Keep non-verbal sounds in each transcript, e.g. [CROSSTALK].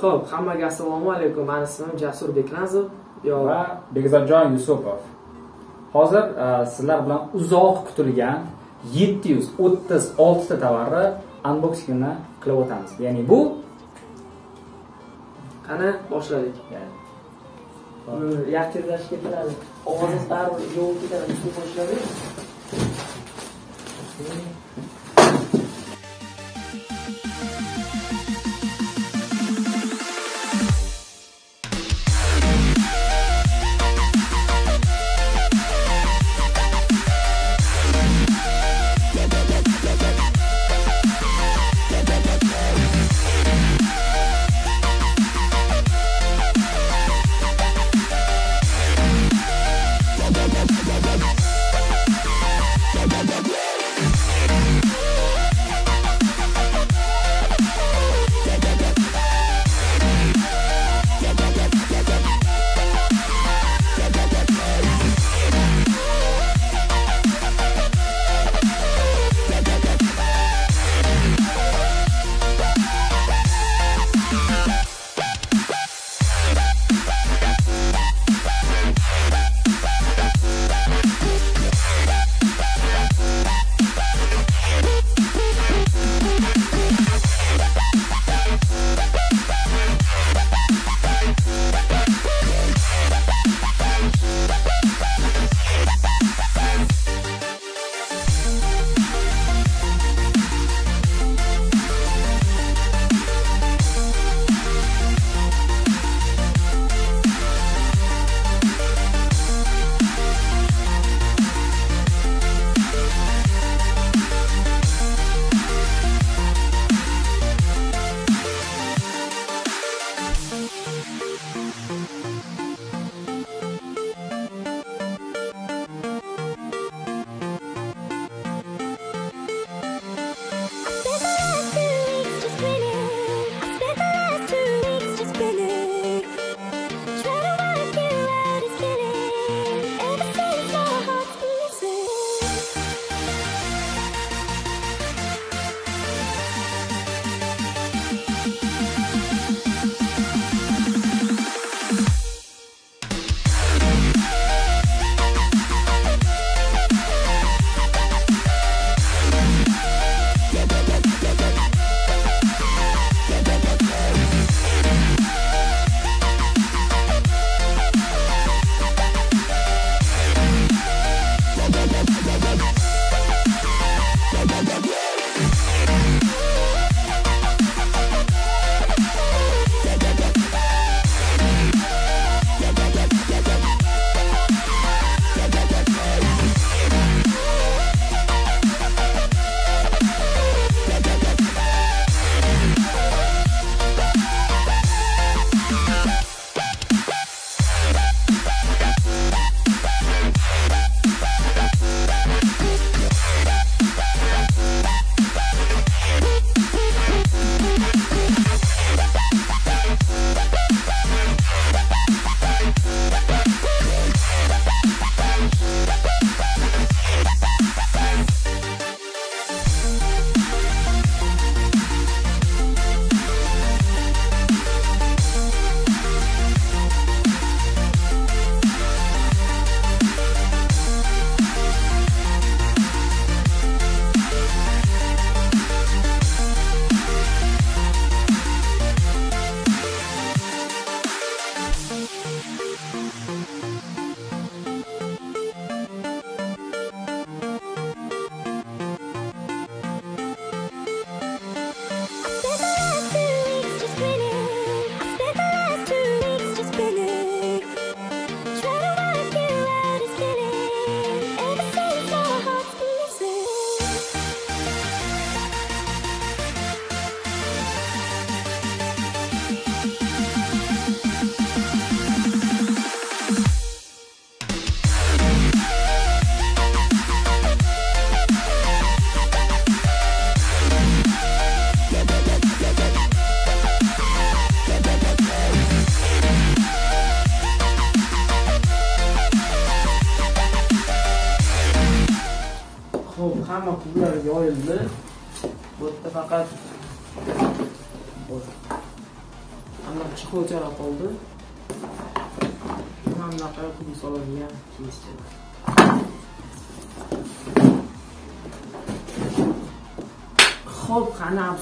Xo'p, hammaga assalomu alaykum. Mani ismim Jasur Beknazov. Yo, va Bekzodjon Yusupov. Hozir e, sizlar bilan uzoq kutilgan 736 ta tovarni unboxingini qilib o'tamiz. Ya'ni bu qani boshladik. Buni yaktirlashga ketiladi. Ovozingiz baribir yo'q ketadi. Shu boshladik.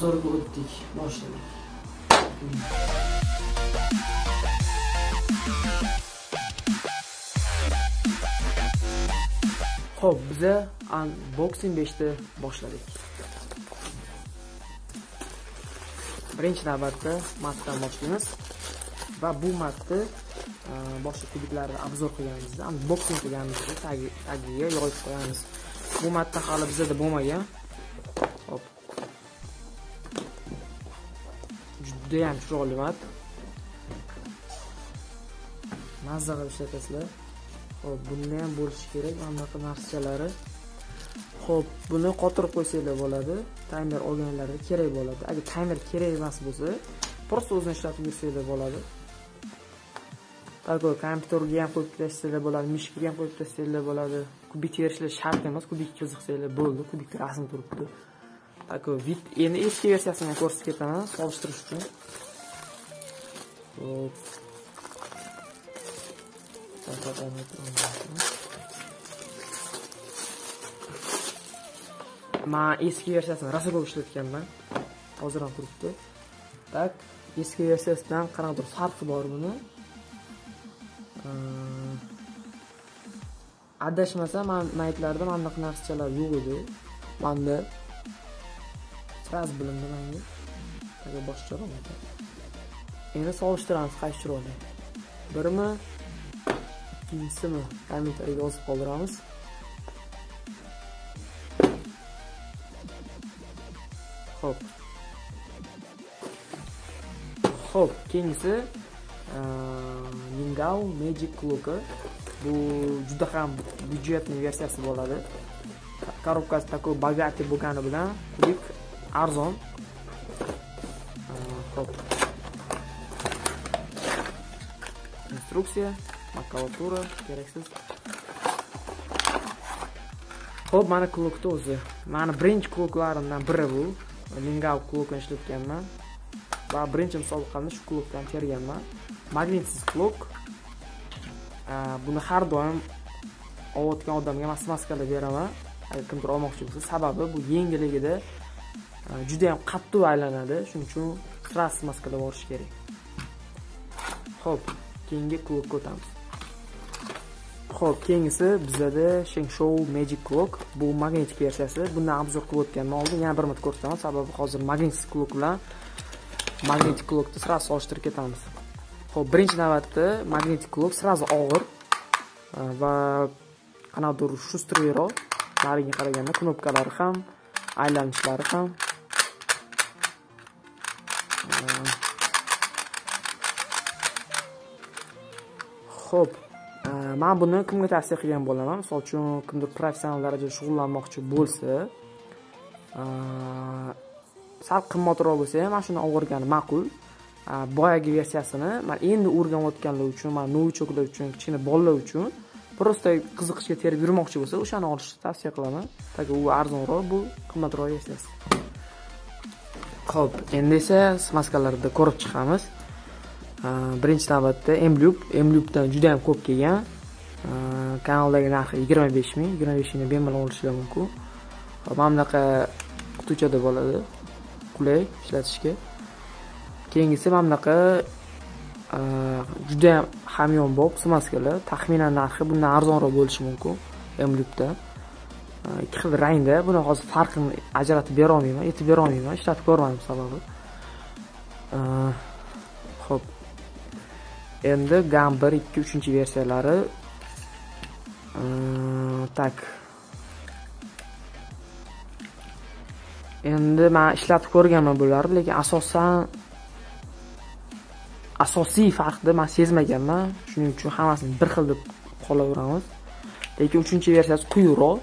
Obzorga o'tdik boshladik ho'p biza unboxing 5 boshladik. Birinchi navbatda matdan boshlaymiz va bu matni e, boshqa kubiklarni obzor qilganimizda, unboxing qilganimizda tagiga yoyib qo'yamiz. Bu matda hali bizda bo'lmagan. Judayam chiroyli mat. Mazza qilib ishlatasizlar. Xo'p, bunda ham bo'lishi kerak mana bunaqa narsachalari. Xo'p, buni qotirib qo'ysanglar bo'ladi. Taymer olganlarga kerak bo'ladi. Agar taymer kerak emas bo'lsa, просто o'zini ishlatib yursanglar bo'ladi. такой kompyuterga ham qo'yib tashlashlar bo'ladi, mishkaga ham qo'yib tashlashlar bo'ladi. Kubik terishlar shart emas, kubik qiziqsanglar bo'ldi, kubikda rasm turibdi. Tako vid endi eski versiyasini ko'rsatib ketaman, solishtirish uchun. Xo'p. man eski versiyasini rosa ko'p ishlatganman hozir ham turibdi так eski versiyasidan qanaqadir farqi bor buni adashmasam man maytlarda mana bunaqa narsachalar yo'q edi manda sразу bilindi manga boshqacharoq endi solishtiramiz qaysi chiroyli birmi ikkinchisimi kommentariyaga yozib qoldiramiz ho'p ho'p keyingisi Ningao Magic Clock'i bu juda ham byudjetli versiyasi bo'ladi korobkasi такой богатый bo'lgani bilan kubik arzon. Ho'p. Instruksiya makulatura keraksiz ho'p mana klokni o'zi mani birinchi kloklarimdan biri bu. Lingau klokni ishlatganman va birinchi musobaqamni shu klokdan terganman. Magnitsiz klok buni har doim olayotgan odamga maskalab beraman. Agar kimdir olmoqchi bo'lsa sababi bu yengilligida Э, juda ham qattiq aylanadi shuning uchun kras maskalab borish kerak ho'p keyingi klokka o'tamiz Xo'p, keyingisi bizada Shengshou Magic Clock. Bu magnetik versiyasi. Bundan obzor qilib o'tganman oldin yana bir marta ko'rsataman, sababi hozir magnetik clock bilan magnetik clockni сразу solishtirib ketamiz. Xo'p, birinchi navbatda magnetik clock сразу og'ir э, va qanaqadir shustroqroq nariga qaraganda knopkalari ham, aylanishlari ham Xo'p, e, man buni kimga tavsiya qilgan bo'laman? Misol uchun kimdir professional darajada shug'ullanmoqchi bo'lsa e, sal qimmatroq bo'lsa ham mana shuni olib ma'qul. E, boyagi versiyasini man endi o'rganayotganlar uchun man novichoklar uchun kichkina bolalar uchun просто qiziqishga terib yurmoqchi bo'lsa o'shani olishni tavsiya qilaman. Так u arzonroq bu qimmatroq versiyasi. Ho'p endi esa smaskalarni ko'rib chiqamiz. Birinchi navbatda mlyub mlyubdan juda yam ko'p kelgan. Kanaldagi narxi yigirma besh ming. yigirma besh mingdan bemalol olishlar mumkin. Mana bunaqa qutichada bo'ladi. Qulay ishlatishga. Keyingisi mana bunaqa juda yam hamyonbop smaskalar taxminan narxi bundan arzonroq bo'lishi mumkin mlyubdan ikki xil rangda. Buni hozir farqini ajratib berolmayman aytib berolmayman. Ishlatib ko'rmadim sababi. Endi gam bir ikki uchinchi versiyalari tak. Endi man ishlatib ko'rganman bularni lekin asosan asosiy farqni man sezmaganman. Shuning uchun hammasini bir xil deb qolaveramiz. Lekin uchinchi versiyasi quyuqroq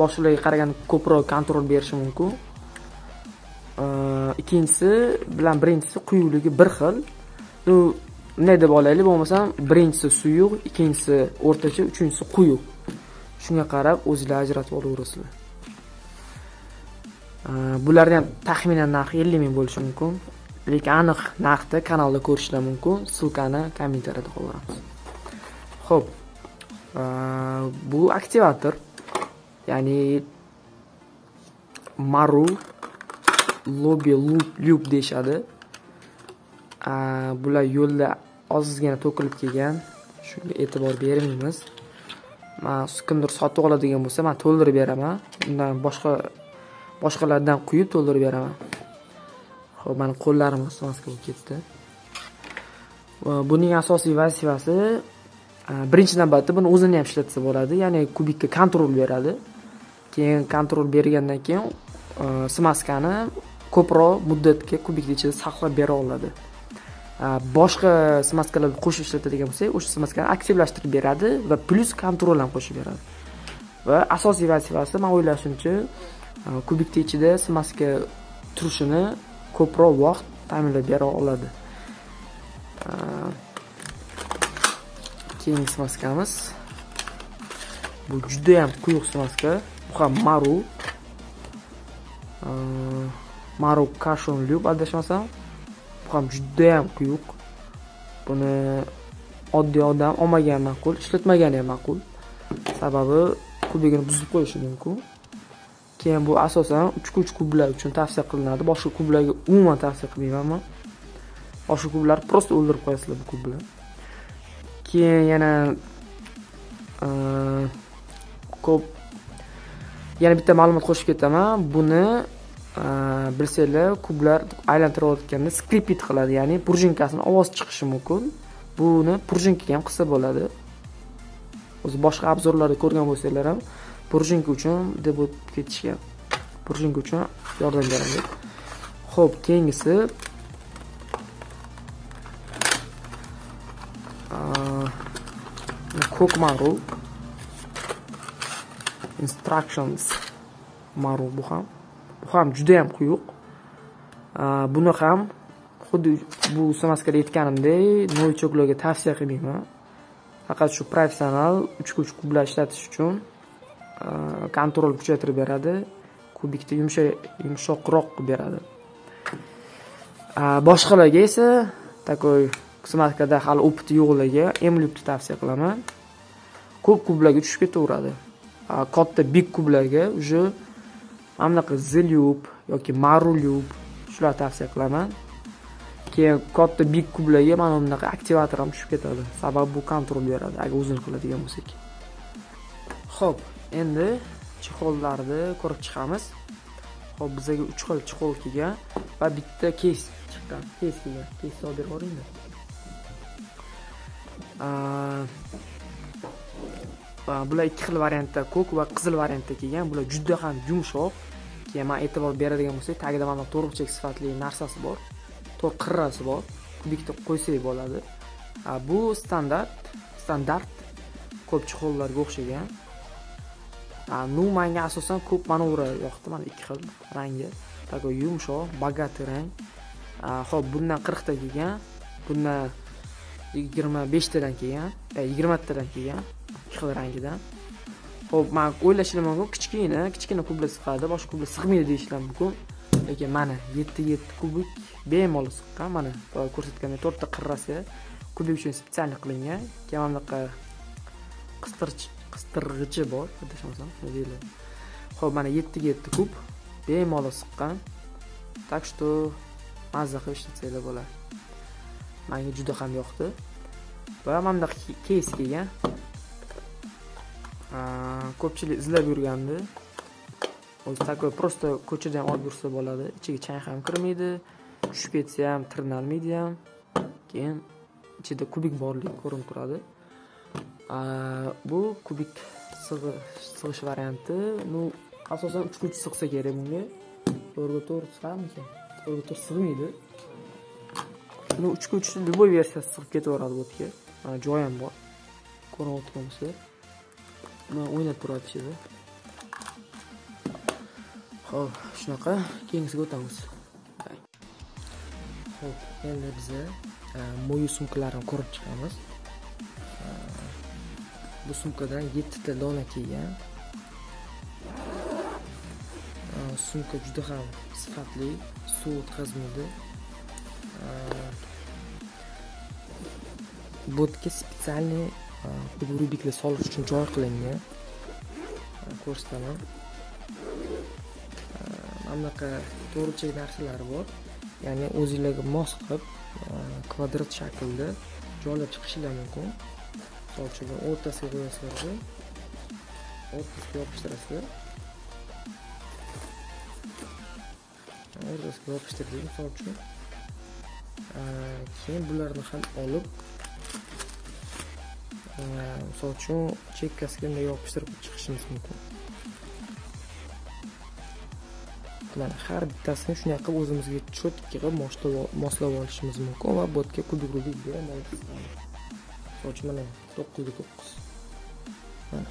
boshqalarga qaraganda ko'proq kontrol berishi mumkin. Ikkinchisi bilan birinchisi quyuqligi bir xil. Bunday deb olaylik bo'lmasam birinchisi suyuq ikkinchisi o'rtacha uchinchisi quyuq. Shunga qarab o'zinglar ajratib olaverasizlar bularni ham taxminan narxi ellik ming bo'lishi mumkin. Lekin aniq narxni kanalda ko'rishlar mumkin. Ссылкani kommentariyada qoldiramiz. Ho'p bu aktivator ya'ni maru lobby loop deyishadi. Bular yo'lda ozgina to'kilib kelgan. Shunga e'tibor bermaymiz. Man kimdir sotib oladigan bo'lsa man to'ldirib beraman. Undan boshqa boshqalardan quyib to'ldirib beraman. Ho'p mani qo'llarim maska bo'lib ketdi. Buning asosiy vazifasi birinchi navbatda buni o'zini ham ishlatsa bo'ladi. Ya'ni kubikka kontrol beradi. Keyin kontrol bergandan keyin smaskani ko'proq muddatga kubikni ichida saqlab bera oladi. Boshqa smaskalarni qo'shib ishlatadigan bo'lsak o'sha smaskani aktivlashtirib beradi va plyus kontrol ham qo'shib beradi. Va asosiy vazifasi man o'ylashimcha kubikni ichida smaska turishini ko'proq vaqt ta'minlab bera oladi. Keyingi smaskamiz. Bu judayam quyuq smaska. Bu ham maru. Maru kashon lyub adashmasam ham judayam quyuq. Buni oddiy odam olmagani ma'qul ishlatmagani ham ma'qul. Sababi kubigini buzib qo'yishi mumkin. Keyin bu asosan uch uch kublar uchun tavsiya qilinadi. Boshqa kublarga umuman tavsiya qilmayman boshqa kublarni просто o'ldirib qo'yasizlar bu kublar keyin yana e, ko'p yana bitta ma'lumot qo'shib ketaman. Buni bilsanglar kublar aylantirayotganda skripit qiladi ya'ni prужинкасini ovoz chiqishi mumkin. Buni prужинкаga ham qilsa bo'ladi. O'zi boshqa obzorlarda ko'rgan bo'lsanglar ham prужинка uchun deb o'tib ketishgan prужинка uchun yordam beradi. Ho'p keyingisi. Ko'k maru. Instructions maru bu ham. Ham juda yam quyuq buni ham xuddi bu smaskada aytganimdek novichoklarga tavsiya qilmayman. Faqat shu professional uch uch kublar ishlatish uchun kontrol kuchaytirib beradi kubikni yumshoqroq qilib beradi. Boshqalarga esa такой smaskada hali opiti yo'qlarga emlyubni tavsiya qilaman. Ko'p kublarga tushib ketaveradi. Katta big kublarga уже mana bunaqa zilyub yoki marulyub shularni tavsiya qilaman. Keyin katta big kublarga mana bunaqa aktivator ham tushib ketadi. Sababi bu kontrol beradi agar uzun qiladigan bo'lsak. Ho'p endi chexollarni ko'rib chiqamiz. Ho'p bizaga uch xil chexol kelgan va bitta keys chiqqan. Keys kelgan. Keysni olib berib yuboringlar bular ikki xil variantda ko'k va qizil variantda kelgan. Bular juda ham yumshoq. Keyin man e'tibor beradigan bo'lsak tagida mana to'rtburchak sifatli narsasi bor. To'rt qirrasi bor. Kubikda qo'ysak bo'ladi. Bu standart standart ko'p chuqurlarga o'xshagan ну manga asosan ko'p mana yoqdi mana ikki xil rangi. Такой yumshoq богатый rang. Ho'p bundan qirqta kelgan. Bundan yigirma beshtadan kelgan. Э, yigirmatadan kelgan. Ikki xil rangidan ho'p man o'ylashim mumkin kichkina kichkina kublar sig'adi boshqa kublar sig'maydi deyishlar mumkin. Lekin mana yetti yetti kubik bemalol siqqan mana ko'rsatganda to'rtta qirrasi kubik uchun специально qilingan. Keyin mana bunaqa qistirg'ichi bor adashmasam deyiladi ho'p mana yettiga yetti kub bemalol siqqan. Так что mazza qilib ishlatsanglar bo'ladi manga juda ham yoqdi. Va mana bunaqa keys kelgan. Ko'pchilik izlab yurgandi. O'zi такой просто ko'chada ham olib yursa bo'ladi. Ichiga chang ham kirmaydi tushib ketsa ham tirnalmaydi ham. Keyin ichida kubik borligi ko'rinib turadi. Bu kubik sig'ish varianti. Ну asosan uch sig'sa kerak bunga. To'rtga to'rt sig'amikan to'rtga to'rt sig'maydi. Ну uchga любой versiyasi sig'ib ketaveradi bu yerga mana joyi ham bor. Ko'rinayotgan bo'lsa. Mana o'ynab turadi ichida ho'p shunaqa keyingisiga o'tamiz ho'p endi biza mo'yi sumkalarni ko'rib chiqamiz bu sumkadan yettita dona kelgan sumka juda ham sifatli suv o'tkazmaydi botga специальный bu rubiklar solish uchun joy qilingan e, ko'rsataman e, mana bunaqa to'g'richak narsalari bor. Ya'ni o'zinglarga mos qilib e, kvadrat shaklda joylab chiqishinglar mumkin. Misol uchun o'rtasiga qo'yasizlar o'rtasiga yopishtirasizlar. O'rtasiga yopishtirdik. Misol uchun keyin bularni ham olib misol uchun chekkasiga bunday yopishtirib chiqishimiz mumkin. Mana har bittasini shunday qilib o'zimizga cho'tka qilib moslab olishimiz mumkin va botga kubik rubik misol uchun mana to'qqizga to'qqiz mana.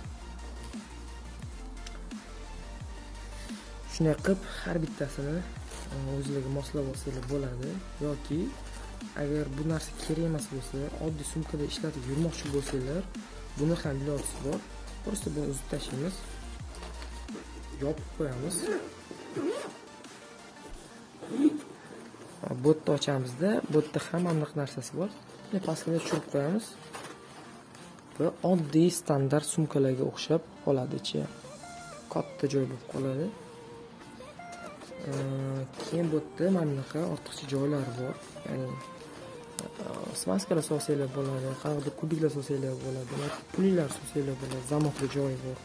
Shunday qilib har bittasini e, o'zlariga moslab olsanglar bo'ladi yoki agar bu narsa kerak emas bo'lsa oddiy sumkada ishlatib yurmoqchi bo'lsanglar buni ham ilojisi bor. Просто buni uzib tashlaymiz yopib qo'yamiz. Botni ochamizda botda hamma bunaqa narsasi bor. Pastga tushirib qo'yamiz. Va oddiy standart sumkalarga o'xshab qoladi ichi katta joy bo'lib qoladi. Keyin bu yerda mana bunaqa ortiqcha joylari bor. Ya'ni e, smaskalar solsanglar bo'ladi qanaqadir kubiklar solsanglar bo'ladi pulinglar solsanglar bo'ladi zamokli joyi bor.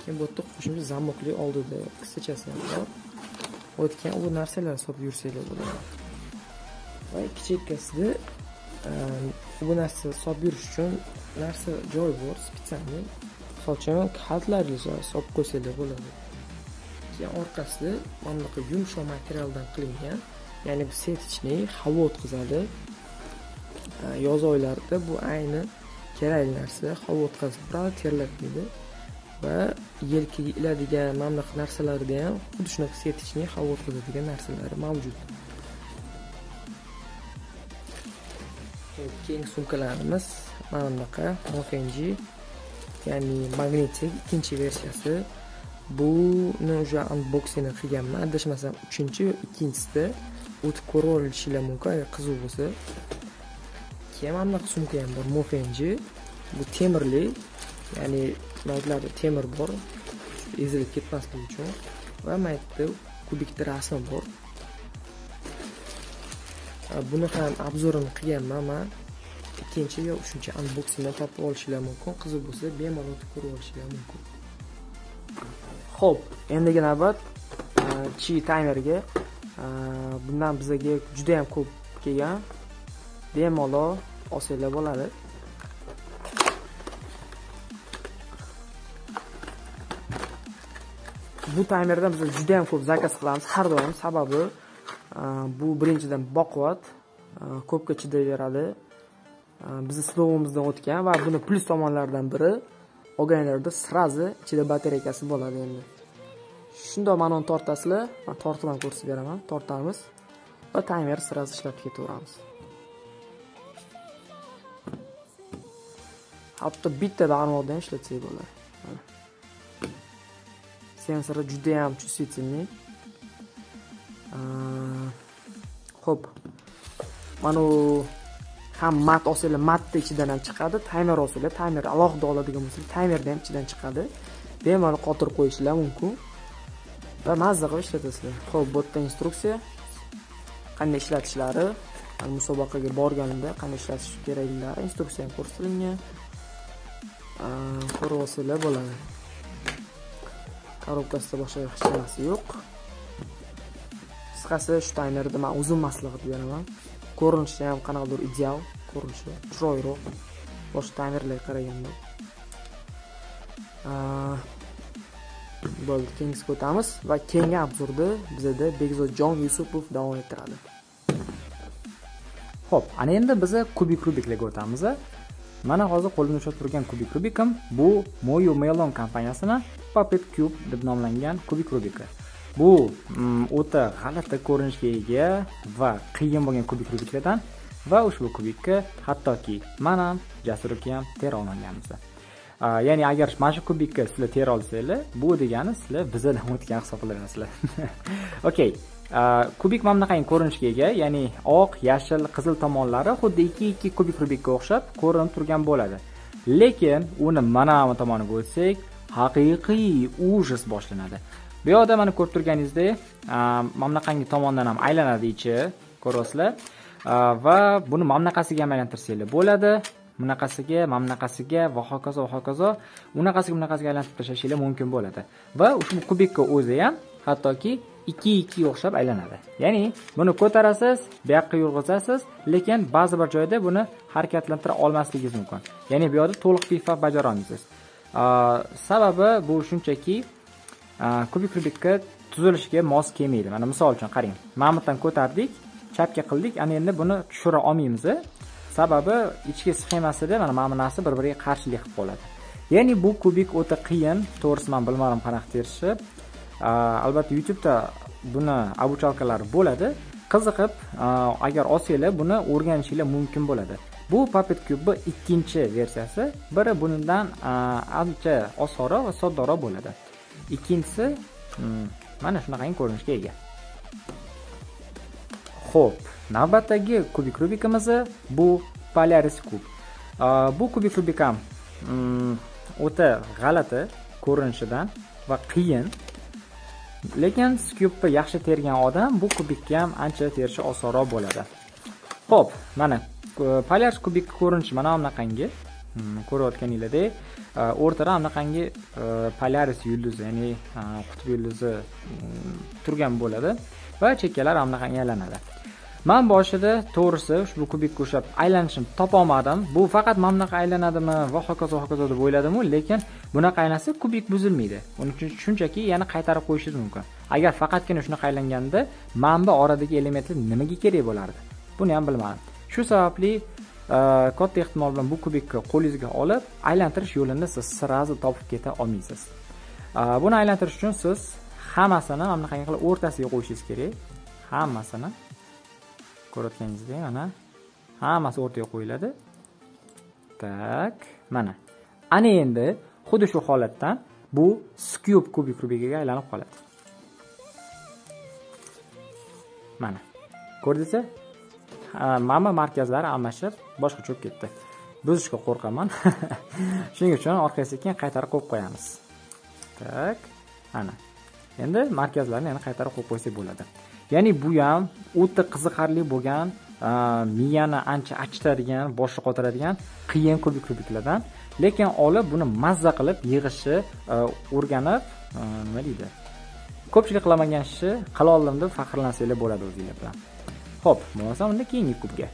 Keyin bu yerda qo'shimcha zamokli oldida qisachasi ham bor. O'tgan u narsalar sotib yursanglar bo'ladi. Va ikki chekkasida e, bu narsa sotib yurish uchun narsa joy bor специальный misol uchun kaltlarni solib qo'ysanglar bo'ladi. Keyin orqasida mana bunaqa yumshoq materialdan qilingan. Ya'ni bu setichniy havo o'tkazadi. Yoz oylarida bu ayni kerakli narsa havo o'tkazib turadi terlatmaydi va yelkaga iladigan mana bunaqa narsalarda ham xuddi shunaqa setichniy havo o'tkazadigan narsalari mavjud. Keyingi sumkalarimiz mana bunaqa mofenji ya'ni magnetik ikkinchi versiyasi buni уже unboxingini qilganman adashmasam uchinchi yo ikkinchisida o'tib ko'rib olishinglar mumkin agar qiziq bo'lsa keyin mana bunaqa sumka ham bor mofenji. Bu temirli ya'ni maytlarda temir bor. Ezilib ketmasligi uchun. Va mana yerda kubikni rasmi bor. Buni ham obzorini qilganman man ikkinchi yo uchinchi unboxingdan topib olishinglar mumkin qiziq bo'lsa bemalol o'tib ko'rib olishinglar mumkin ho'p endigi navbat e, chi taymerga e, bundan bizaga juda yam ko'p kelgan. Bemalol olsanglar bo'ladi. Bu taymerdan biz juda yam ko'p zakaz qilamiz. Har doim sababi e, bu birinchidan baquvvat ko'pga chidayveradi. Bizni sinovimizdan o'tgan va buni plyus tomonlaridan biri olganlarda srazi ichida batareykasi bo'ladi endi. Shundoq mana uni tortasizlar man tortib ham ko'rsatib beraman tortamiz va taymer srazi ishlatib ketaveramiz. Hatto bitta barmoqda ham ishlatsak bo'ladi. Sensori juda ham чувствительный ho'p mana ham mat olsanglar matni ichidan ham chiqadi. Taymer olsanglar taymer alohida oladigan bo'lsanglar taymerni ham ichidan chiqadi. Bemalol qotirib qo'yishinglar mumkin. Va mazza qilib ishlatasizlar ho'p bu yerda instruksiya. Qanday ishlatishlari? Musobaqaga borganimda qanday ishlatish kerakliklari instruksiya ham ko'rsatilgan. Ko'rib olsanglar bo'ladi. Korobkasida boshqa hech narsa yo'q. Qisqasi shu taymerni man o'zim maslahat beraman. Ko'rinishi ham qanaqadir ideal ko'rinishi chiroyliroq. Boshqa taymerlarga qaraganda. Bo'ldi keyingisiga o'tamiz va keyingi obzorni bizada bekzodjon yusupov davom ettiradi. Ho'p ana endi biz kubik rubiklarga o'tamiz mana hozir qo'limda ushlab turgan kubik rubikim bu moyo melon kompaniyasini puppet cube deb nomlangan kubik rubiki. Bu mm, o'ta g'alati ko'rinishga ega va qiyin bo'lgan kubik rubiklardan va ushbu kubikka hattoki man ham jasur aka ham tera olmaganmiz. Ya'ni agar mana shu kubikka sizlar tera olsanglar bu degani sizlar bizdan o'tgan hisoblanasizlar [LAUGHS] okey kubik mana bunaqangi ko'rinishga ega ya'ni oq yashil qizil tomonlari xuddi ikki ikki kubik rubikka o'xshab ko'rinib turgan bo'ladi. Lekin uni mana bu tomoniga o'tsak haqiqiy ужас boshlanadi. Bu yoqda mana ko'rib turganingizdek mana bunaqangi tomondan ham aylanadi ichi ko'ryapsizlar va buni mana bunaqasiga ham aylantirsanglar bo'ladi. Bunaqasiga mana bunaqasiga va hokazo va hokazo unaqasiga bunaqasiga aylantirib tashlashinglar mumkin bo'ladi. Va ushbu kubikka o'zi ham hattoki ikki ikkiga o'xshab aylanadi. Ya'ni buni ko'tarasiz bu yoqqa yurg'izasiz lekin ba'zi bir joyda buni harakatlantira olmasligingiz mumkin. Ya'ni bu yoqda to'liq pifa bajara olmaysiz sababi bu shunchaki kubik rubikka tuzilishiga mos kelmaydi. Mana misol uchun qarang. Mamutdan ko'tardik chapga qildik. Ana endi buni tushira olmaymiz. Sababi ichki sxemasida mana mana bu narsa bir biriga qarshilik qilib qoladi. Ya'ni bu kubik o'ta qiyin. To'g'risi man bilmadim qanaqa terishib. Albatta youtubeda buni обучалкалari bo'ladi. Qiziqib agar olsanglar buni o'rganishinglar mumkin bo'ladi. Bu puppet cube ikkinchi versiyasi. Biri bundan ancha osonroq va soddaroq bo'ladi. Ikkinchisi hmm, mana shunaqangi ko'rinishga ega. Ho'p navbatdagi kubik rubikimiz bu polaris kub bu kubik rubik ham hmm, o'ta g'alati ko'rinishidan va qiyin. Lekin skyubni yaxshi tergan odam bu kubikka ham ancha terishi osonroq bo'ladi. Ho'p mana polaris kubik ko'rinishi mana bunaqangi hmm, ko'rayotganinglardek Э, o'rtada anaqangi э, polaris yulduzi ya'ni э, qutb yulduzi mm, turgan bo'ladi va chekkalari anaqangi aylanadi. Man boshida to'g'risi ushbu kubikka o'xshab aylanishini topolmadim. Bu faqat mana bunaqa aylanadimi va hokazo hokazo deb o'yladimu lekin bunaqa aylansa kubik buzilmaydi. Uning uchun shunchaki yana qaytarib qo'yishingiz mumkin. Agar faqatgina shunaqa aylanganda mana bu oradagi elementlar nimaga kerak bo'lardi? Buni ham bilmadim. Shu sababli Э, katta ehtimol bilan bu kubikni qo'lingizga olib aylantirish yo'lini siz сразу topib keta olmaysiz. Э, buni aylantirish uchun siz hammasini mana bunaqangi qilib o'rtasiga qo'yishingiz kerak. Hammasini ko'rayotganingizdek mana hammasi o'rtaga qo'yiladi. Tak mana. Ana endi xuddi shu holatdan bu skyub kubik rubikiga aylanib qoladi. Mana. Ko'rdingizmi mama markazlari almashib boshqa cho'kib ketdi buzishga qo'rqaman shuning uchun orqaga sekin qaytarib qo'yib qo'yamiz tak ana endi markazlarni yana qaytarib qo'yib qo'ysak bo'ladi ya'ni bu ham o'ta qiziqarli bo'lgan э, miyani ancha achitadigan boshni qotiradigan qiyin kubik kubiklardan lekin olib buni mazza qilib yig'ishni э, o'rganib э, nima deydi? Ko'pchilik qilamagan ishni qila oldim deb faxrlansanglar bo'ladi o'zinglar bilan ho'p bo'lmasa unda keyingi kubga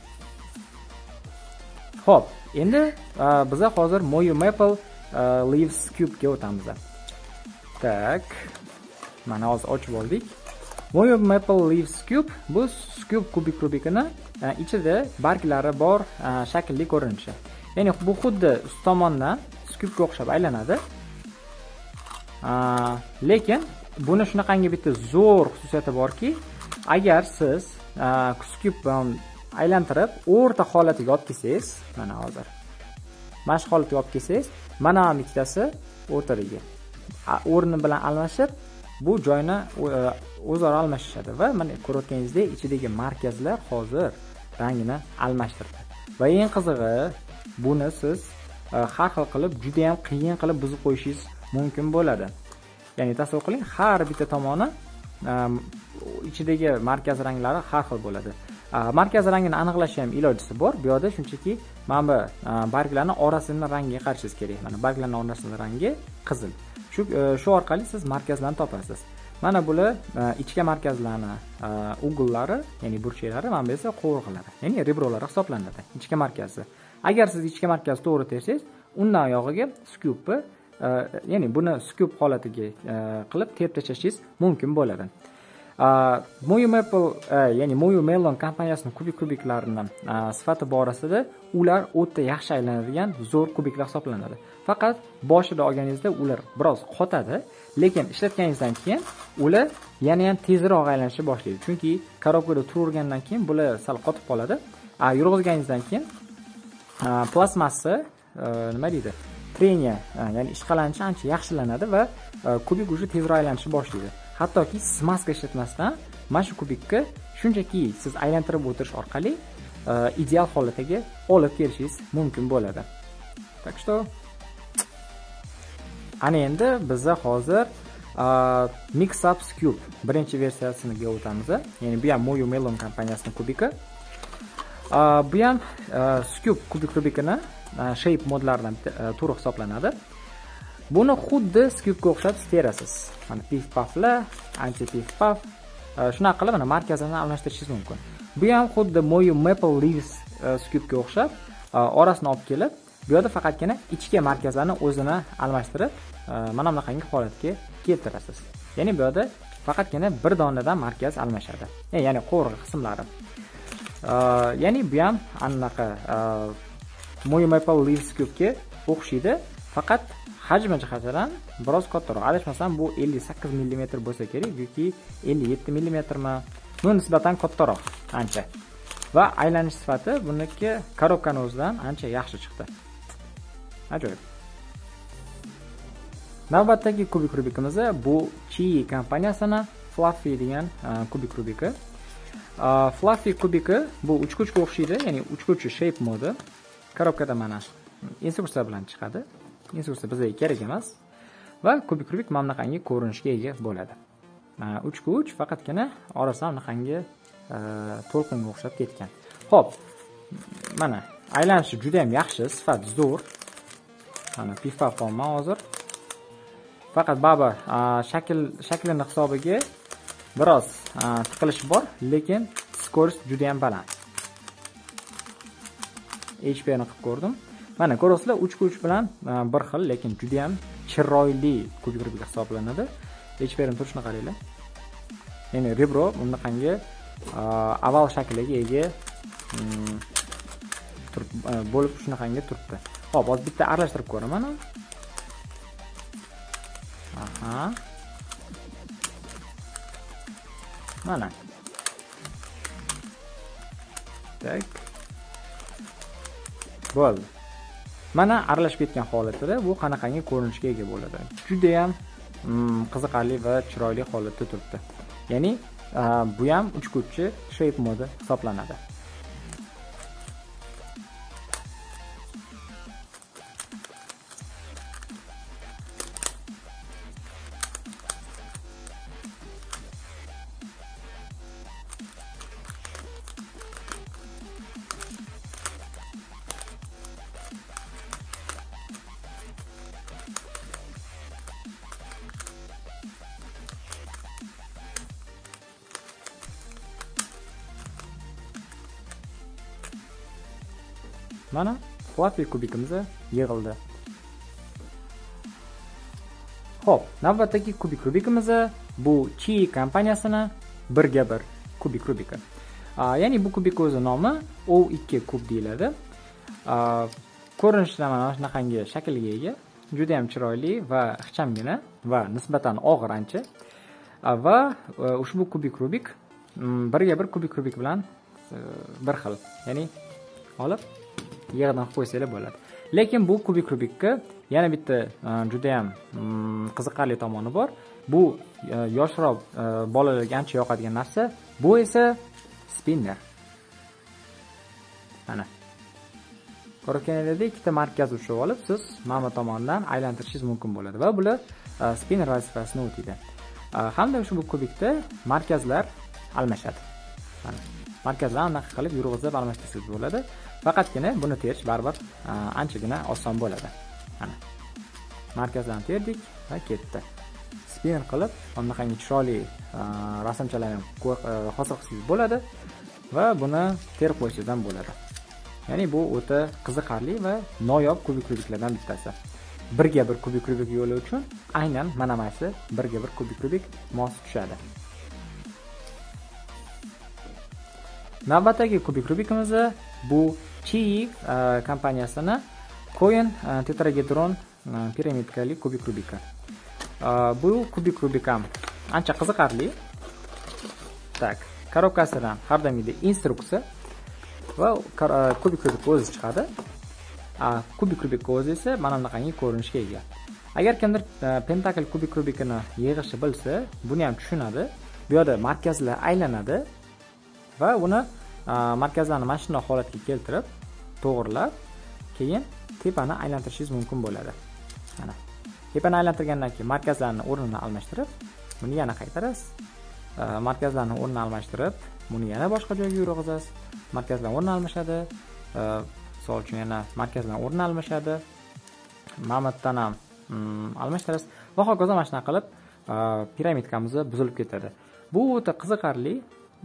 ho'p endi e, biza hozir moyu maple e, leaves cubega o'tamiz tak mana hozir ochib oldik Moyu Maple Leaves Cube bu Cube kubik rubikini e, ichida barglari bor e, shaklli ko'rinishi. Ya'ni bu xuddi ust tomondan Cube'ga o'xshab aylanadi. Lekin buni shunaqangi bitta zo'r xususiyati borki, agar siz Э, Cube um, aylantirib o'rta holatiga olib kelsangiz, mana hozir. Mana shu holatga olib kelsangiz, mana ham ikkitasi o'rtadagi o'rni bilan almashib, bu joyni e, o'zaro almashishadi va mana ko'rayotganingizdek ichidagi markazlar hozir rangini almashtirdi. Va eng qizig'i buni siz e, har xil qilib juda yam qiyin qilib buzib qo'yishingiz mumkin bo'ladi. Ya'ni tasavvur qiling har bitta tomoni ichidagi markaz ranglari har xil bo'ladi. Markaz rangini aniqlash ham ilojisi bor. Bu yoqda shunchaki mana bu barglarni orasini rangiga qarashingiz kerak. Mana barglarni orasini rangi qizil. Shu e, shu orqali siz markazlarni topasiz. Mana bular e, ichki markazlarni ugullari ya'ni burchaklari mana bu esa qovurg'alari ya'ni rebrolari hisoblanadi. Ichki markazi. Agar siz ichki markazni to'g'ri tersangiz undan oyog'iga skyubni ya'ni buni skup holatiga qilib terib tashlashingiz mumkin bo'ladi moyu maple ya'ni moyu melon kompaniyasini kubik kubiklarini sifati borasida ular o'ta yaxshi aylanadigan zo'r kubiklar hisoblanadi. Faqat boshida olganingizda ular biroz qotadi lekin ishlatganingizdan keyin ular yana ham tezroq aylanishni boshlaydi. Chunki korobkada turavergandan keyin bular sal qotib qoladi. Э, yurg'izganingizdan keyin э, plastmassa э, nima deydi? Treniya ya'ni ishqalanishi ancha yaxshilanadi va e, kubik уже tezroq aylanishni boshlaydi. Hattoki smaska ishlatmasdan mana shu kubikni shunchaki siz aylantirib o'tirish orqali e, ideal holatiga olib kelishingiz mumkin bo'ladi. Так что ana endi biza hozir e, mixups cube birinchi versiyasiga o'tamiz. Ya'ni bu ham moyu melon kompaniyasini kubiki. Bu ham scoop kubik rubikini Uh, shape modlaridan uh, turi hisoblanadi. Buni xuddi scoopga o'xshatib terasiz. Mana pif pafla anti pif paf. Uh, shunaqa qilib mana markazini almashtirishingiz mumkin. Bu ham xuddi moyu maple leaves scoopga o'xshab orasini olib kelib bu yerda faqatgina ichki markazlarni o'zini almashtirib mana bunaqangi holatga keltirasiz. Ya'ni bu yerda faqatgina bir donadan markaz almashadi. E, ya'ni qo'rg'i qismlari. Ya'ni bu ham anaqa mo'yi maple leaves cubega o'xshaydi. Faqat hajmi jihatidan biroz kattaroq. Adashmasam bu 58 mm bo'lsa kerak yoki 57 millimetrmi? Bu nisbatan kattaroq ancha. Va aylanish sifati buniki korobkani o'zidan ancha yaxshi chiqdi. Ajoyib. Navbatdagi kubik rubikimiz bu chi kompaniyasini fluffy degan kubik rubiki fluffy kubiki bu uchkuchga o'xshaydi ya'ni uchko'chli shape modi. Korobkada mana. Instruksiya bilan chiqadi instruksiya bizga kerak emas va kubik rubik mana bunaqangi ko'rinishga ega bo'ladi. Uchga uch faqatgina orasi bunaqangi to'lqinga o'xshab ketgan. Ho'p mana aylanishi juda yam yaxshi sifat zo'r. Mana pifa qilyapman hozir. Faqat baribir shakl shaklini hisobiga biroz tiqilish bor lekin skorost juda yam baland. Hpni qilib ko'rdim. Mana ko'ryapsizlar uchga uch bilan e, bir xil lekin juda ham chiroyli kubik rubik hisoblanadi. Hpni turishini qaranglar. Ya'ni rebro bunaqangi e, oval shakliga ega mm, e, bo'lib shunaqangi turibdi. Hop hozir bitta aralashtirib ko'raman aha. Mana. Так bo'ldi. Mana aralashib ketgan holatida bu qanaqangi ko'rinishga ega bo'ladi? Judayam mm, qiziqarli va chiroyli holatda turibdi. Ya'ni bu ham uchko'chchi shape modi hisoblanadi. Mana fluffy kubikimiz yig'ildi. Ho'p navbatdagi kubik rubikimiz bu chi kompaniyasini birga bir kubik rubiki ya'ni bu kubik o'zi nomi o 2 kub deyiladi. Ko'rinishida mana shunaqangi shaklga ega? Judayam chiroyli va ixchamgina va nisbatan og'ir ancha. Va e, ushbu kubik rubik birga bir kubik rubik bilan e, bir xil ya'ni olib. Yig'dan qilib qo'ysanglar bo'ladi. Lekin bu kubik rubikka yana bitta e, judayam mm, qiziqarli tomoni bor. Bu e, yoshroq e, bolalarga ancha yoqadigan narsa. Bu esa spinner. Mana. Ko'rayotganinglardek ikkita markaz ushlab olib siz mana tomondan aylantirishingiz mumkin bo'ladi va bular spinner vazifasini o'taydi hamda ushbu kubikda markazlar almashadi. Mana. Markazlarni anaqa qilib yurg'izib almashtirsangiz bo'ladi. Faqatgina buni terish baribir anchagina oson bo'ladi. Mana markazdan terdik va ketdi. Spin qilib bunaqangi chiroyli rasmchalarni e, hosil qilsangiz bo'ladi va buni terib qo'ysangiz ham bo'ladi. Ya'ni bu o'ta qiziqarli va noyob kubik rubiklardan bittasi. Birga bir kubik rubik yo'li uchun aynan mana mana shu birga bir kubik rubik mos tushadi. Navbatdagi kubik rubikimiz bu chi kompaniyasini coin tetragedron piramidkali kubik rubika bu kubik rubik ham ancha qiziqarli так korobkasidan har doimgidek instruksiya va kubik rubik o'zi chiqadi kubik rubik o'zi esa mana bunaqangi ko'rinishga ega agar kimdir pentakl kubik rubikini yig'ishni bilsa buni ham tushunadi bu yerda markazlar aylanadi va uni markazlarni mana shunday holatga keltirib to'g'irlab keyin tepani aylantirishingiz mumkin bo'ladi. Mana tepani aylantirgandan keyin markazlarni o'rnini almashtirib buni yana qaytarasiz. Markazlarni o'rnini almashtirib buni yana boshqa joyga yurg'izasiz. Markazlar o'rni almashadi. Misol uchun yana markazlar o'rni almashadi. Mana ham mm, almashtirasiz. Va hokazo mana shunaqa qilib piramidkamiz buzilib ketadi. Bu o'ta qiziqarli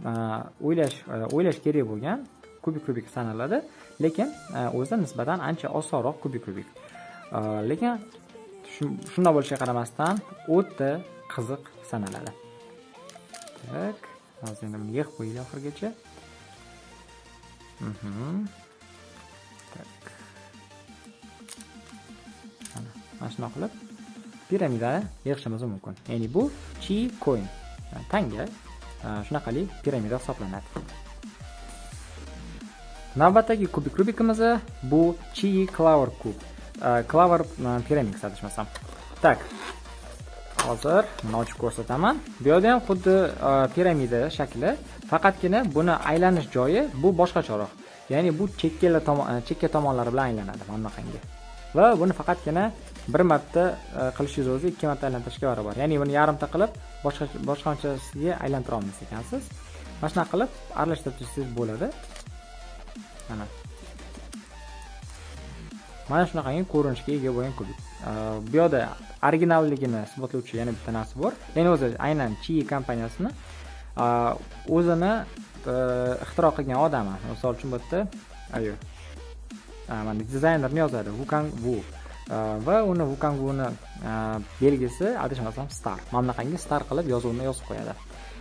Э, o'ylash э, o'ylash kerak bo'lgan kubik kubik sanaladi. Lekin э, o'zi nisbatan ancha osonroq kubik kubik. Lekin shunday bo'lishiga qaramasdan o'ta qiziq sanaladi. Так hozir endi buni yig'ib qo'yaylik oxirigacha. Mhm. Так mana shunaqa qilib piramidani yig'ishimiz mumkin. Ya'ni bu chi coin. Tanga shunaqali piramida hisoblanadi navbatdagi kubik rubikimiz bu chii clover kub clover piramidasi adashmasam так. Hozir mana ochib ko'rsataman bu yerda ham xuddi piramida shakli faqatgina buni aylanish joyi bu boshqacharoq ya'ni bu chekkalar tomon chekka tomonlari bilan aylanadi mana bunaqangi va buni faqatgina bir marta e, qilishingiz o'zi ikki marta aylantirishga barobar ya'ni buni yarimta qilib boshqa boshqachasiga aylantira olmas ekansiz. Mana shunaqa qilib aralashtirib tursangiz bo'ladi. Mana. Mana shunaqangi ko'rinishga ega bo'lgan kubik. E, bu yerda originalligini isbotlovchi yana bitta narsa bor. Ya'ni o'zi aynan chi kompaniyasini e, o'zini ixtiro qilgan odami. Misol uchun bu yerda ayo mana dizaynerni yozadi. Vukan vu Э, va uni vukanguni э, belgisi adashmasam star. Mana bunaqangi star qilib yozuvni yozib qo'yadi.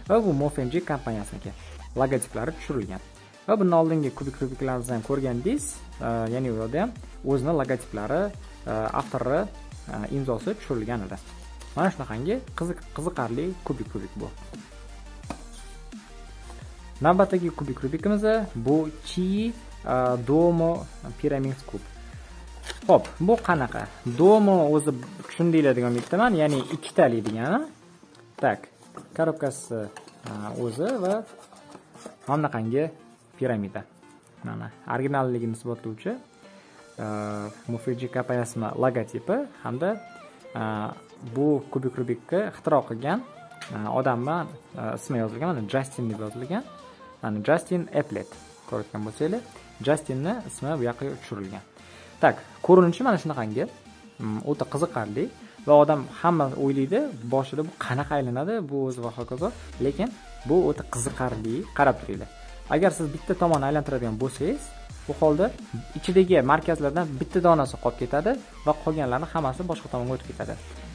Va bu mofmg kompaniyasiniki logotiplari tushirilgan. Va bundan oldingi kubik kubiklarimizni ham ko'rgandingiz e, ya'ni u yerda ham o'zini logotiplari e, avtori e, imzosi tushirilgan edi. Mana shunaqangi qiziq qiziqarli kubik kubik bu. Navbatdagi kubik rubikimiz bu chi domo pyramid kub ho'p bu qanaqa? Domo o'zi tushundinglar degan umiddaman ya'ni ikkitali degani tak korobkasi o'zi va mana bunaqangi piramida. Mana originalligini isbotlovchi mufiji kompaniyasini logotipi hamda bu kubik rubikni ixtiro qilgan odamni ismi yozilgan mana jastin deb yozilgan. Mana jastin eplet ko'rayotgan bo'lsanglar jastinni ismi bu yoqqa tushirilgan так ko'rinishi mana shunaqangi. Mm, o'ta qiziqarli va odam hamma o'ylaydi boshida bu qanaqa aylanadi bu o'zi va hokazo. Lekin bu o'ta qiziqarli qarab turinglar agar siz bitta tomonni aylantiradigan bo'lsangiz bu holda ichidagi markazlardan bitta donasi qolib ketadi va qolganlari hammasi boshqa tomonga o'tib ketadi.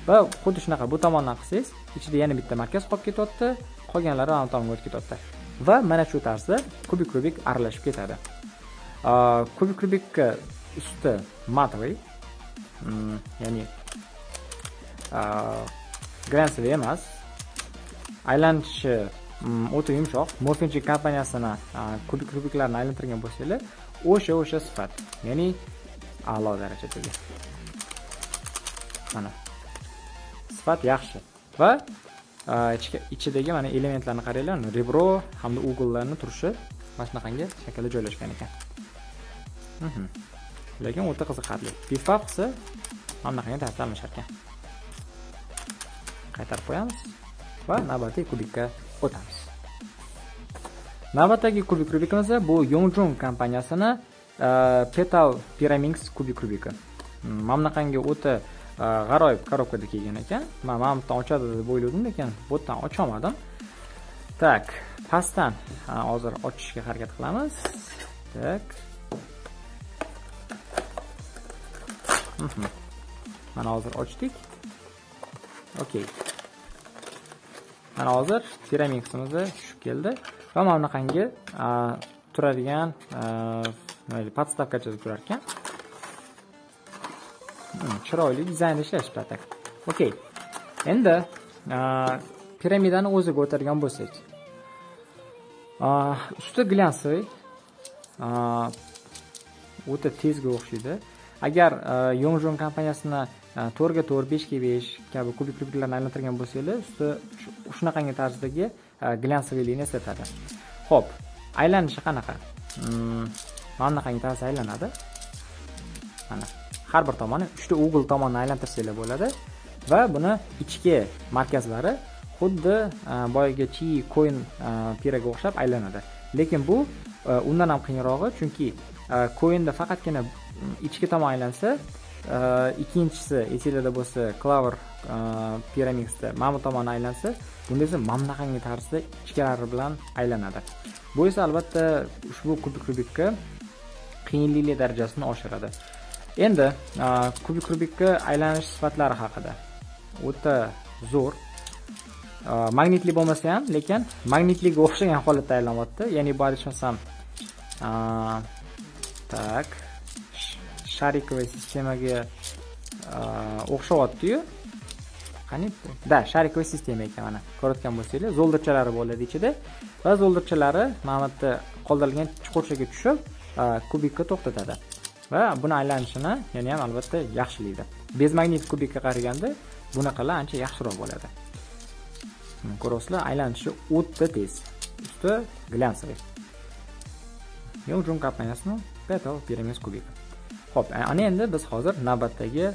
Va xuddi shunaqa bu tomondan qilsangiz ichida yana bitta markaz qolib ketyapti qolganlari ana tomonga o'tib ketyapti va mana shu tarzda kubik kubik aralashib ketadi. Kubik rubikka usti matовый hmm, ya'ni glянцевый emas. Aylanishi hmm, o'ta yumshoq morfinchi kompaniyasini kubik kubiklarni aylantirgan bo'lsanglar o'sha o'sha sifat. Ya'ni a'lo darajadagi mana. Sifat yaxshi. Va ichidagi mana elementlarni qaranglar. Rebro hamda ugollarni turishi mana shunaqangi shaklda joylashgan ekan. Mhm. Lekin o'ta qiziqarli. Bifaqsi mana bunaqangi tarzda almashar ekan qaytarib qo'yamiz va navbatdagi kubikka o'tamiz. Navbatdagi kubik rubikimiz bu yongjong kompaniyasini e, petal pyraminx kubik rubiki mana bunaqangi o'ta e, g'aroyib korobkada kelgan ekan. Man mana buyerdan ochadi deb o'yladim lekin bu yerdan ocholmadim. Tak pastdan e, hozir ochishga harakat qilamiz. Tak. [LAUGHS] mana hozir ochdik. Okey mana hozir piramidimiz tushib keldi. Va mana bunaqangi turadigan podstavkachada turar ekan hmm, chiroyli dizaynda ishlashibdi так okey endi piramidani o'ziga o'tadigan bo'lsak. Usti глянцевый o'ta tezga o'xshaydi. Agar e, yongjon kompaniyasini e, to'rtga to'rt beshga besh kabi kubik kubiklarni aylantirgan bo'lsanglar usti shunaqangi tarzdagi e, глянцевый liniya eslatadi ho'p aylanishi qanaqa? Hmm, mana bunaqangi tarzda aylanadi? Mana har bir tomoni uchta ugl tomonni aylantirsanglar bo'ladi va buni ichki markazlari xuddi boyagi chi coin piraga o'xshab aylanadi. Lekin bu undan ham qiyinrog'i chunki koinda faqatgina ichki tomon aylansa ikkinchisi etilada bo'lsa clover piramidasida mana bu tomon aylansa bunda esa mana bunaqangi tarzda ichkalari bilan aylanadi bu esa albatta ushbu kubik rubikka qiyinlik darajasini oshiradi endi kubik rubikka aylanish sifatlari haqida o'ta zo'r magnitli bo'lmasa ham lekin magnitliga o'xshagan holatda aylanyapti ya'ni bu adashmasam tak sharikovый sistemaga o'xshayaptiyu qani да sharikovый sistema ekan mana ko'rayotgan bo'lsanglar zo'ldirchalari bo'ladi ichida va zo'ldirchalari mana bu yerda qoldirilgan chuqurchaga tushib kubikka to'xtatadi va buni aylanishini yana ham albatta yaxshilaydi bezmagnit kubikka qaraganda bunaqalar ancha yaxshiroq bo'ladi ko'ryapsizlar aylanishi o'ta tez usti глянцевый. Yongjun kompaniyasini Petal Pyramis kubik Xo'p, ana endi biz hozir navbatdagi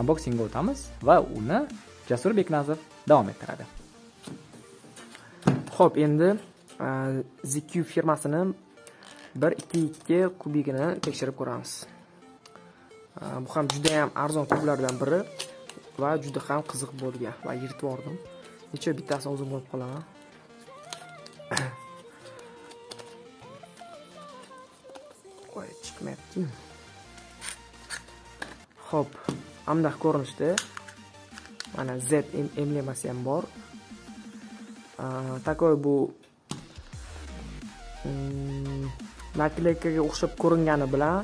unboxingga o'tamiz va uni Jasur Beknazov davom ettiradi. Xo'p, endi ZQ firmasini 122 kubigini tekshirib ko'ramiz. Bu ham juda ham arzon kublardan biri va juda ham qiziq bo'lgan va yirtib yubordim. Necha bittasini o'zim olib qolaman. Voy, chiqmayapti. Xo'p, amdaq ko'rinishda mana z emblemasi ham bor. Такой bu mm, o'xshab ko'ringani bilan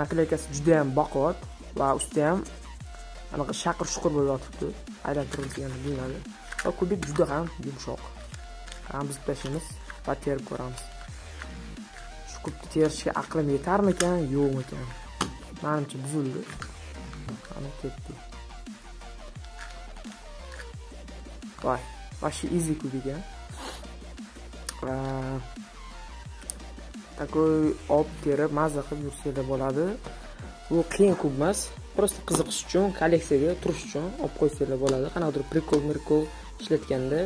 naklekkasi juda ham baquvvat va usti ham anaqa shaqir shuqur bo'lib yotibdi. Aylantirilgan bilinadi va kubik juda ham yumshoq. Buzib tashlaymiz va terib ko'ramiz. Kubni terishga aqlim yetarmikan? Yo'qmikan? Manimcha buzildi. Ana ketdi? Voy вообще easy kubik a такой olib terib mazza qilib yursanglar bo'ladi. Bu qiyin kub emas просто qiziqish uchun kolleksiyaga turish uchun olib qo'ysanglar bo'ladi. Qanaqadir prikol mirkol ishlatganda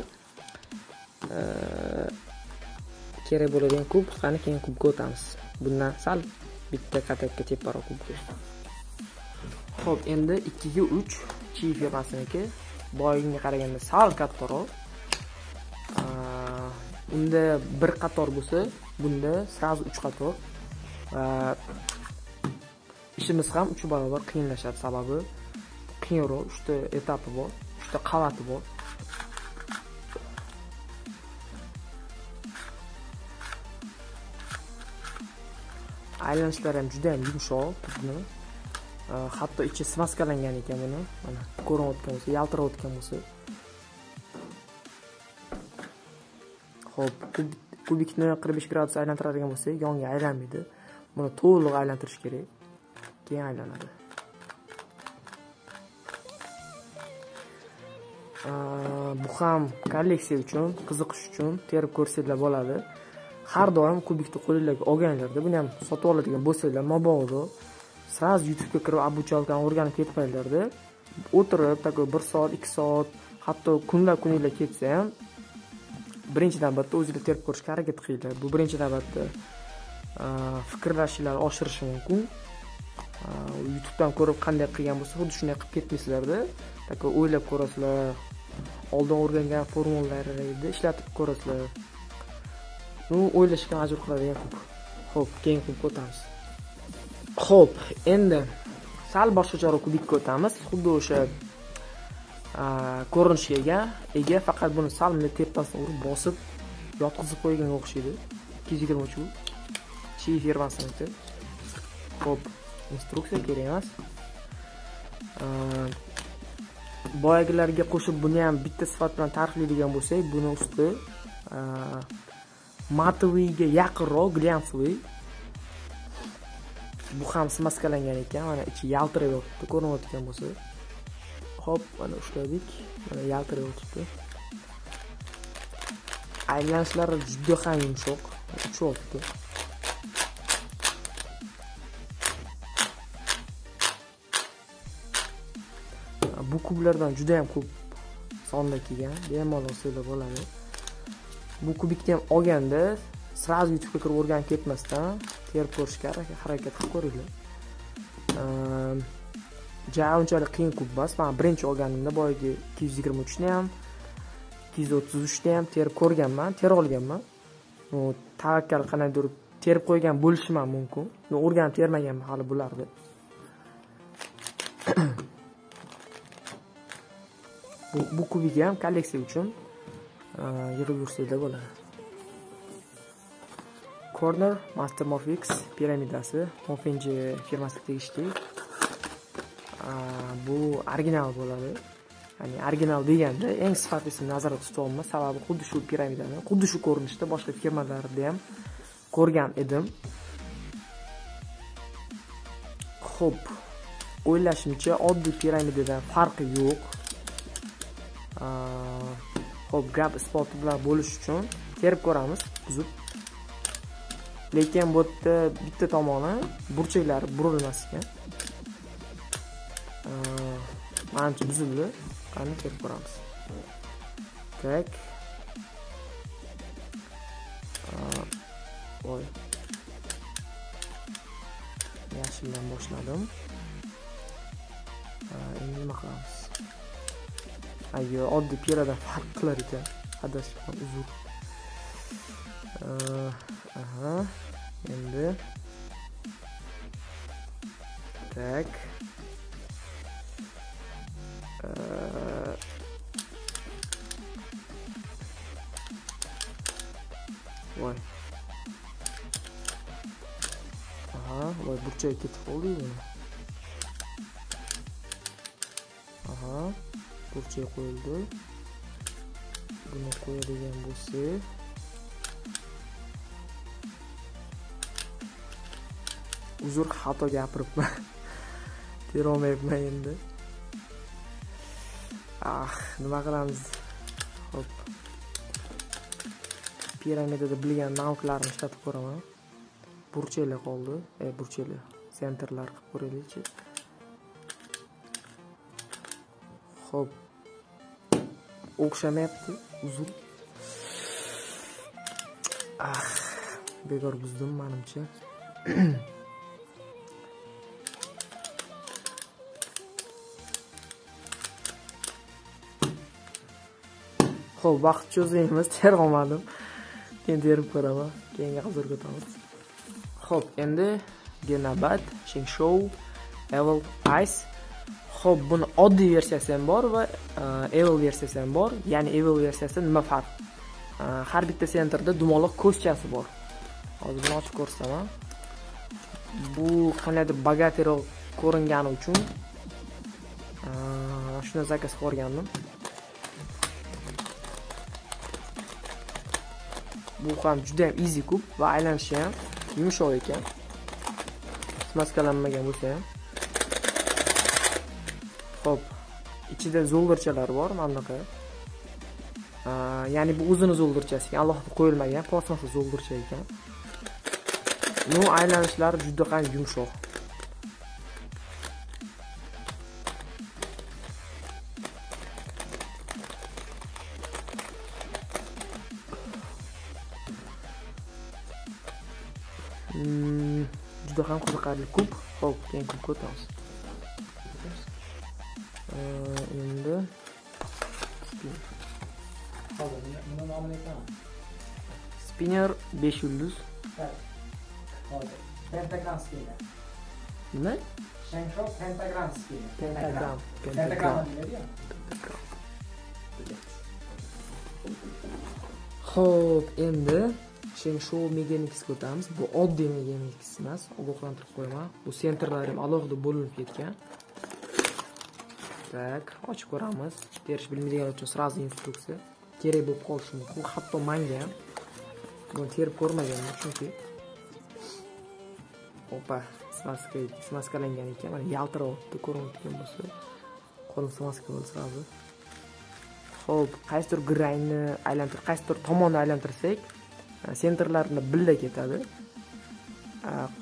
kerak bo'ladigan kub qani keyin kubga o'tamiz bundan sal bitta katakka teparoq kubga Xo'p, endi 2 ga 3 chi firmasiniki boyinga qaraganda sal kattaroq. Unda bir qator bo'lsa, bunda srazu 3 qator. ishimiz ham 3 barobar qiyinlashadi sababi qiyinroq 3 ta etapi bor, 3 ta qavati bor. Aylanishlari ham juda ham yumshoq tubni e, hatto ichi smaskalangan ekan buni. Mana ko'rinayotgan bo'lsa yaltirayotgan bo'lsa. Ho'p kubikni 45 gradus aylantiradigan bo'lsak yonga aylanmaydi. Buni to'liq aylantirish kerak. Keyin aylanadi. E, bu ham kolleksiya uchun qiziqish uchun terib ko'rsanglar bo'ladi. Har doim kubikni qo'linglarga olganlarda buni ham sotib oladigan bo'lsanglar mobodo сразу youtubega kirib обучалкani o'rganib ketmanglarda o'tirib такой bir soat ikki soat hatto kunlab kuninglar ketsa ham birinchi navbatda o'zinglar terib ko'rishga harakat qilinglar. Bu birinchi navbatda fikrlashinglarni oshirishi mumkin. Youtubedan ko'rib qanday qilgan bo'lsa xuddi shunday qilib ketmaysizlarda такой o'ylab ko'rasizlar. Oldin o'rgangan formulalarni ishlatib ko'rasizlar. Ну o'ylashga majbur qiladigan kub ho'p keyin kubga o'tamiz Xo'p, endi sal boshqacharoq kubikka o'tamiz. Xuddi o'sha ko'rinishga ega, ega faqat buni sal bunday tepasidan urib bosib yotqizib qo'yganga o'xshaydi. 223 uch Chi firmasiniki. Xo'p, instruksiya kerak emas. boyagilarga qo'shib buni ham bitta sifat bilan ta'riflaydigan bo'lsak, buni usti matовыйga yaqinroq glянцевый bu ham smaskalangan ekan mana ichi yaltirab yotibdi ko'rinayotgan bo'lsa ho'p mana ushladik mana yaltirab yotibdi aylanishlari juda ham yumshoq uchyapti bu kublardan juda ham ko'p sonda kelgan bemalol olsanglar bo'ladi bu kubikni ham olganda сразу youtubega kirib o'rganib ketmasdan terib ko'rishga harakat qilib ko'ringlar. Ehm, ja unchalik qiyin kub emas man birinchi olganimda boyagi ikki yuz yigirma uchni ham ikki yuz o'ttiz uchni ham terib ko'rganman tera olganman. Tavakkal qandaydir terib qo'ygan bo'lishim ham mumkin. O'rganib termaganman hali bularni. [COUGHS] Bu, bu kubik ham kolleksiya uchun yig'ib yursanglar bo'ladi corner master mofix piramidasi mofinji firmasiga tegishli bu original bo'ladi ya'ni original deganda eng sifatlisini nazarda tutyapman sababi xuddi shu piramidani xuddi shu ko'rinishda boshqa firmalarda ham ko'rgan edim ho'p o'ylashimcha oddiy piramidadan farqi yo'q ho'p gap isboti bilan bo'lish uchun terib ko'ramiz. Buzib. Lekin bu yerda bitta tomoni burchaklari burilmas ekan. Manimcha buzildi. Qani terib ko'ramiz. Так voy yashildan boshladim. Endi nima qilamiz? Ayo oddiy piradan farq qilar ekan adashibman uzr aha endi. Так voy. Aha voy burchak ketib qoldi aha. Burchak qo'yildi. Buni qo'yadigan bo'lsak uzr xato gapiribman. [LAUGHS] Terolmayapman endi. Ah nima qilamiz? Ho'p piramidada bilgan navklarini ishlatib ko'raman. Burchaklar qoldi. Eh, e burchaklar sentrlar qilib ko'raylikchi? Ho'p o'xshamayapti. Uzun. Ah bekor buzdim manimcha. [CLEARS THROAT] Ho'p vaqt cho'zaymiz [LAUGHS] tera olmadim keyin terib ko'raman. Keyingi hozirga o'tamiz. Ho'p endi genabat shingshow evil ice ho'p buni oddiy versiyasi ham bor va e, evil versiyasi ham bor. Ya'ni evil versiyasida nima farq? E, har bitta sentrda dumaloq ko'zchasi bor. Hozir buni ochib ko'rsataman bu qandaydir bogateroq ko'ringani uchun e, shuni zakaz qilib yuborgandim bu ham juda ham easy kub va aylanishi ham yumshoq ekan. Smaskalanmagan bo'lsa ham. Ho'p ichida zo'ldirchalar bor mana bunaqa ya'ni bu o'zini zo'ldirchasi ekan alohida qo'yilmagan plastmassa zo'ldircha ekan. Ну aylanishlari juda ham yumshoq. Hmm, juda ham qiziqarli. Kub ho'p keyin kubga o'tamiz endi buni nomini aytaman spinner 5 yulduz pentagram spinner nima shansho pentagram spinner pentagram pentagram ho'p endi Shenshow Megamixga o'tamiz. Bu oddiy Megamix emas, ogohlantirib qo'yaman. Bu sentrlar ham alohida bo'linib ketgan. Tak, ochib ko'ramiz. Terish bilmaydiganlar uchun sразу instruksiya. Kerak bo'lib qolishi mumkin. Hatto menga ham. Buni terib ko'rmaganman chunki Opa, smaska, smaskalangan ekan. Mana yaltirayapti, ko'rinib bo'lsa. Qo'lim smaska bo'ldi sразу. ho'p qaysidir grangni aylantir qaysidir tomonni aylantirsak sentrlarini billa ketadi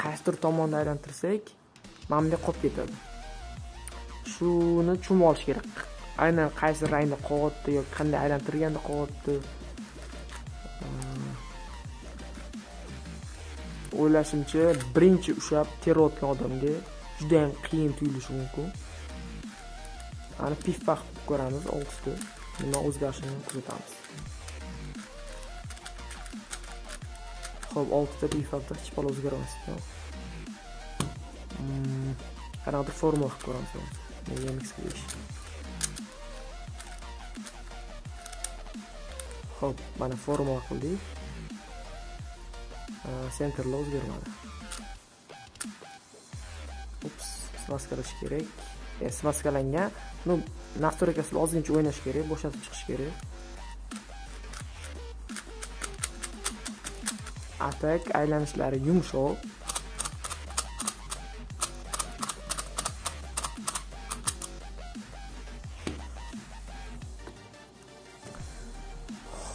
qaysidir tomonni aylantirsak mana bunday qolib ketadi shuni tushunib olish kerak. Aynan qaysi rangda qog'ozda yoki qanday aylantirganda qolyapti hmm. o'ylashimcha birinchi ushlab terayotgan odamga judayam qiyin tuyulishi mumkin. Ana pif paf qilib ko'ramiz oltita nima o'zgarishini kuzatamiz. Ho'p oltita pif pafda hech bola o'zgarmas hmm, qanaqadir formula qilib ko'ramiz. Nega mix Xo'p, mana formula qildik sentrlar o'zgarmadi ups smaskalash kerak e, smaskalangan ну настройкасida ozgincha o'ynash kerak bo'shatib chiqish kerak atak aylanishlari yumshoq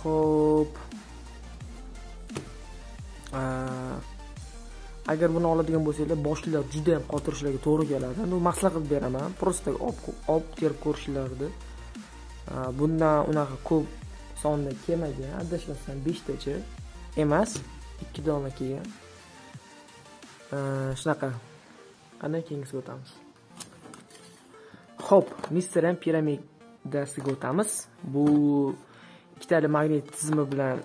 ho'p agar buni oladigan bo'lsanglar boshliqlar juda ham qotirishlariga to'g'ri keladi. Ну maslahat beraman. Просто olib terib ko'rishlarni bundan unaqa ko'p sonda kelmagan. Adashmasam beshtacha emas ikki dona kelgan. Shunaqa. Ana keyingisiga o'tamiz? Ho'p mister m piramidasiga o'tamiz. Bu ikkitali magnit tizimi bilan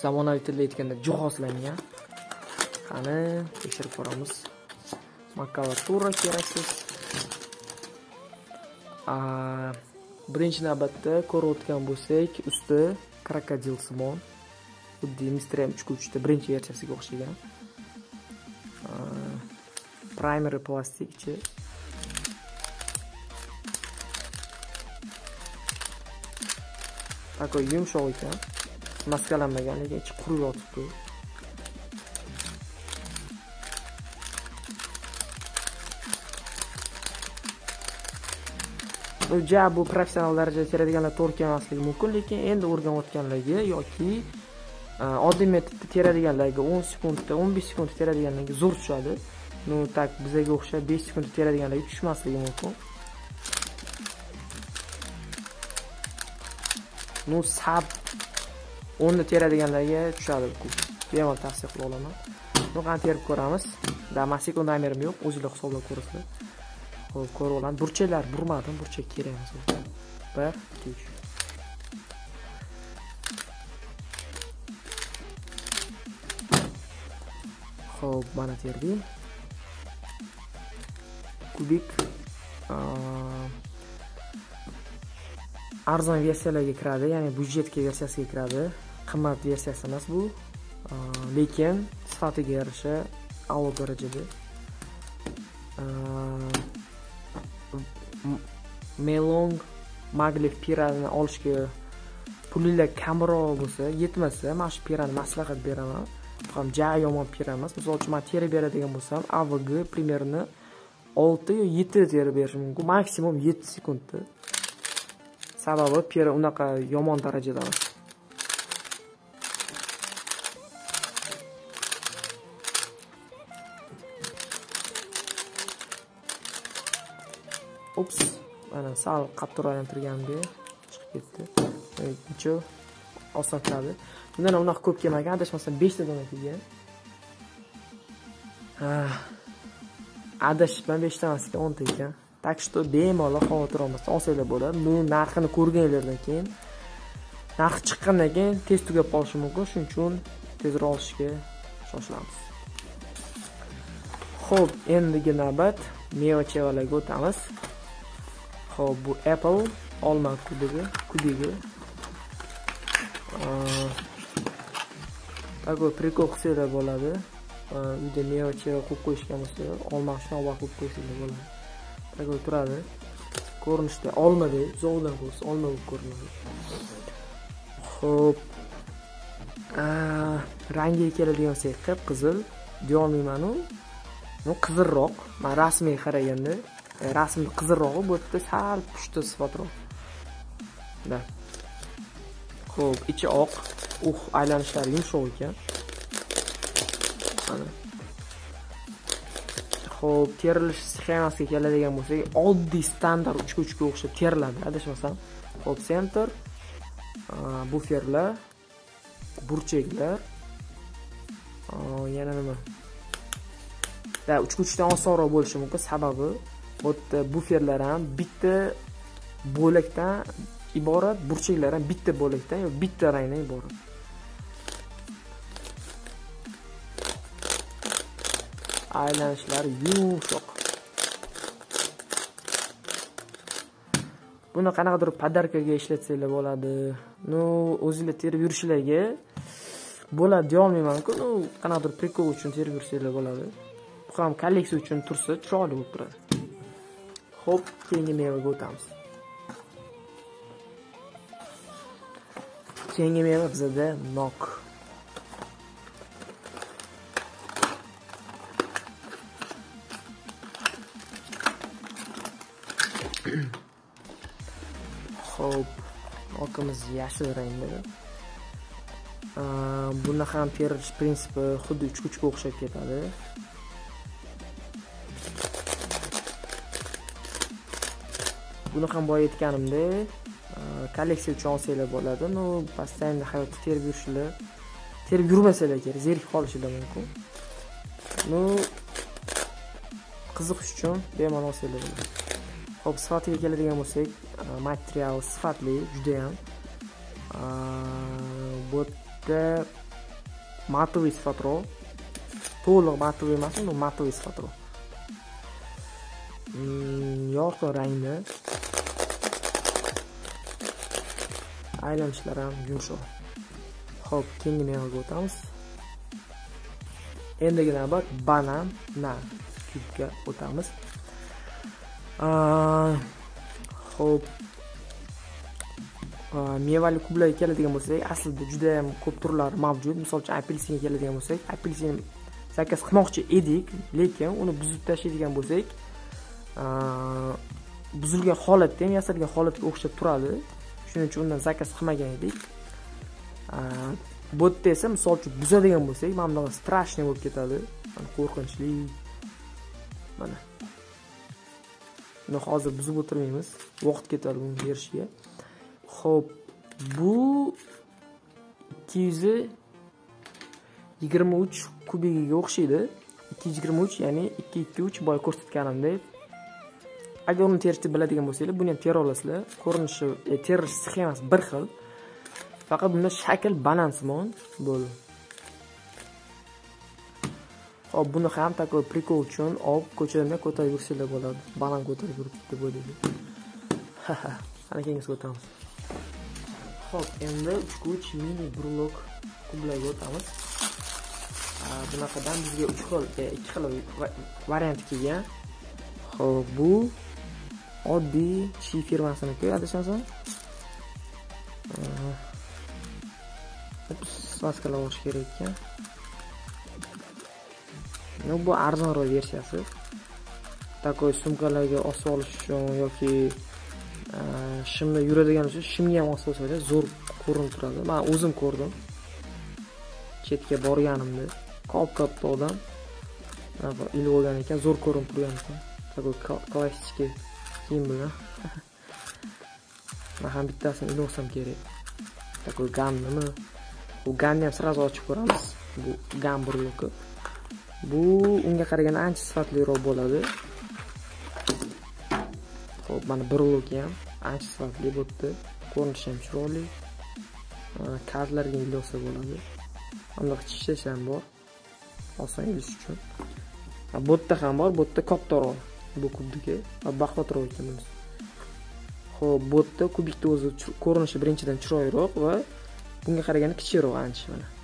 zamonaviy tilda aytganda jihozlangan. Qani tekshirib ko'ramiz. Makulatura keraksiz. Birinchi navbatda ko'rayotgan bo'lsak usti krokodil simon. Xuddi mister m uchta birinchi versiyasiga o'xshagan. Primeri plastik ichi такой yumshoq ekan maskalanmagan lekin ichi qurib yotibdi ja bu professional darajada teradiganlar to'g'ri kelmasligi mumkin lekin endi o'rganayotganlarga yoki oddiy metodda teradiganlarga o'n sekundda o'n besh sekundda teradiganlarga zo'r tushadi ну так bizaga o'xshab besh sekundda teradiganlarga tushmasligi mumkin ну sab o'nda teradiganlarga tushadi bemalol tavsiya qila olaman ну qani terib ko'ramiz damasiko man yo'q o'zinglar hisoblab ko'rasizlar Xo'p, ko'rib olamiz. Burchaklar burmadim, burchak kerak emas. 1 2 3 Xo'p, mana terdik. Kubik arzon versiyalarga kiradi, ya'ni byudjetga versiyasiga kiradi. Qimmat versiyasi emas bu. Lekin sifatiga yarasha a'lo darajada. melong maglev pirani olishga pulinglar kamroq bo'lsa yetmasa mana shu pirani maslahat beraman bu ham ja yomon pira emas misol uchun man teri beradigan bo'lsam avg примерно olti yo yetti terib berishi mumkin maksimum yetti sekundda sababi peri unaqa yomon darajada emas ups mana sal qattiqroq aylantirganimga chiqib ketdi. Nechun oson kiradi bundan unaqa ko'p kelmagan adashmasam beshta dona kelgan. Ah, Adashibman beshta emas ekan o'nta ekan. Так что bemalol xavotir olmasdan olsanglar bo'ladi buni narxini ko'rganinglardan keyin narxi chiqqandan keyin tez tugab qolishi mumkin shuning uchun tezroq olishga shoshilamiz ho'p endigi navbat meva chevalarga o'tamiz Xo'p, bu Apple olma kubigi, kubigi. Такой прикол qilsanglar bo'ladi. Uyda meva cheva qo'yib qo'yishgan bo'lsanglar olma shunaqa qilib qo'ysanglar bo'ladi. Такой turadi. Ko'rinishda olmadek, uzoqdan bo'lsa olma bo'lib ko'rinadi. ho'p rangiga keladigan bo'lsak, qip-qizil deyolmaymanu qizilroq. Men rasmiy qaraganda e, rasmda qizilrog'i bu yerda sal pushti sifatroq. Da. Ho'p ichi oq. Uh aylanishlari yumshoq ekan. Mana ho'p terilish sxemasiga keladigan bo'lsak oddiy standart uchga uchga o'xshab teriladi. Adashmasam ho'p center buferlar burchaklar yana nima? Da uchga uchdan osonroq bo'lishi mumkin. Sababi bu yerda buferlar ham bitta bo'lakdan iborat burchaklar ham bitta bo'lakdan yo bitta rangdan iborat. Aylanishlari yumshoq. Buni qanaqadir podarkaga ishlatsanglar bo'ladi. Ну o'zinglar terib yurishlarga bo'ladi deyolmaymanku. Ну qanaqadir prikol uchun terib yursanglar bo'ladi. Bu ham kolleksiya uchun tursa chiroyli bo'lib turadi. Ho'p keyingi mevaga o'tamiz. Keyingi meva bizada nok. Ho'p okimiz yashil rangda buni ham terish prinsipi xuddi uchkuchga o'xshab ketadi. Buni ham boya aytganimdek kolleksiya uchun olsanglar bo'ladi. Ну постоянно hayotda terib yurishinglar terib yurmasanglar kerak zerikib qolishinglar mumkin. Ну qiziqish uchun bemalol olsanglar bo'ladi. Ho'p sifatiga keladigan bo'lsak e, material sifatli judayam. E, bu yerda matoviy sifatroq to'liq matoviy emas но matoviy sifatroq mm, yorqin rangda aylanishlari ham yumshoq. Ho'p keyingi mevaga o'tamiz. Endigi navbat banana kubga o'tamiz. Ho'p mevali kublarga keladigan bo'lsak aslida juda yam ko'p turlari mavjud. Misol uchun apelsinga keladigan bo'lsak apelsin zakaz qilmoqchi edik lekin uni buzib tashlaydigan bo'lsak buzilgan holatda ham yasalgan holatga o'xshab turadi. Shuning uchun undan zakaz qilmagan edik. Bu yerda esa misol uchun buzadigan bo'lsak mana bunaqa страшный bo'lib ketadi. Qo'rqinchli. Mana. Uni hozir buzib o'tirmaymiz. Vaqt ketadi buni berishiga. Ho'p bu ikki yuz yigirma uch kubigiga o'xshaydi. ikki yuz yigirma uch ya'ni ikki ikki uch boya ko'rsatganimdek agar uni terishni biladigan bo'lsanglar buni ham tera olasizlar. Ko'rinishi e, terish sxemasi bir xil. Faqat bunda shakl balansimon bo'ldi. Buni ham такой prikol uchun olib ko'chada ko'tarib yursanglar bo'ladi banan ko'tarib yuribdi deb o'ylaydi ana keyingisiga o'tamiz ho'p endi uchga uch mini brulok kublarga o'tamiz bunaqadan bizga uch xil ikki xil variant kelgan ho'p bu oddiy chi firmasiniki adashmasam svaskalar olish kerak ekan ну bu arzonroq versiyasi. Такой sumkalarga osib olish uchun yoki э, shimni yuradigan uchun shimga ham osib olsanglar zo'r ko'rinib turadi. Man o'zim ko'rdim. Chetga borganimda kop katta odam ilib olgan ekan zo'r ko'rinib turgan ekan. Такой klassический kiyim bilan man ham bittasini ilib olsam kerak. Такой gannimi bu ganni ham сразу ochib ko'ramiz. Bu gamburloki bu unga qaraganda ancha sifatliroq bo'ladi. Ho'p mana burloki ham ancha sifatli bo'libdi. Ko'rinishi ham chiroyli. Kartlarga ilib bo'ladi. Bundoq tishlash ham bor. Oson ilish uchun. Bu yerda ham bor bu yerda kattaroq bu kubniki baquvvatroq ekan bunisi. Ho'p bu yerda kubikni o'zi ko'rinishi birinchidan chiroyliroq va bunga qaraganda kichikroq ancha mana.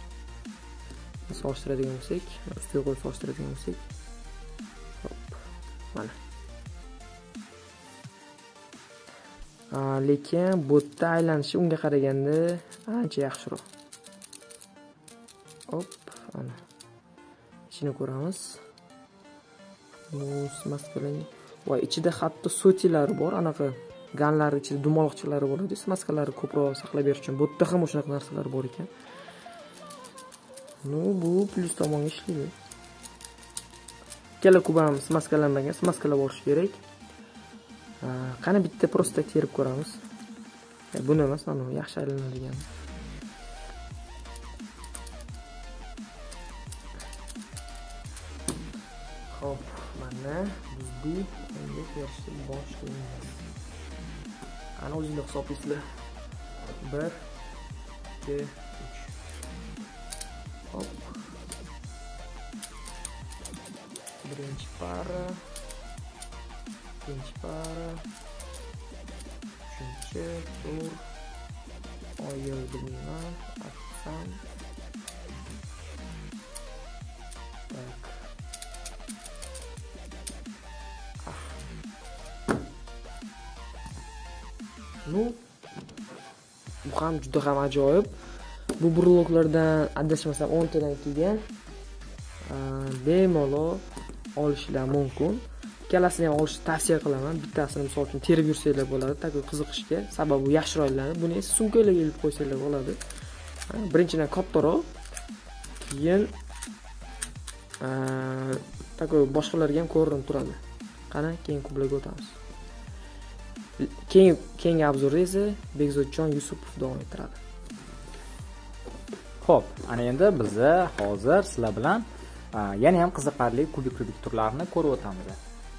Solishtiradigan bo'lsak ustiga qo'yib solishtiradigan bo'lsak hop mana. Lekin bu yerda aylanishi unga qaraganda ancha yaxshiroq. Hop mana. Ichini ko'ramiz. Voy ichida hatto sotilari bor anaqa ganlarni ichida dumaloqchalari bo'ladi smaskalari ko'proq saqlab berish uchun bu yerda ham o'shanaqa narsalar bor ekan. Ну, bu plyus tomonga ishlaydi. Ikkala kubamiz maskalanmagan, maskalab olish kerak. Qani bitta prosta terib ko'ramiz. Buni emas, anavi yaxshi aylanadigan. Xo'p, mana bizdi endi terishni boshlaymiz. Ana o'zingizlar hisoblaysizlar. 1 2 Оп. Бренч пара. Бренч пара. Shuncha tur. Oyildimmi? Atsam. Так. Ah. Ну, bu ham bu burloklardan adashmasam o'ntadan kelgan bemalol olishlar mumkin. Ikkalasini ham olishni tavsiya qilaman. Bittasini misol uchun terib yursanglar bo'ladi такой qiziqishga. Sababi u yaxshiroq buni esa sumkalarga ilib qo'ysanglar bo'ladi. Birinchidan kattaroq keyin такой boshqalarga ham ko'rinib turadi. Qani keyin kublarga o'tamiz. Keyin keyingi obzorda esa bekzodjon yusupov davom ettiradi. Ho'p ana endi biza hozir sizlar bilan yana ham qiziqarli kubik rubik turlarini ko'rib o'tamiz.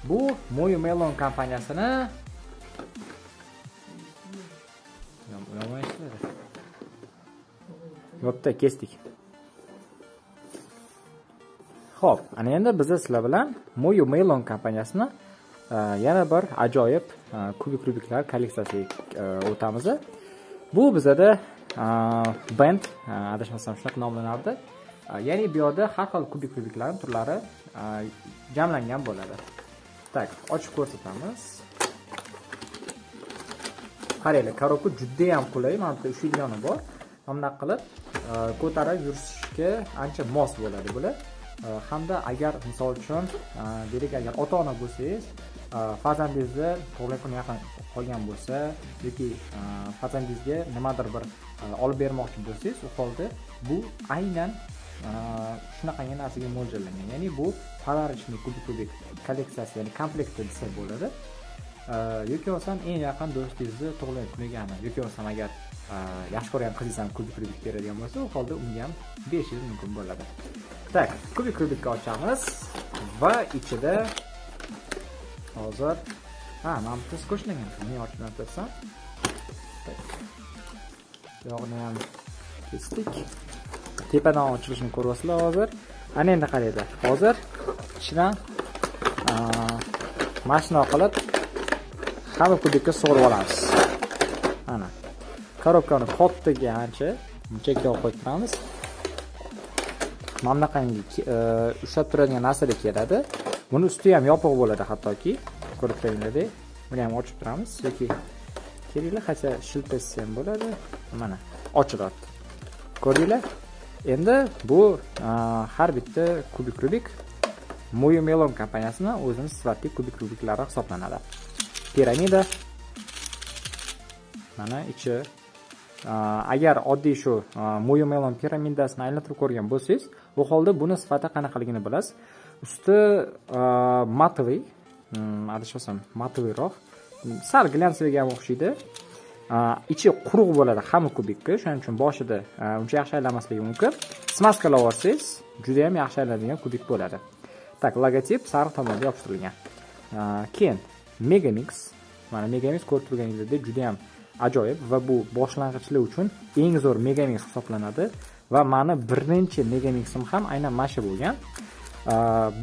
Bu moyu melon kompaniyasini bo'pti kesdik. Ho'p ana endi biza sizlar bilan moyu melon kompaniyasini yana bir ajoyib kubik rubiklar kolleksiyasiga o'tamiz. Bu bizada band adashmasam shunaqa nomlanardi ya'ni bu yerda har xil kubik kubiklarni turlari jamlangan bo'ladi tak ochib ko'rsatamiz qaranglar коробка judayam qulay mana bitta ushlaydigani bor mana bunaqa qilib ko'tarib yurishga ancha mos bo'ladi bular hamda agar misol uchun deylik agar ota ona bo'lsangiz farzandingizni tug'ilgan kuni yaqin qolgan bo'lsa yoki farzandingizga nimadir bir olib bermoqchi bo'lsangiz u holda bu aynan shunaqangi narsaga mo'ljallangan. Ya'ni bu подарочный kubik kubik kolleksiyasi ya'ni komplekti desa bo'ladi. Yoki bo'lmasam eng yaqin do'stingizni tug'ilgan kunigami yoki bo'lmasam agar yaxshi ko'rgan qizingiz ham kubik rubik beradigan bo'lsa u holda unga ham berishingiz mumkin bo'ladi. Так kubik rubikni ochamiz va ichida hozir ha mana bittasi qo'shilgan men ochib o'tirsam yog'ni ham kesdik. Tepadan ochilishini ko'ryapsizlar hozir. Ana endi qaranglar hozir ichidan mana shunaqa qilib hamma kubikka sug'urib olamiz. Mana korobkani kattaga ancha chekka olib qo'yib turamiz. Mana bunaqangi ushlab turadigan narsada keladi. Buni usti ham yopiq bo'ladi hattoki. Ko'rib turinglardek buni ham ochib turamiz. Yoki keringlar хотя shiltasi ham bo'ladi. Mana ochiladi ko'rdinglar? Endi bu har bitta kubik rubik moyu melon kompaniyasini o'zini sifatli kubik rubiklari hisoblanadi. Piramida. Mana ichi. Agar oddiy shu moyu melon piramidasini aylantirib ko'rgan bo'lsangiz u holda buni sifati qanaqaligini bilasiz. Usti matoviy hmm, adashmasam matoviyroq sal glянцевыйga ham o'xshaydi. Ichi quruq bo'ladi hamma kubikka. Shuning uchun boshida uncha yaxshi aylanmasligi mumkin. Smaskalab olsangiz juda yam yaxshi aylanadigan kubik bo'ladi. Так logotip sariq tomonga yopishtirilgan. Keyin megamix. Mana megamix ko'rib turganingizdek juda yam ajoyib va bu boshlang'ichlar uchun eng zo'r megamix hisoblanadi va mani birinchi megamixim ham aynan mana shu bo'lgan.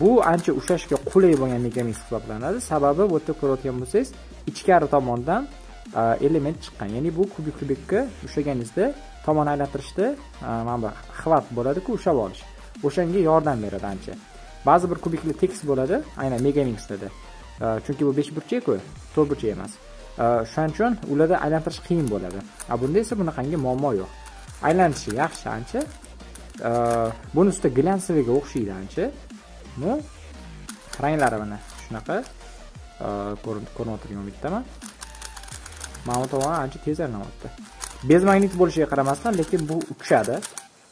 Bu ancha ushlashga qulay bo'lgan megamix hisoblanadi. Sababi bu yerda ko'rayotgan bo'lsangiz ichkari tomondan e, element chiqqan. Ya'ni bu kubik kubikka ushlaganingizda tomon aylantirishda e, mana bu xvat bo'ladiku ushlab olish. O'shanga yordam beradi ancha. Ba'zi bir kubiklar tekis bo'ladi aynan megamixlarda e, chunki bu besh burchakku to'rt burchak emas. Shuning uchun ularda aylantirish qiyin bo'ladi. A bunda esa bunaqangi muammo yo'q. Aylanishi yaxshi ancha. Buni ustida glянцевыйga o'xshaydi ancha. Ну ranglari mana shunaqa. Ko'rinib turgan bittaman mana bu tomon ancha tez aylanyapti bez magnit bo'lishiga qaramasdan lekin bu uchadi.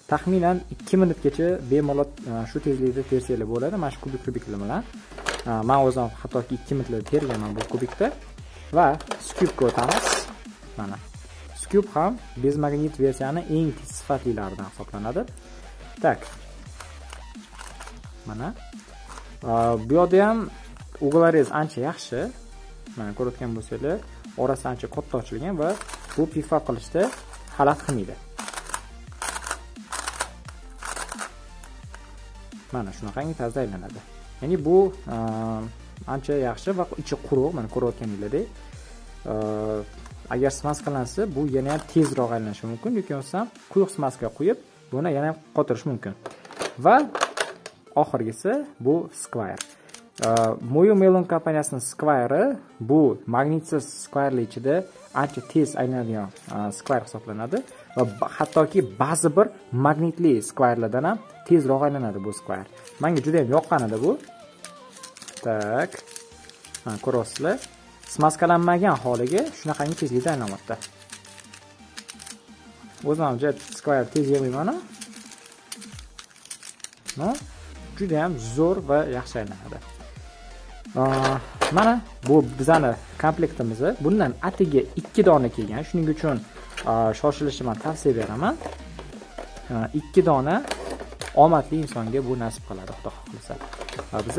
Taxminan 2 minutgacha bemalol e, shu tezlikda tersanglar bo'ladi. Mana shu kubik kubiklar bilan e, man o'zim hattoki 2 minutlarda terganman bu kubikda. Va skyubga o'tamiz mana. Skyub ham bez magnit versiyani eng sifatlilaridan hisoblanadi. Tak. Mana. E, bu yerda ham uglaringiz ancha yaxshi mana ko'rayotgan bo'lsanglar orasi ancha katta ochilgan va bu pifa qilishda xalaqit qilmaydi. Mana shunaqangi tarzda aylanadi. Ya'ni bu ehm, ancha yaxshi va ichi quruq mana ko'rayotganinglardek ehm, agar smaskalansa bu yana ham tezroq aylanishi mumkin yoki bo'lmasam quyuq smaska quyib buni yana ham qotirish mumkin. Va oxirgisi bu squire moyo melon kompaniyasini squire bu magnitsiz squire ichida ancha tez aylanadigan squire hisoblanadi va hattoki ba'zi bir magnitli squirelardan ham tezroq aylanadi bu squire manga juda yam yoqqan edi bu tak ko'ryapsizlar smaskalanmagan holiga shunaqangi tezlikda aylanyapti o'zim ham juda squire tez yemayman judayam zo'r va yaxshi aylanadi mana bu bizani komplektimiz bundan atigi ikki dona kelgan. Shuning uchun shoshilishni man tavsiya beraman. Ikki dona omadli insonga bu nasib qiladi xudo xohlasa. Va biz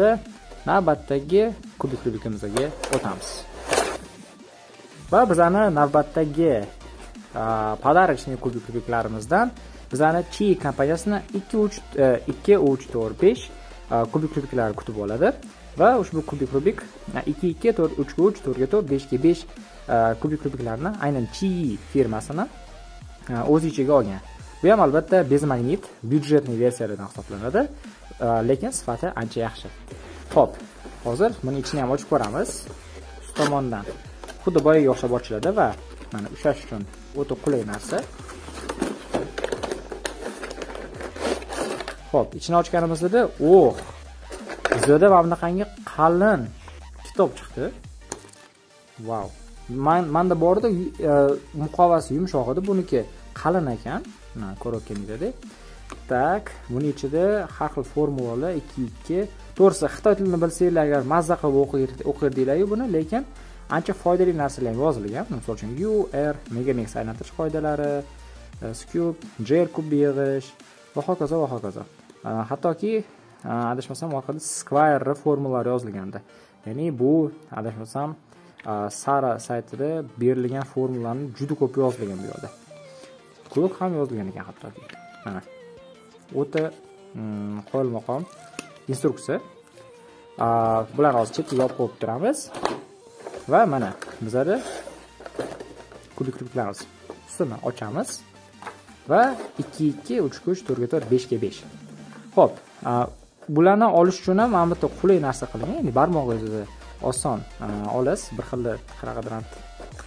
navbatdagi kubik o'tamiz. Va bizani navbatdagi podarочный kubik kubiklarimizdan bizani chi kompaniyasini ikki uch e, ikki uch to'rt besh kubik kutib oladi. Va ushbu kubik rubik e, ikki ikki to'rt uchga uch to'rtga to'rt beshga besh e, kubik rubiklarni aynan chi firmasini e, o'z ichiga olgan. Bu ham albatta bezmagnit byudjetniy versiyalardan hisoblanadi lekin sifati ancha yaxshi. Xo'p, hozir buni ichini ham ochib ko'ramiz. Ust tomondan xuddi boyaga o'xshab ochiladi va mana ushlash uchun o'ta qulay narsa. Ho'p ichini ochganimizda oh! Bizada mana bunaqangi qalin kitob chiqdi. Vau man manda bor edi e, muqovasi yumshoq edi. Buniki qalin ekan. Mana ko'rayotganingizdek tak buni ichida har xil formulalar ikki ikki. To'g'risi xitoy tilini bilsanglar agar mazza qilib o'qirdinglaryu buni lekin ancha foydali narsalar ham yozilgan. Misol uchun u r er, megamex aylantirish qoidalari e, skyub jer kubni yig'ish va hokazo va hokazo. E, hattoki adashmasam orqada squire formulalar yozilgandi. Ya'ni bu adashmasam sara saytida berilgan formulalarni juda ko'p yozilgan bu yerda. Ko'p ham yozilgan ekan hattoki mana o'ta mm, qoyilmaqom instruksiya bularni hozir chetga yopib qo'yib turamiz. Va mana bizada kubik kubiklarimiz ustini ochamiz. Va ikki ikki uch uch to'rtga to'rt beshga besh. Ho'p bularni olish uchun ham mana bitta qulay narsa qiling ya'ni barmog'ingizni oson e, olasiz bir xil qanaqadir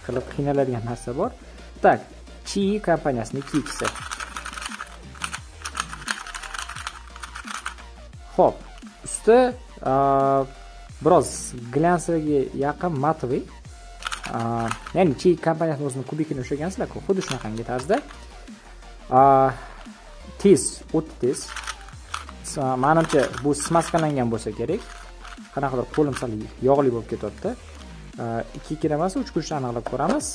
qilib qiynaladigan narsa bor. Так chi kompaniyasini ikkisi ho'p usti e, biroz glyansovga yaqin matoviy e, ya'ni chi kompaniyasini o'zini kubikini ushlagansizlarku xuddi shunaqangi tarzda. Tez o'ta tez E, manimcha bu smaskalangan bo'lsa kerak. Qanaqadir qo'lim sal yog'li bo'lib ketyapti. E, ikki ikkida emas uch kuchni aniqlab ko'ramiz.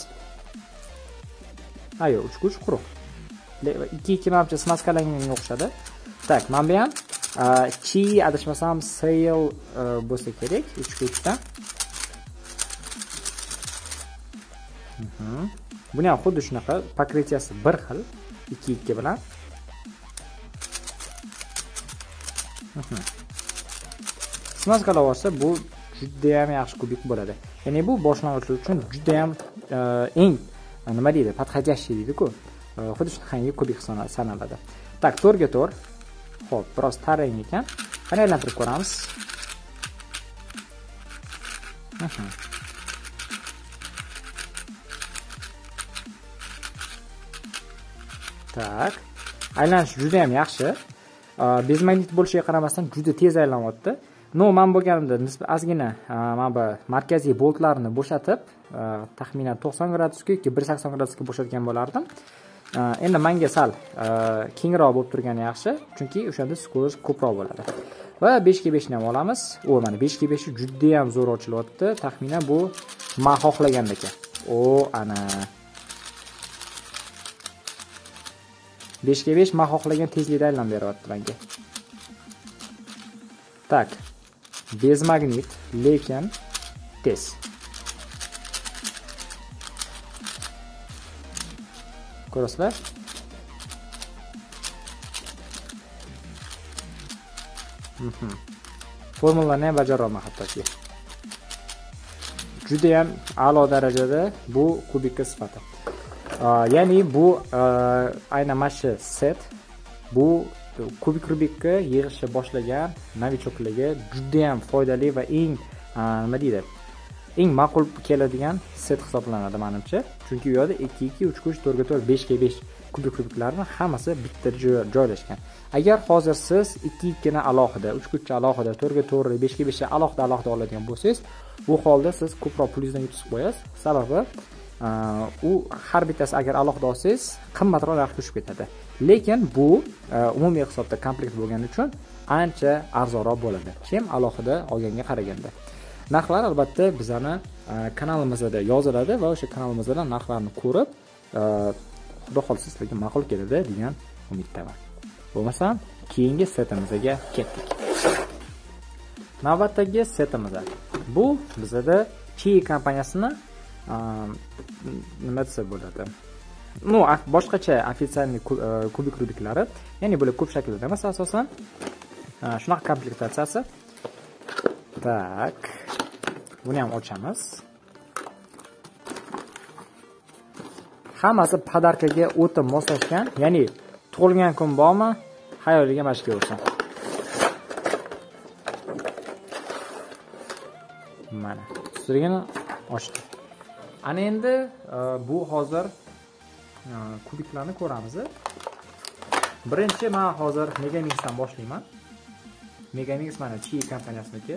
Ha yo'q uch kuch quruq ikki ikki manimcha smaskalanganga o'xshadi. Так mana bu ham e, chi adashmasam sail bo'lsa kerak uch kuchda mhm. buni ham xuddi shunaqa покрытияsi bir xil ikki ikki bilan. [LAUGHS] smaskalab olsa bu judayam yaxshi kubik bo'ladi. Ya'ni bu boshlang'ichlar uchun judayam e, eng e, nima deydi подходящий deydiku. E, xuddi shunaqangi kubik sanaladi. Так to'rtga to'rt. Ho'p biroz tarang ekan. Qani aylantirib ko'ramiz. [LAUGHS] Tak aylanish juda ham yaxshi. Bezmagnit bo'lishiga qaramasdan juda tez aylanyapti no man bo'lganimda ozgina mana bu markaziy boltlarni bo'shatib taxminan to'qson gradusga yoki bir sakson gradusga bo'shatgan bo'lardim endi manga sal kengroq bo'lib turgani yaxshi chunki o'shanda skorost ko'proq bo'ladi va beshga beshni ham olamiz o mana beshga beshi judayam zo'r ochilyapti taxminan bu man xohlagandek o ana beshga besh man xohlagan tezlikda aylanib beryapti manga. Tak. Bez magnit lekin tez. Ko'rasizlar? Mhm. ham bajaryapman hattoki. Judayam a'lo darajada bu kubikka sifati. Ya'ni bu aynan mana shu set bu kubik rubikni yig'ishni boshlagan novichoklarga judayam foydali va eng nima deydi eng ma'qul keladigan set hisoblanadi manimcha chunki u yoqda ikki ikki uch uch to'rtga to'rt beshga besh kubik rubiklarni hammasi bitta joylashgan agar hozir siz ikki ikkini alohida uch uchni alohida to'rtga to'rtni beshga beshni alohida alohida oladigan bo'lsangiz bu holda siz ko'proq pulingizdan yutqazib qo'yasiz. Sababi u har bittasi agar alohida olsangiz qimmatroq narxga tushib ketadi. Lekin bu e, umumiy hisobda komplekt bo'lgani uchun ancha arzonroq bo'ladi. Kim alohida olganga qaraganda. Narxlar albatta bizani e, kanalimizda yoziladi va o'sha kanalimizdan narxlarni ko'rib e, xudo xohlasa sizlarga ma'qul keladi degan umiddaman bo'lmasam keyingi setimizga ketdik. Navbatdagi setimiz bu bizada chi kompaniyasini nima desa bo'ladi. Ну boshqacha официальный kubik rubiklari ya'ni bular ko'p shaklida emas asosan shunaqa komplektatsiyasi так buni ham ochamiz. Hammasi podarkaga o'ta moslashgan ya'ni tug'ilgan kun bormi hayoliga mana shu bo'lsin mana ustiligini ochdik ana endi e, bu hozir e, kubiklarni ko'ramiz birinchi man hozir megamixdan boshlayman. Megamix mana chi kompaniyasiniki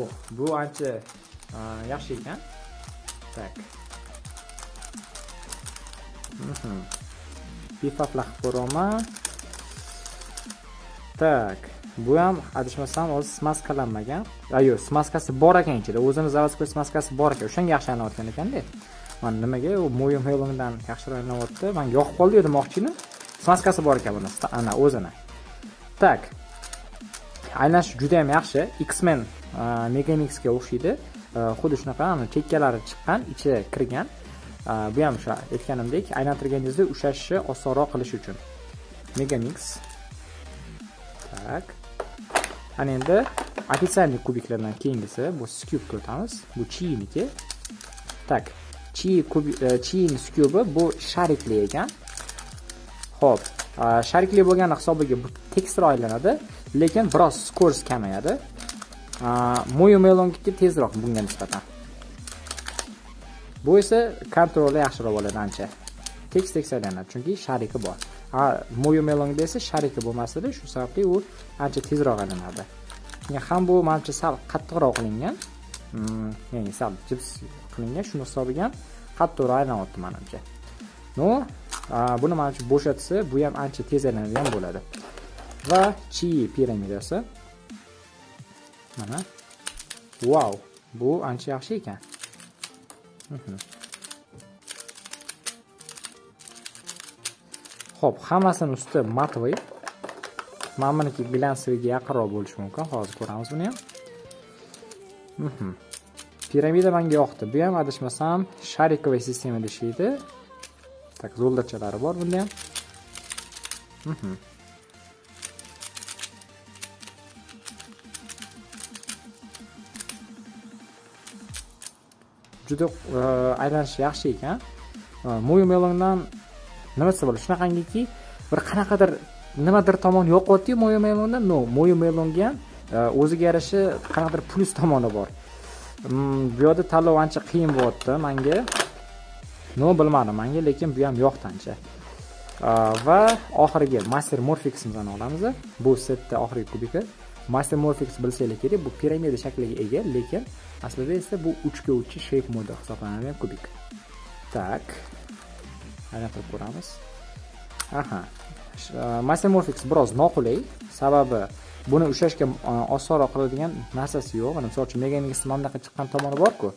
oh bu ancha e, yaxshi ekan. Так bifafla qilib ko'ryapman tak. Mhm. Bu ham adashmasam hozir smaskalanmagan. Yo'q smaskasi bor ekan ichida o'zini заводской smaskasi bor ekan. O'shanga yaxshi aylanayotgan ekanda mana nimaga u moyim helongdan yaxshiroq aylanyapti man yoqib qoldi demoqchi edim smaskasi bor ekan buni ana o'zini. Tak. Aylanishi juda yam yaxshi. X-men megamixga o'xshaydi. Xuddi shunaqa chekkalari chiqqan ichi kirgan. Bu ham o'sha aytganimdek aylantirganingizda ushlashni osonroq qilish uchun. Megamix. Tak. Ana endi официальный kubiklardan keyingisi bu skubga o'tamiz bu chiyiniki. Tak chi e, chiyin skubi bu sharikli ekan. Ho'p e, sharikli bo'lgani hisobiga bu tekisroq aylanadi lekin biroz skors kamayadi. E, Mo'yu melonga tezroq bunga nisbatan. Bu esa kontroli yaxshiroq bo'ladi ancha. Tekis tekis aylanadi chunki shariki bor. Mo'yu melonda esa shariki bo'lmasdi shu sababli u ancha tezroq aylanadi. Ham bu manimcha sal qattiqroq qilingan. Hmm, ya'ni sal jips qilingan. Shuni hisobiga ham qattiqroq aylanyapti manimcha. Ну buni manimcha bo'shatsa bu ham ancha tez aylanadigan bo'ladi. Va chi piramidasi. Mana. Vau bu ancha yaxshi ekan. Mhm. Mhm. Xo'p, hammasini usti matvoy. Mana buniki glyansiyaga yaqinroq bo'lishi mumkin. Hozir ko'ramiz buni ham. Mhm. Piramida menga yoqdi. Bu ham adashmasam sharikovый sistemada ishlaydi. так zo'ldachalari bor bunda ham. Mhm. Juda e, aylanish yaxshi ekan. E, Mo'yu melondan nima desa bo'ladi? Shunaqangiki bir qanaqadir nimadir tomon yoqyaptiyu moyo melonda no moyo melonga ham e, o'ziga yarasha qanaqadir plyus tomoni bor. Mm, bu yoqda tanlov ancha qiyin bo'lyapti manga. No bilmadim manga lekin bu ham yoqdi ancha. E, va oxirgi master morfiximizni olamiz bu setni oxirgi kubiki mastermorphix bilsanglar kerak bu piramida shakliga ega lekin aslida esa bu uchga uchi shape model hisoblanadigan kubik tak. Aylantirib ko'ramiz aha mastermorphix biroz noqulay sababi buni ushlashga osonroq qiladigan narsasi yo'q mana misol uchun meganix mana bunaqa chiqqan tomoni borku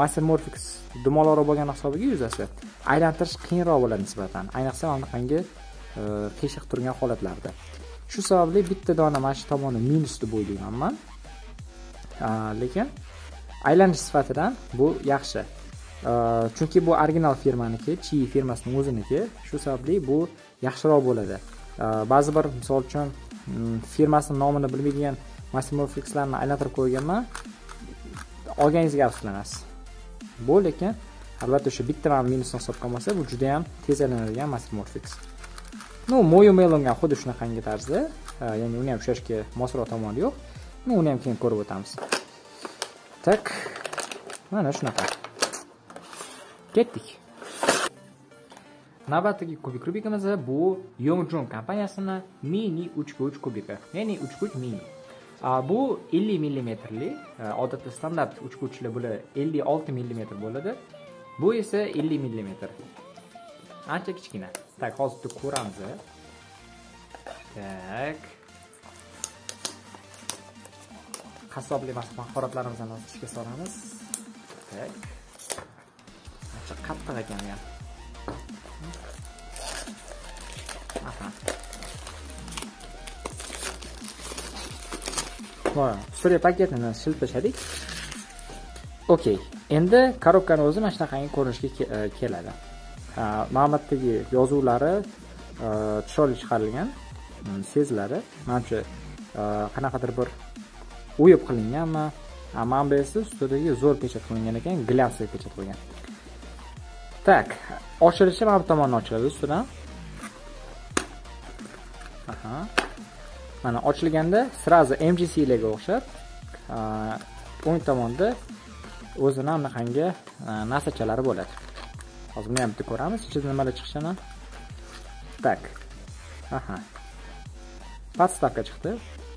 mastermorphix dumaloqroq bo'lgani hisobiga yuzasi aylantirish qiyinroq bo'ladi nisbatan ayniqsa mana bunaqangi qiyshiq turgan holatlarda shu sababli bitta dona mana shu tomoni minus deb o'ylayman lekin aylanish sifatidan bu yaxshi Э, chunki bu original firmaniki chi firmasini o'ziniki shu sababli bu yaxshiroq bo'ladi. Э, ba'zi bir misol uchun firmasini nomini bilmaydigan massimofixlarni aylantirib qo'yganman olganingizga afsuslanasiz. Bu lekin albatta o'sha bitta mana minusni hisobga olmasa bu juda yam tez aylanadigan massimofix ну moyu ham xuddi shunaqangi tarzda э, ya'ni uni ham ushlashga mosroq tomoni yo'q. Ну uni ham keyin ko'rib o'tamiz. Так mana shunaqa. Ketdik. Navbatdagi kubik rubikimiz bu yongjun kompaniyasini mini 3x3 kubiki ya'ni 3x3 mini. Bu 50 millimetrli e, odatda standart 3x3lar bular 56 millimetr bo'ladi. Bu esa 50 millimetr. Ancha kichkina. Tak hozir ko'ramiz. Tak. Qassoblik mahoratlarimizni ichga solamiz. Tak. Ancha qattiq ekan bu ham mana suriya paketini silib tashladik okey endi korobkani o'zi mana shunaqangi ko'rinishga keladi mana yozuvlari chiroyli chiqarilgan sezlari, seziladi manimcha qanaqadir bir o'yib qilinganmi mana bu esa ustidagi zo'r pechat qilingan ekan glyamsli pechat qilgan Так, ochilishi mana bu tomondan ochiladi ustidan aha. Mana ochilganda srazi mgclarga o'xshab o'ng tomonda o'zini anaqangi nasachalari bo'ladi. Hozir buni ham bitta ko'ramiz ichida nimalar chiqishini. Так. Aha. Подставка chiqdi.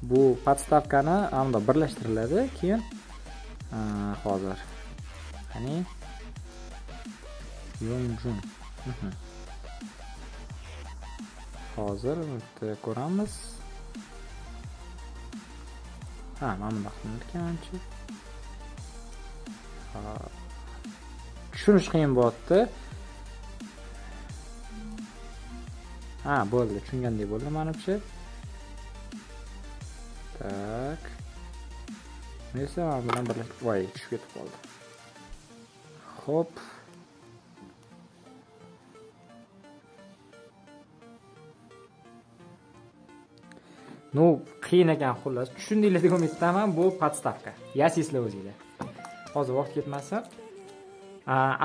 Bu podstavkani mana birlashtiriladi keyin hozir. Qani? Yongjun. Hozir bitta ko'ramiz. Ha mana bundoq qilinarkanchi tushunish qiyin bo'ldi. ha bo'ldi tushungandek bo'ldi menimcha. tak. Nesa, mana bilan birlashib voy tushib ketib qoldi. Xo'p. Ну qiyin ekan xullas. Tushundinglar deb umiddaman bu подставка yasizlar o'zinglar. Hozir vaqt ketmasin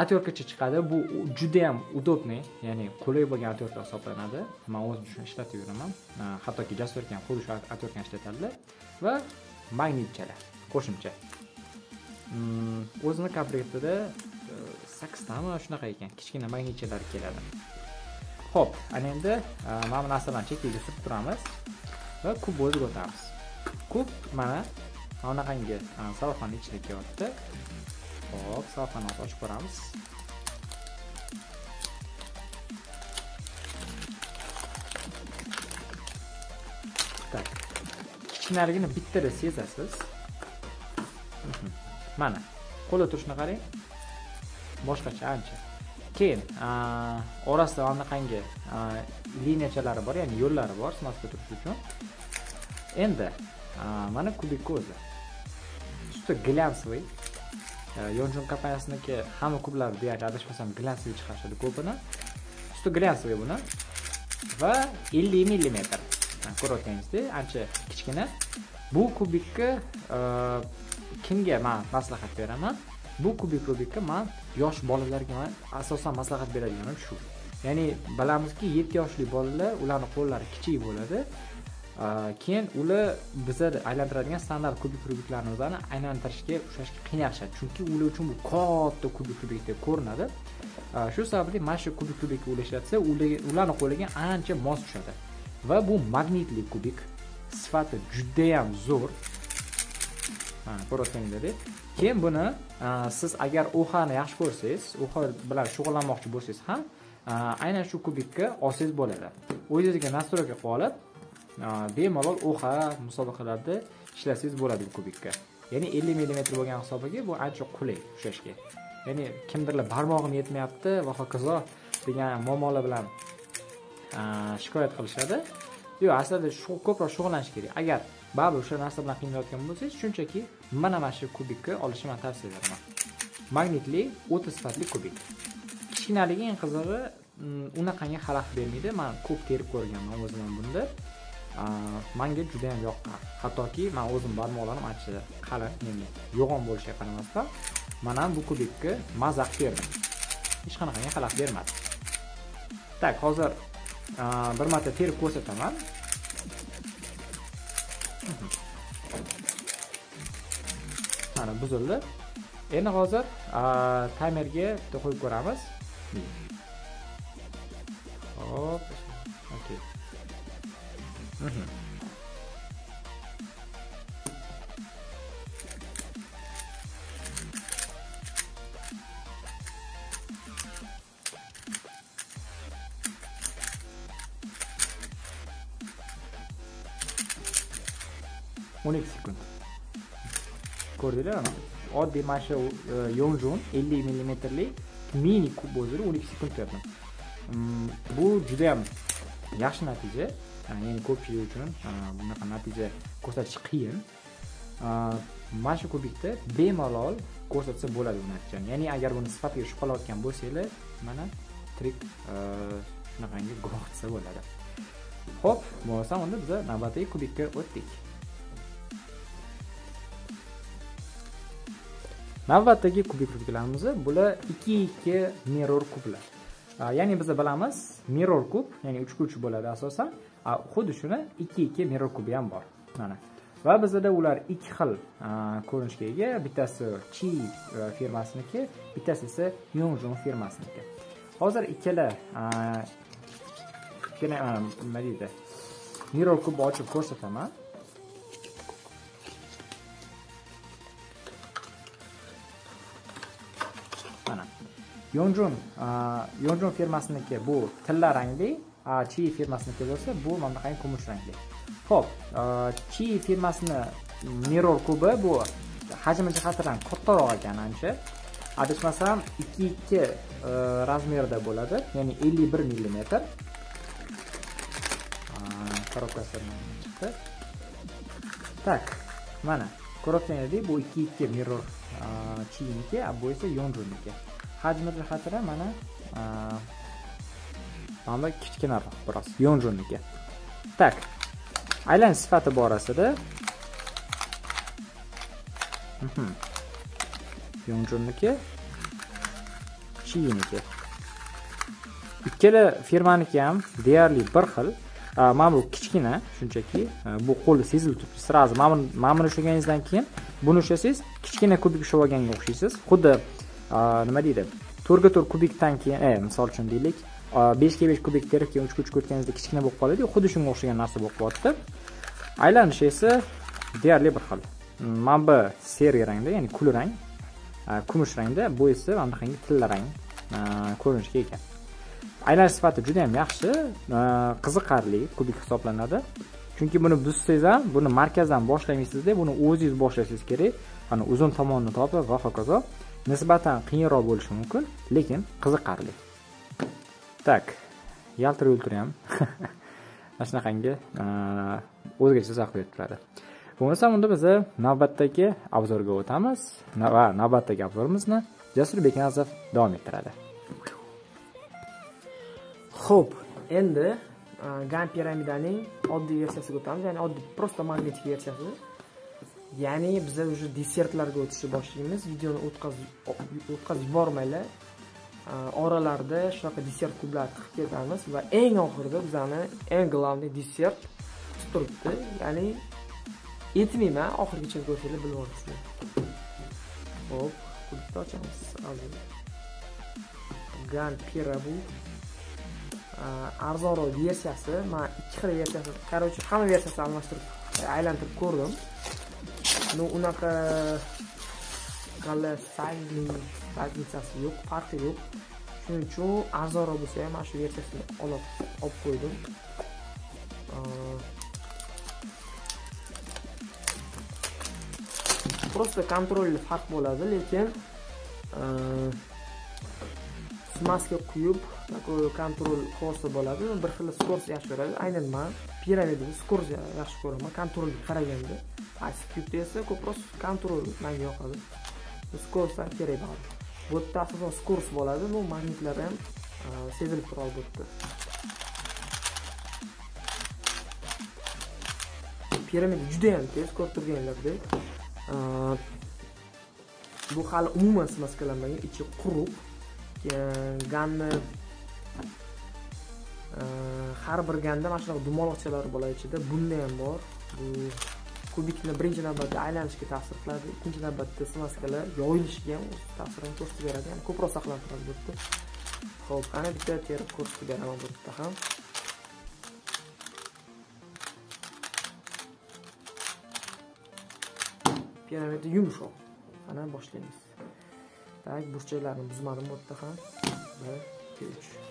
отверткаcha chiqadi. Bu juda yam удобный ya'ni qulay bo'lgan atyorka hisoblanadi. Man o'zim shuni ishlatib yuraman. Hattoki jasurka ham xuddi shu отверткani ishlatadilar va magnitchalar qo'shimcha. Mm, o'zini komplektida e, sakkiztami shunaqa ekan. Kichkina magnitchalar keladi. Ho'p ana endi mana bu narsalarni chekkaga surib turamiz. Va kub o'ziga o'tamiz. Kub mana bunaqangi salofan ichida kelyapti hop salofani ochib ko'ramiz так kichkinaligini bittada sezasiz. Mhm. Mana qo'lda turishini qarang. Boshqacha ancha. Keyin orasida anaqangi liniyachalari bor ya'ni yo'llari bor snoska turish uchun. Endi mana kubikni o'zi juda глянцевый yonchun kompaniyasiniki hamma kublar deyarli adashmasam глянцевый chiqarishadi ko'pini. Usti глянцевый buni. Va 50 millimetr. Ko'rayotganingizdek ancha kichkina. Bu kubikni e, kimga man maslahat beraman? Bu kubik rubikka man yosh bolalarga man asosan maslahat beradiganim shu. Ya'ni bilamizki yetti yoshli bolalar ularni qo'llari kichik bo'ladi. Э, keyin ular biza aylantiradigan standart kubik rubiklarni o'zlarini aylantirishga ushlashga qiynalishadi. Chunki ular uchun bu katta kubik rubik deb ko'rinadi. Э, shu sababli mana shu kubik rubikni ular ishlatsa ularni qo'liga ancha mos tushadi. Va bu magnitli kubik sifati judayam zo'r. Mana ko'rayotganinglardek keyin buni э, siz agar ohani yaxshi ko'rsangiz uxa bilan shug'ullanmoqchi bo'lsangiz ham aynan shu kubikka olsangiz bo'ladi. O'zingizga настройка qilib olib Э, bemalol uxa musobaqalarda ishlasangiz bo'ladi bu kubikka. Ya'ni 50 millimetr bo'lgan hisobiga bu ancha qulay ushlashga. Ya'ni kimdirlar barmog'im yetmayapti va hokazo degan muammolar bilan e, shikoyat qilishadi. Yo'q aslida shu ko'proq shug'ullanish kerak. Agar baribir o'sha narsa bilan qiynalayotgan bo'lsangiz shunchaki mana mana shu kubikni olishni man tavsiya beraman magnitli o'ta sifatli kubik. Kichkinaligi eng qizig'i mm, unaqangi xalaqit bermaydi. Man ko'p terib ko'rganman o'zim ham bunda. Manga juda yam yoqqan hattoki man o'zim barmoqlarim ancha qalin endi yo'g'on bo'lishiga qaramasdan man ham bu kubikka mazax berdim. Hech qanaqangi xalaqit bermadi. Так hozir bir marta terib ko'rsataman. Mana buzildi. Endi hozir taymerga bitta qo'yib ko'ramiz. Hop o'n ikki sekund. Ko'rdinglar oddiy mana shu yonjun ellik millimetrli mini kub o'zini o'n ikki sekund qilyapman bu judayam yaxshi natija ya'ni ko'pchilik uchun ah, bunaqa natija ko'rsatish qiyin. Ah, mana shu kubikda bemalol ko'rsatsa bo'ladi bu natijani ya'ni agar buni sifatiga shubhalayotgan bo'lsanglar mana trik ah, shunaqangi guvoh desa bo'ladi. Ho'p bo'lmasam unda biz navbatdagi kubikka o'tdik. Navbatdagi kubik kubiklarimiz bular ikki ikki mirror kublar. Ya'ni biz bilamiz mirror kub ya'ni uchga uch bo'ladi asosan. Xuddi shuni ikki ikki mirror kubi ham bor. Mana. Va bizada ular ikki xil ko'rinishga ega. Bittasi chi e, firmasiniki bittasi esa yongjun firmasiniki hozir ikkala ikkala nima deydi mirror kubni ochib ko'rsataman. Mana. Yonjun yonjun firmasiniki bu tilla rangli chi firmasini bo'lsa bu mana bunaqangi kumush rangli ho'p chi firmasini mirror kubi bu hajmi jihatidan kattaroq ekan ancha adashmasam ikki ikki razmerda bo'ladi ya'ni ellik bir millimetr коробкasi chiqdi так mana ko'rayotganingizdek bu ikki ikki mirror chiniki bu esa yonjuniki hajmi jihatidan mana mana kichkinaroq biroz. Yonjonniki так aylanish sifati borasida mhm. yonjonniki chiyiniki ikkala firmaniki ham deyarli bir xil. Mana bu kichkina shunchaki e, bu qo'lda sezilib turibdi. Сразу mana buni ushlaganingizdan keyin buni ushlasangiz kichkina kubik ushlab olganga o'xshaysiz. Xuddi nima deydi? To'rga to'rt kubikdan keyin e misol uchun deylik beshga besh kubik terib keyin uchga uch o'tganingizda kichkina bo'lib qoladiyu xuddi shunga o'xshagan narsa bo'lib qolyapti aylanishi esa deyarli bir xil. Mm, mana bu seriy rangda ya'ni kul rang kumush rangda bu esa mana bunaqangi tilla rang ko'rinishga ega. Aylanish sifati juda yam yaxshi qiziqarli kubik hisoblanadi. Chunki buni buzsangiz ham buni markazdan boshlamaysizda buni o'zingiz boshlashingiz kerak. Ana uzun tomonni topib va hokazo nisbatan qiyinroq bo'lishi mumkin lekin qiziqarli. Так yaltirib yultir ham mana shunaqangi o'zgacha zavq berib turadi bo'lmasam unda biz navbatdagi obzorga o'tamiz va navbatdagi obzorimizni jasur beknazov davom ettiradi ho'p endi gan piramidaning oddiy versiyasiga o'tamiz ya'ni oddiy просто magnetik versiyasi ya'ni biza уже desertlarga o'tishni boshlaymiz videoni o'tkazib yubormanglar Э, oralarida shunaqa desert kublar tiqib ketamiz va eng oxirida bizani eng главный desert turibdi ya'ni aytmayman oxirigacha ko'rsanglar bilib olasizlar ho'p kubni ochamiz. Gan pira bu e, arzonroq versiyasi man ikki xil versiyasi короче hamma versiyasini almashtirib aylantirib ko'rdim. Ну unaqa hali sayzning razницasi yo'q farqi yo'q shuning uchun arzonroq bo'lsa ham mana shu versiyasini olib olib qo'ydim просто kontrolli farq bo'ladi lekin e, smaska quyib такой kontrol xo'si bo'ladi bir xil skorost yaxshi ko'radi aynan man piramidani skorost yaxshi ko'raman kontrolga qaraganda qaysi kubda esa ko'proq kontrol manga yoqadi skoroslar kerak bo'ladi bu yerda asosan skorost bo'ladi bu magnitlar ham sezilib turadi bu yerda piramida juda yam tez ko'rib turganlardek bu hali umuman smaskalanmagan ichi quruq ganni har bir ganda mana shunaqa dumaloqchalar bo'ladi ichida bunda ham bor bu kubikni birinchi navbatda aylanishga ta'sir qiladi ikkinchi navbatda smaskalar yoyilishiga ham o'z ta'sirini ko'rsatib beradi ya'ni ko'proq saqlanib turadi bu yerda ho'p ana bitta terib ko'rsatib beraman bu yerda ham piramida yumshoq ana boshlaymiz tak burchaklarni buzmadim bu yerda ham bir ikki uch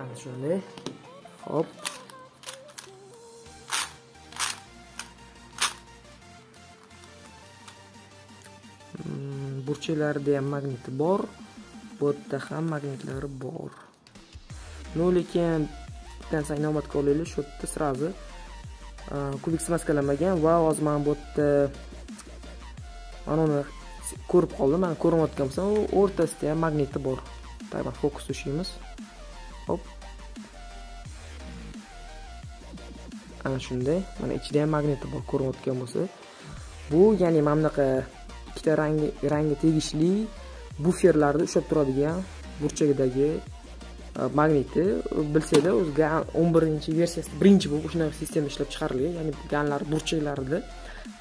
ana shunday hop burchaklarida ham magniti bor. Bu yerda ham magnitlari bor. Ну lekin bitta narsani inobatga olaylik. Shu yerda сразу e, kubik smaskalanmagan va hozir mana bu yerda mana uni ko'rib qoldim. Mana ko'rmayotgan bo'lsam u o'rtasida ham magniti bor. Так fokus tushiymiz ana shunday. Mana ichida ham magniti bor ko'rinayotgan bo'lsa. Bu ya'ni mana bunaqa ikkita rangi rangga tegishli buferlarni ushlab turadigan burchagidagi e, magniti bilsanglar o'zi gan o'n birinchi versiyasida birinchi bo'lib shunaqa sistema ishlab chiqarilgan ya'ni ganlar burchaklarida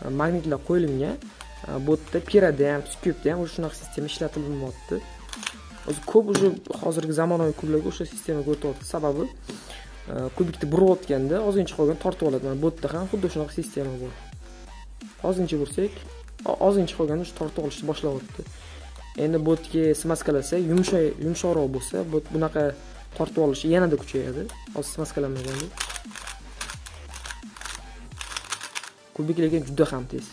e, magnitlar qo'yilgan. E, bu yerda pirada ham skubda ham shunaqa sistema ishlatilmayapti o'zi ko'p уже hozirgi zamonaviy klublarga o'sha sistemaga o'tyapti sababi kubikni burayotganda ozgincha qolgan tortib oladi mana bu yerda ham xuddi shunaqa sistema bor ozgincha bursak ozgincha qolganda shu tortib olishni boshlayapti endi bu yerga smaskalasak yumshoqroq bo'lsa bunaqa tortib olishi yanada kuchayadi hozir smaskalanmaganda kubik lekin juda ham tez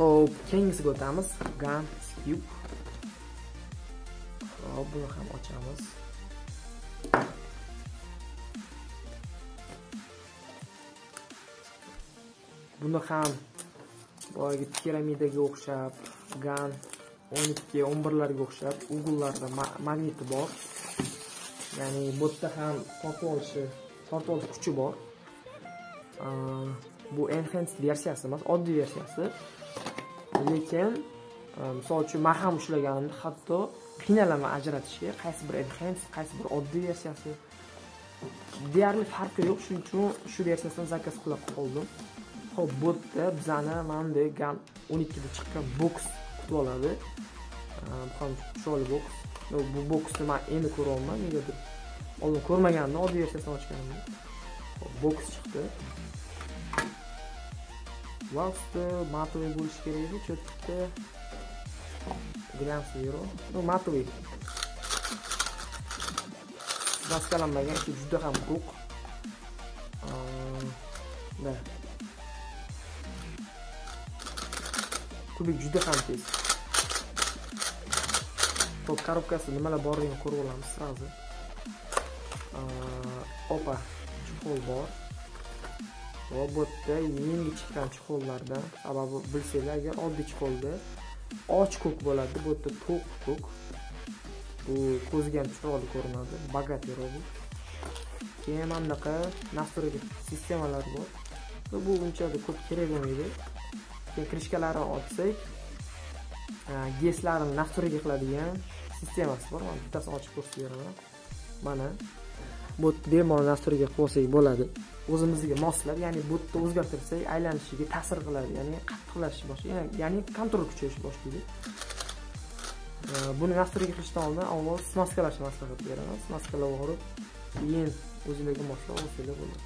Xo'p, keyingisiga o'tamiz gun cube Xo'p, buni ham ochamiz. Buni ham boyagi piramidaga o'xshab gan o'n ikki o'n birlarga o'xshab ugullarda magniti bor. Ya'ni bu yerda ham tortib olishi olish kuchi bor. Bu enhanced versiyasi emas oddiy versiyasi. Lekin e, misol uchun man ham ushlaganimda hatto qiynalaman ajratishga qaysi bir enhanced qaysi bir oddiy versiyasi deyarli farqi yo'q. Shuning uchun shu versiyasini zakaz qilib qoldim. Ho'p bu yerda bizani mana bunday o'n ikkida chiqqan boks kutib oladi chiroyli e, boks. Bu boksni man endi ko'ryapman negadir oldin ko'rmagandim oddiy versiyasini ochganimda boks chiqdi. Va usti matoviy bo'lishi kerak edi что то glans zero ну matoviy maskalanmagan juda ham quruq да kubik juda ham tez ho'p korobkasida nimalar borligini ko'rib olamiz sразу opa chuqur bor va bu yerda yangi chiqqan chexollardan sababi bilsanglar agar oddiy chuqurda och ko'k bo'ladi bu yerda to'q ko'k. Bu ko'zga ham chiroyli ko'rinadi bogatiyroq bu keyin mana bunaqa настройка sistemalar bor. Bu unchalik ko'p kerak bo'lmaydi. Keyin krishkalarini ochsak geslarni настройка qiladigan sistemasi bor. Mana bittasini ochib ko'rsatib beraman. Mana. Bu bemalol nastroyga qilib olsak bo'ladi. O'zimizga moslab ya'ni botni o'zgartirsak aylanishiga ta'sir qiladi ya'ni qattiqlashish boshlaydi ya'ni kontrol kuchayish boshlaydi buni nastroyga qilishdan oldin avvalo smaskalashni maslahat beraman smaskalab olib keyin o'zinglarga moslab olsanglar bo'ladi.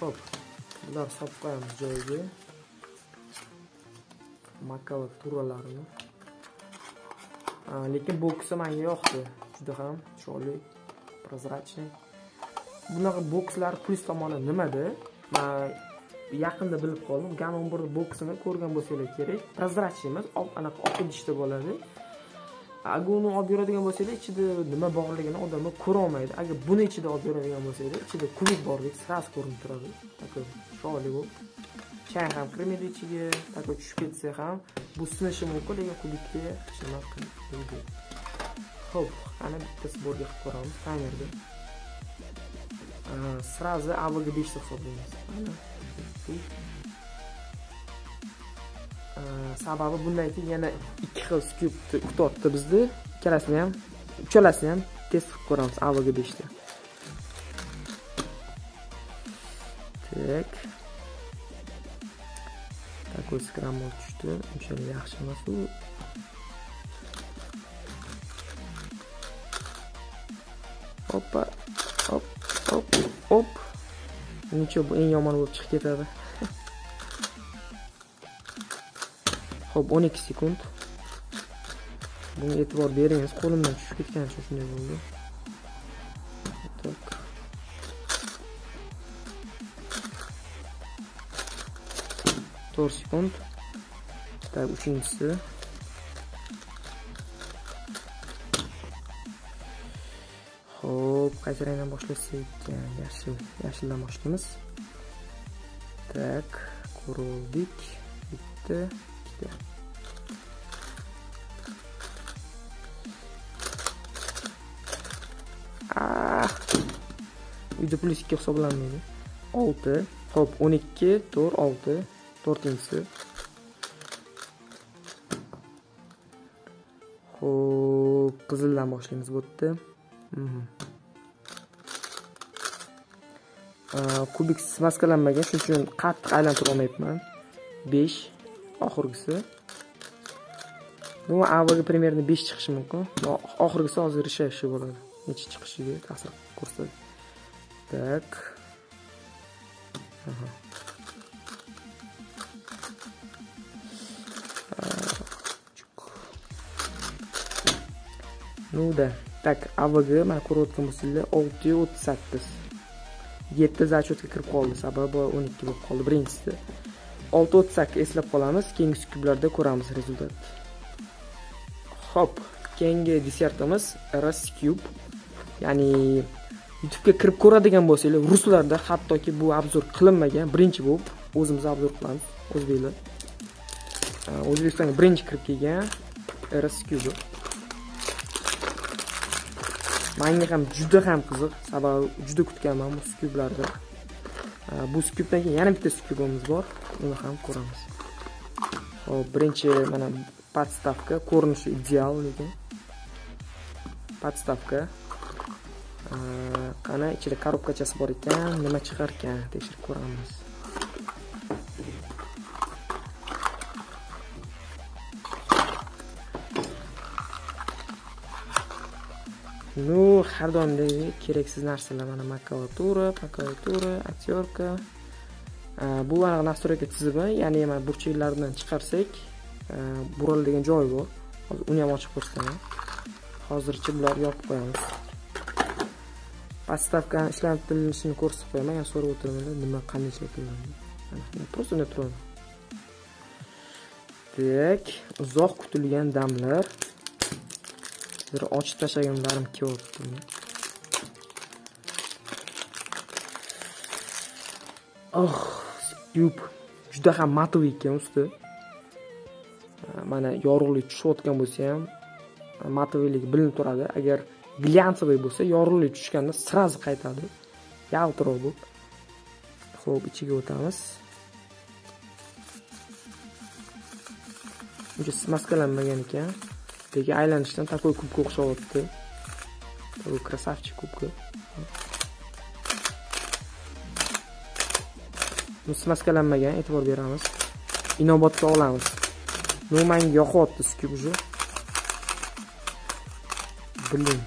Ho'p bularni solib qo'yamiz joyiga. Makava turalarini lekin boksi menga yoqdi. Juda ham chiroyli. Прозрачный. Bunaqa bokslar plyus tomoni nimada? Man yaqinda bilib qoldim gan o'n bir boksini ko'rgan bo'lsanglar kerak. Прозрачный emas anaqa oq idishda bo'ladi. Agar uni olib yuradigan bo'lsanglar ichida nima borligini odamlar ko'rolmaydi. Agar buni ichida olib yuradigan bo'lsanglar ichida kubik bordek сразу ko'rinib turadi. Такой chiroyli bo'lib chang ham kirmaydi ichiga такой tushib ketsa ham bu sinishi mumkin lekin kubikka hech nima qilmaydi. Ho'p ana bitta sborga qilib ko'ramiz taymerga сразу avvalgi beshta hisoblaymiz. Sababi bundan keyin yana ikki xil skyubni kutyapti bizni. Ikkalasini ham uchalasini ham test qilib ko'ramiz avvalgi beshta. Так такой skramol tushdi unchalik yaxshi emas u Опа. hop hop hop Ничего, bu eng yomoni bo'lib chiqib ketadi ho'p 12 sekund bunga e'tibor beringiz qo'limdan tushib ketgani uchun shunday bo'ldi так. To'rt sekund так uchinchisi Xo'p, qaysi rangdan boshlasak? Yashil, yashildan boshlaymiz. Tak, ko'rdik. Bitta, ikkita. Ah! Uyda plyus 2 hisoblanmaydi. 6. Xo'p, 12, 4, 6. 4-inchisi. Xo'p, qizildan boshlaymiz bu yerda. Kubik maskalanmagan shuning uchun qattiq aylantira olmayapman 5 oxirgisi bu avvalgi примерно 5 chiqishi mumkin oxirgisi hozir решающий bo'ladi necha chiqishiga ta'sir ko'rsatadi так. Ну да. Так AVG mana ko'rayotgan bo'lsanglar olti yu o'ttiz kirib qoldi sababi o'n ikki bo'lib qoldi birinchisi olti o'ttiz sakkiz eslab qolamiz keyingi kublarda ko'ramiz rezultat ho'p keyingi desertimiz rs cube ya'ni youtubega kirib ko'radigan bo'lsanglar ruslarda hattoki bu obzor qilinmagan birinchi bo'lib o'zimiz obzor qilamiz o'zbeklar o'zbekistonga birinchi kirib kelgan rs cube manga ham juda ham qiziq. Sababi juda kutganman bu skyublarni bu skyubdan keyin yana bitta skyubimiz bor. Uni ham ko'ramiz. Hop birinchi mana podstavka ko'rinishi ideal lekin. Podstavka qani ichida korobkachasi bor ekan nima chiqar ekan tekshirib ko'ramiz. Ну har doimdagi keraksiz narsalar mana makulatura makulatura aktyorka bu anaqa настройка tizimi ya'ni mana burchaklardan chiqarsak buriladigan joyi bor hozir uni ham ochib ko'rsataman. Hozircha bularni yopib qo'yamiz. Подставкani ishlatilishini ko'rsatib qo'yaman yana so'rab o'tiramanlar nima qanday ishlatiladi просто unda turaman. Так uzoq kutilgan damlar. Bir ochib tashlaganlarim kelyapti oh yub juda ham matoviy ekan usti. Eh, mana yorug'lik tushayotgan bo'lsa ham eh, matoviylik bilinib turadi. Agar glянцевый bo'lsa yorug'lik tushganda сразу qaytadi. Yaltiroq bo'lib. Ho'p ichiga o'tamiz. Uncha maskalanmagan ekan. Kubkaga aylanishdan такой kubga o'xshayapti bu красавчик kubka smaskalanmagan e'tibor beramiz. Inobatga olamiz. Ну manga yoqyapti skub уже блин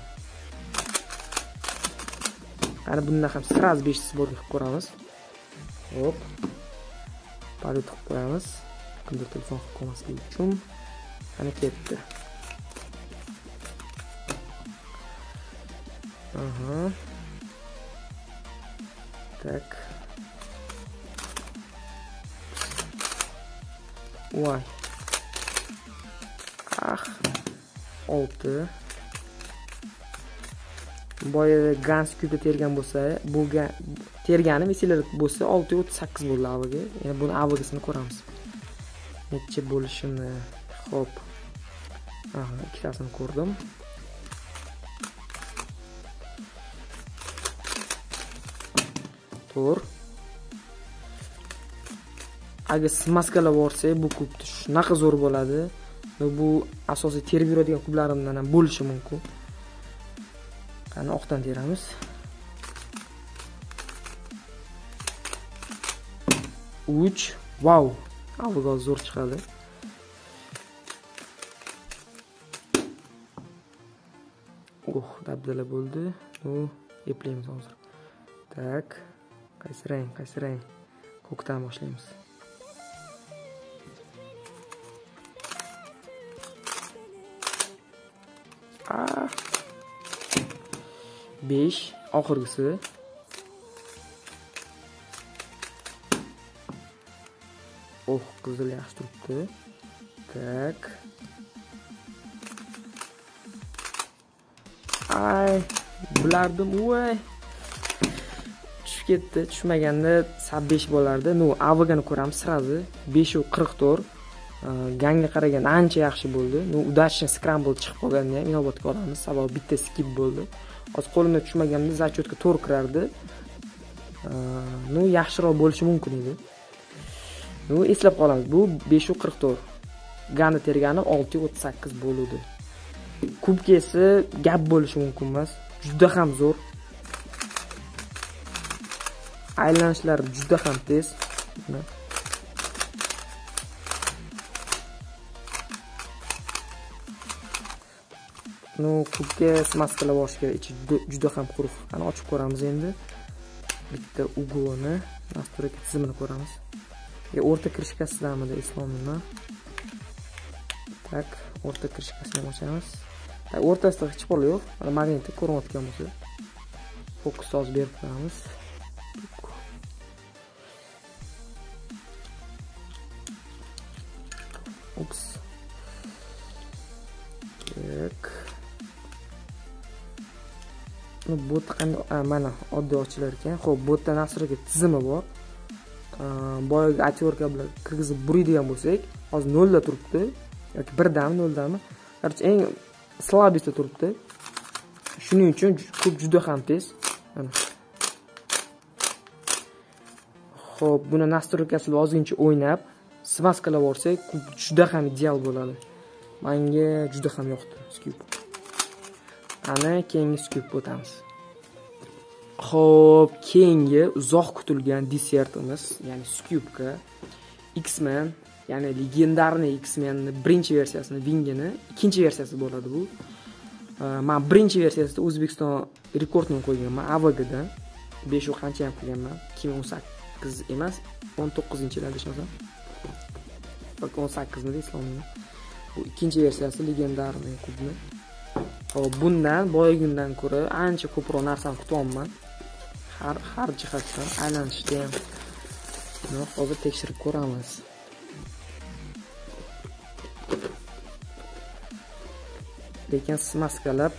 qani bundan ham сразу beshtasi сборка qilib ko'ramiz. Hop palet qilib qo'yamiz. Kimdir telefon qilib qolmasligi uchun. Ana ketdi. Aha так. Voy ah olti. Boya gans kubda tergan bo'lsa bu tergani esinglar bo'lsa olti o'ttiz sakkiz bo'ldi avvalgi endi buni avvalgisini ko'ramiz. Necha bo'lishini. Ho'p aha ikkitasini ko'rdim. Tur. Agar smaskalab yuborsak bu kubni shunaqa zo'r bo'ladi bu asosiy terib yuradigan kublarimdan ham bo'lishi mumkin. Qani oqdan teramiz. Uch. Vau avval zo'r chiqadi. Uh dabdala bo'ldi. U eplaymiz hozir. Tak. Qaysi rang qaysi rang ko'kdan boshlaymiz. Ah. Besh. Oxirgisi. Oh qizil yaxshi turibdi. Так ay bilardim voy ketdi tushmaganda sab besh bo'lardi. Ну avgani ko'ramiz сразу beshu qirq to'rt gangga qaraganda ancha yaxshi bo'ldi. Ну удачный scramble chiqib qolganda ham inobatga olamiz. Sababi bitta skip bo'ldi. Hozir qo'limda tushmaganda зачетga to'rt kirardi. Ну yaxshiroq bo'lishi mumkin edi. Ну eslab qolamiz. Bu beshu qirq to'rt gani tergani olti o'ttiz sakkiz bo'luvdi. Kubka esa gap bo'lishi mumkin emas juda ham zo'r. Aylanishlari juda ham tez. Ну kubga smaskalab olish kerak ichi juda ham quruq. Qani ochib ko'ramiz endi. Bitta ugloni настройка tizimini ko'ramiz. O'rta krishkasidamidi eslolmayman так o'rta krishkasini ham ochamiz o'rtasida hech qoli yo'q. Mana magnitda ko'rinayotgan bo'lsa фокус hozir berib qo'yamiz. Bot qanday mana oddiy ochilar ekan. Ho'p botda nasriga tizimi bor. Boyagi отвертка bilan kirgizib buriydigan bo'lsak hozir nolda turibdi. Yoki birdami noldami? Короче eng slabisda turibdi. Shuning uchun ko'p juda ham tez. Mana. Ho'p buni настройкasi bilan ozgincha o'ynab smaskalab yuborsak juda ham ideal bo'ladi. Manga juda ham yoqdi skip ana keyingi skyubga o'tamiz Xo'p, keyingi uzoq kutilgan desertimiz, ya'ni skyubka X-Men, ya'ni legendarniy X-Menni birinchi versiyasini Vingini ikkinchi versiyasi bo'ladi bu. Men birinchi versiyasida O'zbekiston rekordini qo'yganman AVGdan. 5 u qancha ham qilganman? 2018 emas, 19-yilda desam. Yoki o'n sakkizmidi eslolmayman. Bu ikkinchi versiyasi legendarniy kubni. Hop, bundan boyagidan ko'ra ancha ko'proq narsani kutyapman. har har jihatdan aylanishda ham hozir tekshirib ko'ramiz. Lekin smaskalab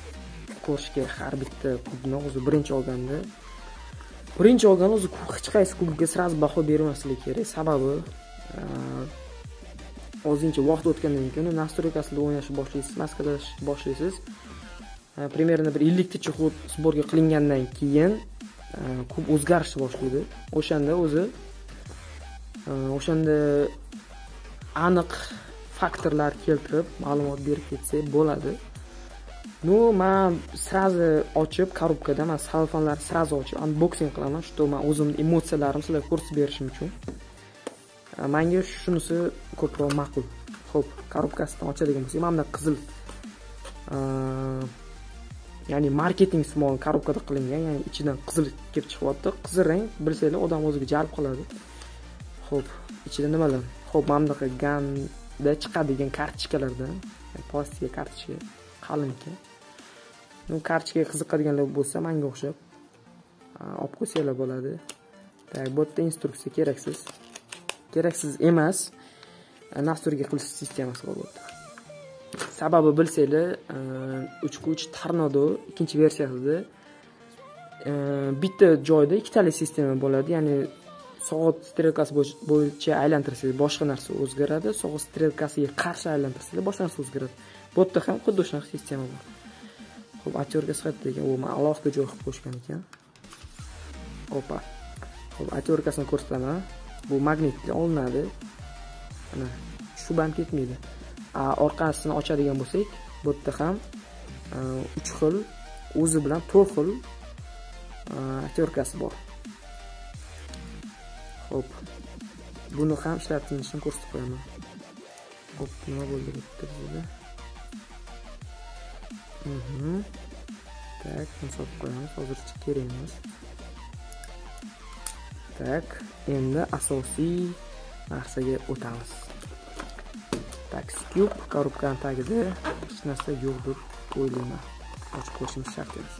ko'rish kerak har bitta kubni o'zi birinchi olganda birinchi olganda o'zi hech qaysi kubga сразу baho bermaslik kerak. Sababi ozgincha vaqt o'tgandan keyin настройкасida o'ynashni boshlaysiz maskalash boshlaysiz. Примерно bir elliktacha hud сборка qilingandan keyin ko'p o'zgarishni boshlaydi o'shanda o'zi o'shanda aniq faktorlar keltirib ma'lumot berib ketsak bo'ladi ну man сразу ochib korobkada man salfonlarni сразу ochib unboxing qilaman что man o'zimni emotsiyalarimni sizlarga ko'rsatib berishim uchun manga shunisi ko'proq ma'qul ho'p korobkasidan ochadigan bo'lsak mana bunaqa qizil ya'ni marketing smol korobkada qilingan ya'ni ichidan qizil kelib chiqyapti. Qizil rang bilsanglar odam o'ziga jalb qiladi. Ho'p ichida nimalar ho'p mana bunaqa ganda chiqadigan kartochkalardan plastik kartochka qalinki ну kartochkaga qiziqadiganlar bo'lsa manga o'xshab olib qo'ysanglar bo'ladi. Так bu yerda instruksiya keraksiz. Keraksiz emas. Nasturga qilish sistemasi bor bu yerda. Sababi bilsanglar e, uch uch tornado ikkinchi versiyasida e, bitta joyda ikkitali sistema bo'ladi. Ya'ni soat strelkasi bo'yicha aylantirsangiz boshqa narsa o'zgaradi soat strelkasiga qarshi aylantirsangiz boshqa narsa o'zgaradi. Bu yerda ham xuddi shunaqa sistema bor. Ho'p atyorka sifatida ekan u alohida joy qilib qo'yishgan ekan. Opa. Ho'p atyorkasini ko'rsataman. Bu magnitga olinadi. Mana shu ham ketmaydi. Orqasini ochadigan bo'lsak bu yerda ham uch xil o'zi bilan to'rt xil отверкasi bor. Ho'p buni ham ishlatilishini ko'rsatib qo'yaman. Ho'p nima bo'ldi bu yerda bizda так mhm. solib qo'yamiz. Hozircha kerak emas. Так endi asosiy narsaga o'tamiz. Так skyub korobkani tagida hech narsa yo'q deb o'ylayman ochib qo'yishimiz shart emas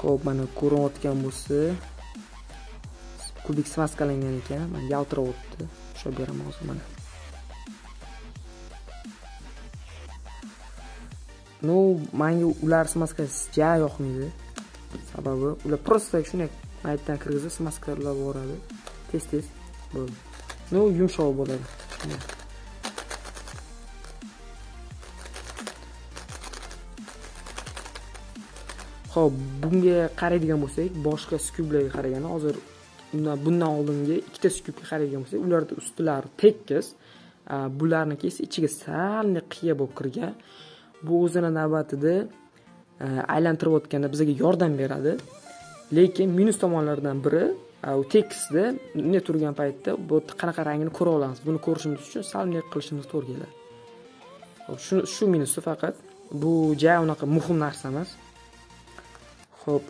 ho'p mana ko'rinayotgan bo'lsa kubik smaskalangan ekan mana yaltiryapti ushlab beraman hozir mana ну manga ular smaska ja yoqmaydi. Sababi ular просто shunday maytdan kirgizib smaskalab yuboradi tez tez bo'ldi. Ну yumshoq bo'ladi. Ho'p bunga qaraydigan bo'lsak boshqa skyublarga qaraganda hozir undan bundan oldingi ikkita skyubga qaraydigan bo'lsak ularda ustilari tekis bularniki esa ichiga salni qiya bo'lib kirgan. Bu o'zini navbatida e, aylantirib o'tganda bizga yordam beradi. Lekin minus tomonlaridan biri e, u tekstda bunday turgan paytda bu yerda qanaqa rangini ko'ra olamiz buni ko'rishimiz uchun sal bunday qilishimiz to'g'ri keladi. Shu shu minusi faqat bu ja unaqa muhim narsa emas. Ho'p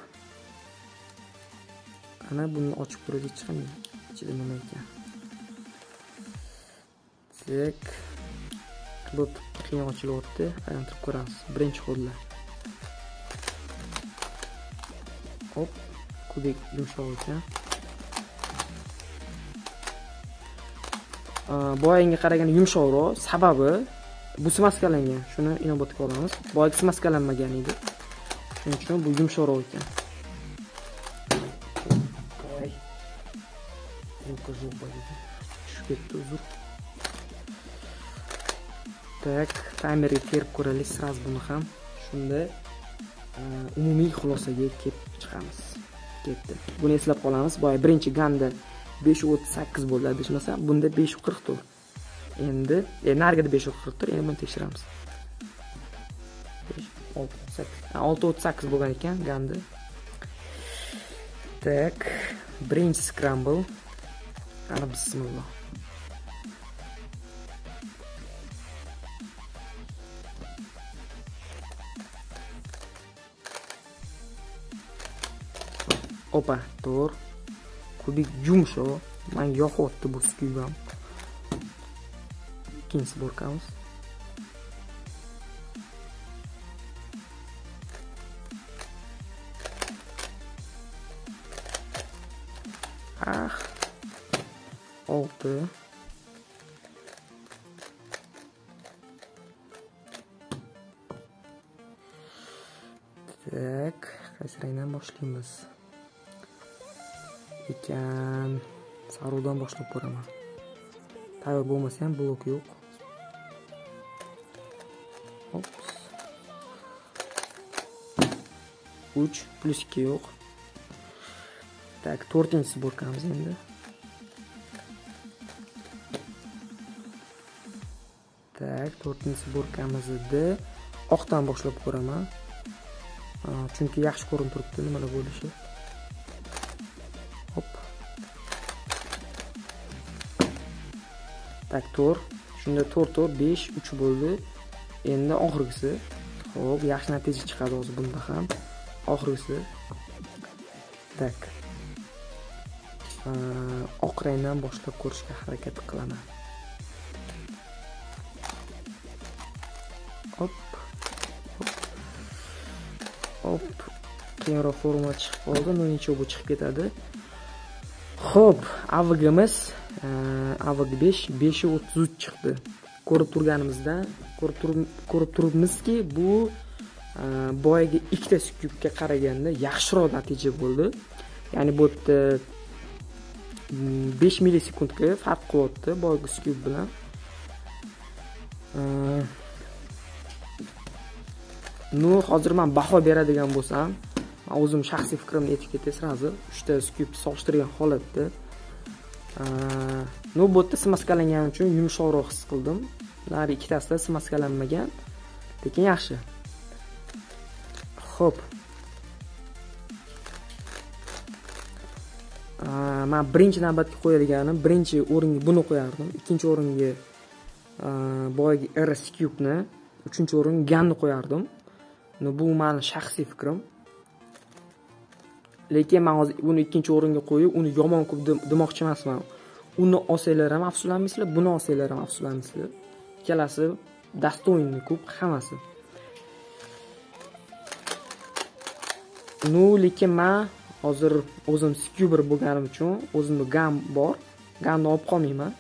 ana buni ochib ko'raylik chiqmaydi ichida nima ekan? Так bu qiyin ochilyapti. Aylantirib ko'ramiz. Birinchi qo'llar hop kubik yumshoq ekan. Boyagiga qaraganda yumshoqroq. Sababi bu smaskalangan shuni inobatga olamiz boyagi smaskalanmagan edi. Shuning uchun bu yumshoqroq ekan. Tushib ketdi uzr tak taymerga terib ko'raylik сразу buni ham. Shunda э, umumiy xulosaga kelib chiqamiz. Ketdi. Buni eslab qolamiz. Boya birinchi ganda besh o'ttiz sakkiz bo'ldi adashmasam bunda besh qirq to'rt. Endi e, narigida besh qirq to'rt endi buni tekshiramiz. Olti o'ttiz sakkiz bo'lgan ekan ganda. Tak birinchi scramble. Bismillah. Opa to'g'ri kubik yumshoq manga yoqyapti bu skyub ham ikkinchi sborkamiz ah olti tak qaysi rangdan boshlaymiz ekan. Sarudan boshlab ko'raman. Tayyor bo'lmasa ham blok yo'q. Uch plyus ikki yo'q. Tak to'rtinchi sborkamiz endi. Tak to'rtinchi sborkamizda oqdan boshlab ko'raman. Chunki yaxshi ko'rinib turibdi nimalar bo'lishi tak to'rt shunda to'rt to'rt besh uch bo'ldi. Endi oxirgisi. Ho'p yaxshi natija chiqadi hozir bunda ham. Oxirgisi. Tak. Oq rangdan boshlab ko'rishga harakat qilaman. Hop hop. Keyinroq formula chiqib qoldi ну ничего bu chiqib ketadi. Ho'p avgimiz avg besh beshi o'ttiz uch chiqdi. Ko'rib turganimizdan ko'rib turibmizki bu e, boyagi ikkita skubga qaraganda yaxshiroq natija bo'ldi. Ya'ni bu yerda mm, besh millisekundga farq qilyapti boyagi skub bilan. Ну hozir man baho beradigan bo'lsam o'zim shaxsiy fikrimni aytib ketay сразу uchta skyubni solishtirgan holatda ну bu yerda smaskalangani uchun yumshoqroq his qildim. Nari ikkitasida smaskalanmagan lekin yaxshi. Ho'p man birinchi navbatga qo'yadiganim birinchi o'ringa buni qo'yardim. Ikkinchi o'ringa boyagi rs cubeni uchinchi o'ringa ganni qo'yardim. Bu mani shaxsiy fikrim. Lekin man hozir buni ikkinchi o'ringa qo'yib uni yomon ko'p demoqchi emasman uni olsanglar ham afsuslanmaysizlar buni olsanglar ham afsuslanmaysizlar ikkalasi dostoyniy kub hammasi. Ну lekin man hozir o'zim skyuber bo'lganim uchun o'zimda gam bor. Gamni olib qolmayman.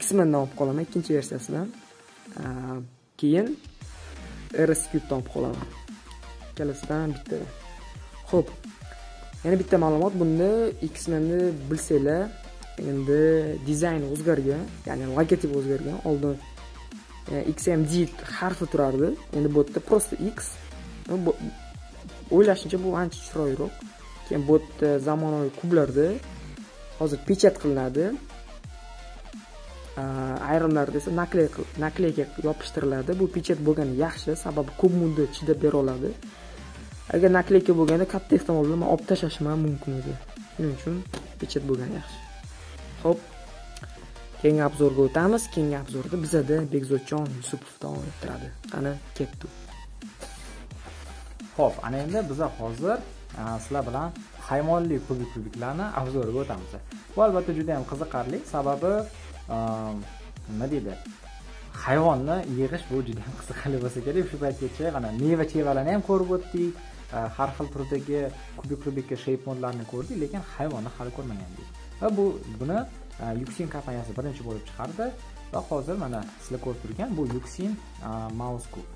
Xmendan olib qolaman ikkinchi versiyasidan. Keyin rs olib qolaman. Ikkalasidan bitta. Ho'p yana bitta ma'lumot bunda x-menni bilsanglar endi dizayni o'zgargan ya'ni logotip o'zgargan oldin e, xmd harfi turardi. Endi bu yerda просто x. O'ylashimcha bu ancha chiroyliroq. Keyin bu yerda zamonaviy kublarda hozir pechat qilinadi. E, Ayrimlarida esa nakleyka nakleyka yopishtiriladi. Bu pechat bo'lgani yaxshi. Sababi ko'p muddat chidab bera oladi. Agar nakleyka bo'lganda katta ehtimol bilan man olib tashlashim ham mumkin edi. Shuning uchun pechat bo'lgani yaxshi. Ho'p keyingi obzorga o'tamiz. Keyingi obzorda bizada bekzodjon yusupov davom ettiradi. Qani ketdi ho'p ana endi biza hozir e, sizlar bilan hayvonli kubik kubiklarni obzoriga o'tamiz. Bu albatta juda yam qiziqarli. Sababi e, nima deydi? Hayvonni yig'ish bu juda ham [LAUGHS] qiziqarli bo'lsa kerak. Shu paytgacha mana meva chevalarni ham ko'rib o'tdik. Э, har xil turdagi kubik rubikka shape ko'rdik lekin hayvonni hali ko'rmagandik. Va bu buni e, yuksin kompaniyasi birinchi bo'lib chiqardi va hozir mana sizlar ko'rib turgan bu yuksin e, mouse kub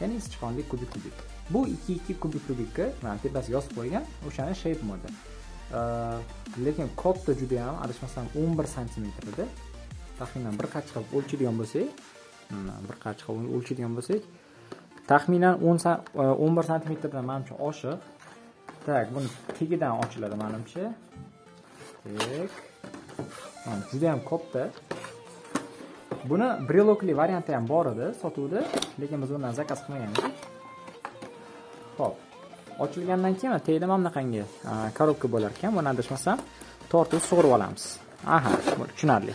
ya'ni sichqonli kubik rubik bu ikki ikki kubik kubikka mana tepasiga yozib qo'ygan o'shani shape modi. E, lekin katta juda yam adashmasam o'n bir santimetr edi. Taxminan bir qarich qilib o'lchaydigan bo'lsak hmm, bir qarich qilib o'lchaydigan bo'lsak taxminan o'n e, o'n bir santimetrdan manimcha oshiq. Tak buni tagidan ochiladi manimcha. Tak juda yam katta buni brelokli varianti ham bor edi sotuvda lekin biz undan zakaz qilmagan edik ho'p. Ochilgandan keyin tagida mana bunaqangi коробка e, bo'lar ekan buni adashmasam tortib sug'urib olamiz. Aha tushunarli.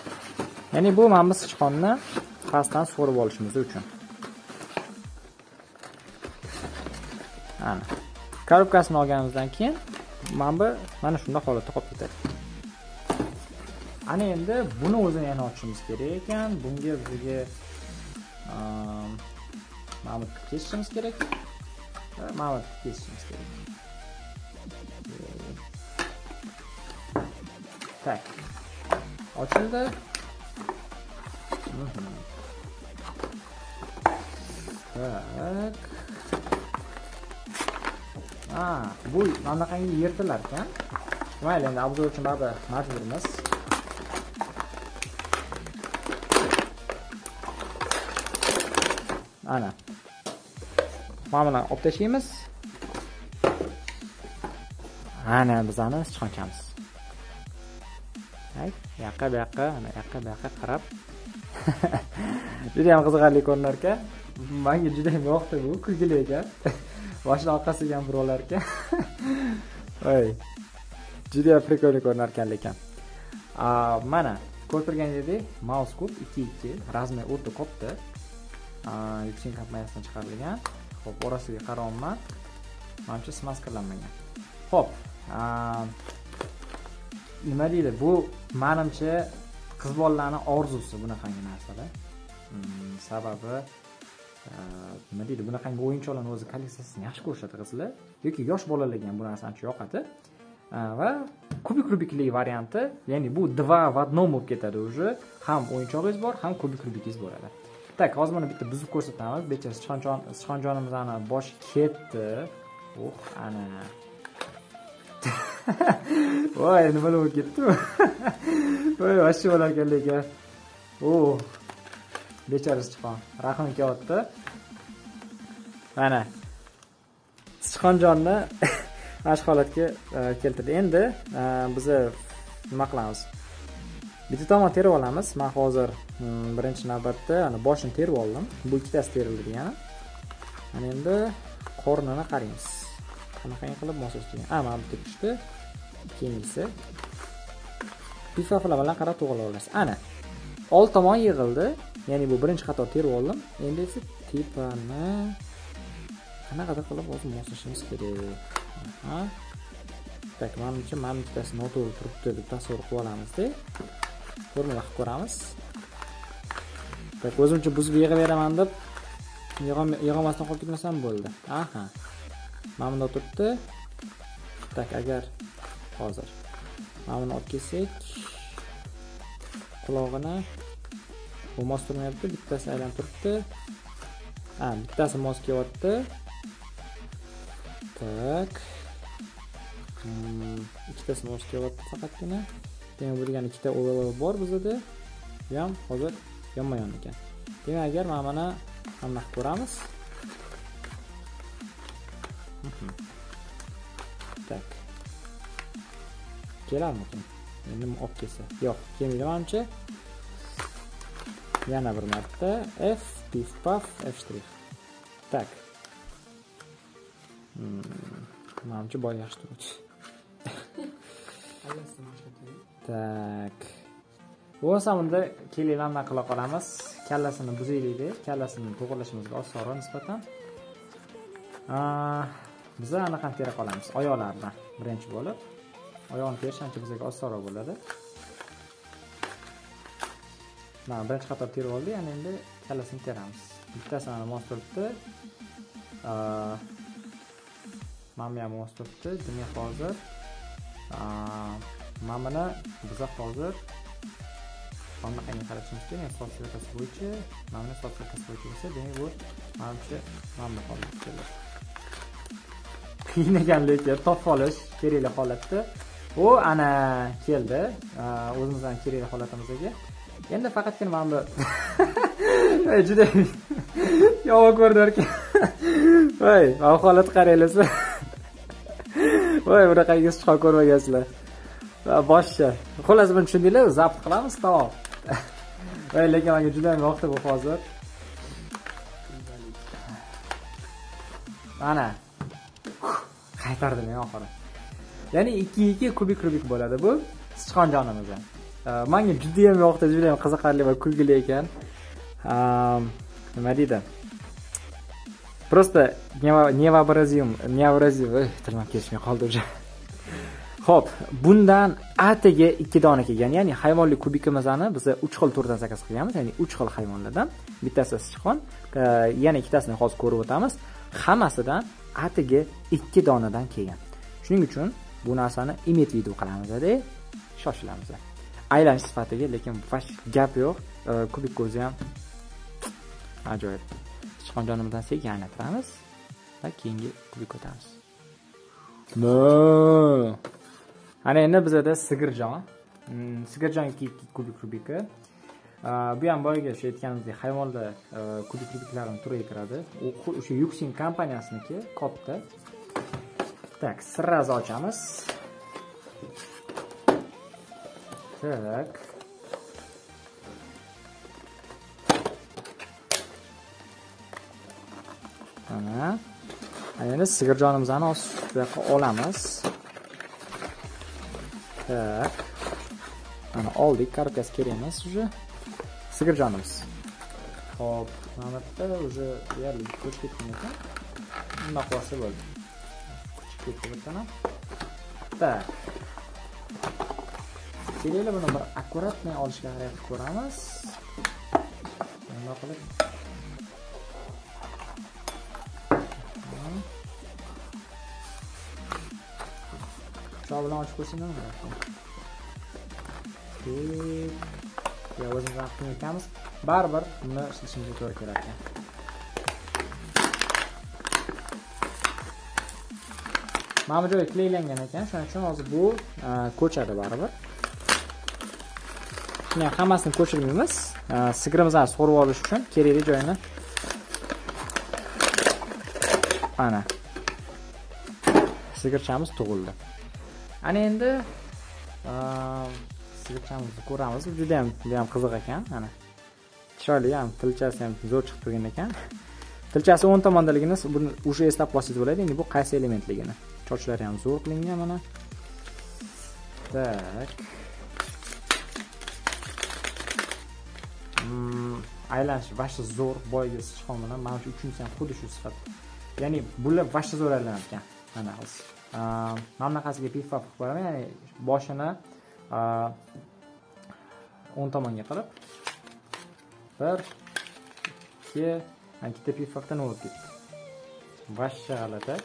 Ya'ni bu mana bu sichqonni pastdan sug'urib olishimiz uchun. Ana. Korobkasini olganimizdan keyin mana bu mana shunday holatda qolib ketadi. Ana endi buni o'zini yana ochishimiz kerak ekan. Bunga bizga ehm, mana bu kesishimiz kerak. Mana bu kesishimiz kerak. Tak. Ochildi. Mhm. Tak. Ha bu mana bunaqangi yirtilar ekan. Mayli endi obzor uchun baribir majburmiz. Ana. Mana buni olib tashlaymiz. Ana bizani sichqonchamiz. Bu yoqqa bu yoqqa ana yoqqa bu yoqqa qarab. [LAUGHS] Judayam qiziqarli ko'rinar ekan manga judayam yoqdi bu kulgili ekan. [LAUGHS] boshini orqasiga ham burib ekan. [LAUGHS] Voy juda прикольный ko'rinar ekan. Lekin mana ko'rib turganingizdek maus kub ikki ikki razmer o'ta katta yuksin kompaniyasidan chiqarilgan. Ho'p orasiga qarayapman manimcha smaskalanmagan ho'p nima deydi bu manimcha qiz bolalarni orzusi bunaqangi narsalar. Hmm, sababi Э, nima deydi bunaqangi o'yinchoqlarni o'zi kolleksiyasini yaxshi ko'rishadi qizlar yoki yosh bolalarga ham bu narsa ancha yoqadi э, va kubik rubikli varianti ya'ni bu два в одном bo'lib ketadi уже. Ham o'yinchog'ingiz bor ham kubik rubikingiz bo'ladi. Так hozir mana bitta buzib ko'rsatamiz. Bechora sichqonjon sichqonjonimizni boshi ketdi. Uh ana. [LAUGHS] Voy nimalar bo'lib ketdi [LAUGHS] voy вообще bo'lar ekan. Lekin o bechora sichqon rahmi kelyapti mana. Sichqonjonni [LAUGHS] mana shu holatga e, keltirdi. Endi e, biza nima qilamiz? Bitta tomon terib olamiz. Man hozir birinchi navbatda ana boshini terib oldim. Bu ikkitasi terildi degani mana endi qornini qaraymiz qanaqa qilib moslashtirgan a mana bitta tushdi. Keyingisi. Pifafla bilan qarab to'g'irlab olasiz. Ana. Old tomon yig'ildi. Ya'ni bu birinchi qator terib oldim. Endi esa tepani qanaqadir qilib o'zi moslashimiz kerak. Так manimcha mana bittasi noto'g'ri turibdi deb tasavvur qilib olamizda. Formula qilib ko'ramiz. Tak o'zimcha buzib yig'averaman deb yig'olmasdan qolib ketmasam bo'ldi. Aha. Mana bunda turibdi tak agar hozir mana buni olib kelsak. Qulog'ini bu mos turmayapti bittasi aylanib turibdi. A bittasi mos kelyapti. Tak. Hmm, ikkitasi mos kelyapti faqatgina. Demak bu degani ikkita o'g'il bor bizada. Bu ham hozir yonma yon ekan. Demak agar mana mana hamma qilib ko'ramiz. Mhm. tak. Kelarmikin? Endi olib kelsa yo'q kelmaydi manimcha yana bir marta f pif paf f shtrix tak hmm, manimcha boy yaxshi turibdi tak bo'lmasa unda kelinglar nima qila qolamiz kallasini buzaylikda kallasini to'g'irlashimizga osonroq nisbatan biza anaqani tera qolamiz oyoqlaridan birinchi bo'lib oyog'ini terish ancha bizga osonroq bo'ladi. Mana birinchi qator terib oldik yana endi kallasini teramiz. Bittasi mana mos turibdi. Mana ham mos turibdi demak hozir. Mana buni biza hozir. Qanaqangi qaratishimiz kerak? Ya'ni soch sirkasi bo'yicha mana buni soch sirkasi bo'yicha bo'lsa demak bu manimcha mana bu holat [LAUGHS] qiyin ekan lekin topib olish kerakli holatda. U ana keldi. O'zimizni kerakli holatimizga endi faqatgina mana bu [LAUGHS] juda [LAUGHS] yomon ko'rinar ekan [LAUGHS] voy mana bu holatni qaranglar voy bunaqangi sichqon ko'rmagansizlar boshqa xullas buni tushundinglar zabt qilamiz tamom. Voy lekin menga juda ham yoqdi bu hozir. Mana qaytardim oxiri ya'ni ikki ikki kubik rubik bo'ladi bu. Sichqonjonimiz manga judayam yoqdi judayam qiziqarli va kulgili ekan. Nima deydi? Просто невообразим невообразим tilim kelishmay qoldi уже. Ho'p bundan atigi ikki dona kelgan. Ya'ni hayvonli kubikimizni biz uch xil turdan zakaz qilganmiz. Ya'ni uch xil hayvonlardan. Bittasi sichqon e, yana ikkitasini hozir ko'rib o'tamiz. Hammasidan atigi ikki donadan kelgan. Shuning uchun bu narsani imet video qilamizda shoshilamiz aylanish sifatiga lekin gap yo'q. Kubik ko'zi ham ajoyib. Sichqonjonimizdan sekin aylantiramiz va keyingi kubik o'tamiz. Ana endi bizada sigirjon. Hmm, sigirjon ikki kubik rubiki. Bu ham boyagi o'sha aytganimizdek hayvonlar kubik rubiklarini turiga kiradi. O'sha yuksin kompaniyasiniki katta так сразу ochamiz Так. mana endi sigirjonimizni hozir bu olamiz. Tak mana oldik коробкasi kerak emas уже. Sigirjonimiz. Xo'p, mana bu yerda уже deyarli ko'chib ketgan ekan. Bundoq qilsa bo'ldi. Ko'chib ketdi bu yerdan buni bir аккуратный olishga harakat ko'ramiz Nima qilib Sağ bilan ochib ko'rsinlar yo o'zimiz vaqtini yutamiz baribir buni ishlatishimizga to'g'ri kelar mana bu joyi klaylangan ekan. Shuning uchun hozir bu e, ko'chadi baribir. Shuni ham hammasini ko'chirmaymiz e, sigirimizni sug'urib olish uchun kerakli joyini mana sigirchamiz tug'ildi. Ana endi e, sigirchamizni ko'ramiz. Juda ham juda ham qiziq ekan. Ana. Chiroyli ham tilchasi ham zo'r chiqib turgan ekan. [LAUGHS] Tilchasi o'ng tomondaligini buni уже eslab qolsangiz bo'ladi endi bu qaysi elementligini? Sochlari ham zo'r qilingan eh, mana mm, так aylanish vashta zo'r boyagi sichqon bilan eh, mana shu uchinchisi ham xuddi shu sifat. Ya'ni bular vashta zo'r aylanarkan mana hozir ehm, mana bunaqasiga pif qilib qo'yaman ya'ni boshini eh, o'ng tomonga qilib bir ikki ikkita pif pafdan o'tib ketdi. Vasha g'alati.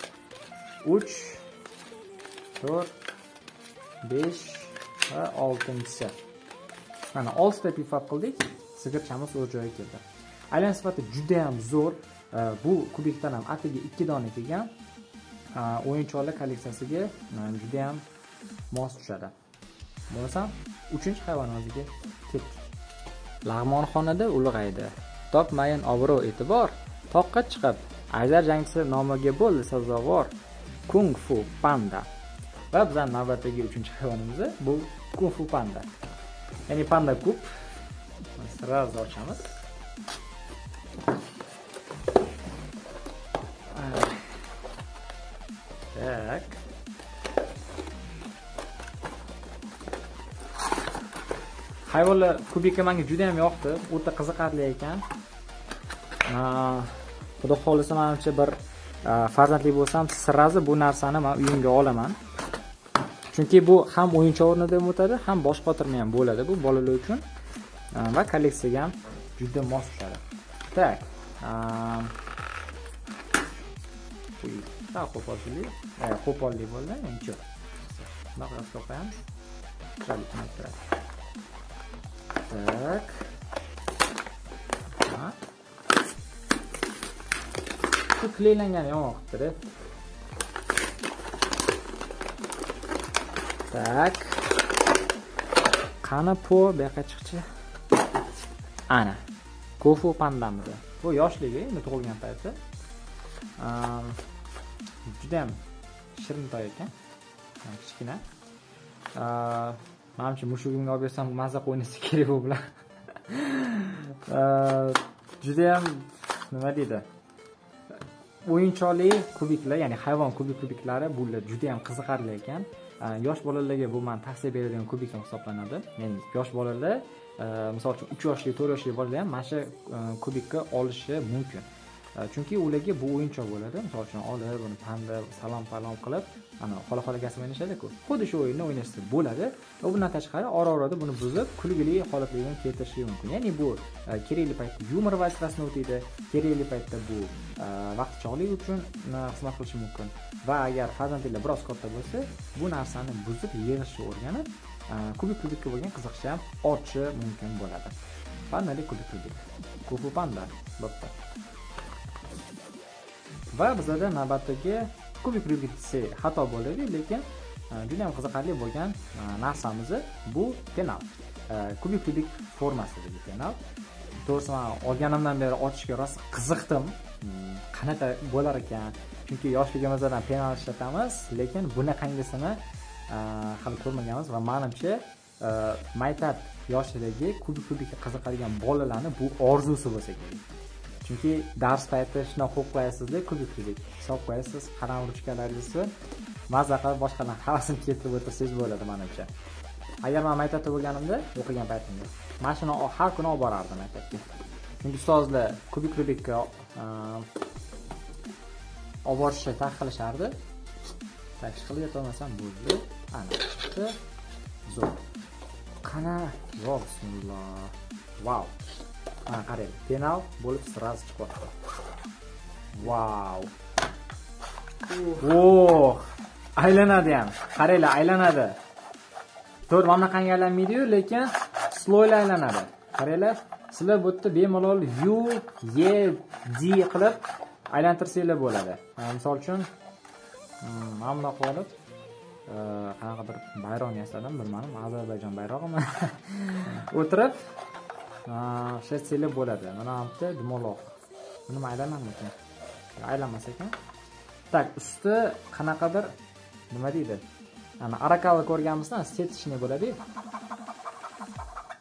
Uch to'rt besh va oltinchisi. Mana oltita pifab qildik. Sigirchamiz o'z joyiga keldi. Aylan sifati juda ham zo'r bu kubikdan ham atigi ikki dona kelgan. O'yinchoqlar kolleksiyasiga e, juda ham mos tushadi. Bo'lmasam uchinchi hayvonimizga ketdik lag'monxonada ulg'aydi. Topmayin obro' e'tibor. Toqqa chiqib ajdar jangchisi nomiga bo'ldi sazovor. Kung fu panda. Va bizani navbatdagi uchinchi hayvonimiz bu kung fu panda. Ya'ni panda kub сразу ochamiz. Так hayvonlar kubika menga juda ham yoqdi. O'ta qiziqarli ekan. Xudo xohlasa manimcha bir Э, farzandli bo'lsam srazi bu narsani man uyimga olaman. Chunki bu ham o'yinchoq o'rnida ham o'tadi ham bosh qotirma ham bo'ladi bu bolalar uchun. Э, va kolleksiyaga ham juda mos tushadi. Так sal э, qo'polchilik. E, qo'pollik bo'ldi ничего bunaqa qilib qo'yamiz так shu kliylangani yomon qilibdida так qani po bu yoqqa chiqchi ana gofu pandamiz bu yoshligi endi tug'ilgan payti judayam shirin toy ekan kichkina manimcha mushugimga olib bersam mazza qilib o'ynasa kerak bu bilan judayam nima deydi o'yinchoqli kubiklar ya'ni hayvon kubik kubiklari bular judayam qiziqarli ekan. Yosh bolalarga bu man tavsiya beradigan kubiklar hisoblanadi. Ya'ni yosh bolalar misol uchun uch yoshli to'rt yoshli bolalar ham mana shu kubikni olishi mumkin. Chunki ularga bu o'yinchoq bo'ladi. Misol uchun olib uni panda salom palom qilib xola xola kasb o'ynashadiku. Xuddi shu o'yinni o'ynashsa bo'ladi. Va bundan tashqari ora orada buni buzib kulgili holatlarga keltirishi mumkin. Ya'ni bu e, kerakli paytda yumor vazifasini o'taydi. Kerakli paytda bu e, vaqtichog'lik uchun e, xizmat qilishi mumkin. Va agar farzandinglar biroz katta bo'lsa bu narsani buzib yig'ishni o'rganib kubik kubikka bo'lgan qiziqish ham ortishi mumkin bo'ladi. Pandalik kubik kubik kufu panda. Bo'pti. Va bizada navbatdagi kubik rubik xato bo'ladi lekin e, judayam qiziqarli bo'lgan e, narsamiz bu penal. E, kubik rubik formasidagi penal. To'g'risi man olganimdan beri ochishga rosa qiziqdim. Hmm, Qanaqa bo'lar ekan? Chunki yoshligimizdan penal ishlatamiz lekin bunaqangisini hali ko'rmaganmiz va manimcha maytab yoshidagi kubik kubikka qiziqadigan bolalarni bu orzusi bo'lsa kerak. Chunki dars payti shundoq qo'yib qo'yasizda kubik kubik hisob qo'yasiz qalam ruchkalaringizni mazza qilib boshqalarni havasini keltirib o'tirsangiz bo'ladi manimcha. Agar man maktabda bo'lganimda o'qigan paytimda mana shuni har kuni olib borardim maktabga chunki ustozlar kubik rubikka e, olib borishni taqiq qilishardi. Tak ishqilib yetolmasam bo'ldi. Ana chiqdi zo'r. Qana? Vo bismillah. Vau qarang penal bo'lib сразу chiqyapti vau o aylanadi ham qaranglar aylanadi to'g'ri mana bunaqangi aylanmaydiyu lekin slowly aylanadi qaranglar sizlar bu yerda bemalol u e d qilib aylantirsanglar bo'ladi misol uchun hmm, mana bunaqa qilib e, qanaqadir bayroqni yasadim bilmadim ozarbayjon bayrog'imi o'tirib ishlatsanglar bo'ladi. Mana bu dumaloq. Buni aylanamikan aylanmas ekan tak usti qanaqadir nima deydi? Ana arakava ko'rganmizda сеточный bo'ladiyu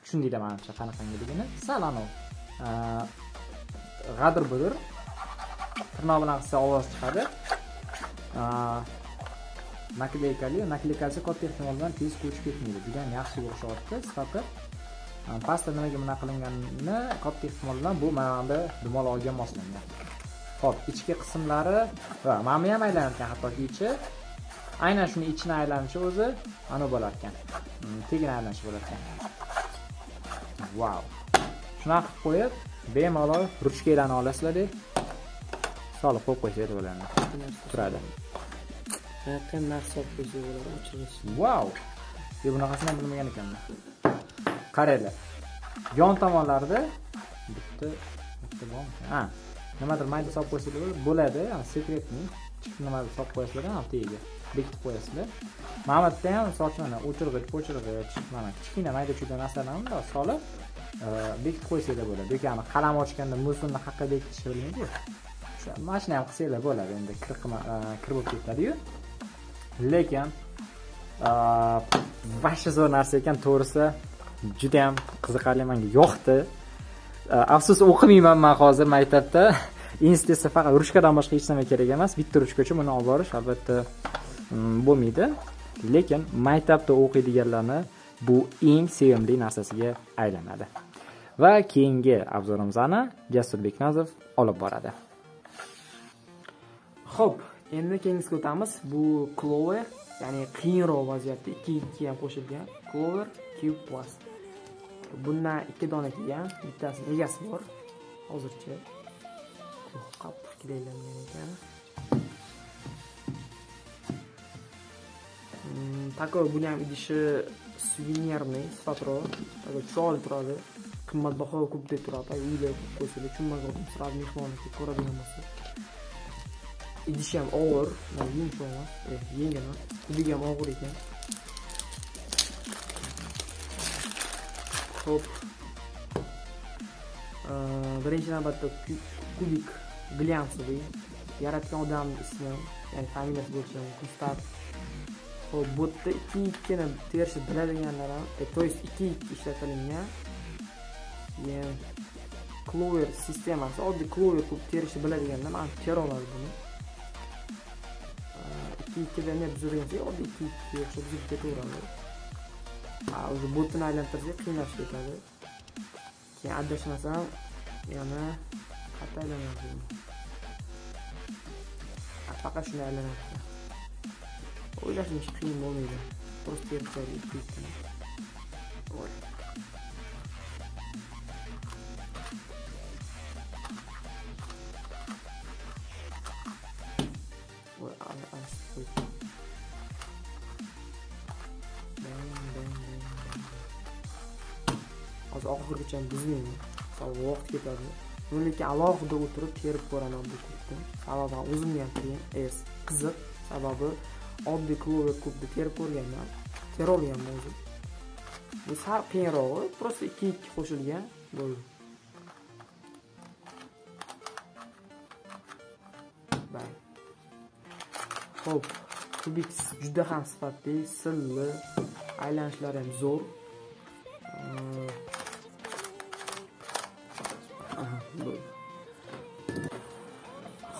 tushundinglar manimcha qanaqangiligini sal anavi. G'adir budir tirnoq bilan qilsa ovoz chiqadi. Nakleykali nakleykasi katta ehtimol bilan tez ko'chib ketmaydi. Judayam yaxshi o'xshayapti sifati pastda nimaga bunaqa qilinganini katta ehtimol bilan bu mana bunda dumaloqga moslangan ho'p ichki qismlari va mana bu ham aylanar ekan hattoki ichi. Aynan shuni ichini aylanishi o'zi anavi bo'lar ekan hmm, tegini aylanishi bo'lar ekan vau shunaqa qilib qo'yib bemalol ruchkalarni olasizlarda solib qo'yib qo'ysanglar bo'ladi turadi. Qayoqqa ham narsa solib qo'ysa bo'ladi o'chirish vau bunaqasini ham bilmagan ekanman qaranglar yon tomonlarida bitta bitta bormi ha nimadir mayda solib qo'ysanglar bo'ladi. Sekretniy nimadir solib qo'yasizlar ham tagiga bekitib qo'yasizlar. Mana bu yerda ham sochni mana o'chirg'ich po'chirg'ich mana. Kichkina mayda chuyda narsalarni bundoq solib e, bekitib qo'ysanglar bo'ladi. Bekani qalam ochganda musulni haqqa bekitishni O'sha mana shuni ham qilsanglar bo'ladi endi kir e, kir bo'lib ketadiyu. Lekin e, вообще zo'r narsa ekan to'g'risi judayam qiziqarli menga yoqdi. Afsus o'qimayman man hozir maktabda [LAUGHS] institutda faqat ruchkadan boshqa hech narsa kerak emas. Bitta ruchka uchun buni olib borish albatta mm, bo'lmaydi. Lekin maktabda o'qiydiganlarni bu eng sevimli narsasiga aylanadi. Va keyingi obzorimizni jasur beknazov olib boradi. Ho'p endi keyingisiga o'tamiz. Bu clover ya'ni qiyinroq vaziyatda ikki ikki ham qo'shilgan clover cube plus. Bundan ikki dona kelgan. Bittasi egasi bor hozircha qattiq gilaylangan ekan. Такой buni ham idishi suvenirniy sifatroq такой chiroyli turadi. Qimmatbaho ko'p turadi. Uyda qo'ysalar tushunmagan sразу mehmonni ko'radigan bo'lsa. Idishi ham og'ir. Yumshoq emas. Eh, Yengil emas. Kubigi ham og'ir ekan. Ho'p birinchi navbatda kubik глянцевый yaratgan odamni ismi ya'ni familiyasi bo'lishi mumkin start ho'p bu yerda ikki ikkini terishni biladiganlar ham то есть ikki ikki ishlatilingan keyin clover sistemasi oddiy clover qilib terishni biladiganlar man tera oladi buni ikki ikkida ne buzadigan oddiy ikki ikki o'xshab buzib ketaveradi уже botini aylantirsak qiyinlashib ketadi keyin adashmasam yana qayerda aylanyapti faqat shunday aylanadi o'ylashim hech qiyin bo'lmaydi. Просто terib hozir oxirigacha buzmayman vaqt ketadi lekin alohida o'tirib terib ko'raman bu kubni sababi o'zimni ham qiyin qiziq sababi oddiy klover kubni terib ko'rganman terolganman o'zim bu sal qiyinrog'i просто ikki ikki qo'shilgan bo'ldi ho'p kubik juda ham sifatli silli aylanishlari ham zo'r.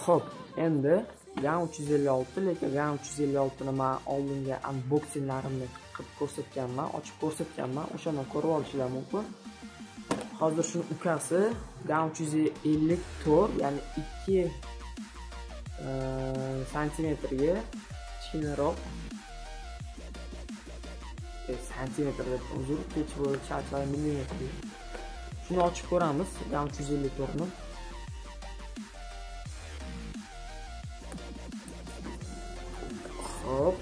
Xo'p, endi gan 356 lekin gan 356 ni men oldingi unboxinglarimni qilib ko'rsatganman ochib ko'rsatganman. O'shandan ko'rib olishlar mumkin. Hozir shu ukasi gan 354 ya'ni 2 e, santimetrga kichkinaroq e, santimetr deb uzr kech bo'lib millimetr Bunu açıp koyarız. Yani 350 toplam. Hop.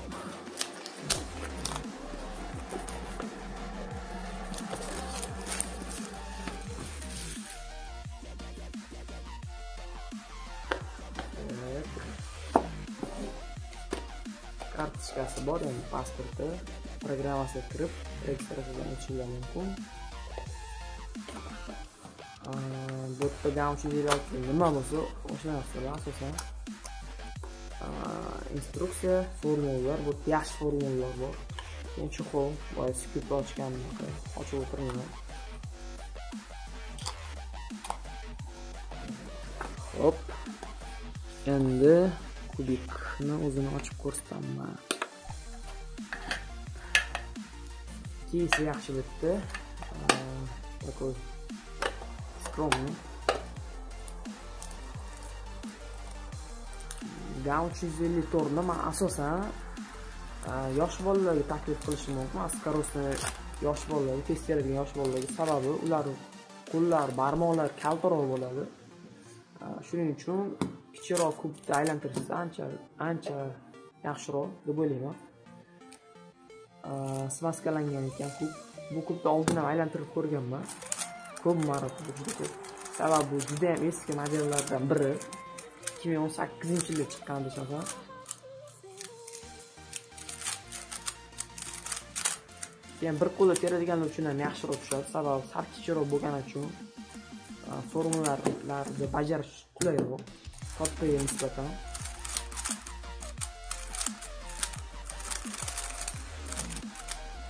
Evet. Kartışkası bor, yani pasportu programmasini kirib registratsiyadan o'tishingiz mumkin bu yerda gam nima bo'lsa o'sha narsalar asosan instruksiya formulalar bu yerda yaxshi formulalar bor men chuqur boya sukut ochganimda ochib o'tirmayman hop. Endi kubikni o'zini ochib ko'rsataman kiyisi yaxshi bitdi такой скромный. Gam uch yuz ellik to'rtni man asosan yosh bolalarga taklif qilishim mumkin askarosni yosh bolalarga tez teradigan yosh bolalarga sababi ular qo'llari barmoqlari kaltaroq bo'ladi shuning uchun kichikroq kubda aylantirishsa ancha ancha yaxshiroq deb o'ylayman smaskalangan ekan kub bu kubni oldin ham aylantirib ko'rganman ko'p marotaba juda ko'p sababi bu juda yam eski modellardan biri. Ikki ming o'n sakkizinchi yilda chiqqan desam keyin bir qo'lda teradiganlar uchun ham yaxshiroq tushadi. Sababi sal kichikroq bo'lgani uchun e, formulalarni bajarish qulayroq kattaga nisbatan.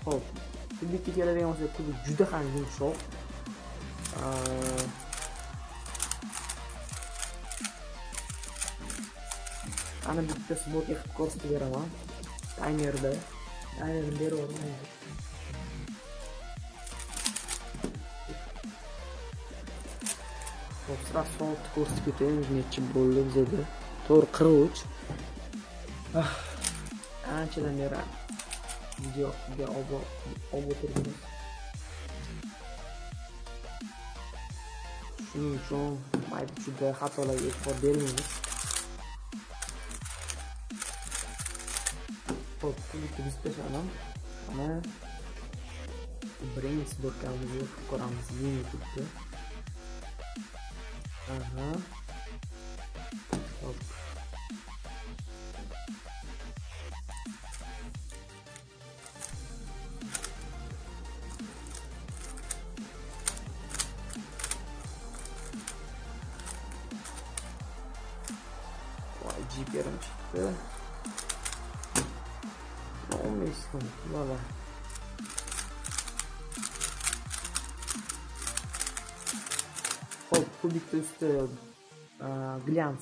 Ho'p kubikka keladigan bo'lsak kubik juda ham yumshoq ana bitta sbotga qilib ko'rsatib beraman taymerda taymerni berib yuboraman hop sразу soatni ko'rsatib ketaylik nechi bo'ldi bizada to'rt qirq uch anchadan beri video olib o'tiribmiz shuning uchun mayda chuyda xatolarga e'tibor bermaymiz hop klipni buzib tashladim mana brain sborkamizni qilib ko'ramiz youtube aha hop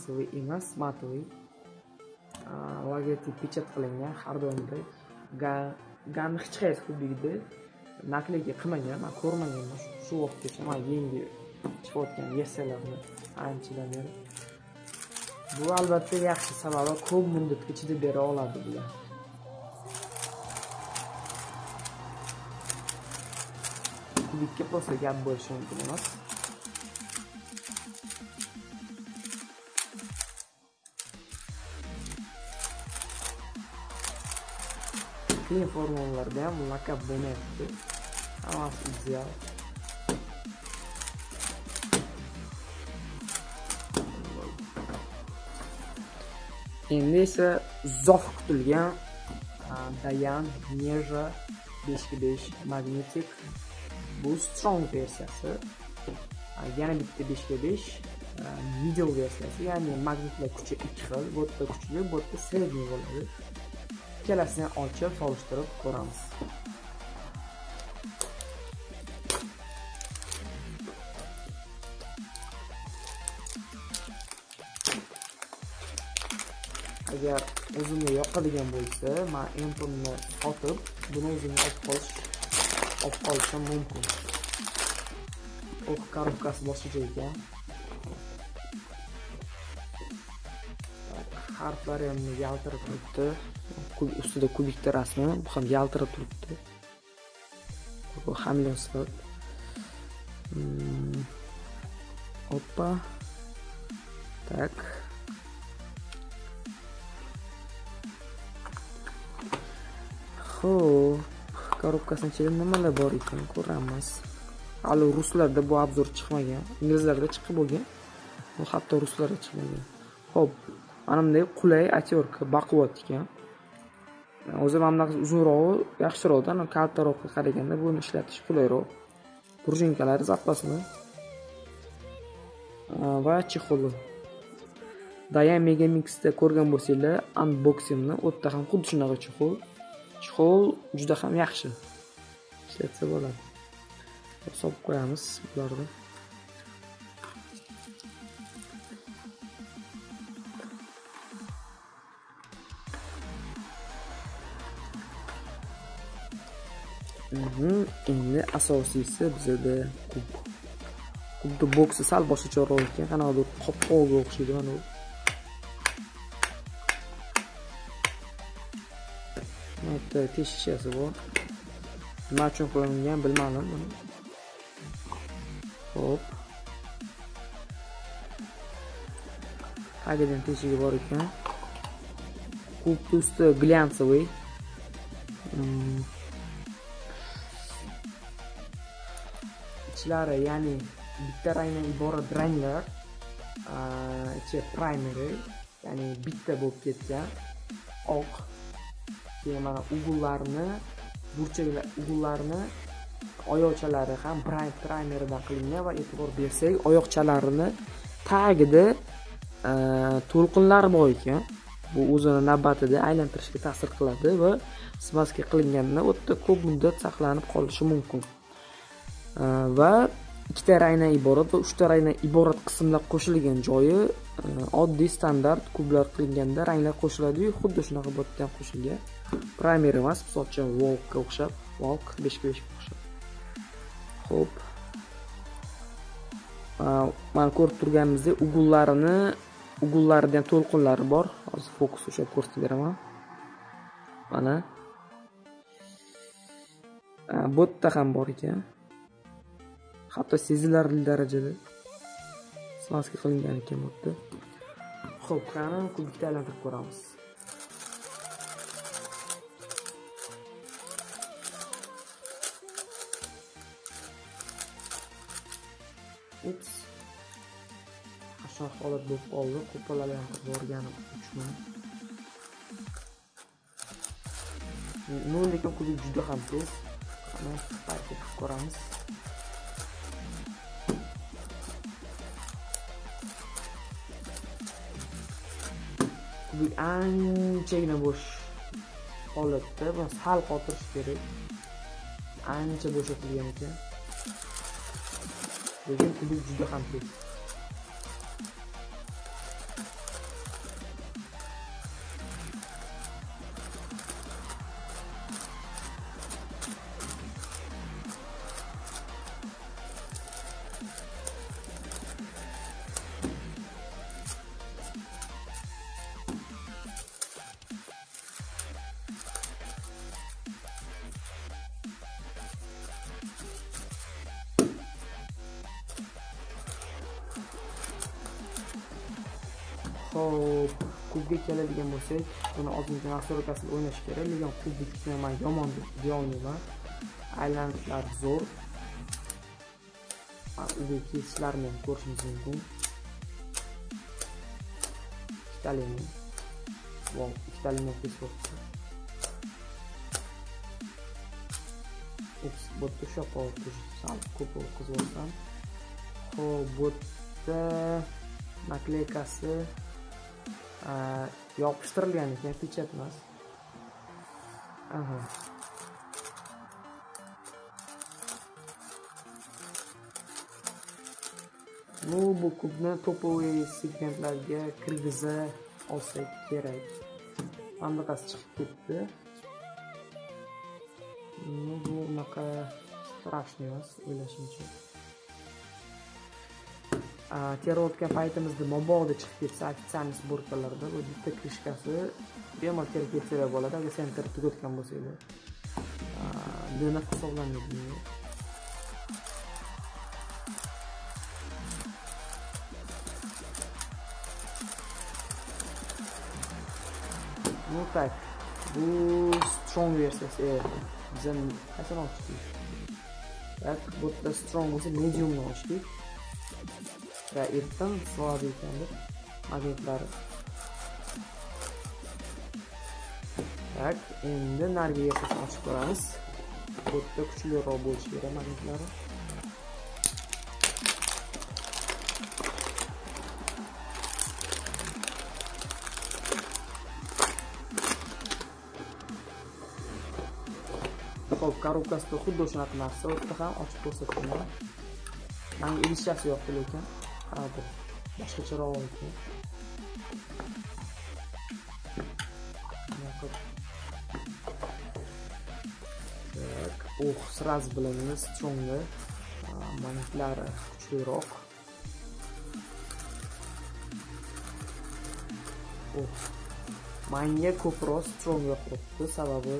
glянцевый emas, matoviy logotip pechat qilingan har doimgidek ganni hech qaysi kubikda nakleyka qilmagan man ko'rmaganman shu vaqtgacha man yangi chiqayotgan versiyalarni anchadan beri bu albatta yaxshi sababi ko'p muddatga chidab bera oladi bular kubikka просто gap bo'lishi mumkin emas qiyin formulalarda ham lakab bo'lmayapti hammasi ideal endi esa uzoq kutilgan dayan neja beshga besh magnetik bu strong versiyasi. Yana bitta 5x5 video versiyasi ya'ni magnitlar kuchi ikki xil bu yerda kuchli bu yerda средний bo'ladi. Ikkalasini ochib solishtirib ko'ramiz. Agar o'zimga yoqadigan bo'lsa man empimni sotib buni o'zimga olib qolish olib qolishim mumkin. O'q korobkasi boshqacha ekan. Harflari ham yaltirib turibdi ustida kubikda rasmi bu ham yaltirab turibdi. Bu hamyon sifat hmm. oppa. Так ho'p korobkasini ichida nimalar bor ekan ko'ramiz. Hali ruslarda bu obzor chiqmagan inglizlarda chiqib bo'lgan bu hatto ruslarda chiqmagan. Ho'p mana bunday qulay отёрка baquvvat ekan. O'zi mana bunaqa uzunrog'i yaxshiroqda kaltaroqqa qaraganda buni ishlatish qulayroq. Пружинkalari запасni va chexoli dayan megamixda ko'rgan bo'lsanglar unboxingni u yerda ham xuddi shunaqa chexol chexol juda ham yaxshi. Ishlatsa bo'ladi. Solib qo'yamiz bularni. Endi asosiysi bizada kub. Xuddi boksi sal boshqacharoq ekan qanaqadir qopqog'iga o'xshaydi mana u mana yerda teshikchasi bor. Nima uchun qilingan bilmadim. Buni ho'p tagidan teshigi bor ekan. Kubni usti глянцевый ichlari ya'ni bitta rangdan iborat ranglar ichi primary ya'ni bitta bo'lib ketgan oq keyin mana ugullarni burchaklar ugullarni oyoqchalari ham primerdan qilingan va e'tibor bersak oyoqchalarini tagida to'lqinlar bor ekan. Bu o'zini navbatida aylantirishga ta'sir qiladi va smaska qilinganda u yerda ko'p muddat saqlanib qolishi mumkin. Э, va ikkita rangdan iborat va uchta rangdan iborat qismlar qo'shilgan joyi э, oddiy standart kublar qilinganda ranglar qo'shiladiyu xuddi shunaqa bu yerda ham qo'shilgan primer emas misol uchun volkka o'xshab volk beshga beshga o'xshab. Ho'p э, mana ko'rib turganimizdek ugullarini ugullarida ham to'lqinlari bor. Hozir fokus ushlab ko'rsatib beraman. Mana. Bu yerda ham bor ekan. Hatto sezilarli darajada smaska qilingan ekan bu. Yerda ho'p qani kubikni aylantirib ko'ramiz. Ups. Qashon holat bo'lib qoldi. Qo'pollar aylantirib yuborganim uchun. Umuman lekin kubik juda ham tez qani harakat ko'ramiz. Anchagina bo'sh holatda va sal qotirish kerak. Ancha bo'shatilgan ekan. Lekin kubik juda ham tez keladigan uni buni ozgincha o'ynash kerak, lekin kubikni man yomon deb deyolmayman aylanishlar zo'r. Uyga kesishlarni ko'rishimiz ko'rishingiz mumkin. Ikkitalini. Wow, ikkitalini kesib o'tdi. Ups, bu yerda ushlab qolibdi. Sal ko'p o'tkazib ho'p Xo'p, bu yerda nakleykasi yopishtirilgan ekan pechat emas aha ну bu kubni topoviy segmentlarga kirgiza olsak kerak mana bunaqasi chiqib ketdi ну bu unaqa страшный emas o'ylashimcha terayotgan paytimizda mabodo chiqib ketsa официальный сборкаlarda bu bitta krishkasi bemalol terib ketsalar bo'ladi agar sen terib tugatgan bo'lsanglar dnf hisoblanmaydi ну так bu strong versiyasi biza qaysini ochdik так bu yerda strong bo'lsa mediumni ochdik va ertan soat ekan deb magnitlari tak endi narigi versiyasini ochib ko'ramiz. Bu yerda kuchliroq bo'lishi kerak magnitlari ho'p korobkasida xuddi o'shanaqa narsa u yerda ham ochib ko'rsataman manga edishchasi yoqdi lekin. Ha bu boshqacharoq ekan так uh сразу bilinadi strongi magnitlari kuchliroq uh manga ko'proq strong yoqyapti sababi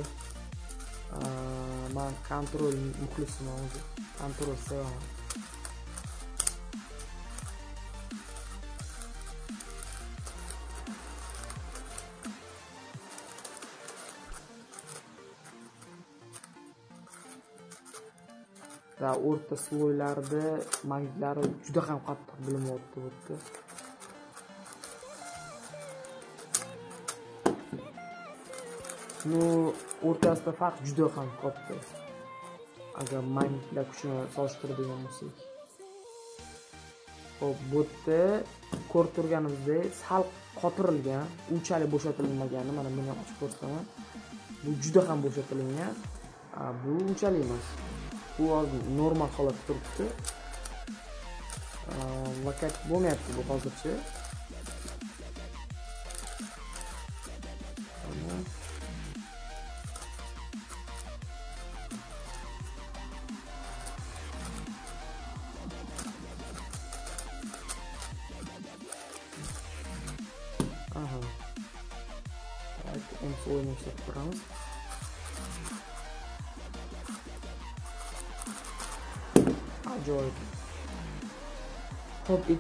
man kontrol muxlisman o'zi kontrol sevaman o'rta sloylarda magnitlar juda ham qattiq bilinyapti bu yerda ну o'rtasida farq juda ham katta agar magnitlar kuchini solishtiradigan bo'lsak. Ho'p bu yerda ko'rib turganimizdek sal qotirilgan unchalik bo'shatilmagani mana buni ochib ko'rsataman. Bu juda ham bo'shatilgan. Bu unchalik emas. Bu hozir normal holatda turibdi. Lokat bo'lmayapti bu hozircha.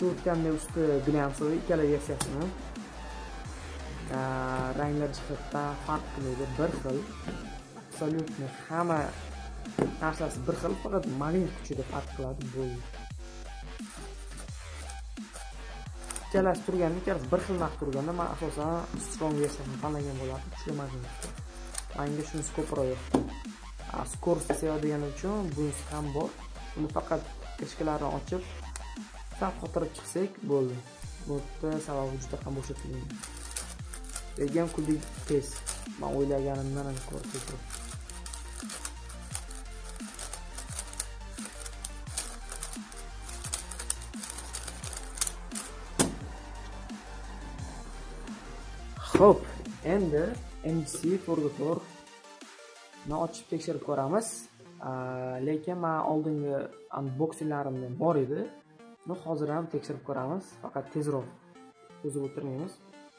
Ho'p usti glянцевый ikkala versiyasini ranglar jihatdan farq qilmaydi bir xil абсолютно hamma narsasi bir xil faqat magnit kuchida farq qiladi bu ikkalasi turganda ikkalasi bir xil narx turganda man asosan strong versiyasini tanlagan bo'lardim kuchli magnitni manga shunisi ko'proq yoqdi скорость sevadiganim uchun bunisi ham bor uni faqat krishkalarini ochib sal qotirib chiqsak bo'ldi. Bu yerda sababi juda ham bo'shatilgan lekin kubik tez. Man o'ylaganimdan ham ko'ra ko'proq. Ho'p endi mc forgator ochib tekshirib ko'ramiz. Lekin man oldingi unboksinglarimda bor edi. Ну hozir ham tekshirib ko'ramiz. Faqat tezroq cho'zib o'tirmaymiz.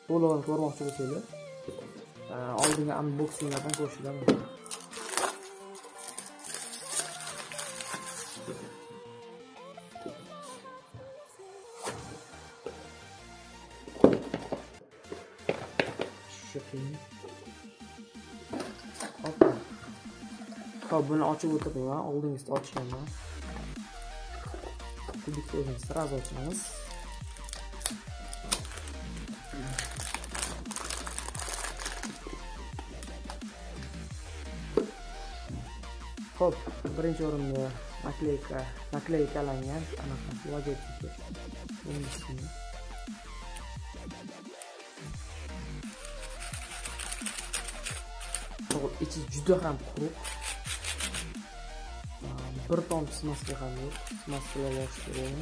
To'lig'ini ko'rmoqchi bo'lsanglar oldingi unboxinglardan ko'rishinglar mumkin. Hop, buni ochib o'tirmayman, oldingizda ochganman. Kubik o'zini sразу ochamiz. Hop, birinchi o'rinda nakleyka, nakleykalangan anaqa logotipi. Endi to'g'ri ichi juda ham quruq bir tomchi smaska ham yo'q smaskalab olish kerak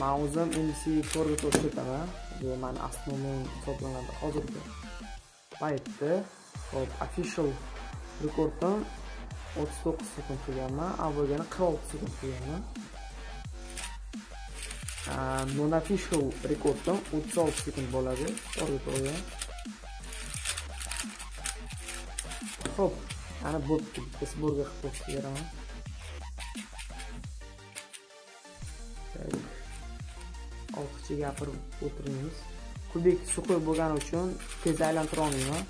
man o'zim mc to'rtga to'rt ketaman bu mani основной hisoblanadi hozirgi paytda hop official rekordim o'ttiz to'qqiz sekund qilganman avvalgini qirq olti sekund qilganman non official rekordim o'ttiz olti sekund bo'ladi to'g'ri to'g'ri ho'p ana bo'pti bitta burger qilib qo'yib beraman. Ortiqcha gapirib o'tirmaymiz kubik suqoy bo'lgani uchun tez aylantira olmayman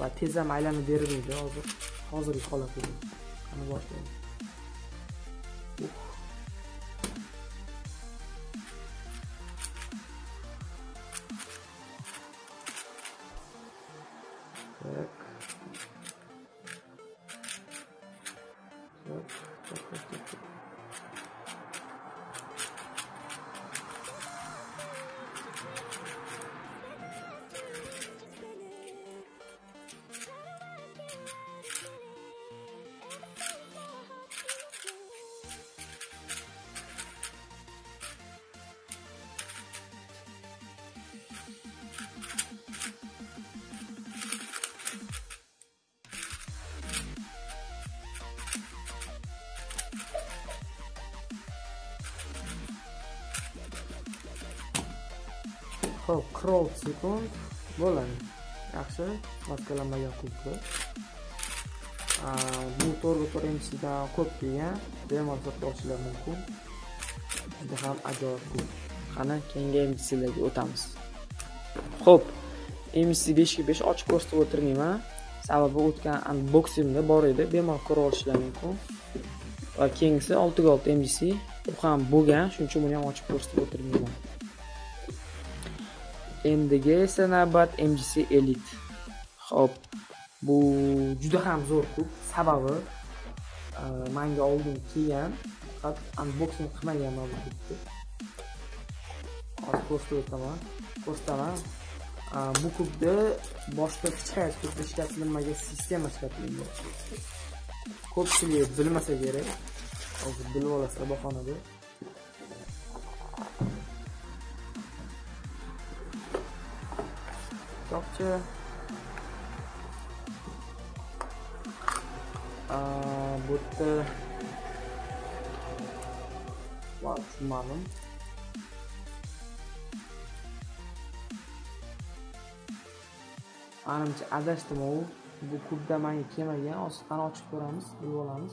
va tez ham aylanib berilmaydi hozir. Hozirgi holatda. Ana boshlaymiz. 40 bo'ladi. Yaxshi, maskalanmagan kubka. Bu to'rga to'rt ko'p kelgan, bemalol sotib mumkin. Juda ham ajoyib kub. Qani keyingi MClarga o'tamiz. Xo'p, MC 5 ga 5 ochiq ko'rsatib o'tirmayman. Sababi o'tgan unboxingda bor edi, bemalol ko'rib olishingiz mumkin. Va keyingisi 6 ga 6 MCC ham bo'lgan, shuning uchun buni ham ochib ko'rsatib o'tirmayman. Endigi esa navbat MGC Elite. Xo'p, bu juda ham zo'r kub, sababi e, menga oldin kelgan, faqat unboxing qilmaganman bu kubni. Hozir ko'rsatib o'taman. Ko'rsataman. E, bu klubda boshqa hech qaysi kubda ishlatilmagan sistema ishlatilgan. Ko'pchilik bilmasa kerak. Hozir bilib olasizlar bahonada. Tokcha. Bu будто va tushunmadim. Manimcha adashdim u. Bu kubda menga kelmagan. Hozir qani ochib ko'ramiz, bilib olamiz.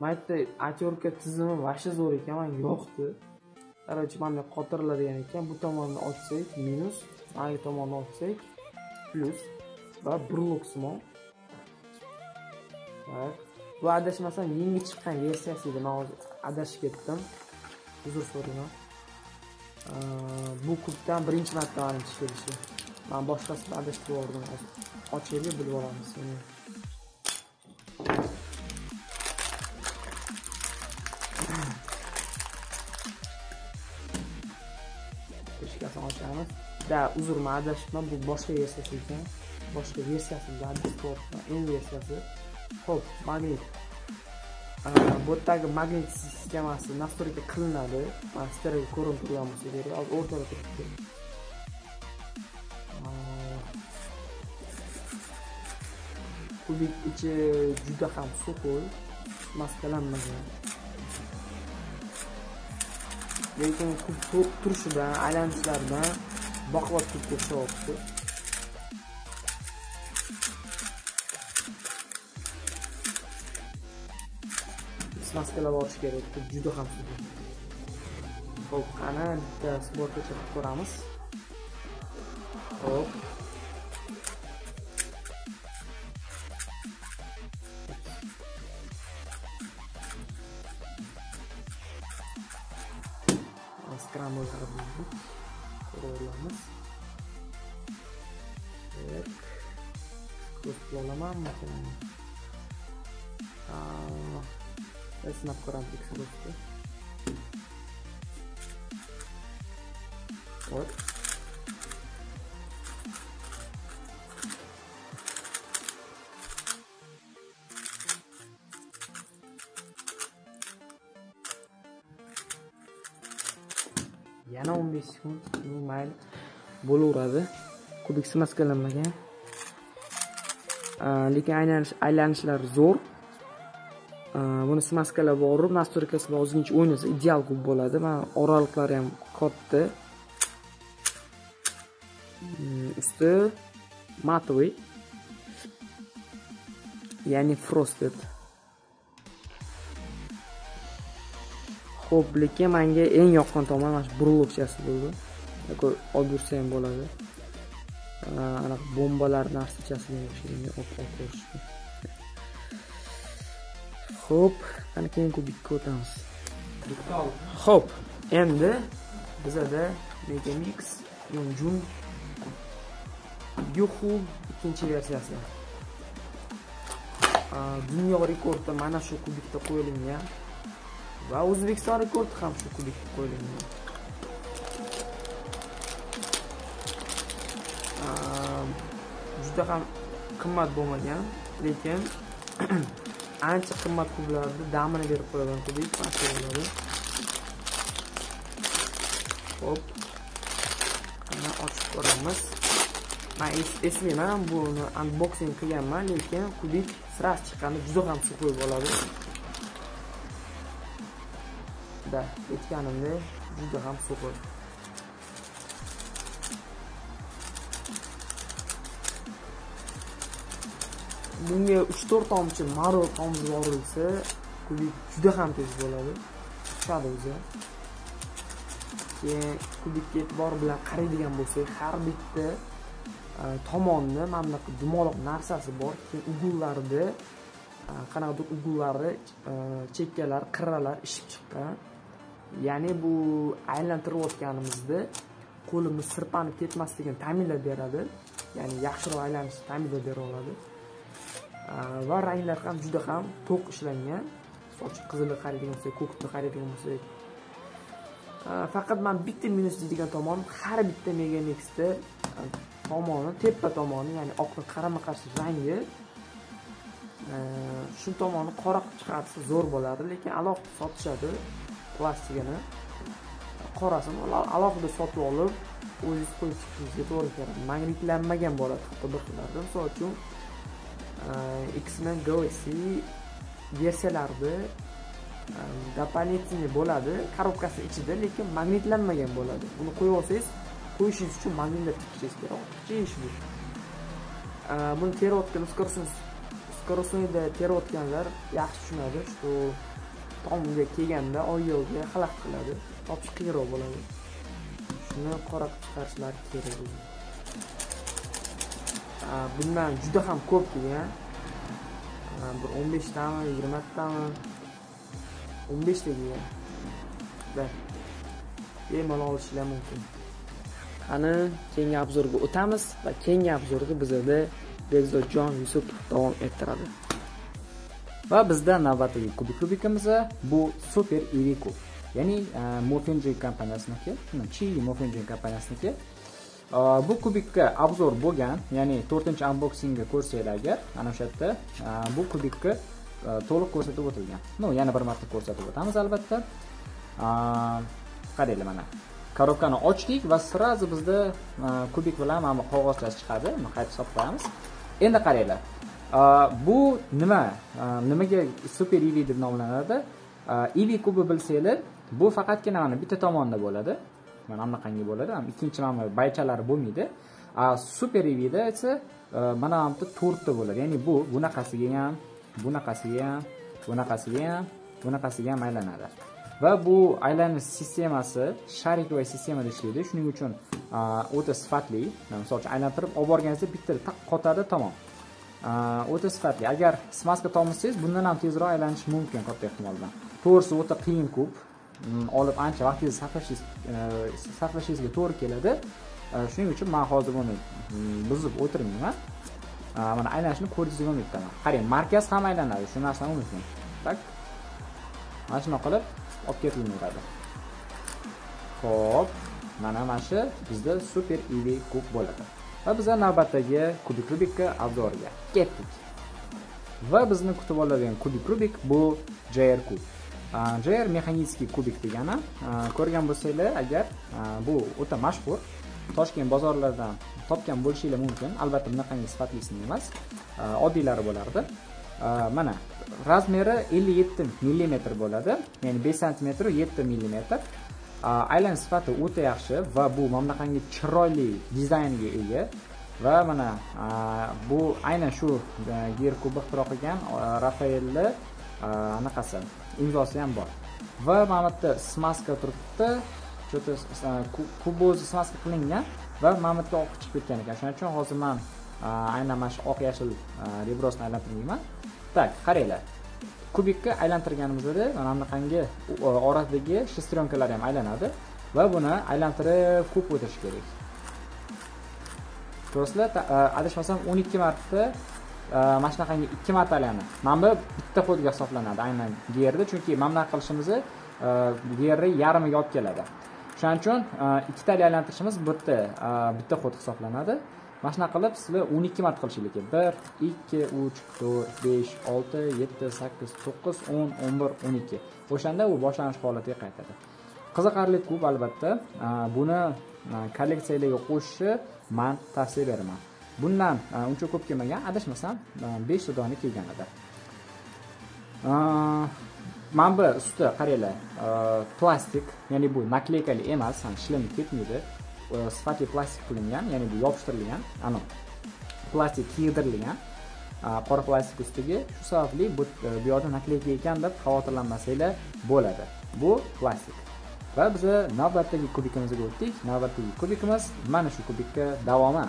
Maytda aterka tizimi vasha zo'r ekan, menga yoqdi. Короче, mana qotiriladigan ekan. Bu tomonni ochsak minus, nagi tomonni ochsak plus va burloksimon. Tak. Bu adashmasam yangi chiqqan versiyasi edi. Men hozir adashib ketdim. Uzr so'rayman. Bu kubdan birinchi marta mani kelishi. Men boshqasini adashib yubordim. Ochaylik, bilib olamiz. Ochamiz. Da, uzr, men adashibman. Bu boshqa versiyasi ekan. Boshqa versiyasi, Discorddan eng versiyasi. Xo'p, magnit. Bu yerdagi magnit sistemasi настройка qilinadi. Mana stereoga ko'rinib turgan bo'lsa kerak. Hozir o'rtada turibdi. kubik ichi juda ham so'qo'l maskalanmagan lekin kub turishidan aylanishlaridan baquvvat kubga o'xshayapti maskalab olish kerak kub juda ham ho'p qani bitta sborkacha qilib ko'ramiz ho'p scramble arbuzlik skorlarımız. Evet. Skosplalamam mesela. A, Lecę na korantik słodki. Вот. Yana 15 sekund. Bo'laveradi kubik smaskalanmagan lekin aylanish aylanishlari zo'r. Buni smaskalab borib nastroykasi bilan ozgincha o'ynasa ideal kub bo'ladi. Mana oraliqlari ham katta. Hmm, usti матовый ya'ni frosted ho'p lekin menga eng yoqqan tomoni mana shu бруловкasi bo'ldi. Olib yursa ham bo'ladi anaqa bombalar narsachasiga o'xshaydi olib ko'rishga ho'p ana keyin kubikka o'tamiz ho'p endi bizada megamix yunjun yuhu ikkinchi versiyasi dunyo rekordi mana shu kubikda qo'yilgan va o'zbekiston rekordi ham shu kubikda qo'yilgan juda ham qimmat bo'lmagan lekin [CLEARS THROAT] ancha qimmat kublarni damini berib qo'yadigan kubik mana bo'ladi ho'p mana ochib ko'ramiz man eslayman buni unboxing qilganman lekin kubik sraz chiqqanda juda ham suxoy bo'ladi да aytganimdek juda ham suxoy bunga uch to'rt tomchi maro tomchi yuborilsa kubik juda ham tez bo'ladi. Tushadi o'zi. Keyin kubikka e'tibor bilan qaraydigan bo'lsak har bitta e, tomonni mana bunaqa dumaloq narsasi bor. Keyin ugullarida e, qanaqadir ugullari e, chekkalar qirralar ishib chiqqan. Ya'ni bu aylantirayotganimizda qo'limiz sirpanib ketmasligini ta'minlab beradi. Ya'ni yaxshiroq aylanishni ta'minlab bera oladi. Va ranglar ham juda ham to'q ishlangan sochiq qizilni qaraydigan bo'lsak ko'kni qaraydigan bo'lsak faqat man bitta minus deydigan tomoni har bitta megamixda tomoni tepa tomoni ya'ni oqni qarama qarshi rangi shu tomoni qora qilib chiqarsa zo'r bo'ladi lekin alohida sotishadi plastigini qorasini alohida sotib olib o'zingiz qo'yib chiqishingizga to'g'ri keladi magnitlanmagan bo'ladi hatto bir xillarda misol uchun x-men galaxy versiyalarida дополнительный bo'ladi korobkasi ichida lekin magnitlanmagan bo'ladi buni qo'yib olsangiz qo'yishingiz uchun magnitlab tikishingiz kerak ortiqcha ish buni terayotgan скоростныйda terayotganlar yaxshi tushunadi что tomga kelganda oyog'iga xalaqit qiladi topish qiyinroq bo'ladi shuni qora qilib chiqarishlari kerak bundan juda ham ko'p kelgan bir o'n beshtami yigirmatami? o'n beshta kelgan bemalol olishinglar mumkin. Qani keyingi obzorga o'tamiz va keyingi obzorga bizada bekzodjon yusupov davom ettiradi. Va bizda navbatdagi kubik rubikimiz bu super iri kub. Ya'ni morfinji kompaniyasiniki chi morfinji kompaniyasiniki Э, bu kubikka obzor bo'lgan ya'ni to'rtinchi unboxingni ko'rsanglar agar ana o'sha yerda э, bu kubikni э, to'liq ko'rsatib o'tilgan. Ну yana bir marta ko'rsatib o'tamiz albatta. Qaranglar mana? Korobkani ochdik va сразу bizda kubik bilan mana bu qog'ozchasi chiqadi. Uni qayta solib qo'yamiz endi? Qaranglar bu nima? Nimaga super ivi deb nomlanadi? Ivi kubi bilsanglar bu faqatgina mana bitta tomonda bo'ladi. Mana anaqangi bo'ladi. Ikkinchi mana baychalari bo'lmaydi. A super evida esa e, mana bu yerda to'rtta bo'ladi. Ya'ni bu bunaqasiga ham bunaqasiga ham bunaqasiga ham bunaqasiga ham aylanadi. Va bu aylanish sistemasi sharikovый sistemada ishlaydi. Shuning uchun o'ta sifatli misol uchun aylantirib olib borganingizda bitta taq qotadi tamom. O'ta sifatli. Agar smaska tomizsangiz bundan ham tezroq aylanishi mumkin katta ehtimol bilan to'g'risi o'ta qiyin kub Mm, olib ancha vaqtingizni sarflashingiz e, sarflashingizga to'g'ri keladi. E, shuning uchun man hozir buni mm, buzib o'tirmayman. E, mana aylanishini ko'rishingizni umid qarang markaz ham aylanadi shu narsani unutmang. Tak. Mana shunaqa qilib olib ketilaveradi ho'p mana mana shu bizda super ivi kub bo'ladi. Va biza navbatdagi kubik rubikka obzoriga ketdik. Va bizni kutib oladigan kubik rubik bu jr kub jr mexanический kubik degani ko'rgan bo'lsanglar agar bu o'ta mashhur toshkent bozorlaridan topgan bo'lishingiz mumkin. Albatta bunaqangi sifatlisini emas oddiylari bo'lardi. Mana razmeri 57 millimetr bo'ladi ya'ni 5 santimetr 7 millimetr aylan sifati o'ta yaxshi va bu mana bunaqangi chiroyli dizaynga ega. Va mana bu aynan shu ger kubi ixtiro qilgan rafaelni anaqasi. Imzosi ham bor. Va mana bu yerda smaska turibdi. Что то kub o'zi smaska qilingan va mana bu yerda oq chiqib ketgan ekan. Shuning uchun hozir man e, aynan mana shu oq yashil e, rebrosini aylantirmayman. Так qaranglar. Kubikka aylantirganimizda mana bunaqangi e, orasidagi shestrenkalar ham aylanadi va buni aylantirib ko'p o'tirish kerak. Ko'rasizlar adashmasam o'n ikki marta mana shunaqangi ikki martalani mana bu bitta kodga hisoblanadi aynan gerni chunki mana bunaqa qilishimizni grni yarmiga olib keladi shuning uchun ikkitali aylantirishimiz bitta bitta kod hisoblanadi mana shunaqa qilib sizlar o'n ikki marta qilishingiz kerak bir ikki uch to'rt besh olti yetti sakkiz to'qqiz o'n o'n bir o'n ikki o'shanda u boshlanish holatiga qaytadi. Qiziqarli klub albatta. Buni kolleksiyalarga qo'shishni man tavsiya beraman. Bundan e, uncha ko'p kelmagan adashmasam e, beshta dona kelgan edi. E, mana bu usti qaranglar plastik ya'ni bu naklейкаli emas ishlanib ketmaydi. Sifatli plastik qilingan ya'ni bu yopishtirilgan ani plastik kiydirilgan qora plastik ustiga shu sababli bu bu yoqda naklейка ekan deb xavotirlanmasanglar bo'ladi. Bu plastik. Va biz navbatdagi kubikimizga o'tdik. Navbatdagi kubikimiz mana shu kubikka davomi.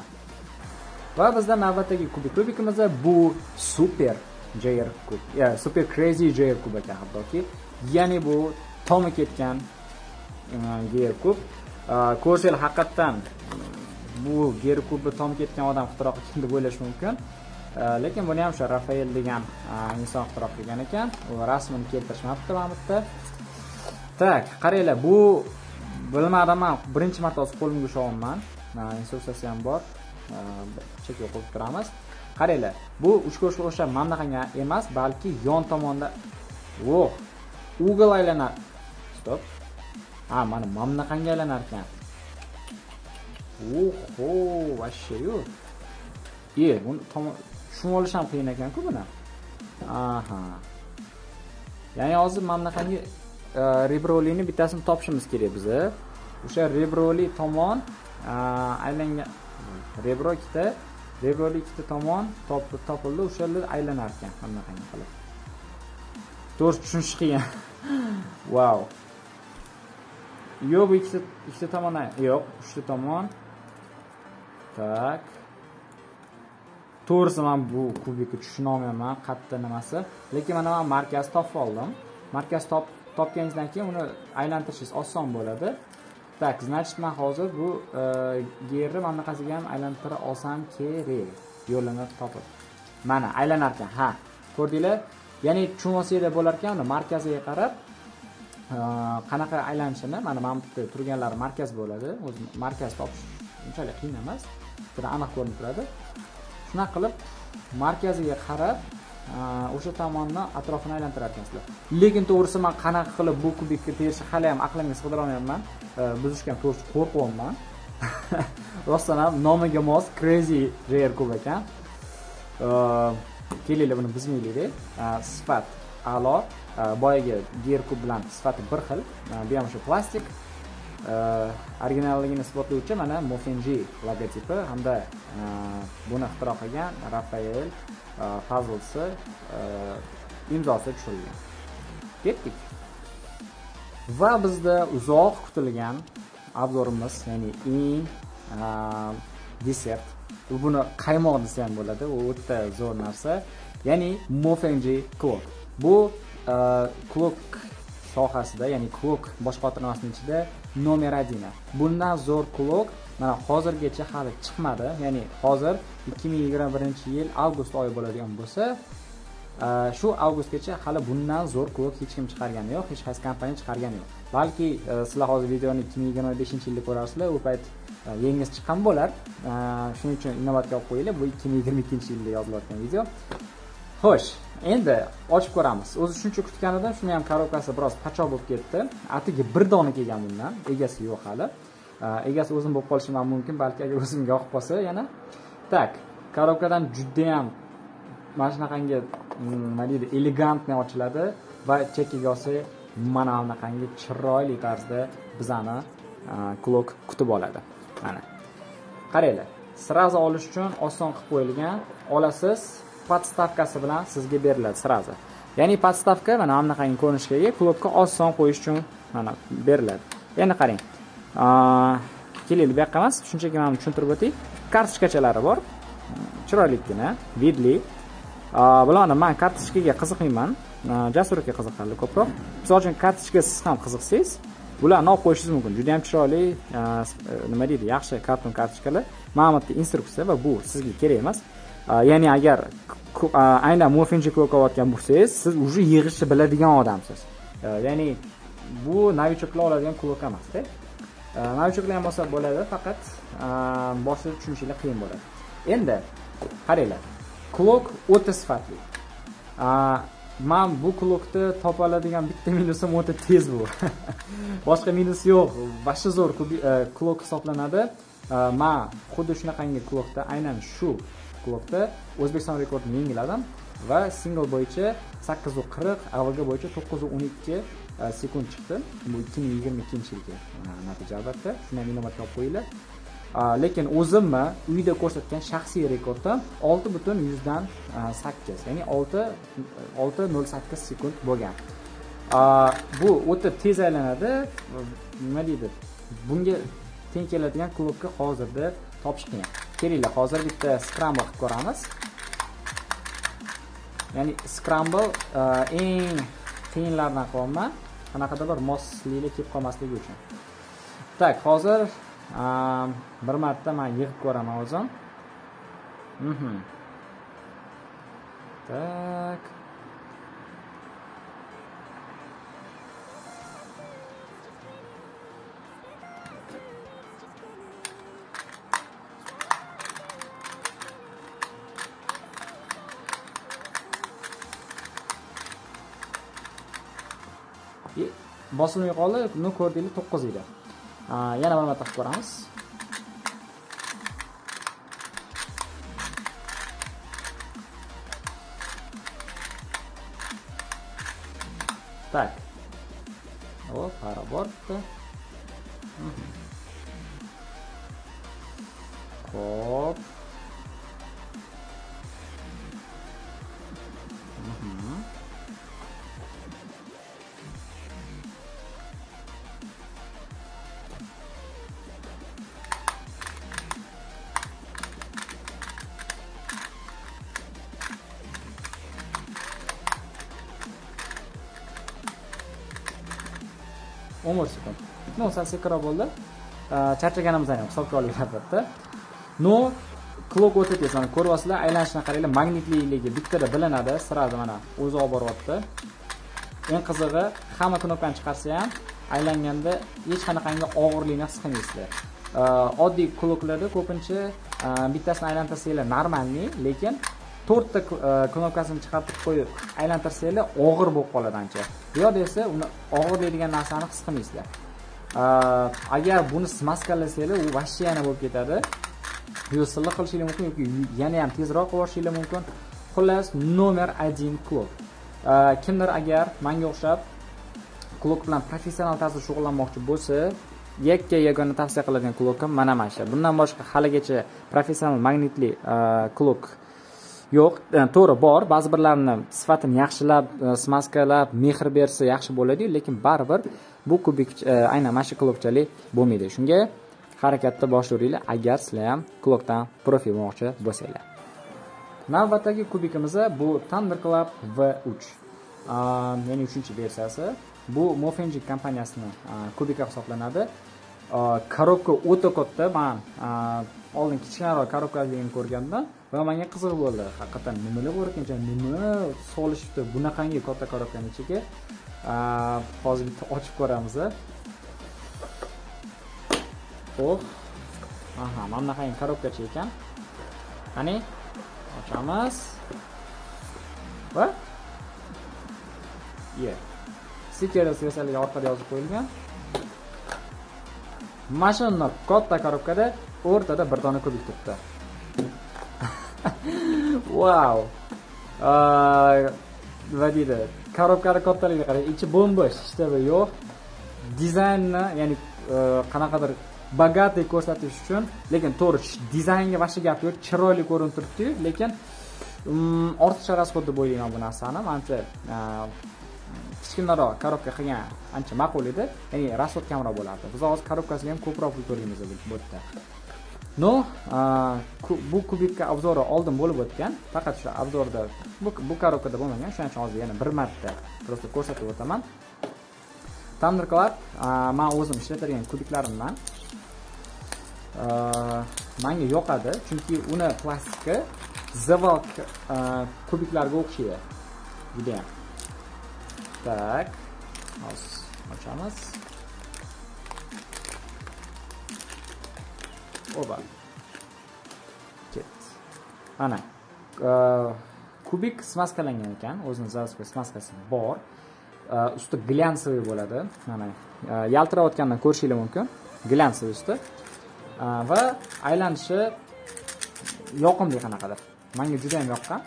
Va bizda navbatdagi kubik. Kubikimiz bu super jr kub super crazy jr kub ekan hattoki. Ya'ni bu tomi ketgan e, jr kub e, ko'rsel haqiqatdan bu ger kubni tomi ketgan odam ixtiro qilgan deb o'ylash mumkin. E, lekin buni ham o'sha rafael degan inson ixtiro qilgan ekan. U rasmini keltirishmabdi mana bu yerda tak qaranglar bu bilmadim man birinchi marta hozir qo'limga ushlayapman instruksiyasi ham bor. Chekka qo'yib turamiz. Qaranglar bu uch ko'rishga o'xshab mana emas balki yon tomonda. Oh ugl aylanar. Stop. Ha mana mana bunaqangi aylanar ekan. Oho вообще e buni tushunib olish ham qiyin ekanku buni. Aha. Ya'ni hozir mana bunaqangi rebrolini bittasini topishimiz kerak biza. O'sha rebroli tomon aylangan rebro ikkita rebroli ikkita tomon topildi o'shalar aylanar ekan bunaqangi qilib to'g'ri tushunish qiyin vau [LAUGHS] yo'q bu ikkita ikkita tomon yo'q uchta tomon. Tak. To'g'risi man bu kubikni tushuna olmayman qayerda nimasi. Lekin mana man markazni topib oldim. Markaz topganingizdan keyin uni aylantirishingiz oson bo'ladi. Так значит man hozir bu gerni mana bunaqasiga ham aylantira olsam kerak yo'lini topib mana aylanar ekan ha ko'rdinglar ya'ni tushunmasanglar bo'lar ekan uni markaziga qarab qanaqa aylanishini mana mana bu yerda turganlari markaz bo'ladi o'zi markaz topish unchalik qiyin emas bitta aniq ko'rinib turadi shunaqa qilib markaziga qarab o'sha tomonni atrofini aylantirar ekansizlar lekin to'g'risi man qanaqa qilib bu kubikka terishni hali ham aqlimga sig'dirolmayapman buzishga ham to'g'risi qo'rqyapman rostdan ham nomiga mos crazy rare kub ekan kelinglar buni buzmaylikda sifat a'lo boyagi ger kub bilan sifati bir xil bu ham o'sha plastik originalligini isbotlovchi mana mofenji logotipi hamda buni ixtiro qilgan rafael fazlsi imzosi tushirilgan ketdik va bizda uzoq kutilgan obzorimiz ya'ni eng desert buni qaymoq desa ham bo'ladi u o'ta zo'r narsa ya'ni mofenji klok bu klok sohasida ya'ni klok bosh qotirmasini ichida nomer одина bundan zo'r klok mana hozirgacha hali chiqmadi. Ya'ni hozir 2021 yil avgust oyi bo'ladigan bo'lsa e, shu avgustgacha hali bundan zo'r klok hech kim chiqargani yo'q hech qaysi kompaniya chiqargani yo'q. Balki e, sizlar hozir videoni 2025 yilda ko'rasizlar u payt e, yangisi chiqqan bo'lar. Shuning uchun inobatga olib qo'yinglar bu 2022 yilda yozilayotgan video. Xo'sh endi ochib ko'ramiz. O'zi shuncha kutgan edim shuni ham korobkasi biroz pachoq bo'lib ketdi. Atigi bir dona kelgan bundan egasi yo'q hali. Э, egasi o'zim bo'lib qolishim ham mumkin balki agar o'zimga yoqib qolsa yana. Tak коробкадан judayam mana shunaqangi mm, nima deydi elegantniy ochiladi va chekkaga olsa mana bunaqangi chiroyli tarzda bizani e, klok kutib oladi. Mana. Qaranglar сразу olish uchun oson qilib qo'yilgan olasiz podstavkasi bilan sizga beriladi сразу ya'ni podstavka mana bunaqangi ko'rinishga ega klokka oson qo'yish uchun mana beriladi. Endi qarang kelaylik bu yoqqa emas shunchaki mana tushuntirib o'tay. Kartochkachalari bor. Chiroylikkina vidli. Bularni man kartochkaga qiziqmayman jasur aka qiziqadi ko'proq. Misol uchun kartochka siz ham qiziqsangiz bularni olib qo'yishingiz mumkin. Juda yam chiroyli e, nima deydi yaxshi karton kartochkalar mana bu yerda instruksiya va bu sizga kerak emas. Ya'ni agar aynan mofinchik o'qiyotgan bo'lsangiz siz уже yig'ishni biladigan odamsiz. Ya'ni bu novichoklar oladigan klok emasda. Novichoklar ham olsa bo'ladi faqat boshida tushunishinglar qiyin bo'ladi. Endi qaranglar klok o'ta sifatli. Man bu klokni topa oladigan bitta minusim o'ta tez bu. [LAUGHS] Boshqa minus yo'q vasha zo'r e, klok hisoblanadi. Man xuddi shunaqangi klokda aynan shu klokda o'zbekiston rekordini yangiladim va singl bo'yicha sakkiz yuz qirq avg bo'yicha to'qqiz yuz o'n ikki e, sekund chiqdi bu ikki ming yigirma ikkinchi yilgi natija albatta shuni ham inobatga olib qo'yinglar lekin o'zimni uyda ko'rsatgan shaxsiy rekordim olti butun yuzdan e, sakkiz ya'ni olti olti nol sakkiz sekund bo'lgan bu o'ta tez aylanadi nima deydi bunga teng keladigan klubni hozirda topish qiyin kelinglar hozir bitta scramble qilib ko'ramiz ya'ni scramble eng qiyinlaridan qilyapman qanaqadir bir mosliklar kelib qolmasligi uchun. Tak hozir bir marta man yig'ib ko'raman o'zim mhm. Tak bosilmay qoldi. Buni ko'rdinglar to'qqiz edi. Yana bir marta qilib ko'ramiz. Так вот поработка хоп o'n bir no sal sekinroq bo'ldi charchaganimizni ham hisobga oling albatta no klok o'ta tez mana ko'ryapsizlar aylanishini qaranglar magnitliyligi bittada bilinadi sразу mana o'zi olib boryapti eng qizig'i hamma knopkani chiqarsa ham aylanganda hech qanaqangi og'irlikni his qilmaysizlar oddiy kloklarda ko'pincha bittasini aylantirsanglar normalniy lekin to'rtta knopkasini e, chiqarib qo'yib aylantirsanglar og'ir bo'lib qoladi ancha. Bu yoqda esa uni og'ir deydigan narsani his qilmaysizlar. E, agar buni smaskalasanglar u вообще yana bo'lib ketadi. Yo silliq qilishinglar mumkin yoki yana ham tezroq qilib yuborishinglar mumkin. Xullas nomer один klok e, kimdir agar manga o'xshab klok bilan professional tarzda shug'ullanmoqchi bo'lsa yakka yagona tavsiya qiladigan klokim mana mana shu. Bundan boshqa haligacha professional magnitli klok yo'q e, to'g'ri bor. Ba'zi birlarini sifatini yaxshilab e, smaskalab mehr bersa yaxshi bo'ladiyu lekin baribir bu kubik e, aynan mana shu klokchali bo'lmaydi. Shunga harakatda boshlaveringlar agar sizlar ham klokdan profil bo'lmoqchi bo'lsanglar. Navbatdagi kubikimiz bu thunder club v uch. Ya'ni uchinchi versiyasi. Bu mofenji kompaniyasini kubiki hisoblanadi. Korobka o'ta katta man oldin kichkinaroq korobkaligini ko'rganman va menga qiziq bo'ldi. Haqiqatdan nimalar bor ekan nima solishibdi bunaqangi katta korobkani ichiga hozir bitta ochib ko'ramiz ho'p aha mana bunaqangi korobkacha ekan. Qani? Ochamiz. Va? Ye. Stikeri specialligi orqada yozib qo'yilgan. Mana shundoq katta korobkada o'rtada bir dona kubik turibdi. Vau nima deydi korobkani kattaligiga qarang ichi bo'mbo'sh hech narsa yo'q. Dizaynni ya'ni e, qanaqadir bogatый ko'rsatish uchun lekin to'g'ri dizaynga boshqa gap yo'q chiroyli ko'rinib turibdiyu lekin mm, ortiqcha расход deb o'ylayman bu narsani manimcha e, kichkinaroq korobka qilgan ancha ma'qul edi ya'ni расход kamroq bo'lardi. Biz hozir korobkasiga ham ko'proq pul to'laymiz bu yerda no bu kubikka obzori oldin bo'lib o'tgan. Faqat shu obzorda bu, bu korobkada bo'lmagan. Shuning uchun hozir yana bir marta просто ko'rsatib o'taman. Tandirkalar man o'zim ishlatirgan kubiklarimdan. Manga yoqadi. Chunki uni plastiki zavol kubiklarga o'xshaydi. Judayam. Tak. Hozir ochamiz. Oba. Ketdi mana e, kubik smaskalangan ekan. O'zini заводской smaskasi bor. E, usti glянцевый bo'ladi. Mana e, yaltirayotganini ko'rishinglar mumkin. Glянцевый usti. Va aylanishi yoqimli qanaqadir. Manga juda yam yoqqan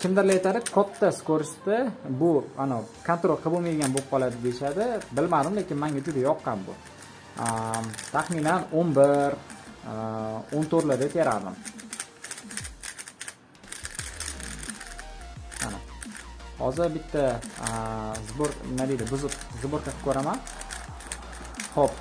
kimdirlar aytadi katta скоростda bu anavi kontrol qilib bo'lmaydigan bo'lib qoladi deyishadi. Bilmadim lekin manga juda yoqqan bu. Taxminan o'n bir o'n uh, to'rtlarda terardim mana hozir bitta uh, zbor nima deydi buzib zborka qilib ko'raman ho'p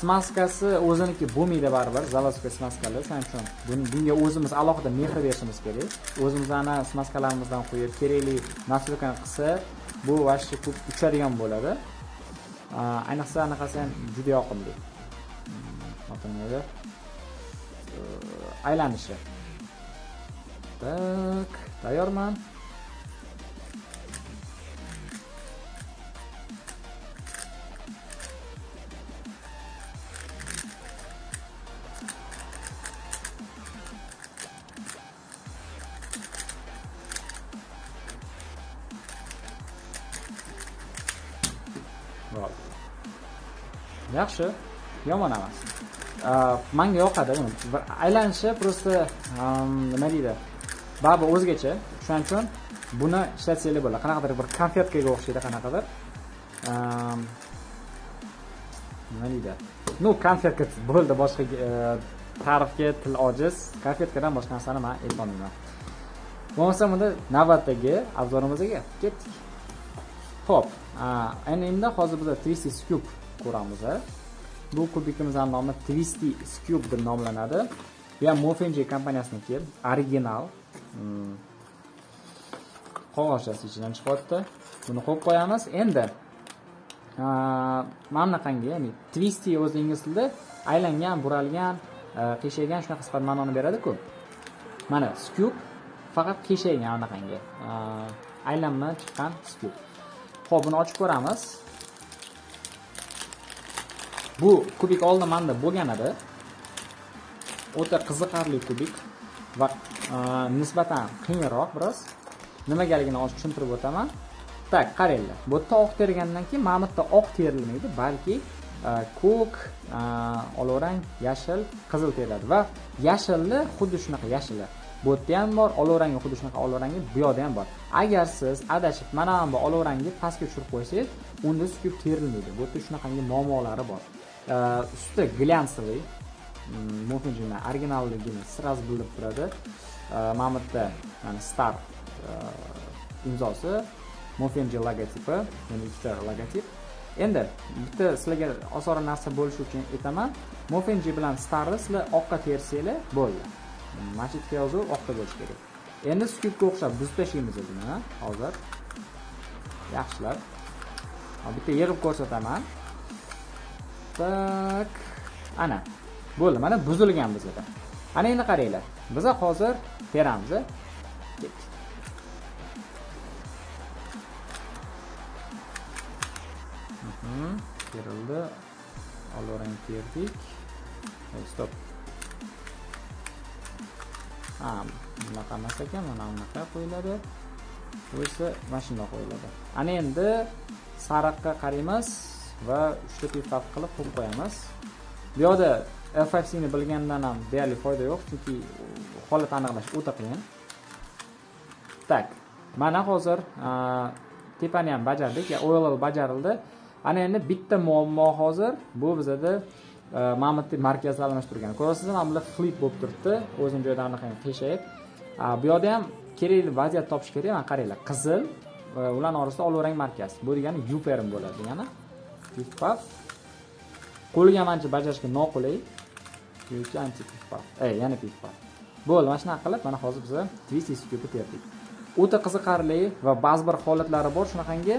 smaskasi o'ziniki bo'lmaydi baribir заводской smaskalar shuning uchun bunga o'zimiz alohida mehr berishimiz kerak o'zimizni smaskalarimizdan qo'yib kerakli nastroykani qilsa bu вообще ko'p uchadigan bo'ladi ayniqsa anaqasi ham juda yoqimli nima aylanishi так tayyorman yaxshi. Yomon emas. Manga yoqadi. Bir aylanishi просто nima deydi? Baribir o'zgacha. Shuning uchun buni ishlatsanglar bo'ladi. Qanaqadir bir konfetkaga o'xshaydi qanaqadir. Nima deydi? Ну konfetka bo'ldi. Boshqa e, ta'rifga til ojiz. Konfetkadan boshqa narsani man aytolmayman. Bo'lmasam unda navbatdagi obzorimizga ketdik. Ho'p endi hozir bizda twisty scoop ko'ramiz bu kubikimizni nomi twisty cube deb nomlanadi. Bu ham mofenji kompaniyasiniki original. Hmm. Qog'ozchasi ichidan chiqyapti. Buni qo'yib qo'yamiz. Endi mana bunaqangi ya'ni twisty o'zi ingliz tilida aylangan buralgan e, qiyshaygan shunaqa sifat ma'noni beradiku. Mana scoop faqat qiyshaygan anaqangi. E, aylanma chiqqan scoop ho'p buni ochib ko'ramiz. Bu kubik oldin manda bo'lgan edi o'ta qiziqarli kubik va e, nisbatan qiyinroq biroz. Nimagaligini hozir tushuntirib o'taman. Tak qaranglar. Bu yerda oq tergandan keyin mana bu yerda oq terilmaydi balki e, ko'k e, olovrang yashil qizil teriladi va yashilni xuddi shunaqa yashili bu yerda ham bor olivrangi xuddi shunaqa olivrangi bu yoqda ham bor. Agar siz adashib mana bu olovrangni pastga tushirib qo'ysangiz unda sukut terilmaydi. Bu yerda shunaqangi muammolari bor. Usti glянцевый mofinjini originalligini сразу bildirib turadi mana bu yerda mana star imzosi mofinji logotipi ya'ni ikkita logotip endi bitta sizlarga oson narsa bo'lishi uchun aytaman mofinji bilan starni sizlar oqqa tersanglar bo'ldi masjidga yozuv oqda bo'lishi kerak endi sukutga o'xshab buzib tashlaymiz buni hozir yaxshilab bitta yig'ib ko'rsataman tak ana bo'ldi mana buzilgan bizada ana endi qaranglar biza hozir teramiz e. terildi mhmm, olovrang terdik. Stop. Ha bunaqa emas ekan mana bunaqa qo'yiladi. Bu esa mana shundoq qo'yiladi. Ana endi sariqqa qaraymiz. Va uchta pifaf qilib qo'yib qo'yamiz bu yoqda f5 ni bilgandan ham deyarli foyda yo'q chunki holat aniqlash o'ta qiyin. Tak mana hozir tepani ham bajardik. Oll bajarildi. Ana endi bitta muammo hozir bu bizada mamitni bu markazda almashtirgan. Ko'rasizmi mana bular flip bo'lib turibdi. O'zini joyidan anaqa qiyshayib bu yoqda ham kerakli vaziyat topish kerak. Mana qaranglar qizil ularni orasida olovrang markaz. Bu degani yuperm bo'ladi degani. Pif qo'lga mancha bajarishga noqulay. Yoki anti pif yana pif bo'ldi mana shunaqa qilib mana hozir biz twist execute berdik o'ta qiziqarli va ba'zi bir holatlari bor shunaqangi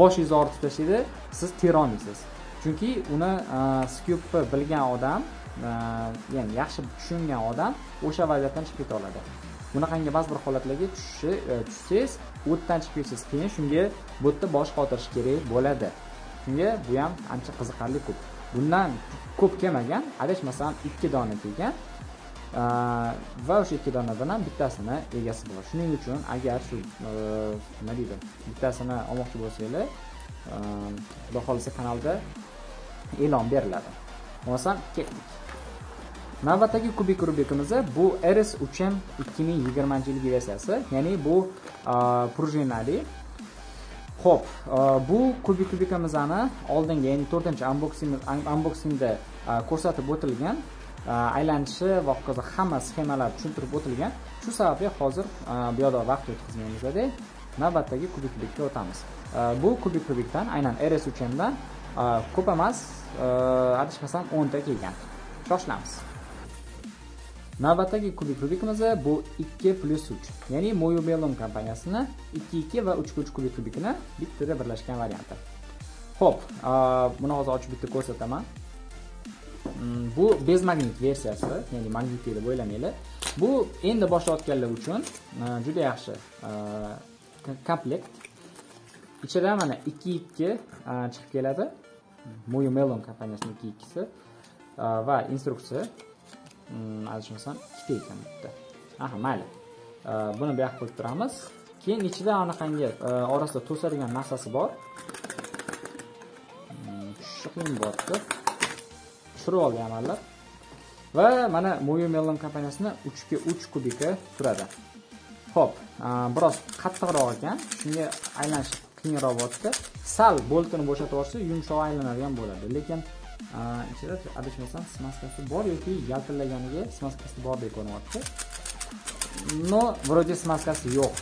boshingizni og'ritib tashlaydi siz terolmaysiz chunki uni skyupni bilgan odam ya'ni yaxshi tushungan odam o'sha vaziyatdan chiqib keta oladi. Bunaqangi ba'zi bir holatlarga tushishi e, tushsangiz o'tdan chiqib ketsangiz keyin shunga bu yerda bosh qotirish kerak bo'ladi. Shunga bu ham ancha qiziqarli ko'p. Bundan ko'p kelmagan adashmasam ikki dona kelgan va o'sha ikki donadan ham bittasini egasi bor. Shuning uchun agar shu nima deydi bittasini olmoqchi bo'lsanglar xudo xohlasa kanalda e'lon beriladi. Bo'lmasam ketdik navbatdagi kubik rubikimiz bu rs 3m 2020 yilgi versiyasi ya'ni bu prujinali Xo'p, e, bu kubik kubikamizni oldingi ya'ni 4-unboxing unboxingda e, ko'rsatib o'tilgan e, aylanishi va hokazo hamma sxemalar tushuntirib o'tilgan. Shu sababli hozir bu yoqda vaqt o'tkazmaymizda navbatdagi kubik kubikka o'tamiz. Bu kubik kubikdan aynan rs 3 dan ko'p emas adashmasam o'nta kelgan. Shoshilamiz navbatdagi kubik rubikimiz bu 2 plus 3 ya'ni moyu melon kompaniyasini 2 2 va 3 3 kubik bittada birlashgan varianti. Ho'p buni hozir ochib bitta ko'rsataman. Mm, bu bez magnit versiyasi ya'ni magnitli deb o'ylamanglar bu endi boshlayotganlar uchun e, juda yaxshi e, komplekt. Ichida mana ikki ikki e, chiqib keladi. Moyo melon kompaniyasini ikki ikkisi e, va instruksiya adashmasam ikkita ekan bitta aha mayli. Buni bu yoqqa qo'yib turamiz. Keyin ichida anaqangi e, orasida to'sadigan narsasi bor. Hmm, tushishi tushirib bo'lyapti amallab va mana moyo melon kompaniyasini 3 uch 3 kubika turadi. Ho'p e, biroz qattiqroq ekan. Shunga aylanish qiyinroq bo'lyapti sal boltini bo'shatib yuborsa yumshoq aylanadigan bo'ladi. Lekin ichida adashmasam smaskasi bor yoki yaltillaganiga smaskasi bordek ko'rinyapti но вроде smaskasi yo'q.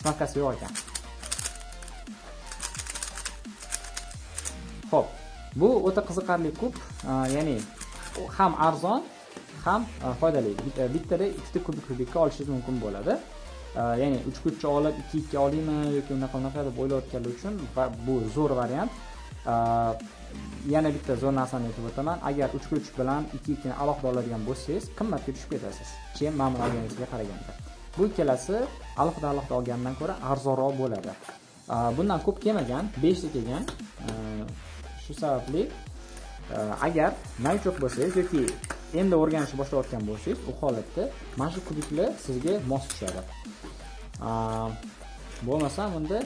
Smaskasi yo'q ekan. Ho'p bu o'ta qiziqarli kub ya'ni ham arzon ham foydali. Bittada ikkita kubik rubikka olishingiz mumkin bo'ladi. Ya'ni uch kuchni olib ikki ikki olaymi yoki unaqa unaqa deb o'ylayotganlar uchun bu zo'r variant. Yana bitta zo'r narsani aytib o'taman agar uch kuch bilan ikki ikkini alohida oladigan bo'lsangiz qimmatga tushib ketasiz. Keyin mana buni olganingizga qaraganda. Bu ikkalasi alohida alohida olgandan ko'ra arzonroq bo'ladi. Bundan ko'p kelmagan beshta kelgan. Shu sababli agar novichok bo'lsangiz yoki endi o'rganishni boshlayotgan bo'lsangiz u holatda mana shu kubiklar sizga mos tushadi. Bo'lmasa unda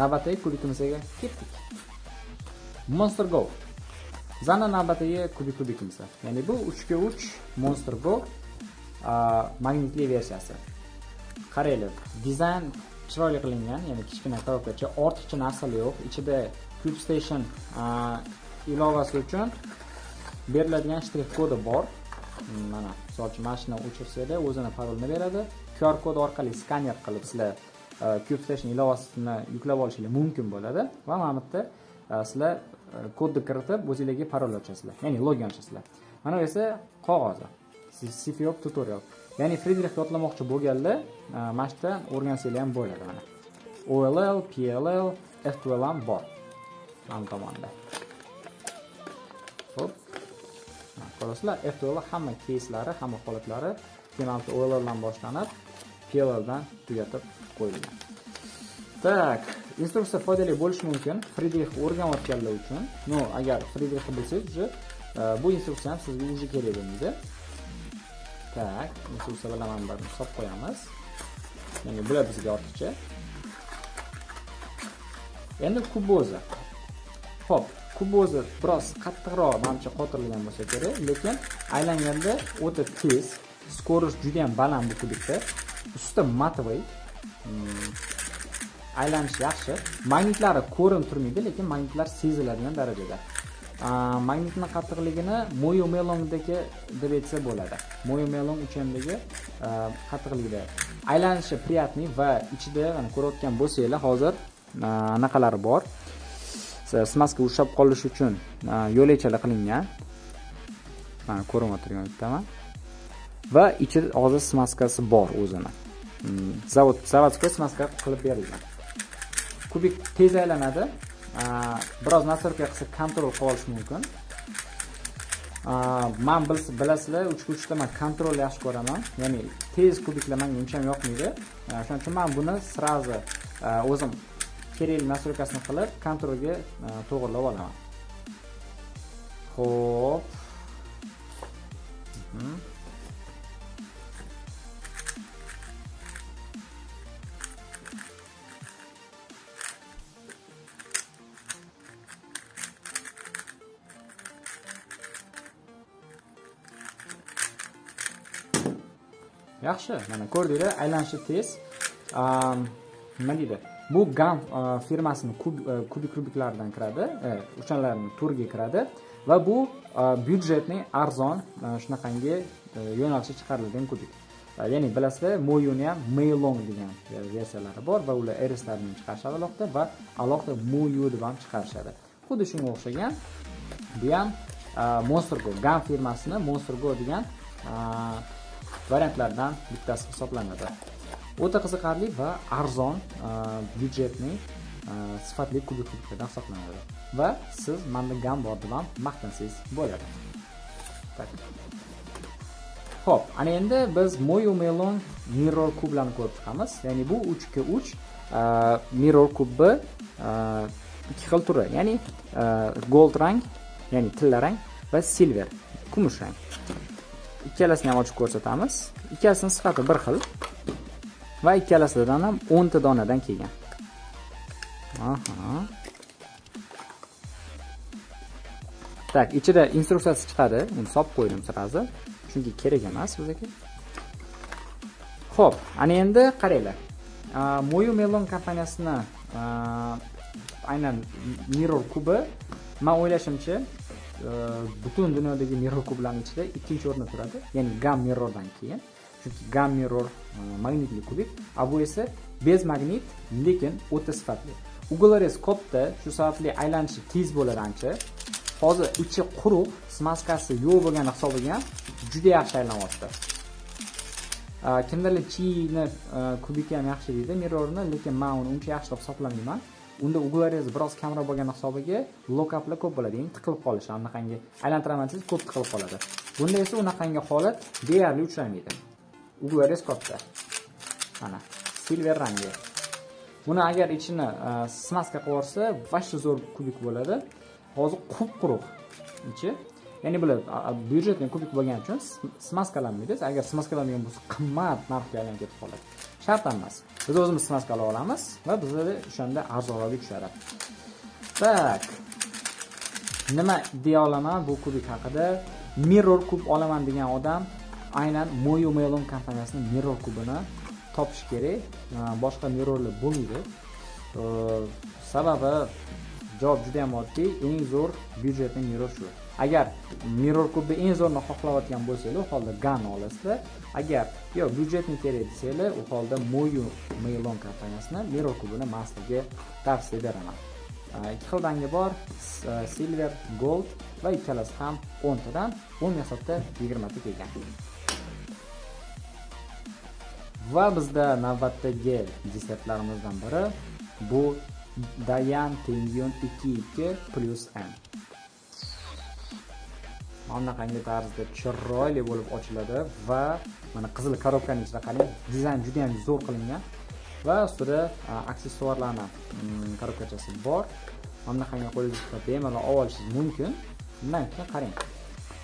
navbatdagi kubikimizga ketdik. Monster go. Zana navbatdagi kubik kubikimiz ya'ni bu 3 ga 3 monster go magnitli versiyasi. Qaranglar dizayn chiroyli qilingan ya'ni kichkina korobkacha ortiqcha narsalar yo'q. Ichida cube station ilovasi uchun beriladigan shtrix kodi bor. Hmm, mana misol uchun mashina o'chirsanglar o'zini parolni beradi. Qr kod orqali skaner qilib sizlar cube station ilovasini yuklab olishingiz mumkin bo'ladi. Va mana bu yerda sizlar kodni kiritib o'zinglarga parol ochasizlar. Ya'ni login ochasizlar. Mana bu esa qog'ozi cfop tutorial. Ya'ni fridrix yodlamoqchi bo'lganlar e, mana shu yerda o'rgansanglar ham bo'ladi mana. Oll pll f12 ham bor. Mana tomonda. Ho'p ko'rasizlar f12 hamma keyslari hamma holatlari keyin olldan boshlanib plldan tugatib qo'yilgan. Так instruksiya foydali bo'lishi mumkin friedrix o'rganayotganlar uchun ну agar friedrix bilsangiz уже bu instruksiya ham sizga уже kerak bo'lmaydi tak instruksiya bilan mana bir solib qo'yamiz ya'ni bular bizga ortiqcha endi kuboza ho'p kuboza biroz qattiqroq manimcha qotirilgan bo'lsa kerak lekin aylanganda o'ta tez skorost juda yam baland bu kubikda usti matовый aylanishi yaxshi. Magnitlari ko'rinib turmaydi lekin magnitlar seziladigan darajada. Magnitni qattiqligini moyo melongdagi deb aytsa bo'ladi. Moyo melong uchamdagi qattiqligida. Aylanishi приятный va ichida ko'rayotgan bo'lsanglar hozir anaqalari bor. Smaska ushlab qolish uchun yo'lakchalar qilingan. Mana ko'rib o'tirgan bittaman. Va ichida hozir smaskasi bor o'zini. Hmm, Zavod zavodskiy smaska qilib berilgan. Kubik tez aylanadi э, biroz nastroyka qilsa kontrol qilib olish mumkin. Э, man bilasizlar uchga uchta man kontrol yaxshi ko'raman. Ya'ni tez kubiklar manga uncham yoqmaydi. Э, shuning uchun man buni сразу o'zim kerakli nastroykasini qilib kontrolga to'g'irlab olaman. Ho'p yaxshi mana ko'rdinglar aylanishi tez. Nima deydi? Bu gam firmasini e, kubik rubiklaridan kiradi. E, O'shalarni turiga kiradi. Va bu byudjetning arzon shunaqangi e, yo'nalishda chiqarilgan kubik. Ya'ni bilasizlar moyuni ham meylong degan versiyalari bor va ular erislarni chiqarishadi alohida va alohida moyu deb ham chiqarishadi. Xuddi shunga o'xshagan bu ham monstergo gam firmasini monstergo degan variantlardan bittasi hisoblanadi. O'ta qiziqarli va arzon e, byudjetniy e, sifatli kubik kubiklardan hisoblanadi. Va siz manda gam bor deb ham maqtansangiz bo'ladi. Ho'p ana endi biz moyu melon mirror kublarni ko'rib chiqamiz. Ya'ni bu uchga uch e, mirror kubni ikki xil turi. Ya'ni gold rang ya'ni tilla rang va silver kumush rang. Ikkalasini ham ochib ko'rsatamiz. Ikkalasini sifati bir xil va ikkalasidan ham 10 ta donadan kelgan. Aha. Tak ichida instruksiyasi chiqadi. Uni solib qo'ydim сразу chunki kerak emas bizga. Ho'p ana endi qaranglar. Moyu melon kompaniyasini aynan mirror kubi. Man o'ylashimcha butun dunyodagi mirror kublarni ichida ikkinchi o'rinda turadi. Ya'ni gam mirrordan keyin. Chunki gam mirror e, magnitli kubik. A bu esa bez magnit lekin o'ta sifatli. Ugleres kopda shu sababli aylanishi tez bo'ladi ancha. Hozir ichi quruq smaskasi yo'q bo'lgani hisobiga ham juda yaxshi aylanyapti kimlardir chini e, kubiki ham yaxshi deydi mirrorni lekin man uni uncha yaxshi deb hisoblamayman unda uglarez biroz kamroq bo'lgani hisobiga lokaplar ko'p bo'ladi. Ya'ni tiqilib qolishi anaqangi aylantiraman desangiz ko'p tiqilib qoladi. Bunda esa unaqangi holat deyarli uchramaydi uglarez katta. Mana silver rangi. Buni agar ichini e, smaska qilib yuborsa вообще zo'r kubik bo'ladi. Hozir qup quruq ichi. Ya'ni bular byudjetniy kubik bo'lgani uchun smaskalanmaydi. Agar smaskalanadigan bo'lsa qimmat narxga aylanib ketib qoladi. Shart emas. Biz o'zimiz smaskalab olamiz va bizlar o'shanda arzonroqga tushadi. Так nima deya olaman bu kubik haqida? Mirror kub olaman degan odam aynan moyu melon kompaniyasini mirror kubini topish kerak. Boshqa mirrorlar bo'lmaydi. Sababi javob juda ham oddiy. Eng zo'r byudjetli mirror shu. Agar mirror kubni eng zo'rini xohlayotgan bo'lsanglar u holda gan olasizlar. Agar yo byudjetni kerak desanglar u holda moyu melon kompaniyasini mirror kubini man tavsiya beraman. Ikki xil rangi bor e, silver gold va ikkalasi ham o'ntadan o'n hisobda yigirmata kelgan. Va bizda navbatdagi desertlarimizdan biri bu dayan tengyun 22 plus n. bunaqangi tarzda chiroyli bo'lib ochiladi va mana qizil korobkani ichida qarang dizayn juda ham zo'r qilingan va ustida aksessuarlarni mm, korobkachasi bor. Mana bunaqangi qo'lingizga bemalol olib olishingiz mumkin. Undan keyin qarang.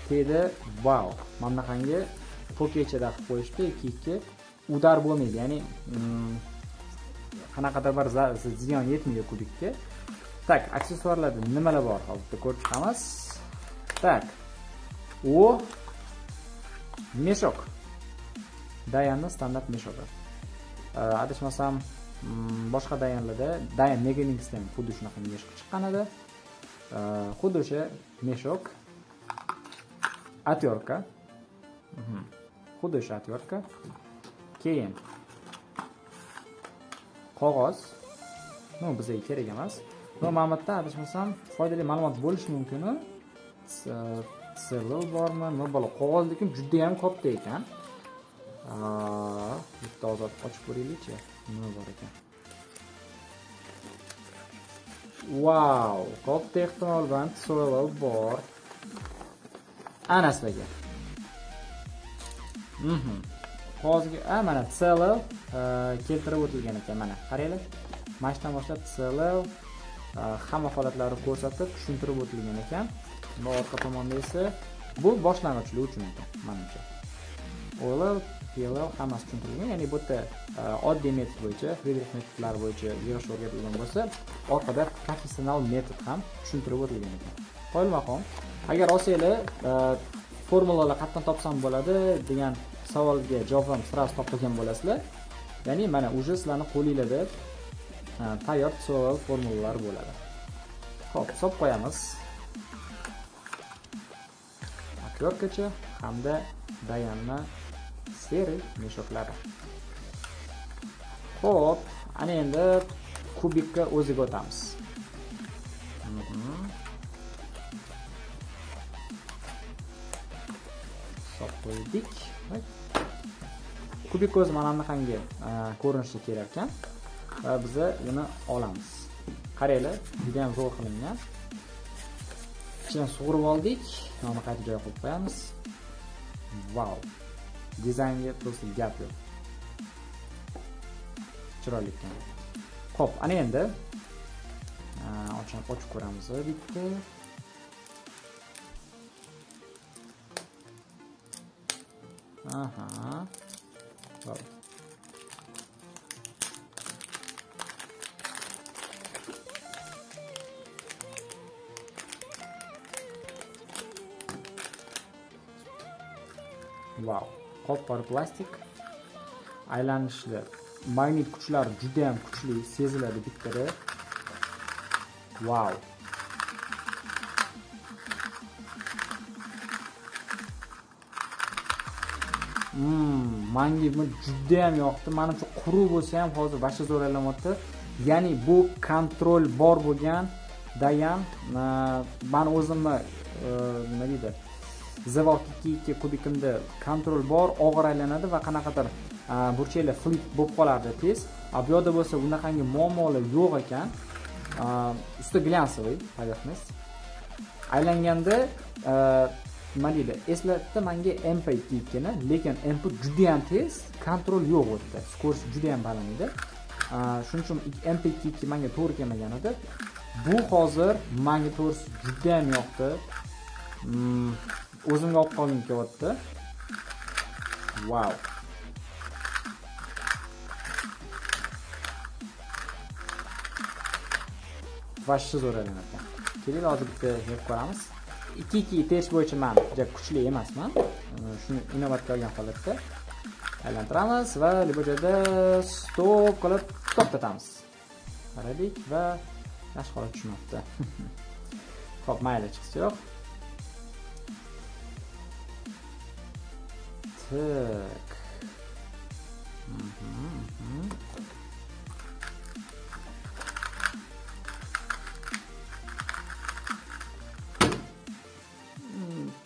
Tagida vau mana bunaqangi pokechalar qilib qo'yishdi ikki ikki. Udar bo'lmaydi ya'ni mm, qanaqadir bir ziyon yetmaydi kubikka. Так aksessuarlarda nimalar bor? Hozir bitta ko'rib chiqamiz. Так о meshok dayanni standart meshogi adashmasam boshqa dayanlarda dayan megaminxda ham xuddi shunaqa meshok chiqqan edi xuddi o'sha meshok atyorka Mhm. xuddi o'sha atyorka keyin qog'oz ну bizga kerak emas va mana bu yerda adashmasam foydali ma'lumot bo'lishi mumkin sl bormi? Nima bola? Qog'oz lekin judayam katta ekan bitta ozod ochib ko'raylikchi. Nima bor ekan? Vau katta ehtimol bilan sl bor. Ana sizlarga Mhm. hozirgi a mana TSLL e, keltirib o'tilgan ekan mana. Qaranglar mana shundan boshlab TSLL e, hamma holatlari ko'rsatib tushuntirib o'tilgan ekan. Va orqa tomonda esa bu boshlang'ichlik uchun ekan manimcha OLL, PLL hammasi tushuntirilgan ya'ni bu yerda oddiy metod bo'yicha Friedrich metodlari bo'yicha yig'ish o'rgatilgan bo'lsa orqada professional metod ham tushuntirib o'tilgan ekan qoyilmaqom agar olsanglar formulalar qayerdan topsam bo'ladi degan savolga javobni сразу topgan bo'lasizlar ya'ni mana уже sizlarni qo'linglarda tayyor savol formulalar bo'ladi ho'p solib qo'yamiz atverkacha hamda dayanma seri meshoklari ho'p ana endi kubikka o'ziga o'tamiz. Mhm. Hisob qo'ydik. Kubik o'zi mana bunaqangi e, ko'rinishda kelar ekan va biza buni olamiz. Qaranglar juda ham zo'r qilingan. Ichidan sug'urib oldik. Uni qayta joyiga qo'yib qo'yamiz? Vau. Dizaynga просто gap yo'q. Chiroyli ekan. Ho'p ana endi ochib ko'ramiz. Bitta. Aha. Bo'ldi qopqora plastik aylanishli magnit kuchlari juda ham kuchli seziladi bittada. Vau. Hmm, menga bu juda ham yoqdi. Menimcha quruq bo'lsa ham hozir basha zo'ralamoqda. Ya'ni bu kontrol bor bo'lgan dayan men o'zimni e, nima deydi? Zavok 22 kubikimda kontrol bor, og'ir aylanadi va qanaqadir burchaklar flip bo'lib qolardi tez. A bu yoqda bo'lsa unaqangi muammolar yo'q ekan. Usti glyansовый поверхность. Aylanganda nima deydi eslatdi menga mp ikkini lekin mp juda ham tez kontrol yo'q u yerda скорость juda ham baland edi shuning uchun mp ikki menga to'g'ri kelmagan edi bu hozir menga to'g'risi judayam yoqdi hmm. O'zimga olib qolgim kelyapti. Vau вообще zo'r aylanarkan keling hozir bitta yeb ko'ramiz ikki ikki test bo'yicha man juda kuchli emasman. Shuni inobatga olgan holatda aylantiramiz va любой joyda stop qilib to'xtatamiz qaradik va yaxshi holat tushmoqda. [LAUGHS] Ho'p mayli chiqsa yo'q. Так. Угу, угу.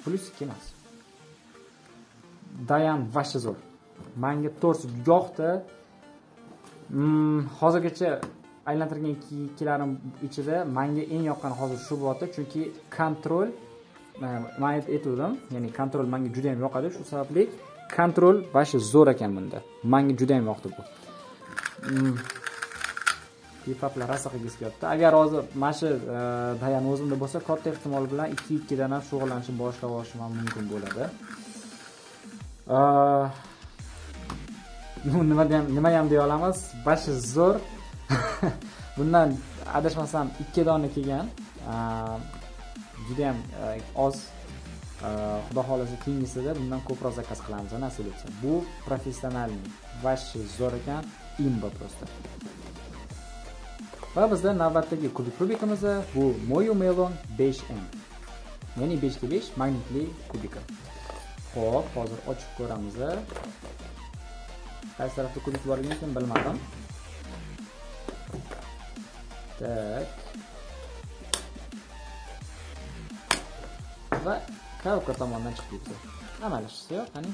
plyus ikki emas dayan вообще zo'r manga to'g'risi yoqdi Mm, hozirgacha aylantirgan ikkilarim ichida manga eng yoqqani hozir shu bo'lyapti chunki kontrol э, man aytuvdim ya'ni kontrol manga juda yam yoqadi shu sababli kontrol вообще zo'r ekan bunda. Manga juda ham yoqdi bu. Pipaplar rosa qilgisi kelyapti agar hozir mana shu e, dayan o'zimda bo'lsa katta ehtimol bilan ikki ikkidan ham shug'ullanishni boshlab olishim ham mumkin bo'ladi. [LAUGHS] Nima deyam nima ham deya olamiz? Bashi zo'r. [LAUGHS] Bundan adashmasam ikki dona kelgan. Judayam oz Э, xudo xohlasa keyingisida bundan ko'proq zakaz qilamiz. Nasib etsa bu professionalniy вообще zo'r ekan imba просто va bizda navbatdagi kubik rubikimiz bu moyu melon 5m ya'ni 5 ga 5 magnitli kubika ho'p hozir ochib ko'ramiz qaysi tarafda kubik borligini ekan bilmadim. Tak. Va коробка tomondan chiqib ketdi amalashsa qani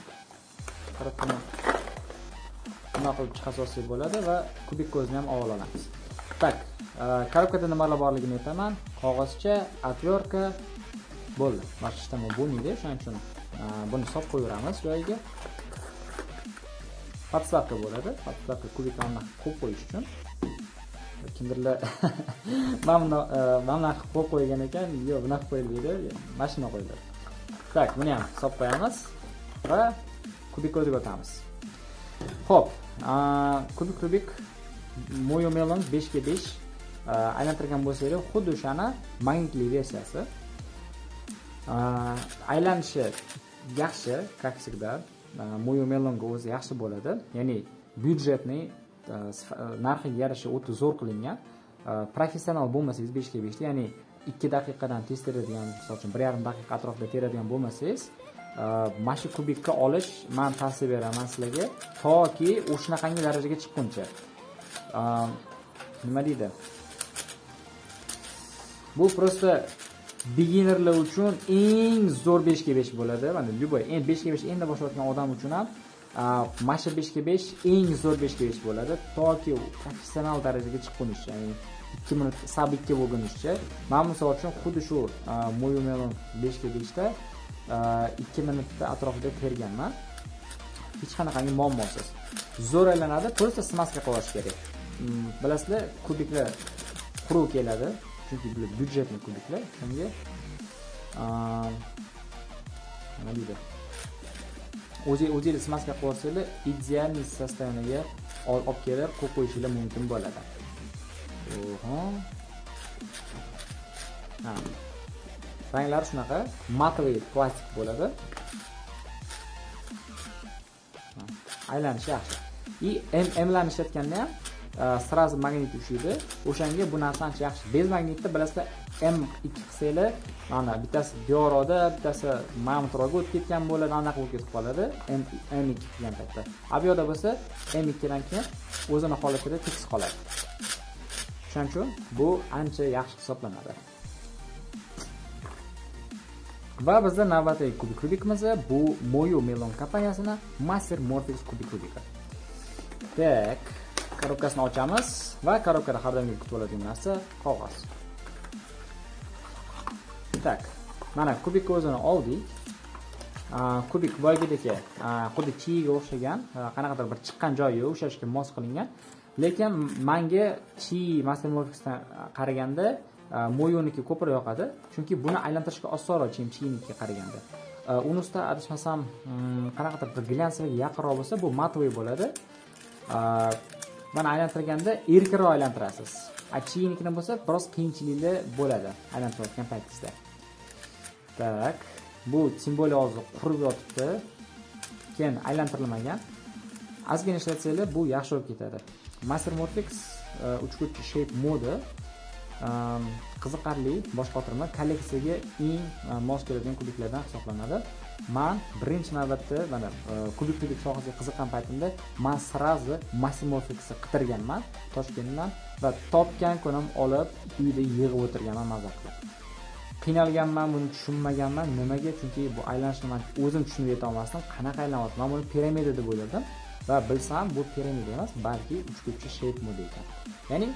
qarab tomon bunaqa qilib chiqarsa asosiy bo'ladi va kubik ko'zni ham olib olamiz так коробкада nimalar borligini aytaman qog'ozcha отвертка bo'ldi boshqa bu nima bo'lmaydi shuning uchun buni solib qo'yaveramiz joyiga подставка bo'ladi подставка kubiklarni qo'yib qo'yish uchun kimdirlar? Mana buni mana bunaqa qo'yib qo'ygan ekan. Yo'q bunaqa qo'yilmaydi. Mashina qo'yiladi. Так buni ham solib qo'yamiz va kubik o'ziga o'tamiz ho'p kubik rubik moyo melon beshga besh aylantirgan bo'lsanglar xuddi o'shani magnitli versiyasi aylanishi yaxshi как всегда. Moyo melonga o'zi yaxshi bo'ladi ya'ni byudjetniy narxiga yarasha o'ta zo'r qilingan professional bo'lmasangiz beshga beshda ya'ni ikki daqiqadan tez teradigan misol uchun bir yarim daqiqa atrofida teradigan bo'lmasangiz e, mana shu kubikka olish man tavsiya beraman sizlarga toki o'shanaqangi darajaga chiqquncha. E, nima deydi? Bu просто beginnerlar uchun eng zo'r beshga besh bo'ladi. Mana любой endi beshga besh endi boshlayotgan odam uchun ham e, mana shu beshga besh eng zo'r beshga besh bo'ladi toki professional darajaga chiqqunicha ya'ni ikki minut sab ikki bo'lgunizcha man misol uchun xuddi shu e, moyumelon beshga beshda e, ikki minutni atrofida terganman. Hech qanaqangi muammosiz. Zo'r aylanadi просто smaska qilib olish kerak mm, bilasizlar kubiklar quruq keladi chunki bular byudjetniy kubiklar shunga e, nima deydi? O'zingiz smaska qilib olsanglar идеальный состояниеga olib kelib qo'yib qo'yishinglar mumkin bo'ladi. Oho. Ha. Ranglari shunaqa. Matovый plastik bo'ladi. Aylanishi yaxshi. И mlarni ishlatganda ham e, сразу magnit ushlaydi. O'shanga bu narsa ancha yaxshi. Bez magnitda bilasizlar m ikki qilsanglar mana bittasi byorada bittasi mamutroga o'tib ketgan bo'ladi anaqa bo'lib ketib qoladi. M m ikki qilgan paytda. A bu yoqda bo'lsa M2 dan keyin o'zini holatida tekis qoladi. Shuning uchun bu ancha yaxshi hisoblanadi. Va bizda navbatdagi kubik rubikimiz bu moyo melon kompaniyasini master morfix kubik rubiki tak korobkasini ochamiz va korobkada har doimgi kutib oladigan narsa qog'oz. Tak mana kubikni o'zini oldik. Kubik boyagidek xuddi chiyiga o'xshagan qanaqadir bir chiqqan joyi o'xshashga mos qilingan. Lekin manga chi master qaraganda e, moyoniki ko'proq yoqadi. Chunki buni aylantirishga osonroq chiynikiga qaraganda. E, Uni ustida adashmasam mm, qanaqadir bir glянцевый yaqinroq bo'lsa bu матовый bo'ladi. E, Mana aylantirganda erkinroq aylantirasiz. A chiynikini bo'lsa biroz qiyinchilikli bo'ladi aylantirayotgan paytingizda. Tak bu тем более hozir qurib yotibdi. Keyin aylantirilmagan. Ozgina ishlatsanglar bu yaxshi bo'lib ketadi. Master morfix e, uch shape modi e, qiziqarli bosh qotirma kolleksiyaga eng e, mos keladigan kubiklardan hisoblanadi. Man birinchi navbatda mana kubik kubik sohasiga qiziqqan paytimda man сразу masimofixni qidirganman toshkentdan va topgan kunim olib uyda yig'ib o'tirganman maza qilib qiynalganman buni tushunmaganman. Nimaga? Chunki bu aylanishni man o'zim tushunib yetolmasdim. Qanaqa aylanyapti man buni piramida deb o'yladim va bilsam bu piramida emas balki uchburchi shape modi ekan. Ya'ni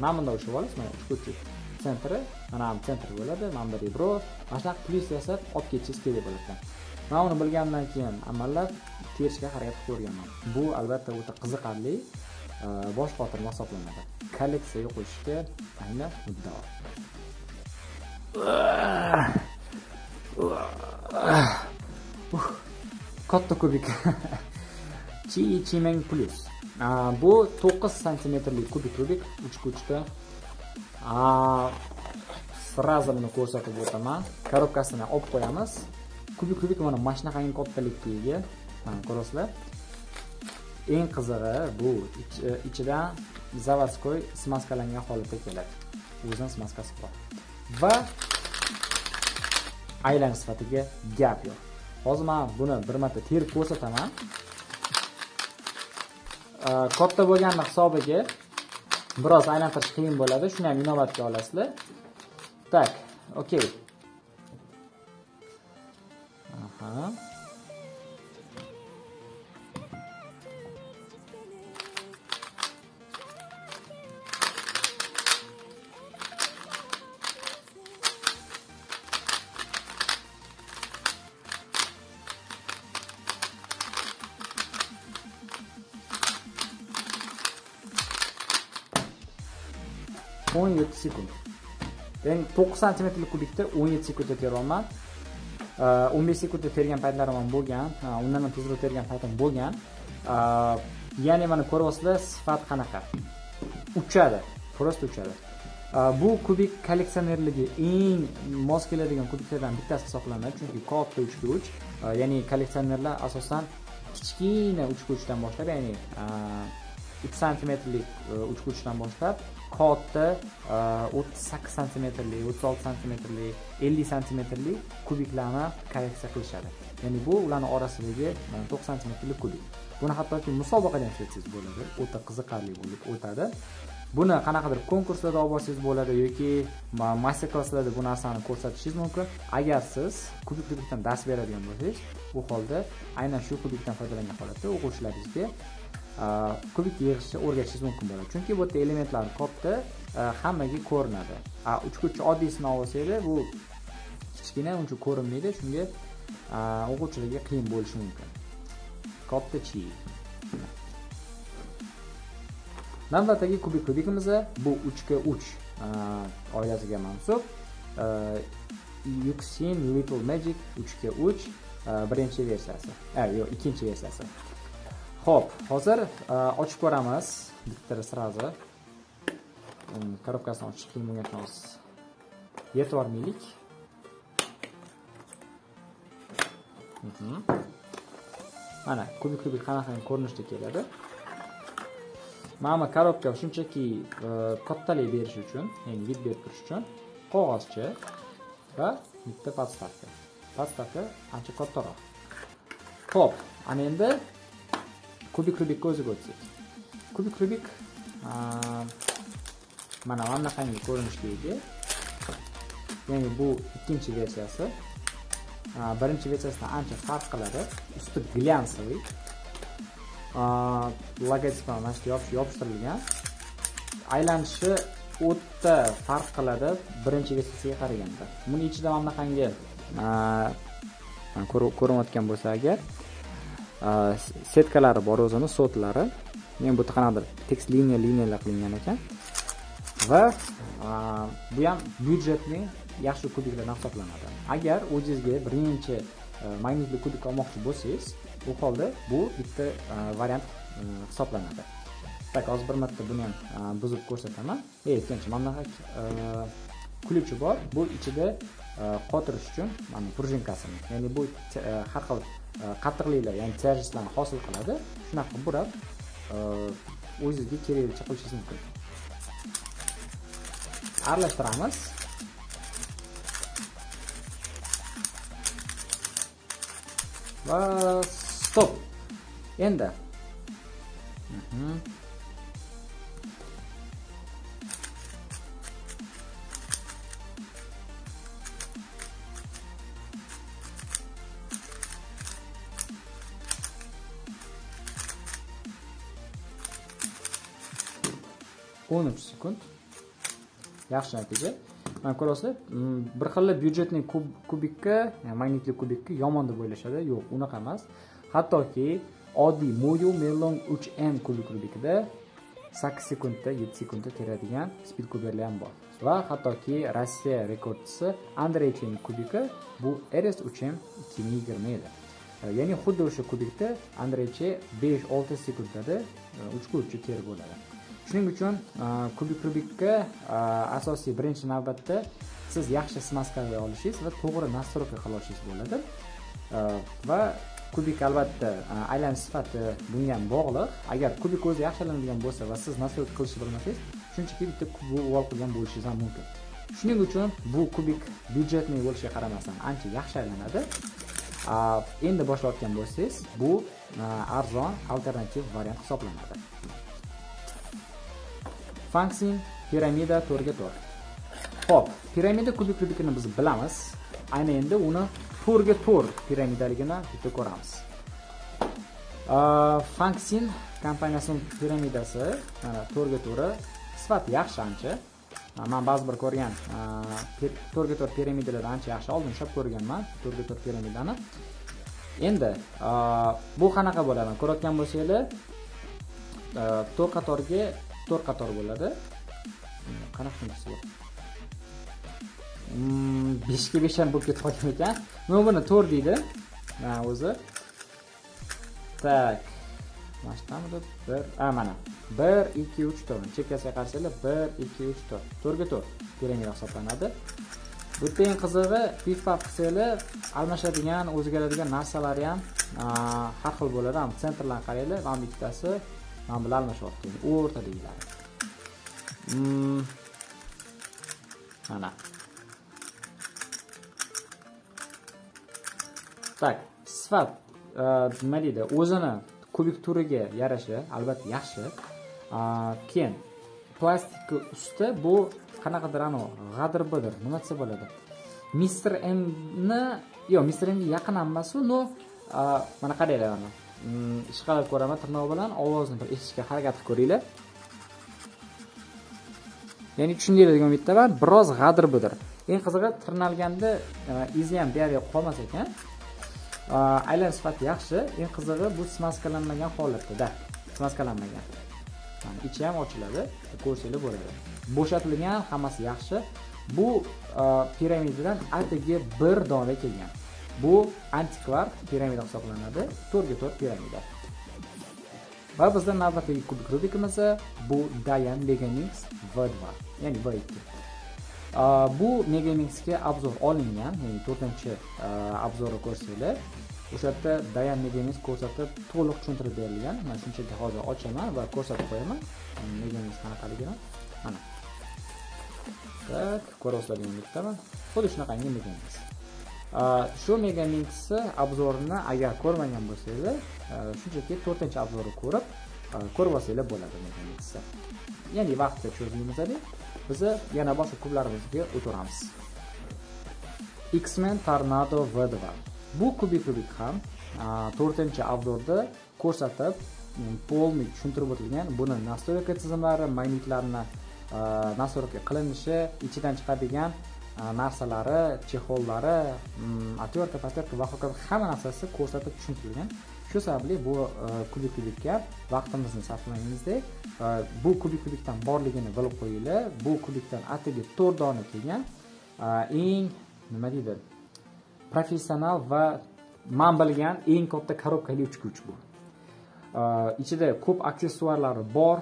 mana bundoq ushlab olasiz mana uchko'pchi sentri mana bu sentr bo'ladi mana bunda rebro mana shunaqa plyus yasab olib ketishingiz kerak bo'lar ekan. Man uni bilgandan keyin amallab terishga harakat qilib ko'rganman bu albatta o'ta qiziqarli e, bosh qotirma hisoblanadi. Kolleksiyaga qo'shishga ayni muddao. Katta kubik. [LAUGHS] chi chimeng plus. Bu 9 santimetrlik kubik rubik uchga uchta sразу buni ko'rsatib o'taman korobkasini olib qo'yamiz kubik rubik mana mana shunaqangi kattalikka ega mana ko'rasizlar eng qizig'i bu ichidan заводской smaskalangan holatda keladi o'zini smaskasi bor va aylan sifatiga gap yo'q hozir man buni bir marta terib ko'rsataman Э, katta bo'lgani hisobiga biroz aylantirish qiyin bo'ladi. Shuni ham inobatga olasizlar. Так окей aha. To'qqiz santimetrlik kubikda o'n yetti sekundda teryapman. O'n besh sekundda tergan paytlarim ham bo'lgan. Undan ham tezroq tergan paytim bo'lgan. Ya'ni mana ko'ryapsizlar sifat qanaqa? Uchadi просто uchadi. Bu kubik kolleksionerligi eng mos keladigan kubiklardan bittasi hisoblanadi chunki katta uchga uch. Ya'ni kolleksionerlar asosan kichkina uchga uchdan boshlab ya'ni uch santimetrlik uchga uchdan boshlab katta e, o'ttiz sakkiz santimetrli o'ttiz olti santimetrli ellik santimetrli kubiklarni korreksiya qilishadi. Ya'ni bu ularni orasidagi to'qqiz santimetrlik kubik. Buni hattoki musobaqada ham ishlatsangiz bo'ladi. O'ta qiziqarli bo'lib o'tadi. Buni qanaqadir konkurslarda olib borsangiz bo'ladi yoki master klasslarda bu narsani ko'rsatishingiz mumkin. Agar siz kubiklikdan kubikdan dars beradigan bo'lsangiz u holda aynan shu kubikdan foydalangan holatda o'quvchilaringizga Э, kubik yig'ishni o'rgatishingiz mumkin bo'ladi. Chunki bu yerda elementlar katta e, hammaga ko'rinadi. A uchquchi oddiysini olib olsangiz bu kichkina uncha ko'rinmaydi shunga e, o'quvchilarga qiyin bo'lishi mumkin. Katta chi? Navbatdagi kubik kubikimiz bu uchga uch e, oilasiga mansub. Yuksin little magic uchga uch birinchi versiyasi. Yo'q ikkinchi versiyasi. Xo'p, hozir e, ochib ko'ramiz. Bitta sразу. Korobkasini ochish qiyin bo'lgan hozir. Yetib olmaylik. Mhm. Mana, kubik kubik qanaqa ko'rinishda keladi. Mana korobka shunchaki e, kattalik berish uchun, ya'ni vid berib turish uchun qog'ozcha va bitta podstavka. Podstavka ancha kattaroq. Xo'p, ana endi kubik rubikka o'ziga o'tsak kubik rubik mana mana bunaqangi ko'rinishga ega ya'ni bu ikkinchi versiyasi birinchi versiyasidan ancha farq qiladi e. usti glянцевый logotip mana shu yopishtirilgan aylanishi o'ta farq qiladi e birinchi versiyasiga qaraganda buni ichida mana bunaqangi ko'rinayotgan bo'lsa agar Э, setkalari bor o'zini sotlari men bu yerda qanaqadir tekst liniya liniyalar qilingan ekan. Va э, bu ham byudjetli yaxshi kubiklardan hisoblanadi. Agar o'zingizga birinchi э, magnitli kubik olmoqchi bo'lsangiz u holda bu bitta variant hisoblanadi. Так hozir bir marta buni ham buzib ko'rsataman. E ikkinchi mana bunaqa ключи bor. Bu ichida qotirish uchun mana prужинкасini ya'ni bu har xil Э, qattiqliklar ya'ni tяжестьlarni hosil qiladi. Shunaqa qilib burab э, o'zingizga keraklicha qilishingiz mumkin. Aralashtiramiz. Va stop. Endi. Mhm. O'n uch sekund. Yaxshi natija. Mana ko'ryapsizlar mm, bir xilla byudjetli kubikka magnitli kubikka yomon deb o'ylashadi. Yo'q unaqa emas. Hattoki oddiy moyo melon uch m kubik rubikida sakkiz sekundda yetti sekundda teradigan spid kuberlar ham bor. Va hattoki rossiya rekordchisi andrey chen kubiki bu rs uch m ikki ming yigirma edi. Ya'ni xuddi o'sha kubikda andrey che besh olti sekundada e, uchga uchi terib bo'ladi. Shuning uchun e, kubik rubikka e, asosiy birinchi navbatda siz yaxshi smaskani olishingiz va to'g'ri настройка qila olishingiz bo'ladi. E, va kubik albatta aylanish sifati bunga ham bog'liq. Agar kubik o'zi yaxshilanadigan bo'lsa va siz настройка qilishni bilmasangiz shunchaki bitta uvol qilgan bo'lishingiz ham mumkin. Shuning uchun bu kubik byudjetniy bo'lishiga qaramasdan ancha yaxshi aylanadi. Endi boshlayotgan bo'lsangiz bu arzon alternativ variant hisoblanadi. Funksin piramida to'rga to'r. Xo'p, piramida kubik rubikini biz bilamiz. Ayni endi uni to'rtga to'r piramidaligini bitta ko'ramiz. Funksin kompaniyasining piramidasi mana to'rtga to'ri. Sifat yaxshi ancha. Man ba'zi bir ko'rgan to'rtga to'r piramidalarni ancha yaxshi oldin ushlab ko'rganman to'rtga to'r piramidani. Endi bu qanaqa bo'ladi ko'rayotgan bo'lsanglar to'rt qatorga to'rt qator bo'ladi. Qanaqa shunisi hmm, beshga besh ham bo'lib ketib qolgan ekan. Nima buni to'rt deydi. Mana o'zi. Так mana shu shunaqamidi bir a mana. Bir ikki uch to'rt. Chekkasiga qarasanglar bir ikki uch to'rt. To'rtga to'rt. Piramida hisoblanadi. Bu yerda eng qizig'i pif paf qilsanglar almashadigan o'zgaradigan narsalari ham har xil bo'ladi. Ham sentrlarni qaranglar mana bu ikkitasi. Mana bilan almashyapti o'rtadagilari hmm. mana. Tak sifat nima deydi? O'zini kubik turiga yarasha albatta yaxshi. Keyin plastik usti bu qanaqadir anavi g'adir bidir nima desa bo'ladi. Mister mni yo'q mister mga yaqin ham emasu но mana qaranglar mana Mm, ishqalab ko'raman tirnoq bilan ovozni bir eshitishga harakat qilib ko'ringlar. Ya'ni tushundiringlar umiddaman biroz g'adir budir. Eng qizig'i tirnalganda e, izi ham bu qolmas ekan. E, aylan sifati yaxshi. Eng qizig'i bu smaskalanmagan holatda smaskalanmagan. Ichi ham ochiladi ko'rsanglar bo'ladi. Bo'shatilgan hammasi yaxshi. Bu e, piramidadan atigi bir dona kelgan. Bu antikvar piramida hisoblanadi. To'rtga to'rt piramida. Va bizda navbatdagi kubik rubikimiz bu dayan megamix v2. Ya'ni v ikki. Bu megamixga obzor olingan ya'ni to'rtinchi obzorni ko'rsanglar o'sha yerda dayan megamix ko'rsatib to'liq tushuntirib berilgan. Mana shunchaki hozir ochaman va ko'rsatib qo'yaman. Megamix qanaqaligini mana. Tak ko'ryapsizlar bittaman. Xuddi shunaqangi megamix. Э, shu megamixni obzorini agar ko'rmagan bo'lsanglar e, shunchaki to'rtinchi obzorni ko'rib e, ko'rib olsanglar bo'ladi megamixni ya'ni vaqtni cho'zmaymizda biz yana boshqa kublarimizga o'tiramiz. X-men tornado v2 bu kubik rubik ham e, to'rtinchi obzorda ko'rsatib полный tushuntirib o'tilgan buni настройка tizimlari magnitlarni настройка qilinishi ichidan chiqadigan narsalari chexollari отвертка потерка va hokazo hamma narsasi ko'rsatib tushuntirilgan shu sababli bu kubik kubikka vaqtimizni sarflamaymizda bu kubik kubikdan borligini bilib qo'yinglar bu kubikdan atigi to'rt dona kelgan eng nima deydi professional va man bilgan eng katta korobkali uchkuch bu ichida ko'p aksessuarlari bor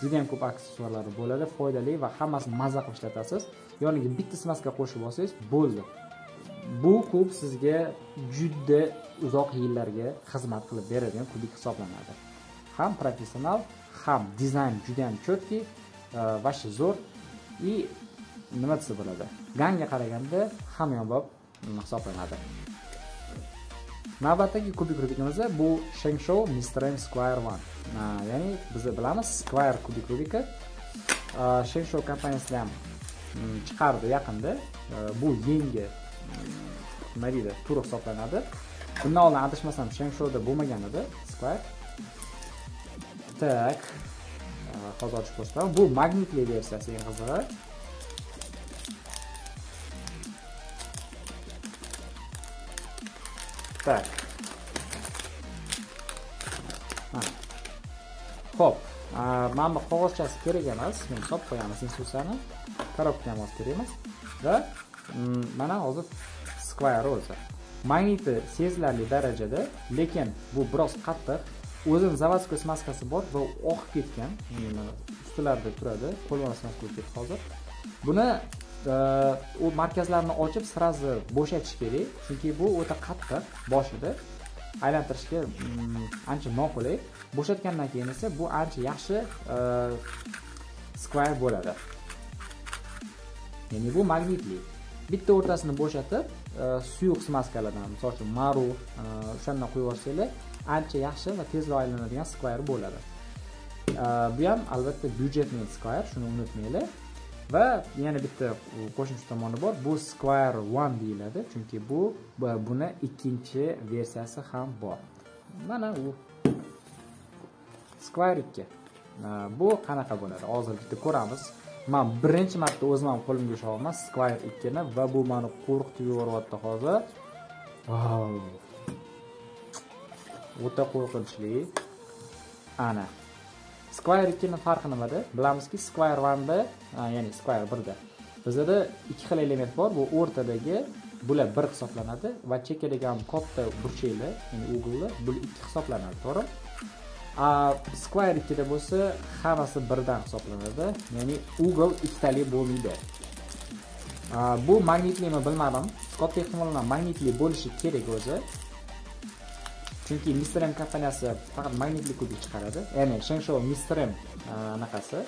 judayam ko'p aksessuarlari bo'ladi foydali va hammasini mazza qilib ishlatasiz yoniga bitta smaska qo'shib olsangiz bo'ldi. Bu kub sizga juda uzoq yillarga xizmat qilib beradigan kubik hisoblanadi. Ham professional ham dizayn juda yam четкий вообще zo'r и nima desa bo'ladi? Ganga qaraganda hamyonbop mm, hisoblanadi. Navbatdagi kubik rubikimiz bu Shengshou Mr. M Square One. E, ya'ni biz bilamiz Square kubik rubiki e, Shengshou kompaniyasida ham chiqardi yaqinda. Э, bu yangi nima deydi tur hisoblanadi. Bundan oldin adashmasam Shengshouda bo'lmagan edi Square. Tak э, hozir ochib ko'rsataman bu magnitli versiyasi eng qizig'i. Так. хоп mana bu qog'ozchasi kerak emas. Men solib qo'yamiz instruksiyani. Korobkani olib kerak emas va mana hozir square o'zi. magniti sezilarli darajada lekin bu biroz qattiq o'zini заводской smaskasi bor va oqib ketgan ustilarida turadi qo'lma smaska bo'lib ketdi hozir buni u markazlarni ochib сразу bo'shatish kerak chunki bu o'ta qattiq boshida aylantirishga ancha noqulay bo'shatgandan keyin esa bu ancha yaxshi e, square bo'ladi. Ya'ni bu magnitli. Bitta o'rtasini bo'shatib e, suyuq smaskalardan misol uchun maru e, o'shandan qo'yib yuborsanglar ancha yaxshi va tezroq aylanadigan square bo'ladi. Bu ham albatta byudjetniy square shuni unutmanglar va yana bitta qo'shimcha tomoni bor bu square one deyiladi chunki bu buni ikkinchi versiyasi ham bor. Mana u square bu э, qanaqa bo'ladi? Hozir bitta ko'ramiz. Man birinchi marta o'zim ham qo'limga ushlayapman skvayr ikkini va bu mani qo'rqitib yuboryapti hozir. O'ta qo'rqinchli. Ana. Squire ikkini farqi nimada? Bilamizki Square 1 da, ya'ni squire birda. Bizada ikki xil element bor. Bu o'rtadagi bular bir hisoblanadi va chekkadagi ham katta burchaklar ya'ni ugllar bu ikki hisoblanadi to'g'rimi? Square ikkida bo'lsa hammasi birdan hisoblanadi ya'ni ugl ikkitalik bo'lmaydi bu magnitlimi bilmadim katta ehtimol bilan magnitli bo'lishi kerak o'zi chunki mister m kompaniyasi faqat magnitli kubik chiqaradi ya'ni Shensho mister m anaqasi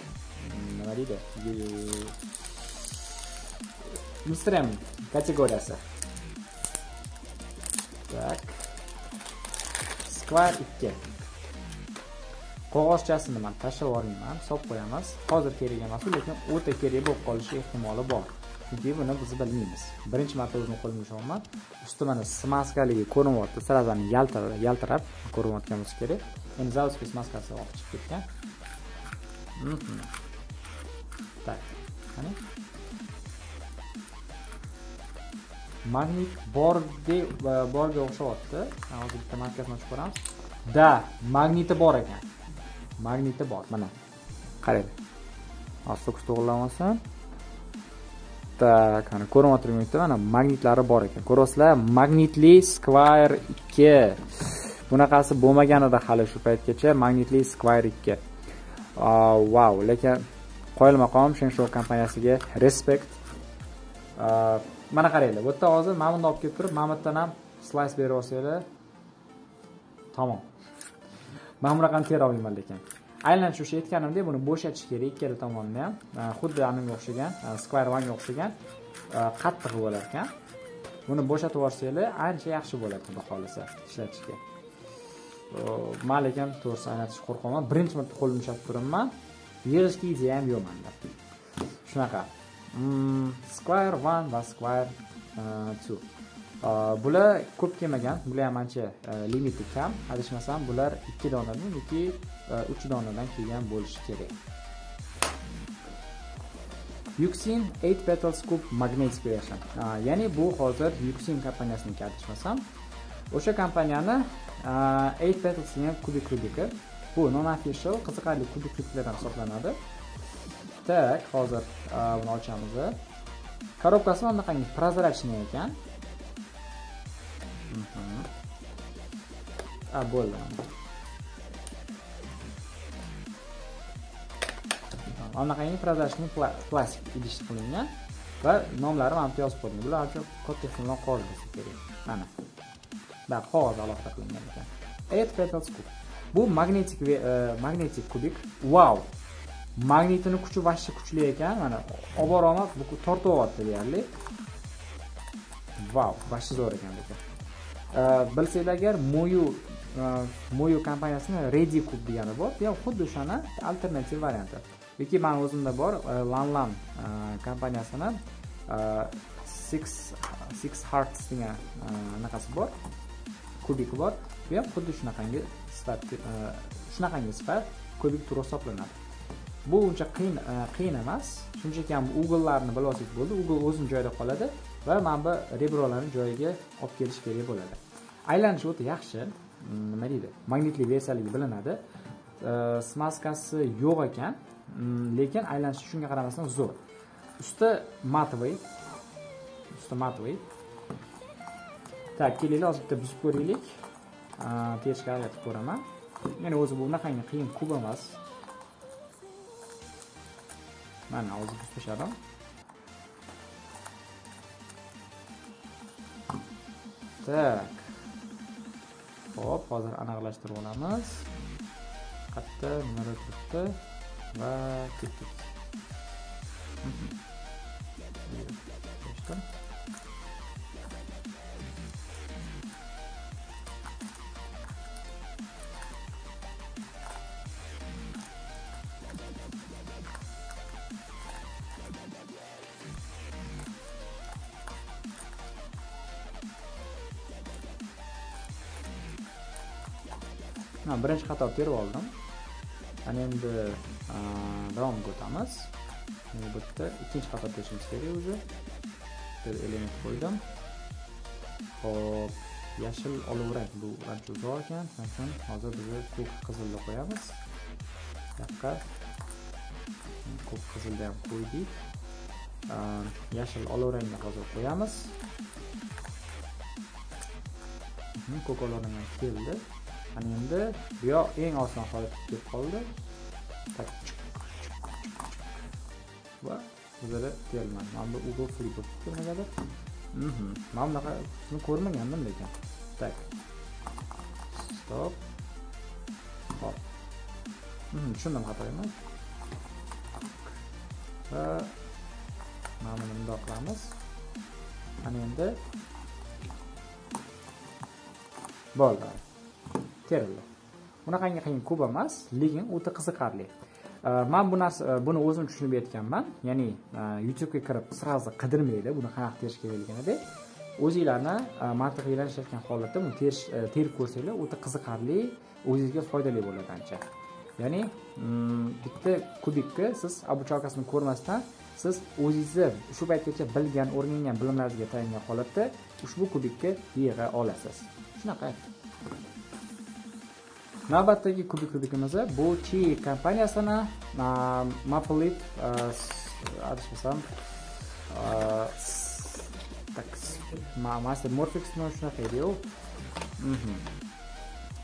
nima deydi mister m kategoriyasi так. Square ikki qog'ozchasini man tashlab yubormayman solib qo'yamiz. Hozir kerak emas lekin o'ta kerak bo'lib qolishi ehtimoli bor. Chunki buni biz bilmaymiz. Birinchi marta o'zim qo'limga ushlayapman usti mana smaskaligi ko'rinyapti сразу yaltirab ko'rinayotgan bo'lsa kerak. Endi заводской smaskasi oqib chiqib ketgan. Mhm. Так qani magnit bordek borga o'xshayapti hozir bitta markasini ochib ko'ramiz. Da magniti bor ekan. Magniti bor mana. Qarang. Asta to'g'irlamasam tak mana ko'rinyotirmayapti mana magnitlari bor ekan. Ko'ryapsizlar magnitli squire ikki. Bunaqasi bo'lmagan edi hali shu paytgacha magnitli squire ikki. Vau lekin qoyil maqom kompaniyasiga respekt. Mana qaranglar bu yerda hozir mana buni olib kelib turib mana bu yerdan ham slice berib olsanglar tamom. Man bunaqani tera olmayman lekin. Aylanish o'sha aytganimdek buni bo'shatish kerak ikkala tomonni ham e, xuddi animga o'xshagan e, square onega o'xshagan e, qattiq bo'lar ekan buni bo'shatib yuborsanglar ancha yaxshi bo'ladi xudo xohlasa ishlatishga. Man lekin to'g'risi aylantirishga qo'rqyapman birinchi marta qo'l ushlab turibman yig'ishga ideya ham yo'q manda shunaqa. Mm, square one va square two. Э, bular ko'p kelmagan bular ham ancha э, limiti kam. Adashmasam bular ikki donadan yoki e, uch donadan kelgan bo'lishi kerak. Yuxin 8 petal scoop Magnet Spiration. Э, ya'ni bu hozir Yuxin kompaniyasiniki adashmasam o'sha kompaniyani 8 petals degan kubik rubiki. bu non official qiziqarli kubik rubiklardan hisoblanadi. Tak hozir buni ochamiz. Korobkasi mana bunaqangi прозрачный ekan. A bo'ldi anaqangi продажный plastik idish qilingan va nomlari mana bu yozib qo'yilgan bular uchun katta ehtimol qog'oz bo'lsa kerak mana buyoq qog'oz alohida qilingan ekan bu magnetik magnetik kubik wow magnitini kuchi вообще kuchli ekan mana olib boraman bu tortib yubyapti deyarli vau вообще zo'r ekan lekin Э, bilsanglar agar moyu э, moyu kompaniyasini ready kub degani bor. Bu ham xuddi o'shani alternativ varianti. Yoki mani o'zimda bor e, lanlan e, kompaniyasini e, six six hearts degan anaqasi bor. Kubik bor. Bu ham xuddi shunaqangi sifat shunaqangi sifat. Kubik turi hisoblanadi. Bu uncha qiyin qiyin emas. Shunchaki ham ugllarni bilib olsangiz bo'ldi. Ugl o'zini joyida qoladi. Va mana bu rebrolarni joyiga olib kelish kerak bo'ladi. Aylanishi o'ta yaxshi. Mm, nima deydi? Magnitli versiyaligi bilinadi. Э, Smaskasi yo'q ekan. Mm, lekin aylanishi shunga qaramasdan zo'r. Usti matовый usti matовый tak kelaylik hozir bitta buzib ko'raylik. Э, Terishga harakat ko'raman. Ya'ni o'zi bu unaqangi qiyin kub emas. Mana hozir buzib tashladim Так. ho'p hozir aniqlashtirib olamiz. Qayerda nimada turibdi va ketdik. Mhmm. Birinchi xato terib oldim. Ana endi davomiga o'tamiz bu yerda ikkinchi xato terishimiz kerak уже bir element qo'ydim. Hop yashil olovrang bu ancha uzoq ekan. Shuning uchun hozir biz ko'k qizilni qo'yamiz. Bu yoqqa ko'k qizilni ham qo'ydik. Yashil olovrangni hozir qo'yamiz. Mhm, ko'k olovrang keldi. Ana endi bu yoq eng oson holatga kelib qoldi. Va o'zlari kelmadi mana bu google free bo'lib nimagadir man mhm. bunaqasini ko'rmagandim lekin. Так stop. Hop. Mhm, tushundim xato emas va mana buni bundoq qilamiz ana endi. Bo'ldi. Terildi unaqangi qiyin ko'p emas lekin o'ta qiziqarli. Man bu narsa e, buni o'zim tushunib yetganman. Ya'ni e, youtubega kirib сразу qidirmaydi buni qanaqa terish kerakligini deb o'zinglarni e, mantiqiy ishlatgan holatda buni terish terib ko'rsanglar o'ta qiziqarli o'zingizga foydali bo'ladi ancha. Ya'ni mm, bitta kubikni siz обучалкасini ko'rmasdan siz o'zingizni shu paytgacha bilgan o'rgangan bilimlaringizga tayangan holatda ushbu kubikni yig'a olasiz. Shunaqa. Navbatdagi kubik kubikimiz bu chi kompaniyasini maplip e, adashmasam e, так master morfixmi shunaqa ediyu u mhm.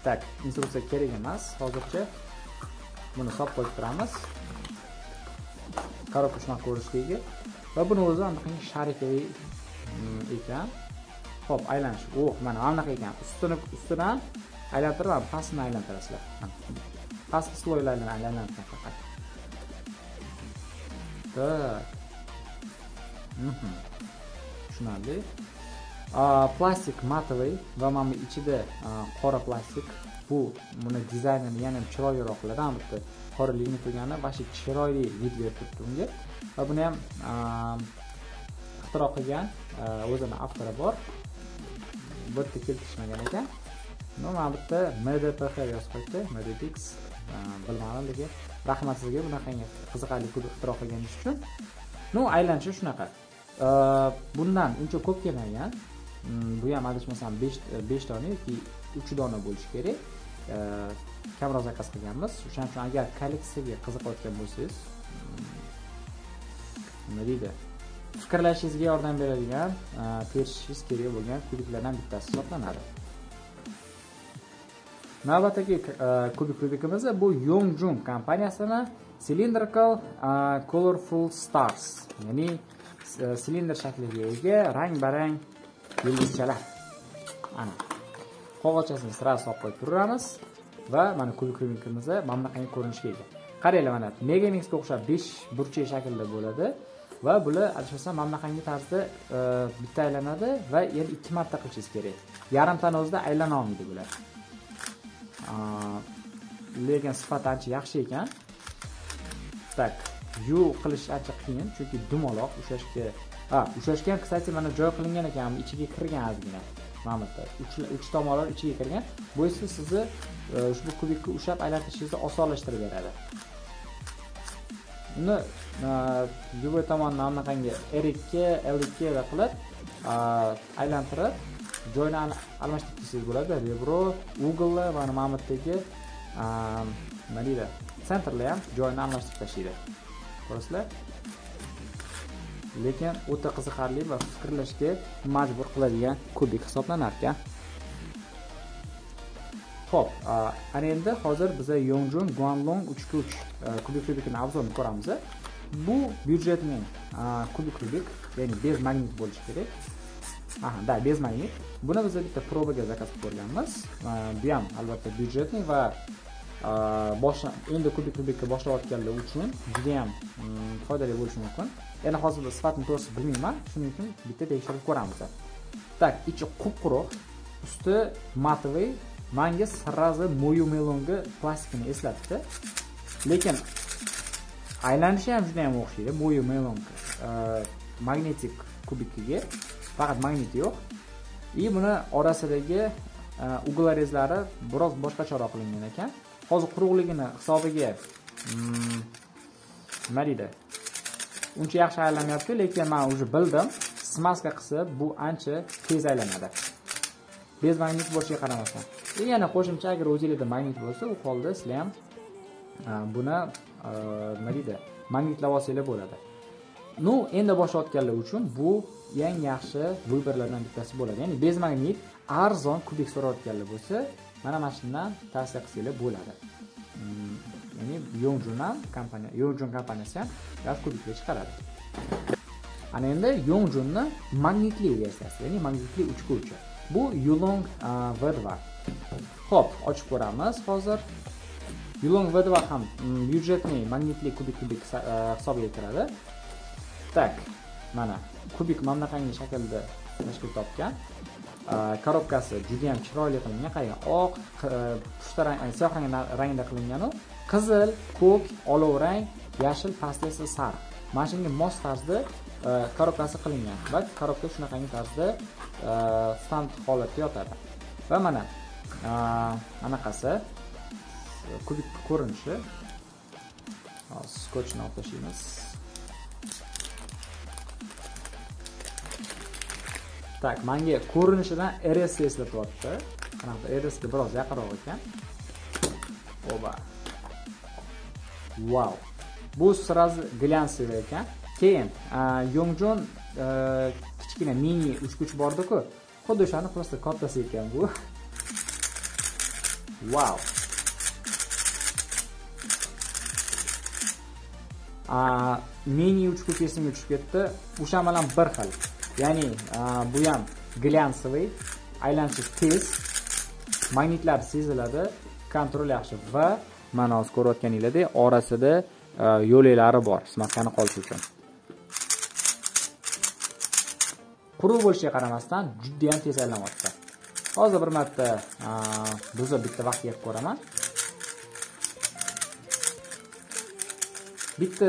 tak instruksiya kerak emas. Hozircha buni solib qo'yib turamiz. Коробка shunaqa ko'rinishdagi va buni o'zi anaqangi sharikaviy e, mm, ekan. Ho'p aylanish. Oh mana anaqa ekan. Ustini ustidan aylantirib pastini aylantirasizlar. Pastki sloylarni aylantirgan faqat. Так mhm. tushunarli. Plastik matoviy va mana bu ichida qora plastik. Bu buni dizaynini yana chiroyliroq qiladi ana bitta qoraligini qo'ygani вообще chiroyli vid berib turibdi unga. Va buni ham ixtiro qilgan o'zini avtori bor. Bu yerda keltirishmagan ekan. Ну mana bu yerda mdpx yozib qo'yibdi mdpx e, bilmadim lekin rahmat sizga bunaqangi qiziqarli klub ixtiro qilganingiz uchun. Ну aylanishi shunaqa. E, bundan uncha ko'p kelmagan mm, bu ham adashmasam besh dona yoki uch dona bo'lishi kerak. E, kamroq zakaz qilganmiz. O'shaning uchun agar kolleksiyaga qiziqayotgan bo'lsangiz mm, nima deydi fikrlashingizga yordam beradigan terishingiz kerak bo'lgan kubiklardan bittasi hisoblanadi. Navbatdagi e, kubik rubikimiz bu Yongjun kompaniyasini cylindrical e, colorful stars ya'ni e, silindr shakliga ega rang barang yulduzchalar. Ana. Qog'ozchasini sira solib qo'yib turamiz va mana kubik rubikimiz mana bunaqangi ko'rinishga ega. Qaranglar mana megamixga o'xshab besh burchak shaklda bo'ladi va bular adashmasam mana bunaqangi tarzda bitta aylanadi va yana ikki marta qilishingiz kerak. Yarimtani o'zida aylana olmaydi bular. Lekin sifati ancha yaxshi ekan. Так yu qilish ancha qiyin chunki dumaloq ushlashga ha ushlashga ham кстати mana joy qilingan ekan ichiga kirgan ozgina. Mana bu yerda uch tomonlar ichiga kirgan. Bu esa sizni e, ushbu kubikni ushlab aylantirishingizni osonlashtirib beradi. Uni e, любой tomonni anaqangi r ikki l ikki qilib e, aylantirib joyni almashtirib desangiz bo'ladi. Rebro uglni mana mana bu yerdagi nima deydi sentrlar ham joyini almashtirib tashlaydi. Ko'rasizlar lekin o'ta qiziqarli va fikrlashga majbur qiladigan kubik hisoblanar ekan ho'p ana endi hozir biza yongjun guanlong uchga uch kubik rubikini obzorini ko'ramiz. Bu byudjetning kubik kubik ya'ni bez magnit bo'lishi kerak. Aha да без magnit buni biz bitta probaga zakaz qilib ko'rganmiz bu ham albatta byudjetniy va boshla endi kubik kubikka boshlayotganlar uchun judayam foydali bo'lishi mumkin endi hozir sifatini to'g'risi bilmayman shuning uchun bitta tekshirib ko'ramiz так ichi qup quruq usti матовый manga сразу moyu melonga plastikini eslatdi lekin aylanishi ham juda o'xshaydi moyu melon magnetik kubikiga faqat magnit yo'q. И buni orasidagi e, uglorezlari biroz boshqacharoq qilingan ekan. Hozir quruqligini hisobiga mm, nima deydi? Uncha yaxshi aylanmayapti lekin man уже bildim smaska qisib bu ancha tez aylanadi. Bez magnit bo'lishiga qaramasdan. И yana qo'shimcha agar o'zinglarda magnit bo'lsa u holda sizlar ham e, buni nima deydi? Magnitlab olsanglar bo'ladi. Ну endi boshlayotganlar uchun bu eng yaxshi выборlardan bittasi bo'ladi. Ya'ni bezmagnit arzon kubik so'rayotganlar bo'lsa mana mana shundan tavsiya qilsanglar bo'ladi. Mm, ya'ni yongjun ham kompaniya yongjun kompaniyasi ham gaz kubiklar chiqaradi. Ana endi yongjunni magnitli versiyasi ya'ni magnitli uchga bu yulong v 2 ho'p ochib ko'ramiz hozir. Yulong v 2 ham mm, byudjetniy magnitli kubik kubik hisobiga kiradi. Так mana. Kubik mana bunaqangi shaklda tashkil topgan. Korobkasi juda yam chiroyli qilingan qarang oq e, pushta rang e, siyoh rangda qilinganu qizil ko'k olov rang yashil pastda esa sariq mana shunga mos tarzda e, korobkasi qilingan. Va korobka shunaqangi tarzda stand holatda yotadi. Va mana anaqasi kubik ko'rinishi. Skochni olib tashlaymiz tak manga ko'rinishidan rs eslatyapti qanaqa rsga biroz yaqinroq ekan. Oba. Vau bu сразу глянцевый ekan. Keyin yongjon e, kichkina mini uchkuch bordiku. Xuddi o'shani просто kattasi ekan bu. Vau mini uchkuch esimga tushib ketdi. O'sha bilan bir xil. Ya'ni bu ham glянцевый aylanishi tez magnitlar seziladi kontrol yaxshi va mana hozir ko'rayotganinglardek orasida yo'laklari bor smartkani qolishi uchun. Quruq bo'lishiga qaramasdan judayam tez aylanyapti hozir bir marta buzib bitta vaqt yeb ko'raman. Bitta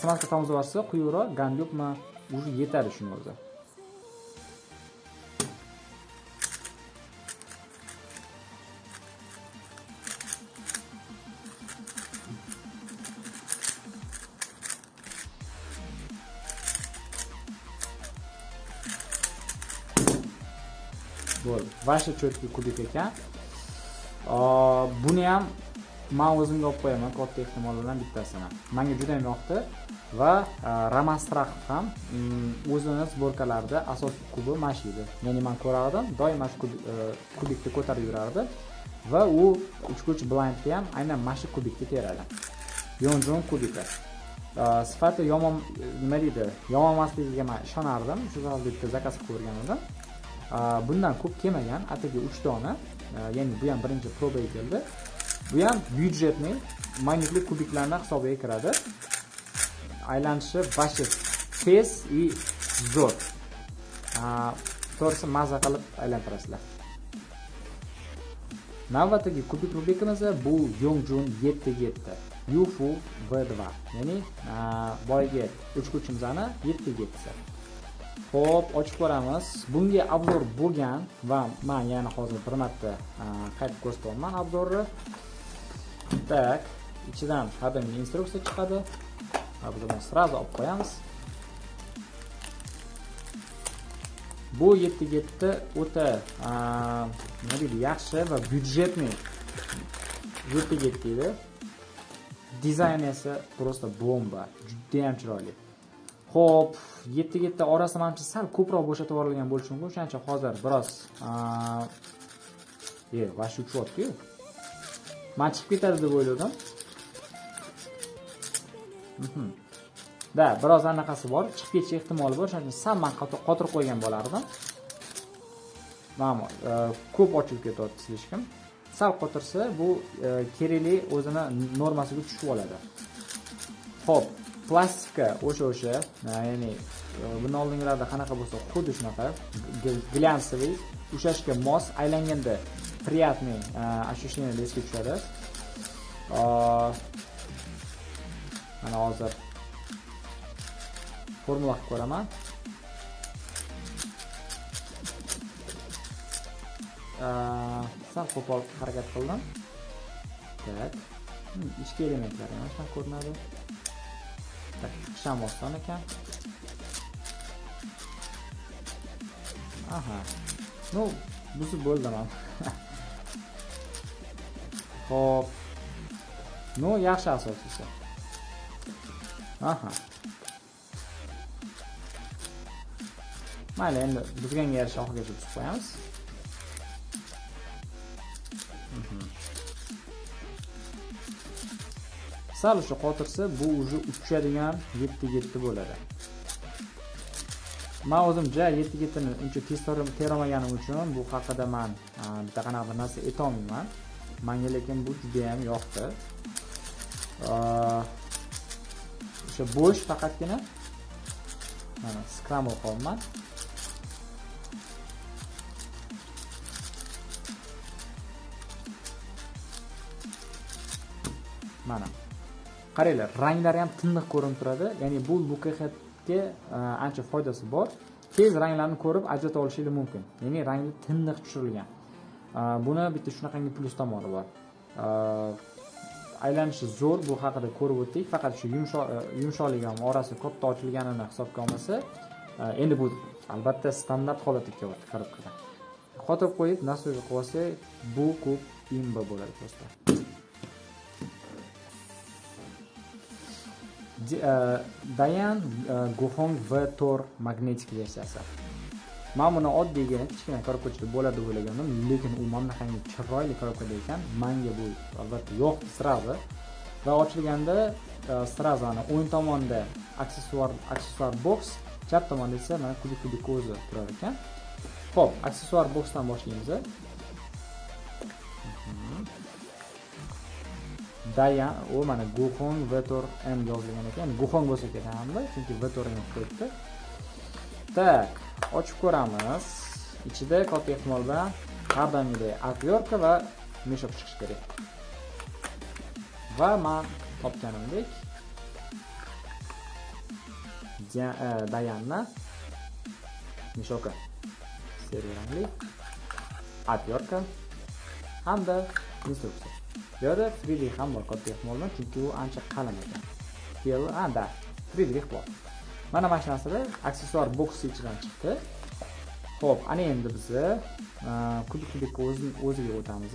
smartka tomizib olsa quyuqroq gandyo'qmi уже yetadi shuni o'zi bo'ldi vasha четкий kubik ekan buni ham man o'zimga olib qo'yaman katta ehtimollardan bittasini manga juda ham yoqdi. Va e, ramastrak ham mm, o'zini sborkalarida asosiy kubi mana shu edi ya'ni man ko'rardim doim mana shu e, kubikni ko'tarib yurardi. Va u uchkuch blindni ham aynan mana shu kubikni teradi yonjon kubiki e, sifati yomon nima deydi? Yomon emasligiga man ishonardim. Shu sababli bitta zakaz qilib ko'rgan edim. Bundan ko'p kelmagan atigi uch dona. Ya'ni bu ham birinchi proba keldi. Bu ham byudjetning magnitli kubiklarni hisobiga kiradi. Aylanishi bashi tez и zo'r. To'g'risi maza qilib aylantirasizlar. Navbatdagi kubik rubikimiz bu yongjun yetti yetti yufu v два ya'ni boyagi uchkuchimizni yetti yettisi ho'p ochib ko'ramiz. Bunga obzor bo'lgan va man yana hozir bir marta qaytib ko'rsatyapman obzorni так ichidan qadimgi instruksiya chiqadi Buni сразу olib qo'yamiz. Bu 7 o'ta nima deydi, yaxshi va byudjetniy 7 edi. Dizayni esa просто bomba, juda ham chiroyli. Xo'p, 7 7 orasi manimcha sal ko'proq bo'shatib yuborilgan bo'lishi mumkin. O'shaning uchun hozir biroz e, vash uchyapti-yu. Machib ketadi deb o'yladim. Mhm. Da, biroz anaqasi bor, chiqib ketish ehtimoli bor. Shuning uchun sal men qotirib qo'ygan bo'lardim. Mana e, ko'p ochilib ketyapti слишком. Sal qotirsa, bu e, kerakli o'zini normasiga tushib oladi. Xo'p, plastika o'sha o'sha, ya'ni e, bundan oldingilarda qanaqa bo'lsa, xuddi shunaqa glyansовый ushlashga mos aylanganda приятный ощущение esga tushadi. Mana hozir formula qilib ko'raman. Sal qo'pol harakat qildim. так Hmm, ichki elementlari mana shunaqa ko'rinadi. Tak, sham oson ekan. Aha. Ну, buzib bo'ldim ham. Xo'p. Ну, yaxshi asosiysi. Aha. Mayli, endi buzganga yarasha oxirigacha buzib qo'yamiz. Sal o'sha qotirsa, bu уже uchadigan 7-7 bo'ladi. Men o'zim ja 7-7 ni uncha tez terolmaganim uchun bu haqida men bitta qanaqa bir narsa aytolmayman. Menga lekin bu juda ham yoqdi. o'sha bo'sh faqatgina mana scramble qilyapman mana qaranglar ranglari ham tiniq ko'rinib turadi. Ya'ni bu lukaxetga ancha foydasi bor. Tez ranglarni ko'rib ajrata olishingiz mumkin. Ya'ni rangi tiniq tushirilgan. Buni bitta shunaqangi plyus tomoni bor aylanishi zo'r bu haqida ko'rib o'tdik faqat shu yumshoqligi ham orasi katta ochilganini hisobga olmasa endi bu albatta standart holatga kelyapti коробкада xotirib qo'yib настройga qilib olsak bu ko'p imba bo'ladi do'stlar dayan guhong v tor magnetik versiyasi man buni oddiygina kichkina korobkachada bo'ladi deb o'ylagandim lekin u mana bunaqangi chiroyli korobkada ekan manga bu albatta yo'q сразу va ochilganda e, сразу ana o'ng tomonda aksessuar aksessuar box chap tomonda esa mana kubik kubik ko'zi turar ekan. Ho'p aksessuar boksdan boshlaymiz mhm. dayan u mana guhong vetor m yozilgan ekan. Guhong bo'lsa kerak hamda chunki vetor qo'yibdi. turibdi tak. Ochib ko'ramiz. Ichida katta ehtimol bilan har doimgidek отвертка va meshok chiqishi kerak. Va man topganimdek e, dayanni mishoka servi rangli отвертка hamda instruksiya bu yerda fridrix ham bor katta ehtimol bilan chunki u ancha qalin ekan. Ha da fridrix bor. Mana mana shu narsada aksessuar boks ichidan chiqdi ho'p ana endi biz kubik kubikka o'ziga o'tamiz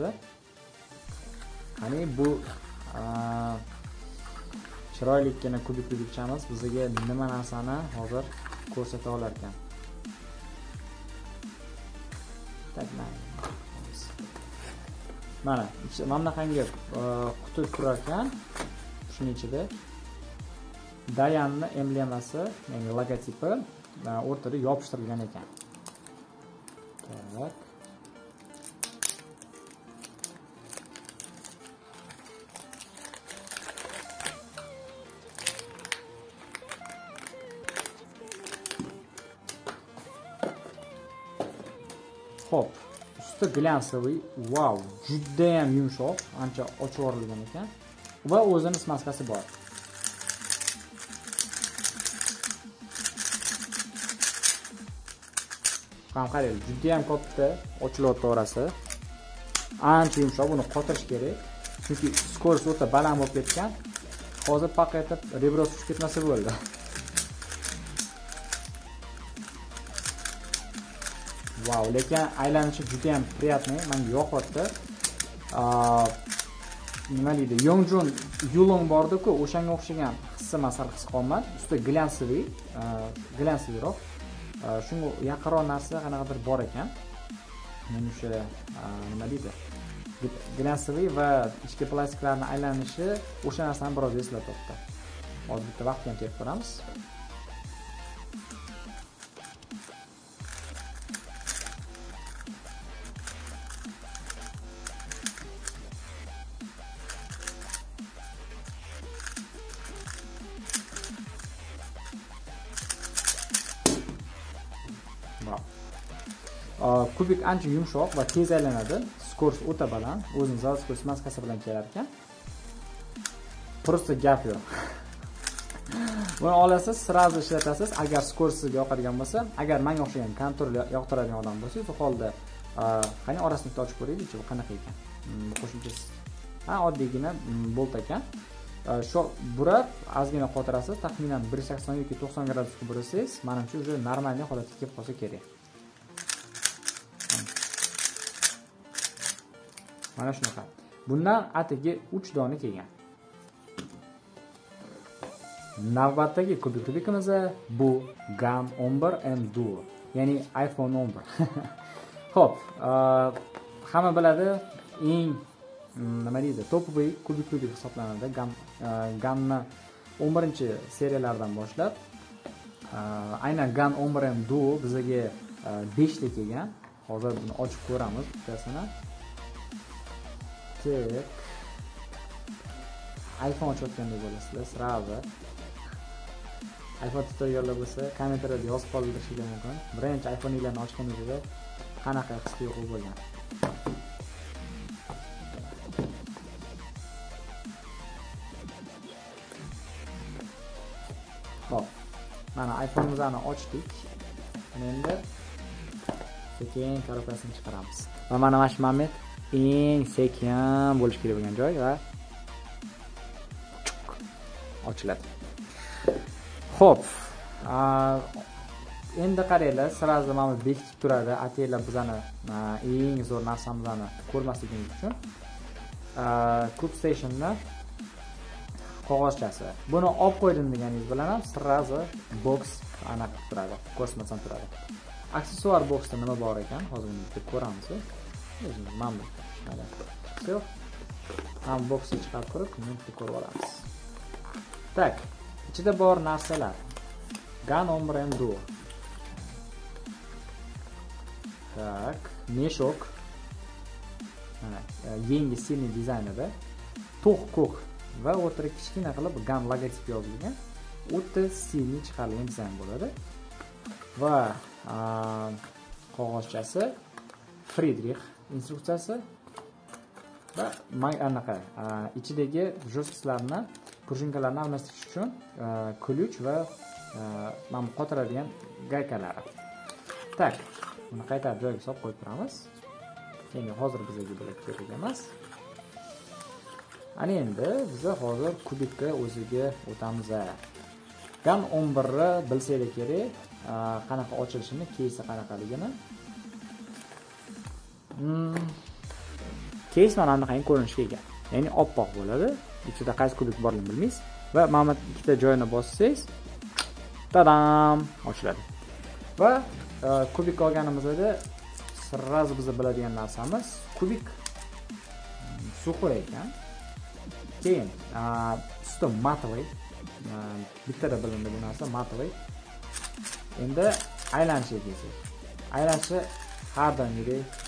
qani bu chiroylikkina kubik kubikchamiz bizga nima narsani hozir ko'rsata olar ekan mana mana bunaqangi quti turar ekan shuni ichida dayanni emblemasi ya'ni logotipi e, o'rtada yopishtirilgan ekan. Tak. Xo'p, usti glянцевый, vau, juda ham yumshoq, ancha ochib yuborilgan ekan. Va o'zini smaskasi bor. Ham qarang juda ham katta ochilyapti orasi ancha yumshoq buni qotirish kerak. Chunki скорость o'ta baland bo'lib ketgan. Hozir paqa etib tushib ketmasa bo'ldi. Vau lekin aylanishi juda yam приятный. Manga yoqyapti. Nima deydi? Yongjun yulong bordiku o'shanga o'xshagan hissi masal man sal his qilyapman usti glansiviy glansiviyroq. Shunga yaqinroq narsa qanaqadir bor ekan men o'sha nima deydi glansiviy va ichki plastiklarni aylanishi o'sha narsani biroz eslatyapti hozir bitta vaqtga terib ko'ramiz kubik ancha yumshoq va tez aylanadi skors o'ta baland o'zini zaskors maskasi bilan kelar ekan просто gap yo'q. [LAUGHS] Buni olasiz сразу ishlatasiz. Agar skors sizga yoqadigan bo'lsa agar manga o'xshagan konturni yoqtiradigan odam bo'lsangiz u holda qani orasini bitta ochib ko'raylikchi bu qanaqa ekan? Hmm, qo'shimchasi ha oddiygina hmm, bolt ekan. Shu burab ozgina qotirasiz taxminan bir sakson yoki to'qson gradusga burasangiz manimcha уже нормальный holatga kelib qolsa kerak. Mana shunaqa. Bundan atigi 3 dona kelgan. Navbatdagi kubikligimiz bu gam 11 m duo ya'ni iphone 11 ho'p [LAUGHS] uh, hamma biladi eng mm, nima deydi topoviy kubik kubik hisoblanadi. Gam uh, gamni 11 seriyalardan boshlab uh, aynan gan 11 m duo bizga 5 ta kelgan. Hozir buni ochib ko'ramiz bittasini так iphone ochayotgandek bo'lasizlar сразу iphone tutadiganlar bo'lsa kommentariyada yozib qoldirishinglar mumkin. Birinchi iphoneinglarni ochganingizda qanaqa his tuyg'u bo'lgan. Ho'p mana iphoneimizni ochdik. Endi sekin korobkasini chiqaramiz. Va mana mana shu moment eng sekin bo'lish kerak bo'lgan joy va. Ochiladi ho'p. Endi qaranglar сразу mana bu bekitib turadi ataylar bizani eng zo'r narsamizni ko'rmasligimiz uchun kub stationni qog'ozchasi buni olib qo'ydim e deganingiz bilan ham сразу box anaqa turadi kosmosdan turadi aksessuar boksda nima bor ekan hozir buni ko'ramiz o'zimiz mana bu mana все ham boksni chiqarib turib minutni ko'rib olamiz tak ichida bor narsalar gan ombrem duo tak meshok mana yangi stilni dizaynida to'q ko'k va o'rtada kichkina qilib gan logotip yozilgan o'ta stilni chiqarilgan dizayn bo'ladi va qog'ozchasi fridrix instruksiyasi va anaqa ichidagi жесткосlarni пружинкаlarni almashtirish uchun ключ va mana bu qotiradigan gaykalari. Так buni qaytarib joyiga solib qo'yib turamiz. Endi hozir bizga bular kerak emas. Ana endi biza hozir kubikka o'ziga o'tamiz. Gan o'n birni bilsanglar kerak qanaqa ochilishini keysi qanaqaligini. Keys mana bunaqangi ko'rinishga ega. Ya'ni oppoq bo'ladi. Ichida qaysi kubik borligini bilmaysiz. Va mana bu ikkita joyini bossangiz tadam ochiladi. Va e, kubik olganimizda сразу biz biladigan narsamiz. Kubik mm, сухой ekan. Keyin e, usti матовый e, bittada bilindi bu narsa матовый endi aylanishiga kelsak. Aylanishi har doimgidek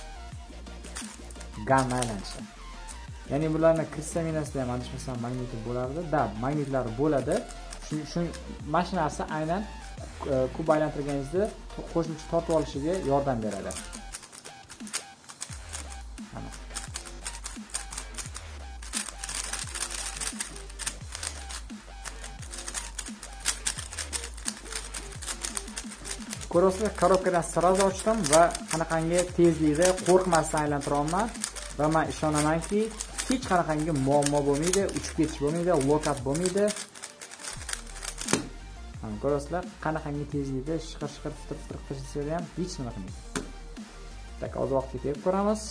gamma aylanishi ya'ni bularni kristaminasida ham adashmasam magniti bo'lardi. Da magnitlari bo'ladi. Shu mana shu narsa aynan e, kub aylantirganingizda qo'shimcha tortib olishiga yordam beradi. Ko'rasizlar korobkadan сразу ochdim va qanaqangi tezlikda qo'rqmasdan aylantiryapman va man ishonamanki hech qanaqangi muammo bo'lmaydi uchib ketish bo'lmaydi lokat bo'lmaydi. Ko'rasizlar qanaqangi tezlikda shiqir shiqir titir titir qilishsa ham hech nima qilmaydi. Tak hozir vaqtga kelib ko'ramiz.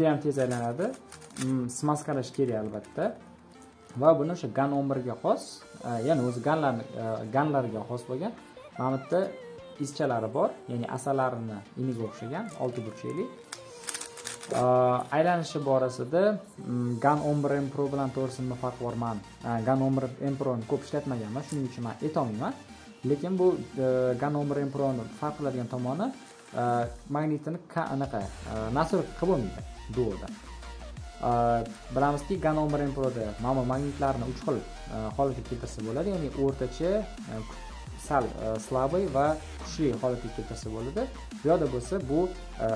Juda ham tez aylanadi mm, smaskalash kerak albatta. Va buni o'sha gan 11 ga xos e, ya'ni o'zi ganlar e, ganlarga xos bo'lgan mana bu yerda izchalari bor ya'ni asalarini iniga o'xshagan olti burchakli. E, aylanishi borasida mm, gan o'n 11 m pro bilan to'g'risi nima farqi bor man gan 11 m proni ko'p ishlatmaganman shuning uchun man aytolmayman. Lekin bu gan o'n 11 m proni farq qiladigan tomoni magnitini anaqa nasr qilib bo'lmaydi. Duoda. Bilamizki gan 11 m proda magnitlarni uch xil holatga keltirsa bo'ladi ya'ni o'rtacha sal slabый va kuchli holatga keltirsa bo'ladi bu yoqda bo'lsa bu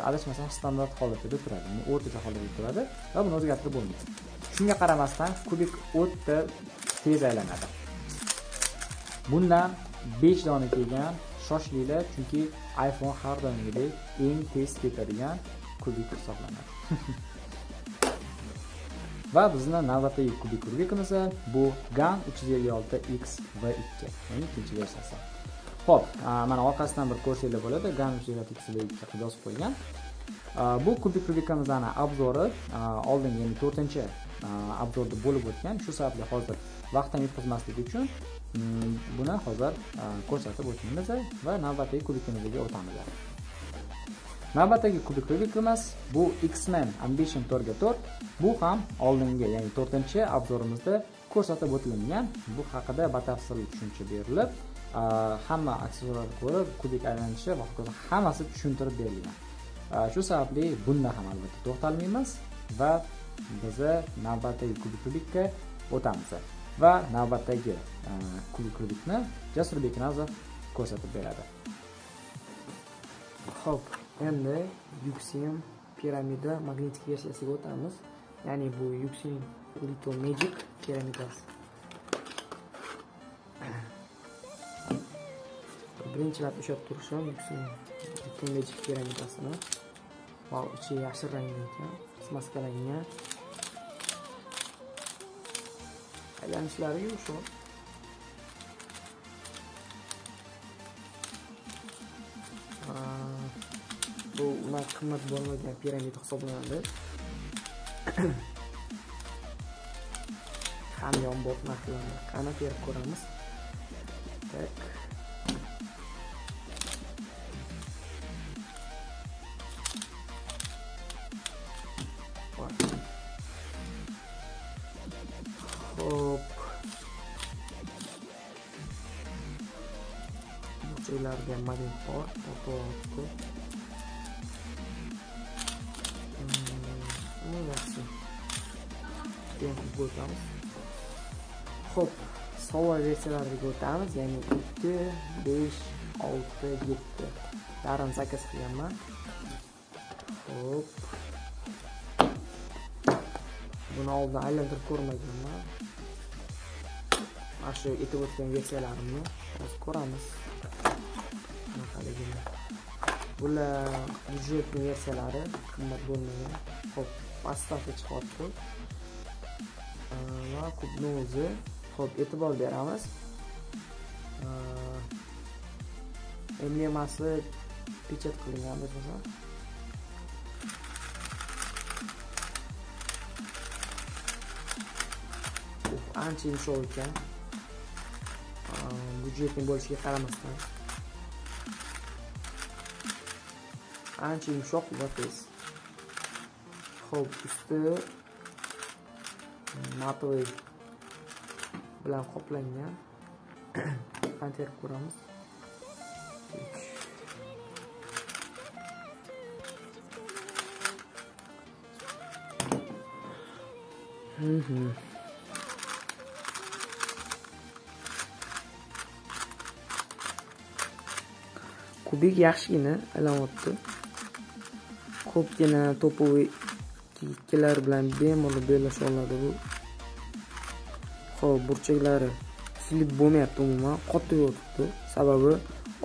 adashmasam standart holatida turadi ya'ni o'rtacha holatda turadi va buni o'zgartirib bo'lmaydi shunga qaramasdan kubik o'ta tez aylanadi bundan besh dona kelgan shoshilinglar chunki iphone har doimgidek eng tez ketadigan kubik hisoblanadi [LAUGHS] va bizni navbatdagi kubik rubikimiz bu gan 356 x v 2 ya'ni ikkinchi versiyasi. Ho'p mana orqasidan bir ko'rsanglar bo'ladi. Gan 356 x v 2 qilib yozib qo'ygan. Bu kubik rubikimizni obzori oldingi ya'ni to'rtinchi obzorda bo'lib o'tgan. Shu sababli hozir vaqtdan yutqazmaslik uchun mm, buni hozir ko'rsatib o'tmaymiz va navbatdagi kubikimizga o'tamiz. Navbatdagi kubik rubikimiz bu x-men ambition 4 ga 4 bu ham oldingi ya'ni to'rtinchi obzorimizda ko'rsatib o'tilgan bu haqida batafsil tushuncha berilib hamma aksessuarlarni ko'rib kubik aylanishi va hokazo hammasi tushuntirib berilgan. Shu sababli bunda ham albatta to'xtalmaymiz va biz navbatdagi kubikrubikka o'tamiz. Va navbatdagi kubikrubikni jasurbek nazov ko'rsatib beradi. Ho'p endi yuxin piramida magnetik versiyasiga o'tamiz ya'ni bu yuxin lito magic piramidasi birinchi marta ushlab turishim yuxin lito magic piramidasini va ichi yashil rangda ekan smaskalangan aylanishlari yumshoq bu ular qimmat bo'lmagan piramida hisoblanadi. [COUGHS] Hamyonbop narxlarni qani terib ko'ramiz? Tak. Ho'p. Burchaklarga magnit bor to'g'ri keyin o'tamiz ho'p savol versiyalariga o'tamiz ya'ni ikki besh olti yetti. Yarim sakkiz qilganman ho'p buni oldin aylantirib ko'rmaganman. Mana shu aytib o'tgan versiyalarimni hozir ko'ramiz. Qanaqaligini bular byudjetni versiyalari qimmat bo'lmagan. Ho'p pastasi chiqyapti. Va kubni o'zi ho'p e'tibor beramiz emblemasi pechat qilingan bo'lsa ancha yumshoq ekan byudjetni bo'lishiga qaramasdan ancha yumshoq va tez ho'p usti matовый bilan qoplangan terib ko'ramiz kubik yaxshigina aylanayapti ko'pgina to'povi ikkilar bilan bemalol bellasha oladi. Bu ho'p burchaklari silib bo'lmayapti umuman. Qotib yotibdi sababi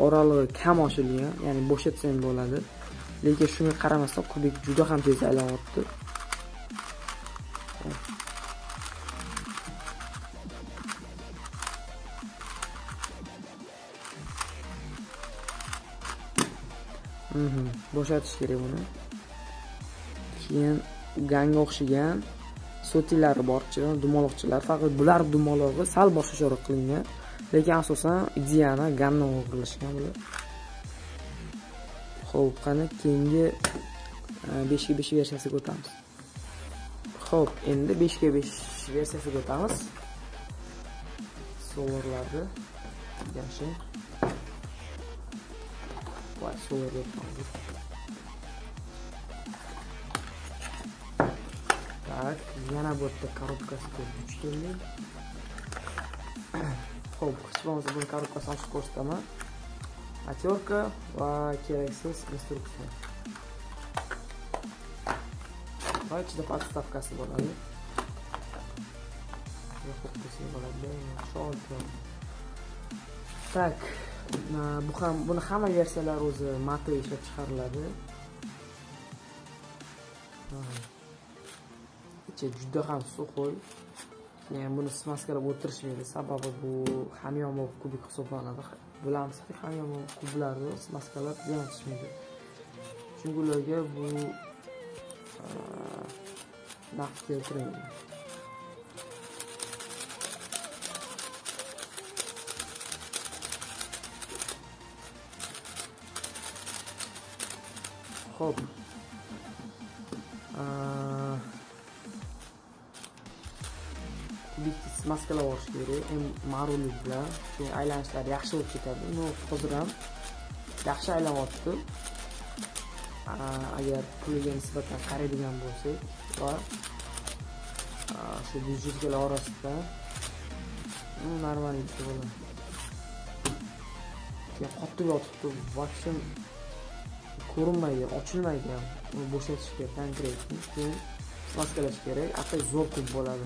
oralig'i kam ochilgan ya'ni bo'shatsa ham bo'ladi. Lekin shunga qaramasdan kubik juda ham tez aylanyapti mhm, bo'shatish kerak buni. Keyin ganga o'xshagan sotilari bor dumaloqchilar faqat bular dumalog'i sal boshqacharoq qilingan lekin asosan ideani gandan o'g'irlashgan bular ho'p qani keyingi e, beshga besh versiyasiga o'tamiz. Ho'p endi beshga besh versiyasiga o'tamiz. Solarlarni yaxshi. Solarga o'tamiz Так, yana bu yerda korobkasiga duch keldik ho'p hech bo'lmasa buni korobkasini ochib ko'rsataman. Отертка va keraksiz instruksiya va ichida podstavkasi bo'ladi. Yoqib desak bo'ladi. Tak bu ham buni hamma versiyalari o'zi mati ishlab chiqariladi. Ichi juda ham suxoy keyin buni smaskalab o'tirishmaydi sababi bu hamyonbop kubik hisoblanadi bilamizki hamyonbop kublarni smaskalab jo'natishmaydi chunki ularga bu naf keltirmaydi ho'p maskalab olish kerak marullik bilan keyin aylanishlari yaxshi bo'lib ketadi. Ну hozir ham yaxshi aylanyapti agar puliga nisbatan qaraydigan bo'lsak va shu byudjetkalar orasida hmm, нормально bo'ladi. Keyin qotib yotibdi. Вообще ko'rinmaydi ochilmaydi ham. Uni bo'shatish kerak конкретно keyin maskalash kerak. Опять zo'r ko'p bo'ladi.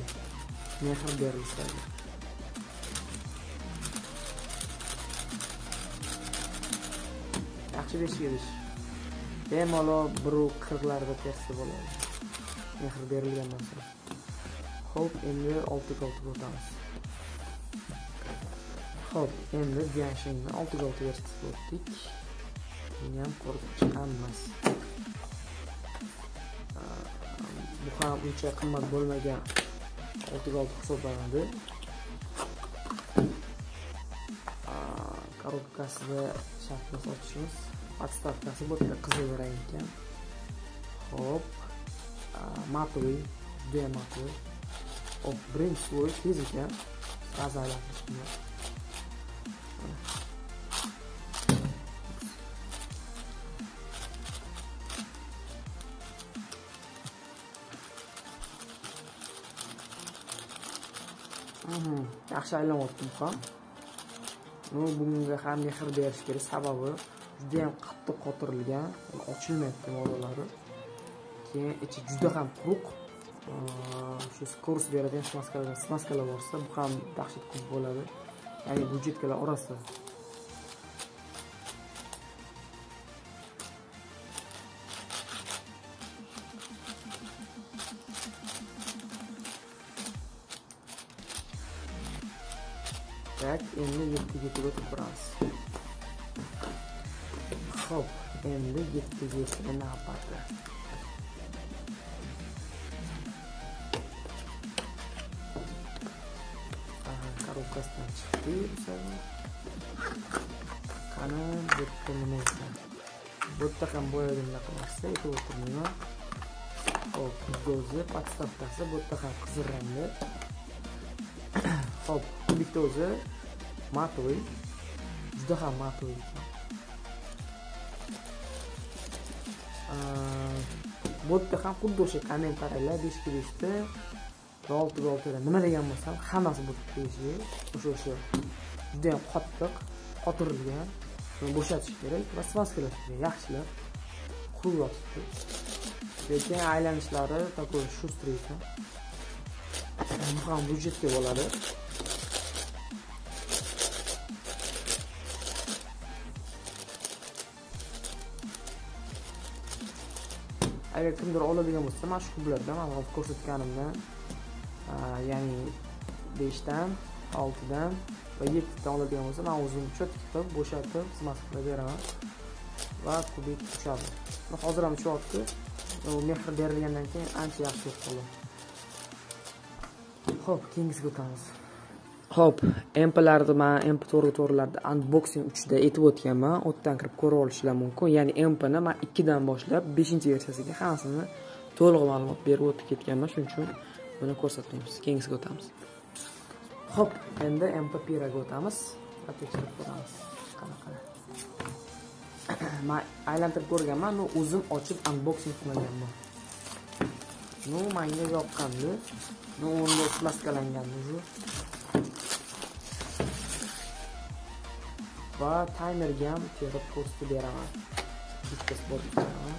Mehr berilsa yaxshi beshik idish bemalol biru qirqlarda tersa bo'ladi mehr berilgan narsa ho'p endi oltiga oltiga o'tamiz ho'p endi dianshingni oltiga olti versiyasiga o'tdik buni ham ko'rib chiqamiz bu ham uncha qimmat bo'lmagan oltiga olti hisoblanadi korobkasida shartni ochishimiz подставкasi bu yerda qizil rang ekan ho'p матовый judayam matoviy hop birinchi слой tez ekan sразу yaxshi aylanyapti bu bunga ham mehr berish kerak sababi judayam qattiq qotirilgan ochilmayapti molalari keyin ichi juda ham quruq. Shu skorost beradigan smaskalar smaskalar borsa bu ham dahshat ko'p bo'ladi. Ya'ni budjetkalar orasida. Bu ham boyagi bunaqa aytib o'tirmayman hop o'zi подставкасы bu yerda ham qizil rangli. Hop bitta o'zi matoy. Juda ham matoy bu yerda ham xuddi o'sha kommentariyalar beshga beshda va oltiga oltida nima degan bo'lsam hammasi bu yerda tegishli o'sha o'sha judayam qattiq qotirilgan. Bo'shatish kerak va smaskalash kerak yaxshilab qurib yotibdi. Lekin aylanishlari такой шустрый ekan. Bu ham byudjetga bo'ladi. Agar kimdir oladigan bo'lsa mana shu kublardan hozir ko'rsatganimdan ya'ni beshdan oltidan va yettidan oladigan bo'lsa man o'zim cho'tka qilib bo'shatib smask qilib beraman va kubik tushadi hozir ham tushyapti u mehr berilgandan keyin ancha yaxshi bo'lib Xo'p, ho'p keyingisiga o'tamiz ho'p mplarini man mp to'g'ri to'g'rilarda unboxing uchida aytib o'tganman u yerdan kirib ko'rib olishlar mumkin ya'ni mpni man ikkidan boshlab beshinchi versiyasiga hammasini to'liq ma'lumot berib o'tib ketganman shuning uchun buni ko'rsatmaymiz keyingisiga o'tamiz ho'p endi mp piraga o'tamiz. Va tekshirib ko'ramiz. Qanaqa? [CLEARS THROAT] Man aylantirib ko'rganman но o'zim ochib unboxing qilmaganman ну manga yoqqandi. Ну unda smaskalangan уже va taymerga ham terib ko'rsatib beraman. Bitta sport beraman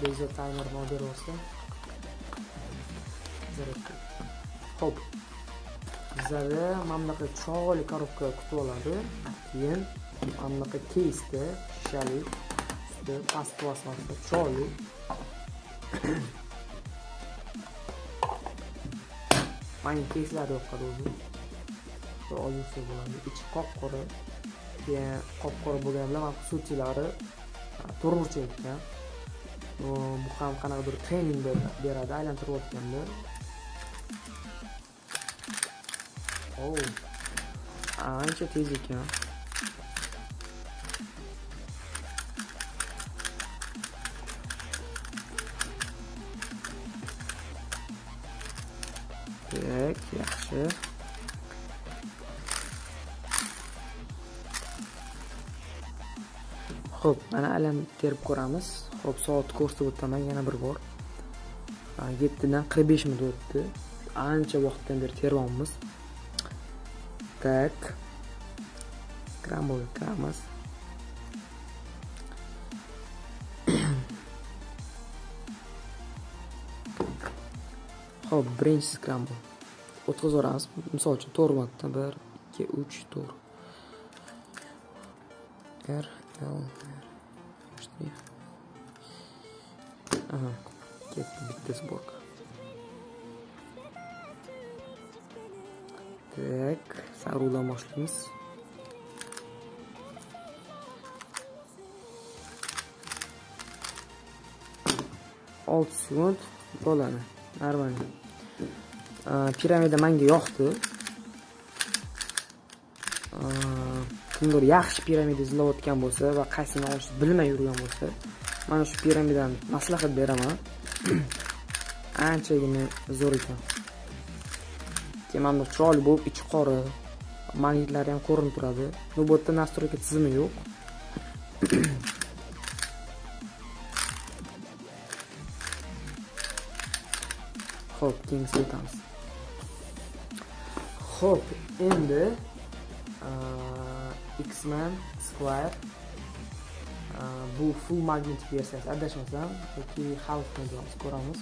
beza taymer modelosi ho'p. Bizada mana bunaqa chiroyli коробка kutib oladi. Keyin mana bunaqa keysda shishali usti past plastmassa chiroyli manga keyslar yoqadi o'zi. Olsa bo'ladi. Ichi qop qora keyin qop qora bo'lgani bilan mana sutilari to'rtburchak ekan bu ham qanaqadir trening beradi aylantirib o'tganda. Oh ancha tez ekan tak yaxshi Xo'p, mana aylantirib ko'ramiz Xo'p, soat ko'rsatib o'taman yana bir bor yettidan qirq besh minut o'tdi ancha vaqtdan beri teryapmiz Так. Крамовый крамос. ho'p birinchi skrambl o'tkazib yuboramiz misol uchun to'rt marta bir ikki uch to'rt r l r aha ketdi bitta сборка так sag'ruvdan boshlaymiz olti sekund bo'ladi. Нормально э, piramida manga yoqdi. Э, kimdir yaxshi piramida izlayotgan bo'lsa va qaysini olishni bilmay yurgan bo'lsa mana shu piramidani maslahat beraman. [CLEARS THROAT] Anchagina zo'r ekan. Keyin mana chiroyli bo'lib ichi qora magnitlari ham ko'rinib turadi. Bu yerda настройка tizimi yo'q. [COUGHS] Ho'p keyingisiga o'tamiz ho'p endi x-man square bu full magnetic versiyasi adashmasam yoki half ko'ramiz.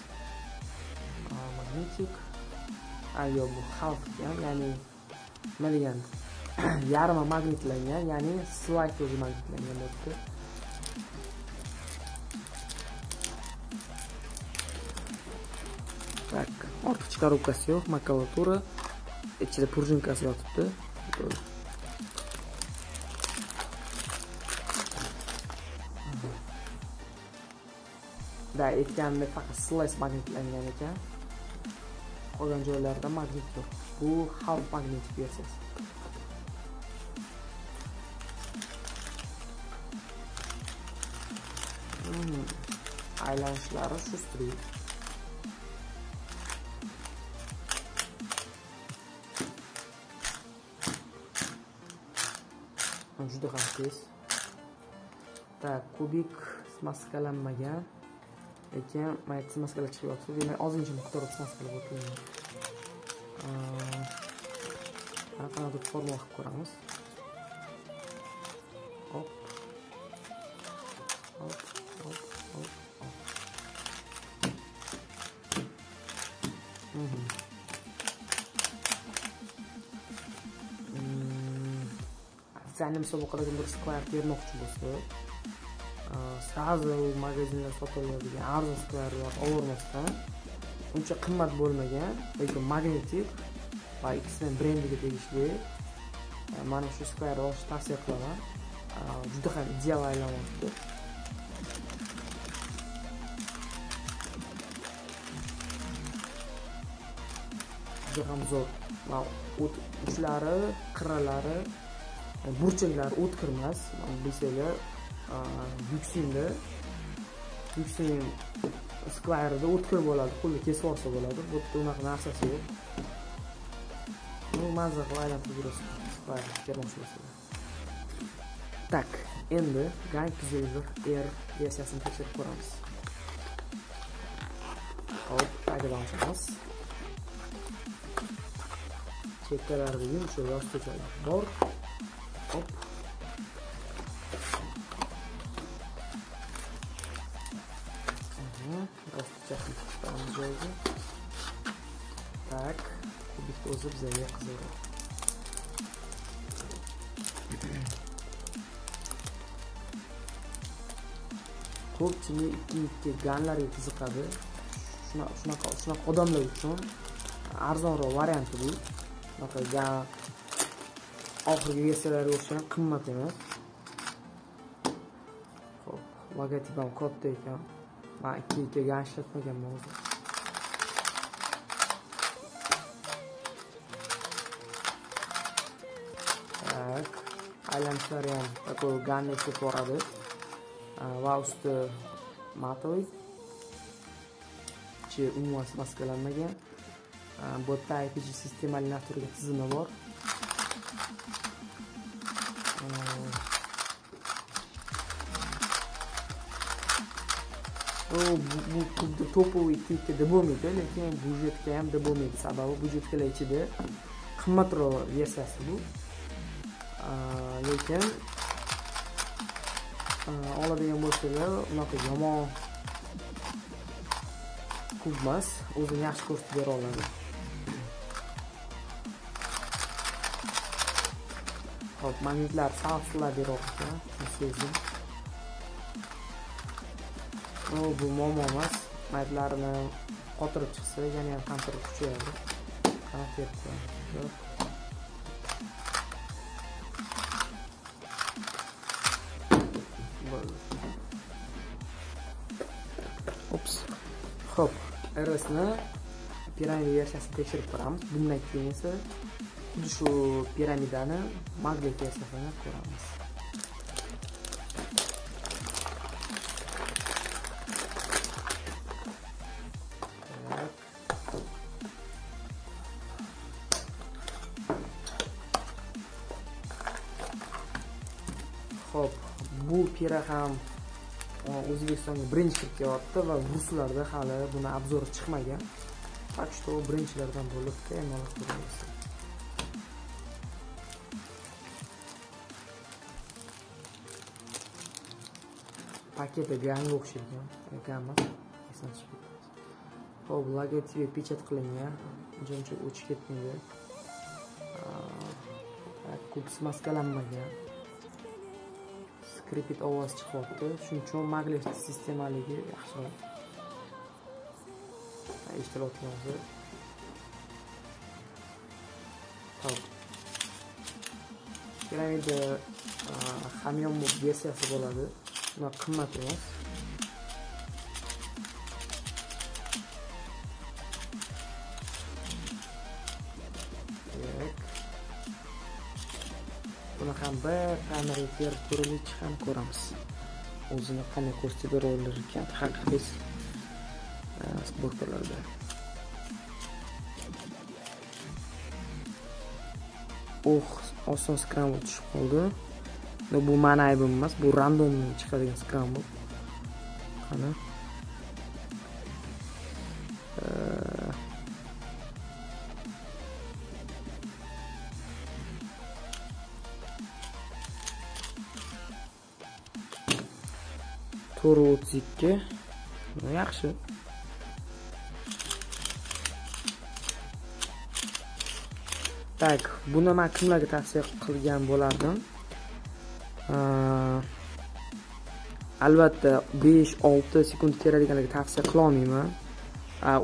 Magnetic [CLEARS THROAT] yo'q bu half ekan ya'ni nima degani yarmi magnitlangan ya'ni slide o'zi magnitlangan bo'libdi так ortiqcha korobkasi yo'q makulatura ichida пружинкасы yotibdi. Da aytganimdek faqat slice magnitlangan ekan. Qolgan joylarida magnit yo'q. Bu half magnetic versiyasi hmm, aylanishlari shu juda ham tez. Так kubik smaskalanmagan lekin mayt smaskalar chiqyapti demak ozgincha miqdorda smaskalab o'tilgan qanaqadir formula qilib ko'ramiz. Hop. Hop hop hop hop. Ofitsiальный musobaqada kimdir square bermoqchi bo'lsa. сразу magazinda sotiladigan arzonsklar yoki overmasdan uncha qimmat bo'lmagan lekin magnetik va xn brendiga tegishli mana shu square olishni tavsiya qilaman juda ham ideal aylanyapti juda ham zo'r va uchlari qirralari burchaklari o'tkir emas bilsanglar yuksingda yuksing skvayrida o'tkir bo'ladi qo'lni kesib olsa bo'ladi bu yerda unaqa narsasi yo'q ну mazza qilib aylantirib yurasiz skvayr termosh bo'lsa endi gang silver r versiyasini tekshirib ko'ramiz hop tagidan ochamiz chekkalarida yumshoq yostiqchalar bor ganlarga qiziqadi. Shunaqa shunaqa shunaqa odamlar uchun arzonroq varianti bu. Shunaqa gan oxirgi versiyalarga o'xshagan qimmat emas. Ho'p logotip ham katta ekan. Man ikki ikki gan ishlatmaganman o'zi так aylanishlari ham такой ganni ketib boradi va usti matoy ichi umuman maskalanmagan bu yerda IPG sistemali nafturga tizimi bor. Bu. Xuddi topoviy deb bo'lmaydi lekin byudjetga ham deb bo'lmaydi. Sababi byudjetkalar ichida qimmatroq versiyasi bu. Lekin oladigan bo'lsalar unaqa yomon kub emas o'zini yaxshi ko'rsatib bera oladi hop magnitlar sal beryapti sezdim bu muammo emas magnitlarni qotirib chiqsa yana ham qantir kuchayadi qanaqa Xo'p, RSni piramida versiyasini tekshirib ko'ramiz. Bundan keyin esa xuddi shu piramidani magnit versiyasini ko'ramiz. Xo'p, bu pira ham o'zbekistonga birinchi kirib kelyapti va ruslarda hali buni obzori chiqmagan. Так что birinchilardan bo'lib bemalol ko'ramiz paketi ganga o'xshagan gamma esdan chiqib ketdi hop logotipi pechat qilingan. Uncha uncha o'chib ketmaydi kupsi maskalanmagan. Kripit ovoz chiqyapti. Shuning uchun maglev sistemaligi yaxshiroq eshitilyapti hozir uh, piramida hamyon versiyasi bo'ladi. Unaqa qimmat emas. Kameraga terib ham ko'ramiz. O'zini qanday ko'rsatib berar ekan haqiqiy sborkalarda e, uh o'h, oson skramble tushib qoldi. Bu mani aybim emas bu randomniy chiqadigan skramble qani? O'ttiz ikki yaxshi tak buni man kimlarga tavsiya qilgan bo'lardim albatta besh olti sekund teradiganlarga tavsiya qilolmayman.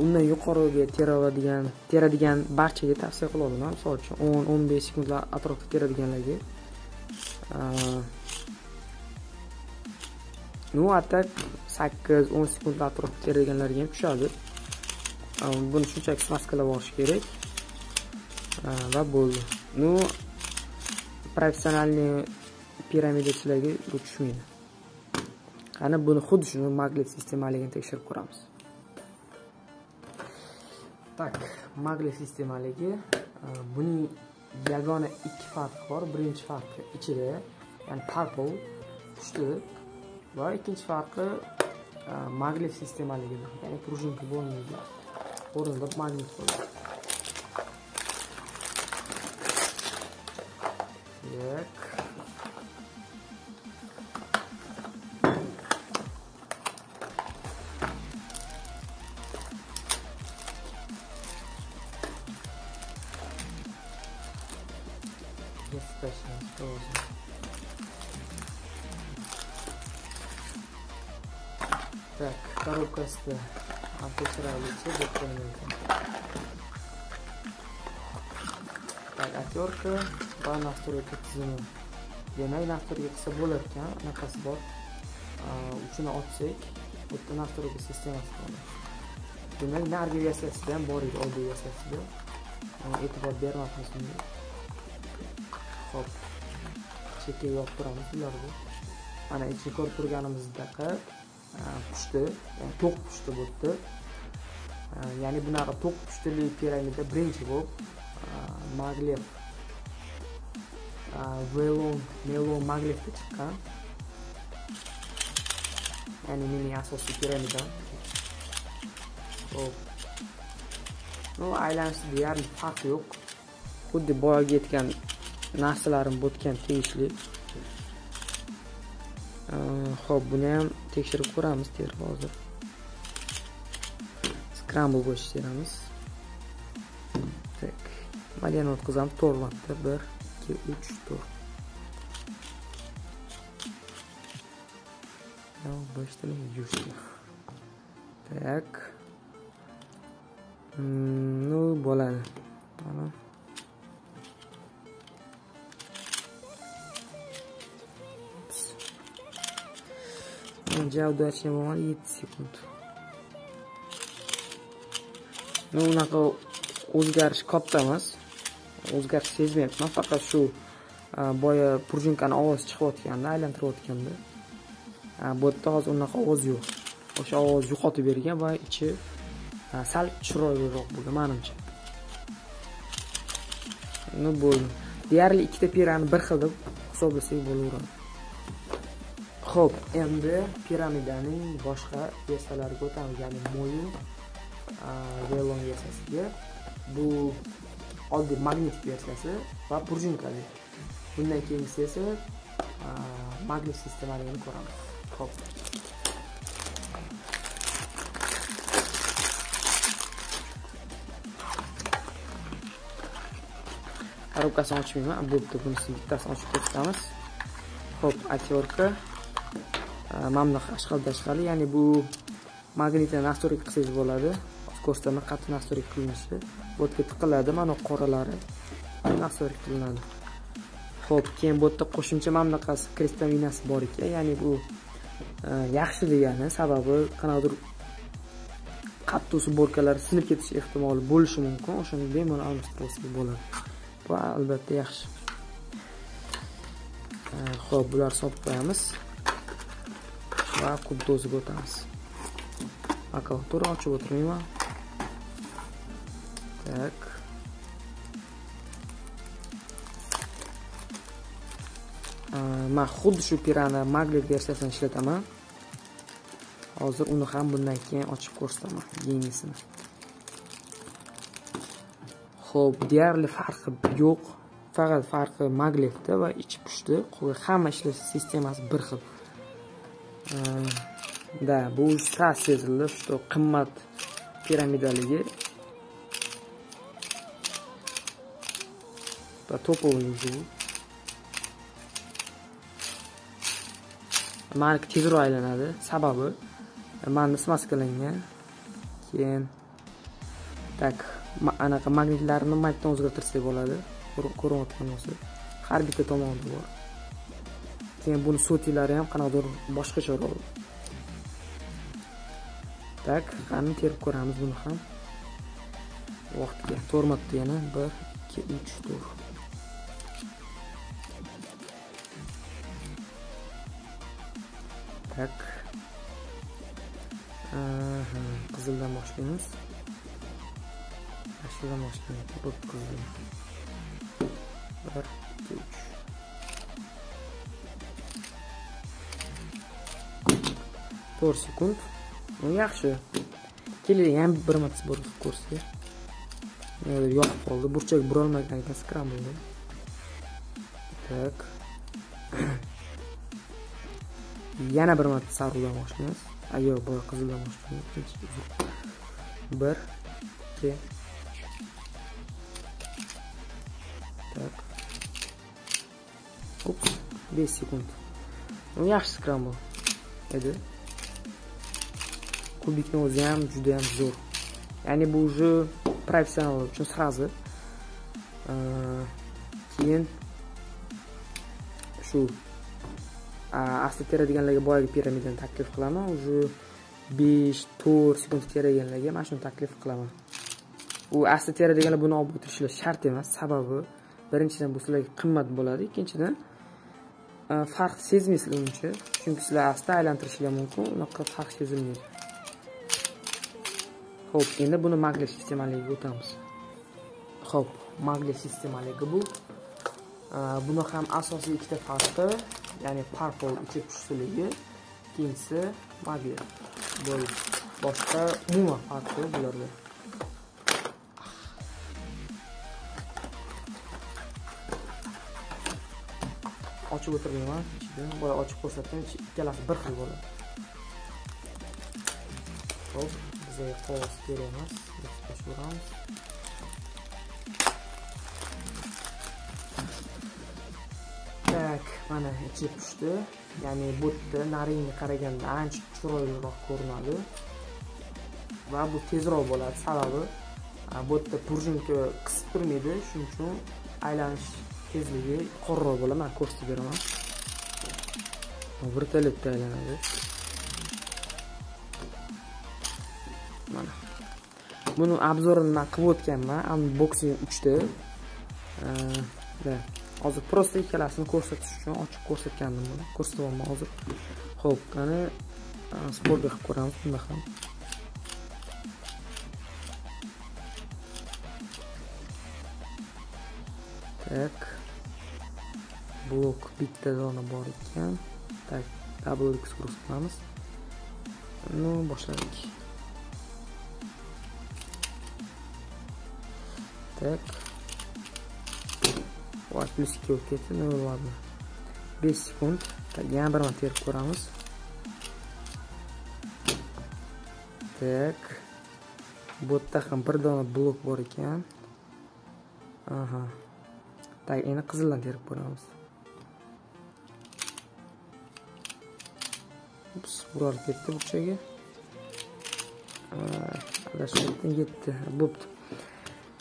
Undan yuqoriga teradigan teradigan barchaga tavsiya qilolmayman misol uchun o'n o'n besh sekundlar atrofida teradiganlarga. Э, ну а так sakkiz o'n sekund atrofida teradiganlarga ham tushadi. Э, buni shunchaki smaskalab olish kerak. Э, va bo'ldi. Ну professionalniy piramidachilarga bu tushmaydi. Qani buni xuddi shuni maglev sistemaligini tekshirib ko'ramiz. Tak maglev sistemaligi э, buning yagona ikki farqi bor. Birinchi farqi ichida ya'ni purple pushti va ikkinchi farqi magnet sistemaligida ya'ni пружинка bo'lmaydi o'rnida magnet bo'ladi так коробка с антисралицы документы. Так, отёрка va настройка tizimi. Demak, настройка qilsa bo'lar ekan, anaqasi bor. Uchini ochsak, bu yerda настройка sistemasi bor. Demak, narigi versiyasida ham bor edi, oldingi versiyasida. E'tibor bermabmiz bunga. Xo'p. Chekkaga yopib turamiz bularni. Mana ichini ko'rib turganimizdaqa pushti, ya'ni to'q pushti bo'libdi. Ya'ni bunaqa to'q pushtili piramida birinchi bo'lib maglev velon melon maglevda chiqqan ya'ni mening asosiy piramidam hop. Ну aylanishda deyarli farq yo'q xuddi boyagi aytgan narsalarim bo'tgan tegishli Xo'p, buni ham tekshirib ko'ramiz ter hozir. Scramble go'sht teramiz. Tak. Maliyani o'tkazamiz, to'rlabda 1 2 3 4. Yo, Я обычно юшки. Так. nu bo'ladi. Mana mana javdachga bo'lmadi yetti sekund. Ну unaqa o'zgarish katta emas o'zgarish sezmayapman faqat shu e, boya prujinкani ovozi chiqayotganda aylantirayotganda e, bu yerda hozir unaqa ovoz yo'q o'sha ovoz yo'qotib bergan va ichi e, sal chiroyliroq bo'lgan manimcha. Ну bo'ldi deyarli ikkita pirani bir xil deb hisoblasak bo'laveradi Xo'p, endi piramidaning boshqa versiyalariga o'tamiz ya'ni mo'yin velon versiyasiga bu oddiy magnetik versiyasi va prujinкali bundan keyingisi esa magnet sistemaligini ko'ramiz. Xo'p. коробкасini ochmayman bo'pti bunisini bittasini ochib ketamiz. Xo'p, atyorka mana ashqal tashqali ya'ni bu magnitni nastroyka qilsangiz bo'ladi. Kostani qattiq nastroyka qilinishi bu yerga tiqiladi mana qoralari. Nastroyka qilinadi. Ho'p keyin bu yerda qo'shimcha mana bunaqasi krestominasi bor ekan. Ya'ni bu e, yaxshi degani sababi qanaqadir qattiq sborkalar sinib ketish ehtimoli bo'lishi mumkin. O'shani bemalol almashtirsak bo'ladi. Bu albatta yaxshi. E, Ho'p bularni solib qo'yamiz. Va kubni o'ziga o'tamiz makulatura ochib o'tirmayman tak man xuddi shu pirani maglev versiyasini ishlataman hozir uni ham bundan keyin ochib ko'rsataman yangisini ho'p deyarli farqi yo'q faqat farqi maglevda va ichi pushti hamma ishlash sistemasi bir xil да bu sas sezildi что qimmat piramidaligi to'povый bu maniki tezroq aylanadi sababi mani smaskalangan keyin tak anaqa magnitlarni magnitdan o'zgartirsak bo'ladi ko'rinyotgan bo'lsa har bitta tomonida bor keyin buni sotilari ham qanaqadir boshqacharoq так qani terib ko'ramiz buni ham. Vaqtga to'rt marta yana. Bir ikki uch to'rt. Так qizildan boshlaymiz. Ashuladan boshlaymiz. Bo'p qizil bir ikki uch. To'rt sekund. Ну, yaxshi. Keling ham bir marta bor ko'rsak negadir yoqib qoldi? Burchak burolmagan ekan skramblni tak. [CLEARS THROAT] Yana bir marta sariqdan boshlaymiz. Ayo boya qizildan boshlaymiz. Bir ikki. Tak. Ups besh sekund. Ну yaxshi skrambl edi. Kubikni o'zi ham juda ham zo'r. Ya'ni bu уже professional uchun сразу keyin shu asta teradiganlarga boyagi piramidani taklif qilaman. Уже besh to'rt sekund teraganlarga mana shuni taklif qilaman. U asta teradiganlar buni olib o'tirishlari shart emas sababi birinchidan bu sizlarga qimmat bo'ladi ikkinchidan farq sezmaysizlar uncha chunki sizlar asta aylantirishinglar mumkin unaqa farq sezilmaydi. Xo'p, endi buni maglev sistemaligiga o'tamiz. Xo'p, maglev sistemaligi bu. Buni ham asosiy ikkita farqi ya'ni purple ichib tushishligi ikkinchisi maglev. bo'ldi boshqa umuman farqi yo'q bularda ochib o'tirmayman ichida boya ochib ko'rsatgan ikkalasi bir xil bo'ladi. Ho'p bizga qog'oz kerak emas tashlaveramiz tak mana ichi pishdi ya'ni bu yerda naringga qaraganda ancha chiroyliroq ko'rinadi. Va bu tezroq bo'ladi sababi bu yerda prujinka qisib turmaydi shuning uchun aylanish tezligi yuqoriroq bo'ladi man ko'rsatib beraman. Vertolyotda aylanadi mana. Buni obzorini man qilib o'tganman unboxing uchta hozir просто ikkalasini ko'rsatish uchun ochib ko'rsatgandim buni. Ko'rsatyapman hozir. Ho'p qani e, sportga qilib ko'ramiz bunda ham. Tak. Blok bitta dona bor ekan. Tak double x qilamiz ну boshladik. Так. Voy plyus ikki bo'lib ketdi nima ладно. Так, sekund yana bir marta terib ko'ramiz tak bu yerda ham bir dona blok bor ekan aha tak endi qizildan terib ko'ramiz ups burilib ketdi burchagi adashib yetti bo'pti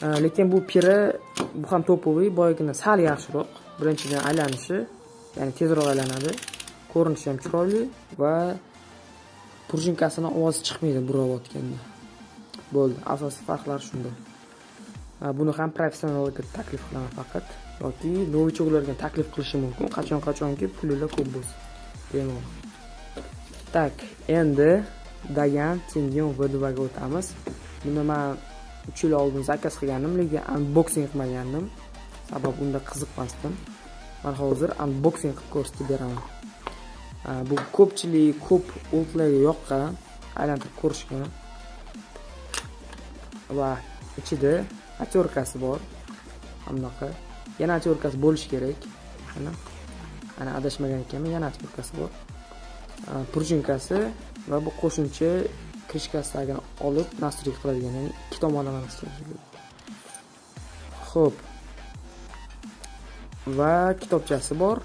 lekin bu piri bu ham topoviy boyagidan sal yaxshiroq birinchidan aylanishi ya'ni tezroq aylanadi ko'rinishi ham chiroyli va prujinкасini ovozi chiqmaydi burayotganda bo'ldi asosiy farqlari shunda buni ham professionalga taklif qilaman faqat yoki novichoklarga taklif qilishim mumkin qachon qachonki pulinglar ko'p bo'lsa bemalol tak endi dagan tengion v ga o'tamiz buni man uch yil oldin zakaz qilgandim lekin unboxing qilmagandim. Sababi unda qiziqmasdim. Man hozir unboxing qilib ko'rsatib beraman. Bu ko'pchilik ko'p ultlarga yoqqan aylantirib ko'rishgan. Va ichida отверткasi bor. Bunaqa yana отверткasi bo'lishi kerak. Mana ana adashmagan ekanman yana отверткasi bor. Prujinкасы va bu qo'shimcha krishkasini olib nasrik qiladigan ya'ni ikki tomonlama ho'p va kitobchasi bor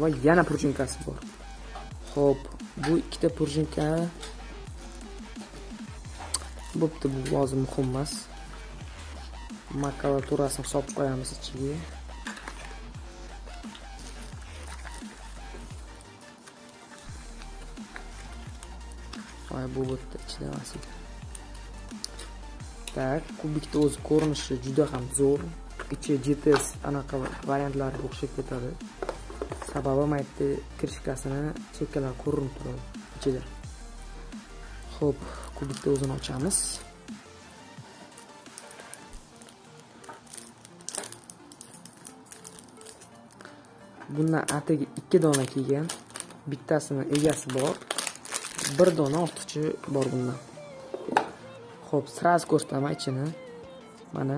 va yana purjinkasi bor. Ho'p bu ikkita purjinka bo'pti bu hozir muhim emas. Makulaturasini hisob qo'yamiz ichiga. Voy bu bitta ichida emas ekan tak kubikni o'zi ko'rinishi juda ham zo'r ichi gts anaqa variantlariga o'xshab ketadi sababi mana yerda krishkasini chekkalari ko'rinib turadi ichida ho'p kubikni o'zini ochamiz bundan atigi ikki dona kelgan bittasini egasi bor bir dona ortiqcha bor bundan. Ho'p сразу ko'rsataman ichini mana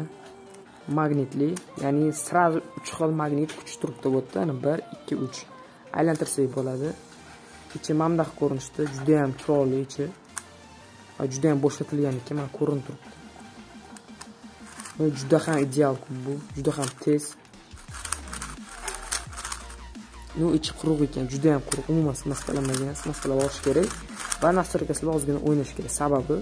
magnitli ya'ni сразу uch xil magnit kuch turibdi bu yerda bir ikki uch. Aylantirsak bo'ladi. Ichi mana bunaqa ko'rinishda judayam chiroyli ichi. Va judayam bo'shatilgan ekan mana ko'rinib turibdi. Juda ham ideal bu juda ham tez. Ну ichi quruq ekan juda ham quruq umuman smaskalanmagan smaskalab olish kerak. Va настройкасida ozgina o'ynash kerak sababi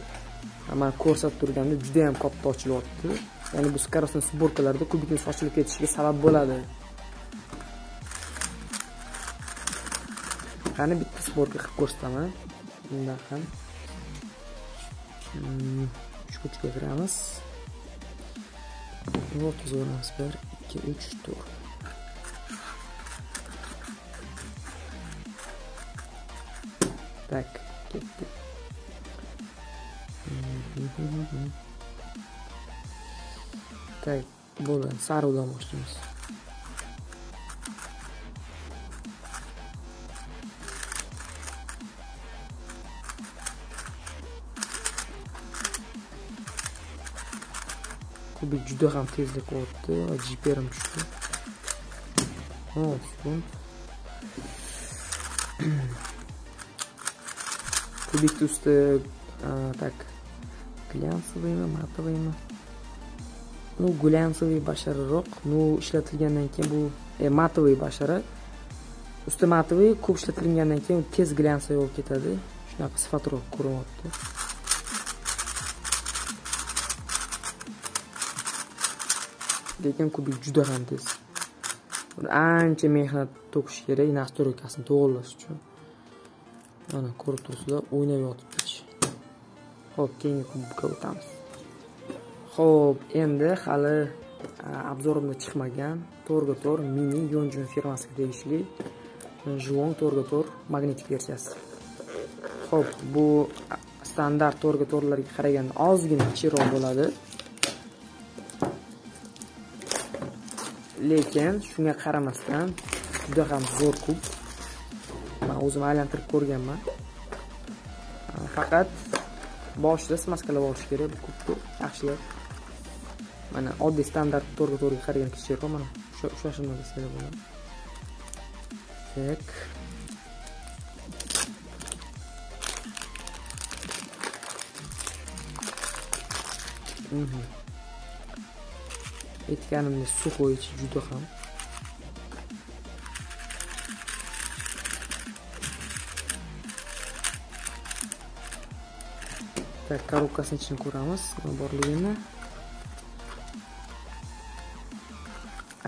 mana ko'rsatib turganda juda yam katta ochilyapti ya'ni bu скоростной сборкаlarda kubikni sochilib ketishiga sabab bo'ladi. Qani bitta sborka qilib ko'rsataman. Bundan ham hmm, uchga kiramiz o'tkazaveramiz bir ikki uch to'rt. Так, Так, bo'ldi. Sariqdan boshlaymiz. Kubik juda ham tezlik qilyapti va jiperim tushdi. 10 sekund. Кубик усты а, так глянцевыйmi matовыйmi ну глянцевый basharroq ну ishlatilgandan keyin bu e, matовый bashara usti matoviy ko'p ishlatilgandan keyin tez glянцевый bo'lib ketadi shunaqa sifatroq ko'rinyapti lekin kubik juda ham tez ancha mehnat to'kish kerak nastroykasini to'g'irlash uchun mana ko'rib turibsizlar o'ynab yotibdi ho'p keyingi kubga o'tamiz ho'p endi hali обзоrimda chiqmagan. To'rga to'r mini yonjun firmasiga tegishli juvon to'rga to'r magnetik versiyasi. Ho'p bu standart to'rga to'rlarga qaraganda ozgina kichikroq bo'ladi. Lekin shunga qaramasdan juda ham zo'r kub. Man o'zim aylantirib ko'rganman. Faqat boshida smaskalab olish kerak bu kubni. Yaxshilab mana oddiy standart to'rtga to'rtga qaragan kichikroq mana o'sha shunday desanglar bo'ladi. Tak mhm. aytganimdek сухой ichi juda ham так коробкасini ichini ko'ramiz. Nima borligini.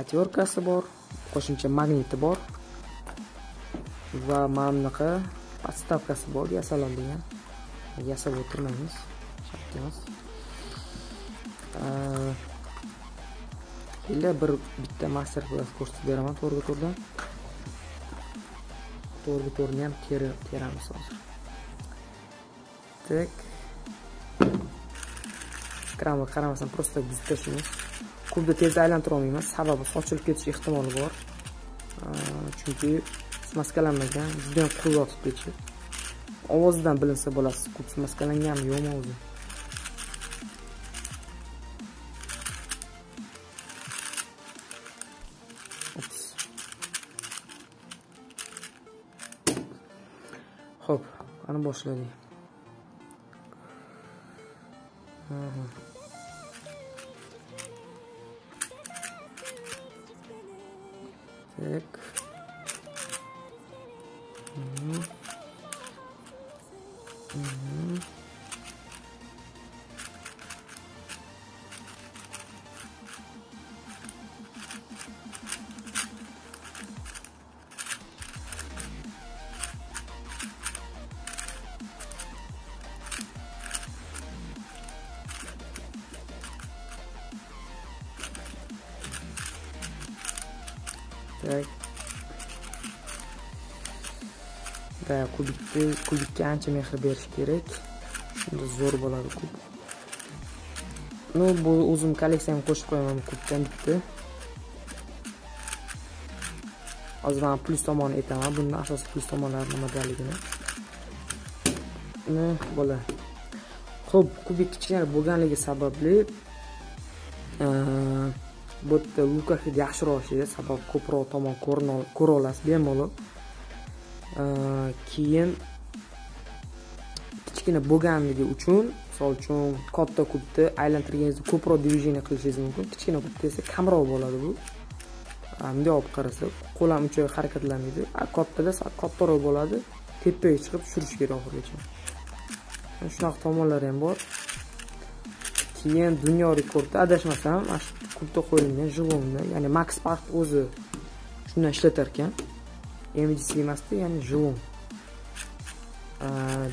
Отверткasi bor qo'shimcha magniti bor va mana bunaqa подставкasi bor yasaladigan yasab o'tirmaymiz. Shart emas. Ila bir bitta master klass ko'rsatib beraman to'rga to'rdan. To'rga to'rni ham teramiz hozir. Так ekranga qaramasdan просто buzib tashlaymiz kubni tezda aylantira olmaymiz sababi sochilib ketish ehtimoli bor. Chunki smaskalanmagan judayam qurib yotibdi ichi ovozidan bilinsa bo'lasiz kub smaskalanganmi yo'qmi o'zi? Ho'p qani boshladik? Kubikka ancha mehr berish kerak shunda zo'r bo'ladi kub ну bu o'zim kolleksiyamga qo'shib qo'yaman kubdan bitta hozir man plyus tomoni aytaman buni asosiy plyus tomonlari nimadaligini bola ho'p kubik kichkina bo'lganligi sababli bu yerda luka hid yaxshiroq ishlaydi sabab ko'proq tomon ko'ra olasiz bemalol keyin kichkina bo'lganligi uchun misol uchun katta kubni aylantirganingizda ko'proq движение qilishingiz mumkin. Kichkina kubda esa kamroq bo'ladi bu. Bunday olib qarasa qo'l ham uncha harakatlanmaydi. Kattada kattaroq bo'ladi. Tepaga chiqib tushirish kerak oxirigacha shunaqa tomonlari ham bor. Keyin dunyo rekordi adashmasam mana shu kubda qo'yilgan живойni ya'ni max part o'zi shundan ishlatar ekan. Mdc emasda ya'ni живой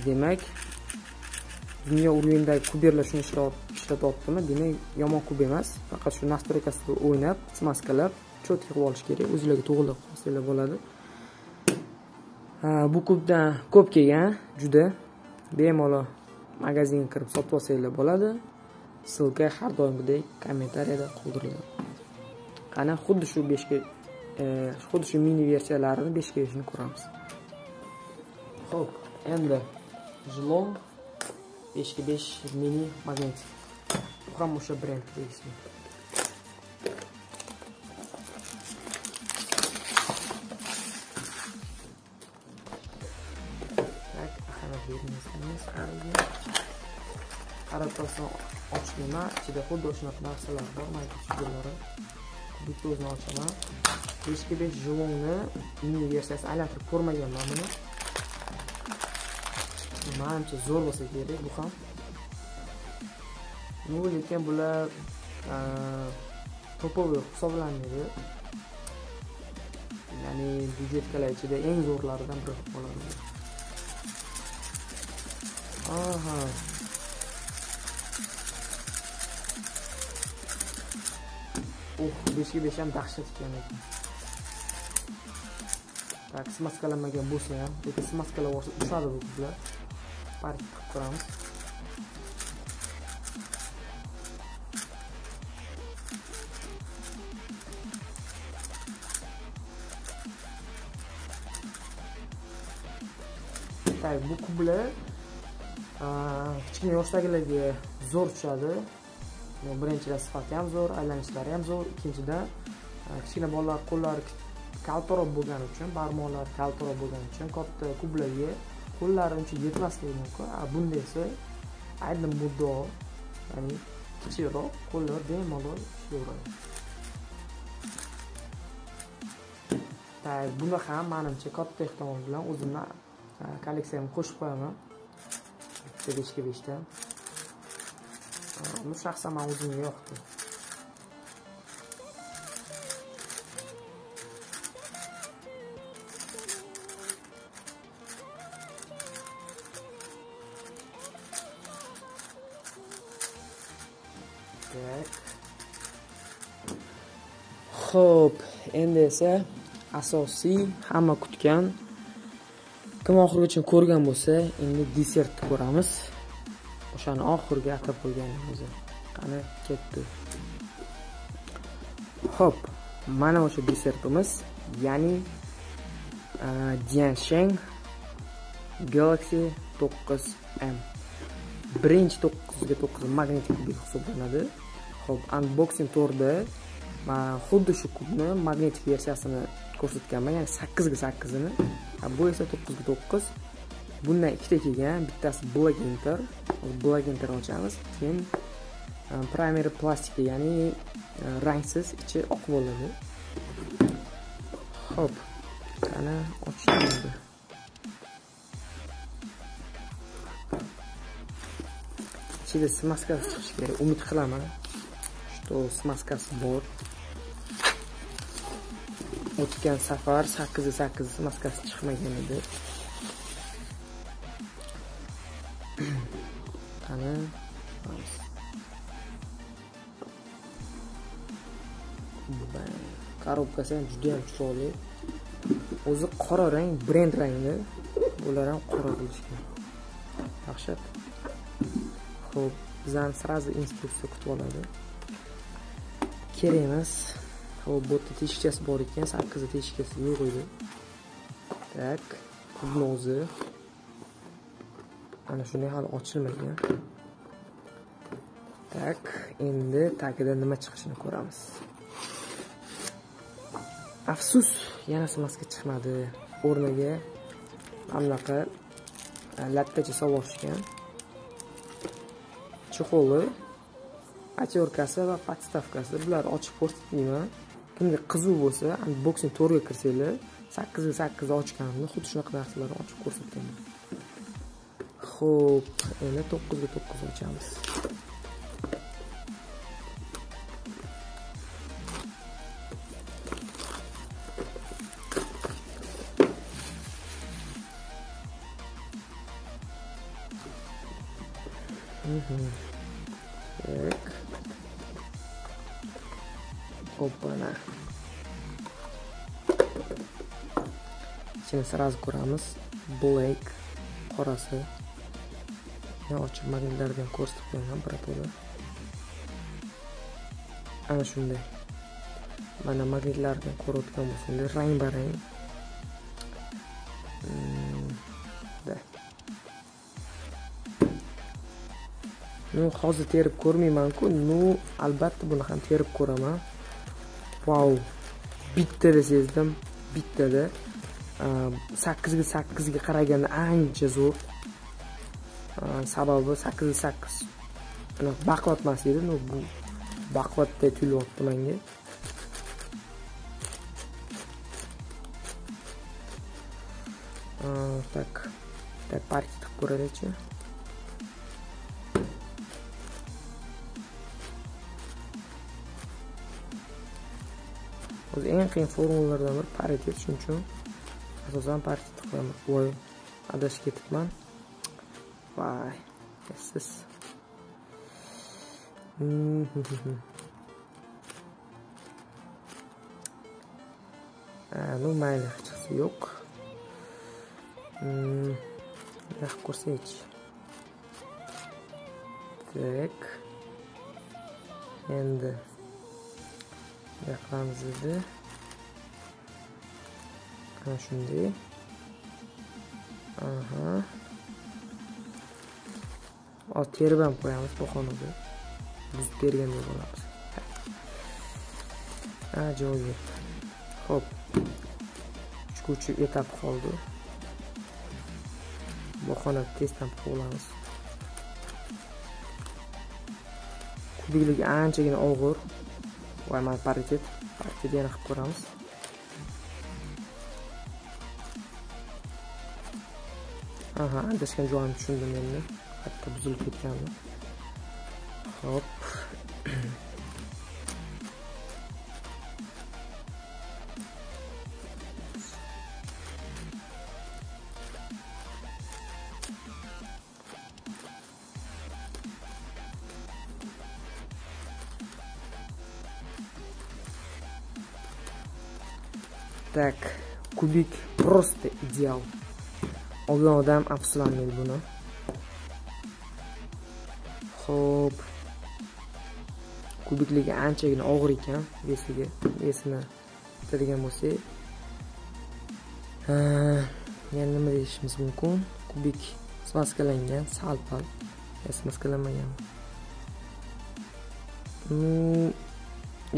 demak dunyo уровеньdagi kuberlar shuni ishlatyaptimi demak yomon kub emas. Faqat shu настройкасida o'ynab smaskalab четкий qilib olish kerak. O'zinglarga to'g'ri qilsanglar bo'ladi. Bu kubdan ko'p kelgan juda bemalol magazinga kirib sotib olsanglar bo'ladi. Ссылка har doimgidek kommentariyada qoldiriladi. Qani xuddi shu beshga e, xuddi shu mini versiyalarini beshga beshini ko'ramiz. Ho'p endi jlom бешке беш мини магнит. Құрам осы бренд негізі так охлаждение вниз qarabtosin ochilma ichida xuddi o'shanaqa narsalar bor mayda bitta o'zini ochaman beshga besh мини mini versiyasi aylantirib ko'rmaganman buni manimcha zo'r bo'lsa kerak bu ham. Ну lekin bular topoviy hisoblanmaydi. Ya'ni budjetkalar ichida eng zo'rlaridan biri bo'ladi aha. Uh beshga besh ham dahshat ekan. Lekin tak smaskalanmagan bo'lsa ham lekin smaskalab yuborsa uchadi bu qizlar. Park qilib ko'ramiz tak bu kublar kichkina yoshdagilarga zo'r tushadi birinchidan sifati ham zo'r aylanishlari ham zo'r ikkinchidan kichkina bolalar qo'llari kaltaroq bo'lgani uchun barmoqlari kaltaroq bo'lgani uchun katta kublarga qo'llari uncha yetmasligi mumkin bunda esa ayni muddao ya'ni kichikroq qo'llar bemalol ishlayveradi tak buni ham manimcha katta ehtimol bilan o'zimni kolleksiyamga qo'shib qo'yaman. Bitta beshga beshta. Bu shaxsan man o'zimga yoqdi. Ho'p endi esa asosiy hamma kutgan kim oxirigacha ko'rgan bo'lsa endi desertni ko'ramiz. O'shani oxiriga atab qo'yganim o'zi qani ketdi. Ho'p mana o'sha desertimiz ya'ni Diansheng Galaxy 9M birinchi to'qqizga to'qqiz magnetik deb hisoblanadi. Ho'p unboxing to'rda man xuddi shu kubni magnetik versiyasini ko'rsatganman ya'ni 8 sakkizini. 8 ni bu esa 9 to'qqiz. 9 bundan ikkita kelgan bittasi black inter black inter ochamiz. Keyin e, primary plastika ya'ni e, rangsiz ichi oq bo'ladi. Ho'p qani ochishdi ichida smaskasi chiqishi kerak. Umid qilaman. Что smaskasi bor. O'tgan safar sakkizda sakkiz maskasi chiqmagan edi. [CLEARS THROAT] Qani korobkasi ham juda ham chiroyli. O'zi qora rang brend rangi. bular ham qora qilishgan yaxshi ho'p bizani сразу instruksiya kutib oladi. Kerak emas. Ho'p bu yerda teshikchasi bor ekan sakkizta teshikchasi yo'q edi tak kubni o'zi ana shunday hali ochilmagan tak endi tagida nima chiqishini ko'ramiz afsus yana smaska chiqmadi o'rniga anaqa lattacha sovorishgan chexoli atyorkasi va подставкasi bularni ochib ko'rsatmayman bunday qiziq bo'lsa boksing to'rga kirsanglar sakkizga sakkiz ochganimni xuddi shunaqa narsalarni ochib ko'rsatganman. Ho'p endi to'qqizga to'qqiz ochamiz. Ichini ko'ramiz. Black qorasi. Men ochib magnitlardan ko'rsatib qo'ygan birato'la. Ana shunday. Mana magnitlardan ko'rayotgan bo'lsanglar, rang-barang. Hmm, da. ну hozir terib ko'rmayman-ku ну albatta buni ham terib ko'raman vau bittada sezdim bittada sakkizga sakkizga qaraganda ancha zo'r. Sababi sakkizga sakkiz. Baquvvat emas edi но bu baquvvatday tuyulyapti manga так так partiya qilib ko'raylikchi. O'zi eng qiyin formulalardan biri paritet shuning uchun asosan paritet qilaman voy adashib ketibman voy siz ну [LAUGHS] mayli chiqsa yo'q bunaqa ko'rsangchi так endi qilamiz dedi mana shunday aha. Hozir terib ham qo'yamiz bu xonada buzib tergandek bo'lamiz ajoyib ho'p. Uchuvchi etap qoldi bu xonada testdan olamiz kubikligi anchagina og'ir voy mana paritet paritet yana qilib ko'ramiz aha adashgan joyimni tushundim endi hatto buzilib ketgandi hop Так, kubik просто ideal. Olgan odam afsuslanmaydi buni. Xo'p. Kubikligi anchagina og'ir ekan, vesiga, vesini aytadigan bo'lsak. Yana nima deyishimiz mumkin? Kubik smaskalangan, sal-pal. Smaskalanmagan.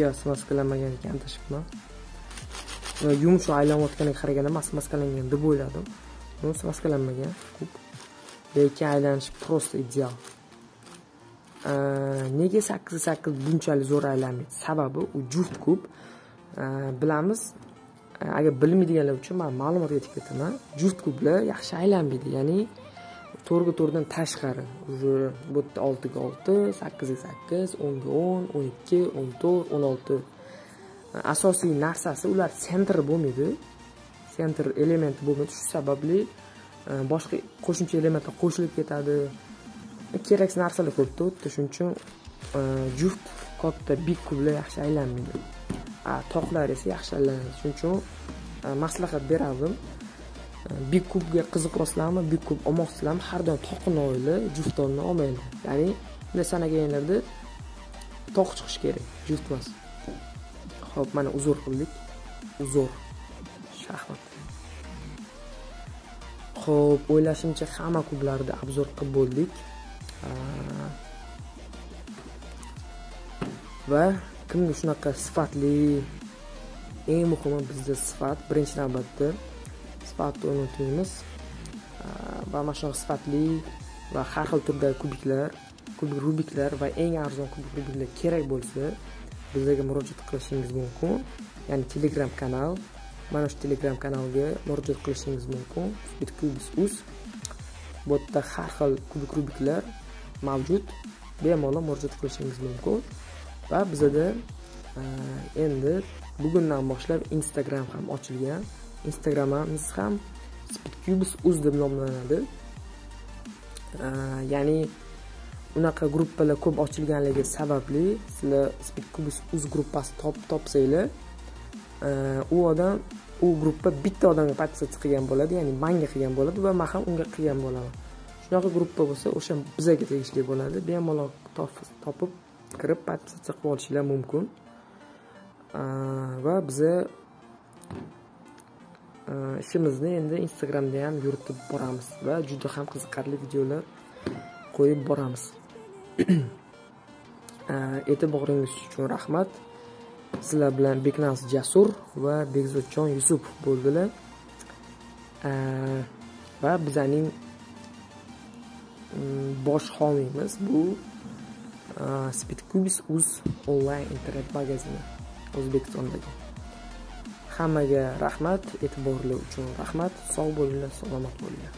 Yo, smaskalanmagan ekan, adashibman. yumshoq aylanayotganiga qaraganda mas maskalangan deb o'yladim bunisi maskalanmagan kub lekin aylanishi просто ideal nega sakkiz sakkiz bunchalik zo'r aylanmaydi sababi u juft kub bilamiz agar bilmaydiganlar uchun man ma'lumot aytib ketaman juft kublar yaxshi aylanmaydi ya'ni to'rtga to'rtdan tashqari уже bu yerda oltiga olti sakkizga sakkiz o'nga o'n o'n ikki o'n to'rt o'n olti asosiy narsasi ular sentr bo'lmaydi sentr elementi bo'lmaydi shu sababli e, boshqa qo'shimcha elementlar qo'shilib ketadi. Keraksiz narsalar ko'pda u yerda shuning uchun e, juft katta big kublar yaxshi aylanmaydi. Toqlar esa yaxshi aylanadi. Shuning uchun e, maslahat berardim. Big kubga qiziqyapsizlarmi big kub olmoqchisizlarmi har doim toqini juft juftonni olmanglar ya'ni bunday sanaganlarda toq chiqishi kerak juft emas. Ho'p mana uzr qildik. Uzr. Shaxmat ho'p o'ylashimcha hamma klublarni obzor qilib bo'ldik. Va kimga shunaqa sifatli eng muhimi bizda sifat birinchi navbatda sifatni unutmaymiz va mana shunaqa sifatli va har xil turdagi kubiklar kubik rubiklar va eng arzon kubik rubiklar kerak bo'lsa bizlarga murojaat qilishingiz mumkin. Ya'ni telegram kanal mana shu telegram kanalga murojaat qilishingiz mumkin. Uz. Bu yerda har xil kubik rubiklar mavjud. Bemalol murojaat qilishingiz mumkin. Va bizada endi bugundan boshlab instagram ham ochilgan. Instagramimiz ham speedcubes uz deb nomlanadi. Ya'ni unaqa gruppalar ko'p ochilganligi sababli sizlar speedcubes uz gruppasi top topsanglar u odam u gruppa bitta odamga подписаться qilgan bo'ladi ya'ni manga qilgan bo'ladi va man ham unga qilgan bo'laman. Shunaqa gruppa bo'lsa o'sha bizaga tegishli bo'ladi. Bemalol topib kirib подписаться qilib olishinglar mumkin. Va biza ishimizni endi instagramda ham yuritib boramiz va juda ham qiziqarli videolar qo'yib boramiz. [CLEARS THROAT] E'tiboringiz uchun rahmat. Sizlar bilan beknas jasur va bekzodjon yusupov bo'ldilar. Va bizaning mm, bosh homiyimiz bu e, speedcubis uz onlayn internet magazini o'zbekistondagi. Hammaga rahmat e'tiborli uchun rahmat. Sog' bo'linglar salomat bo'linglar.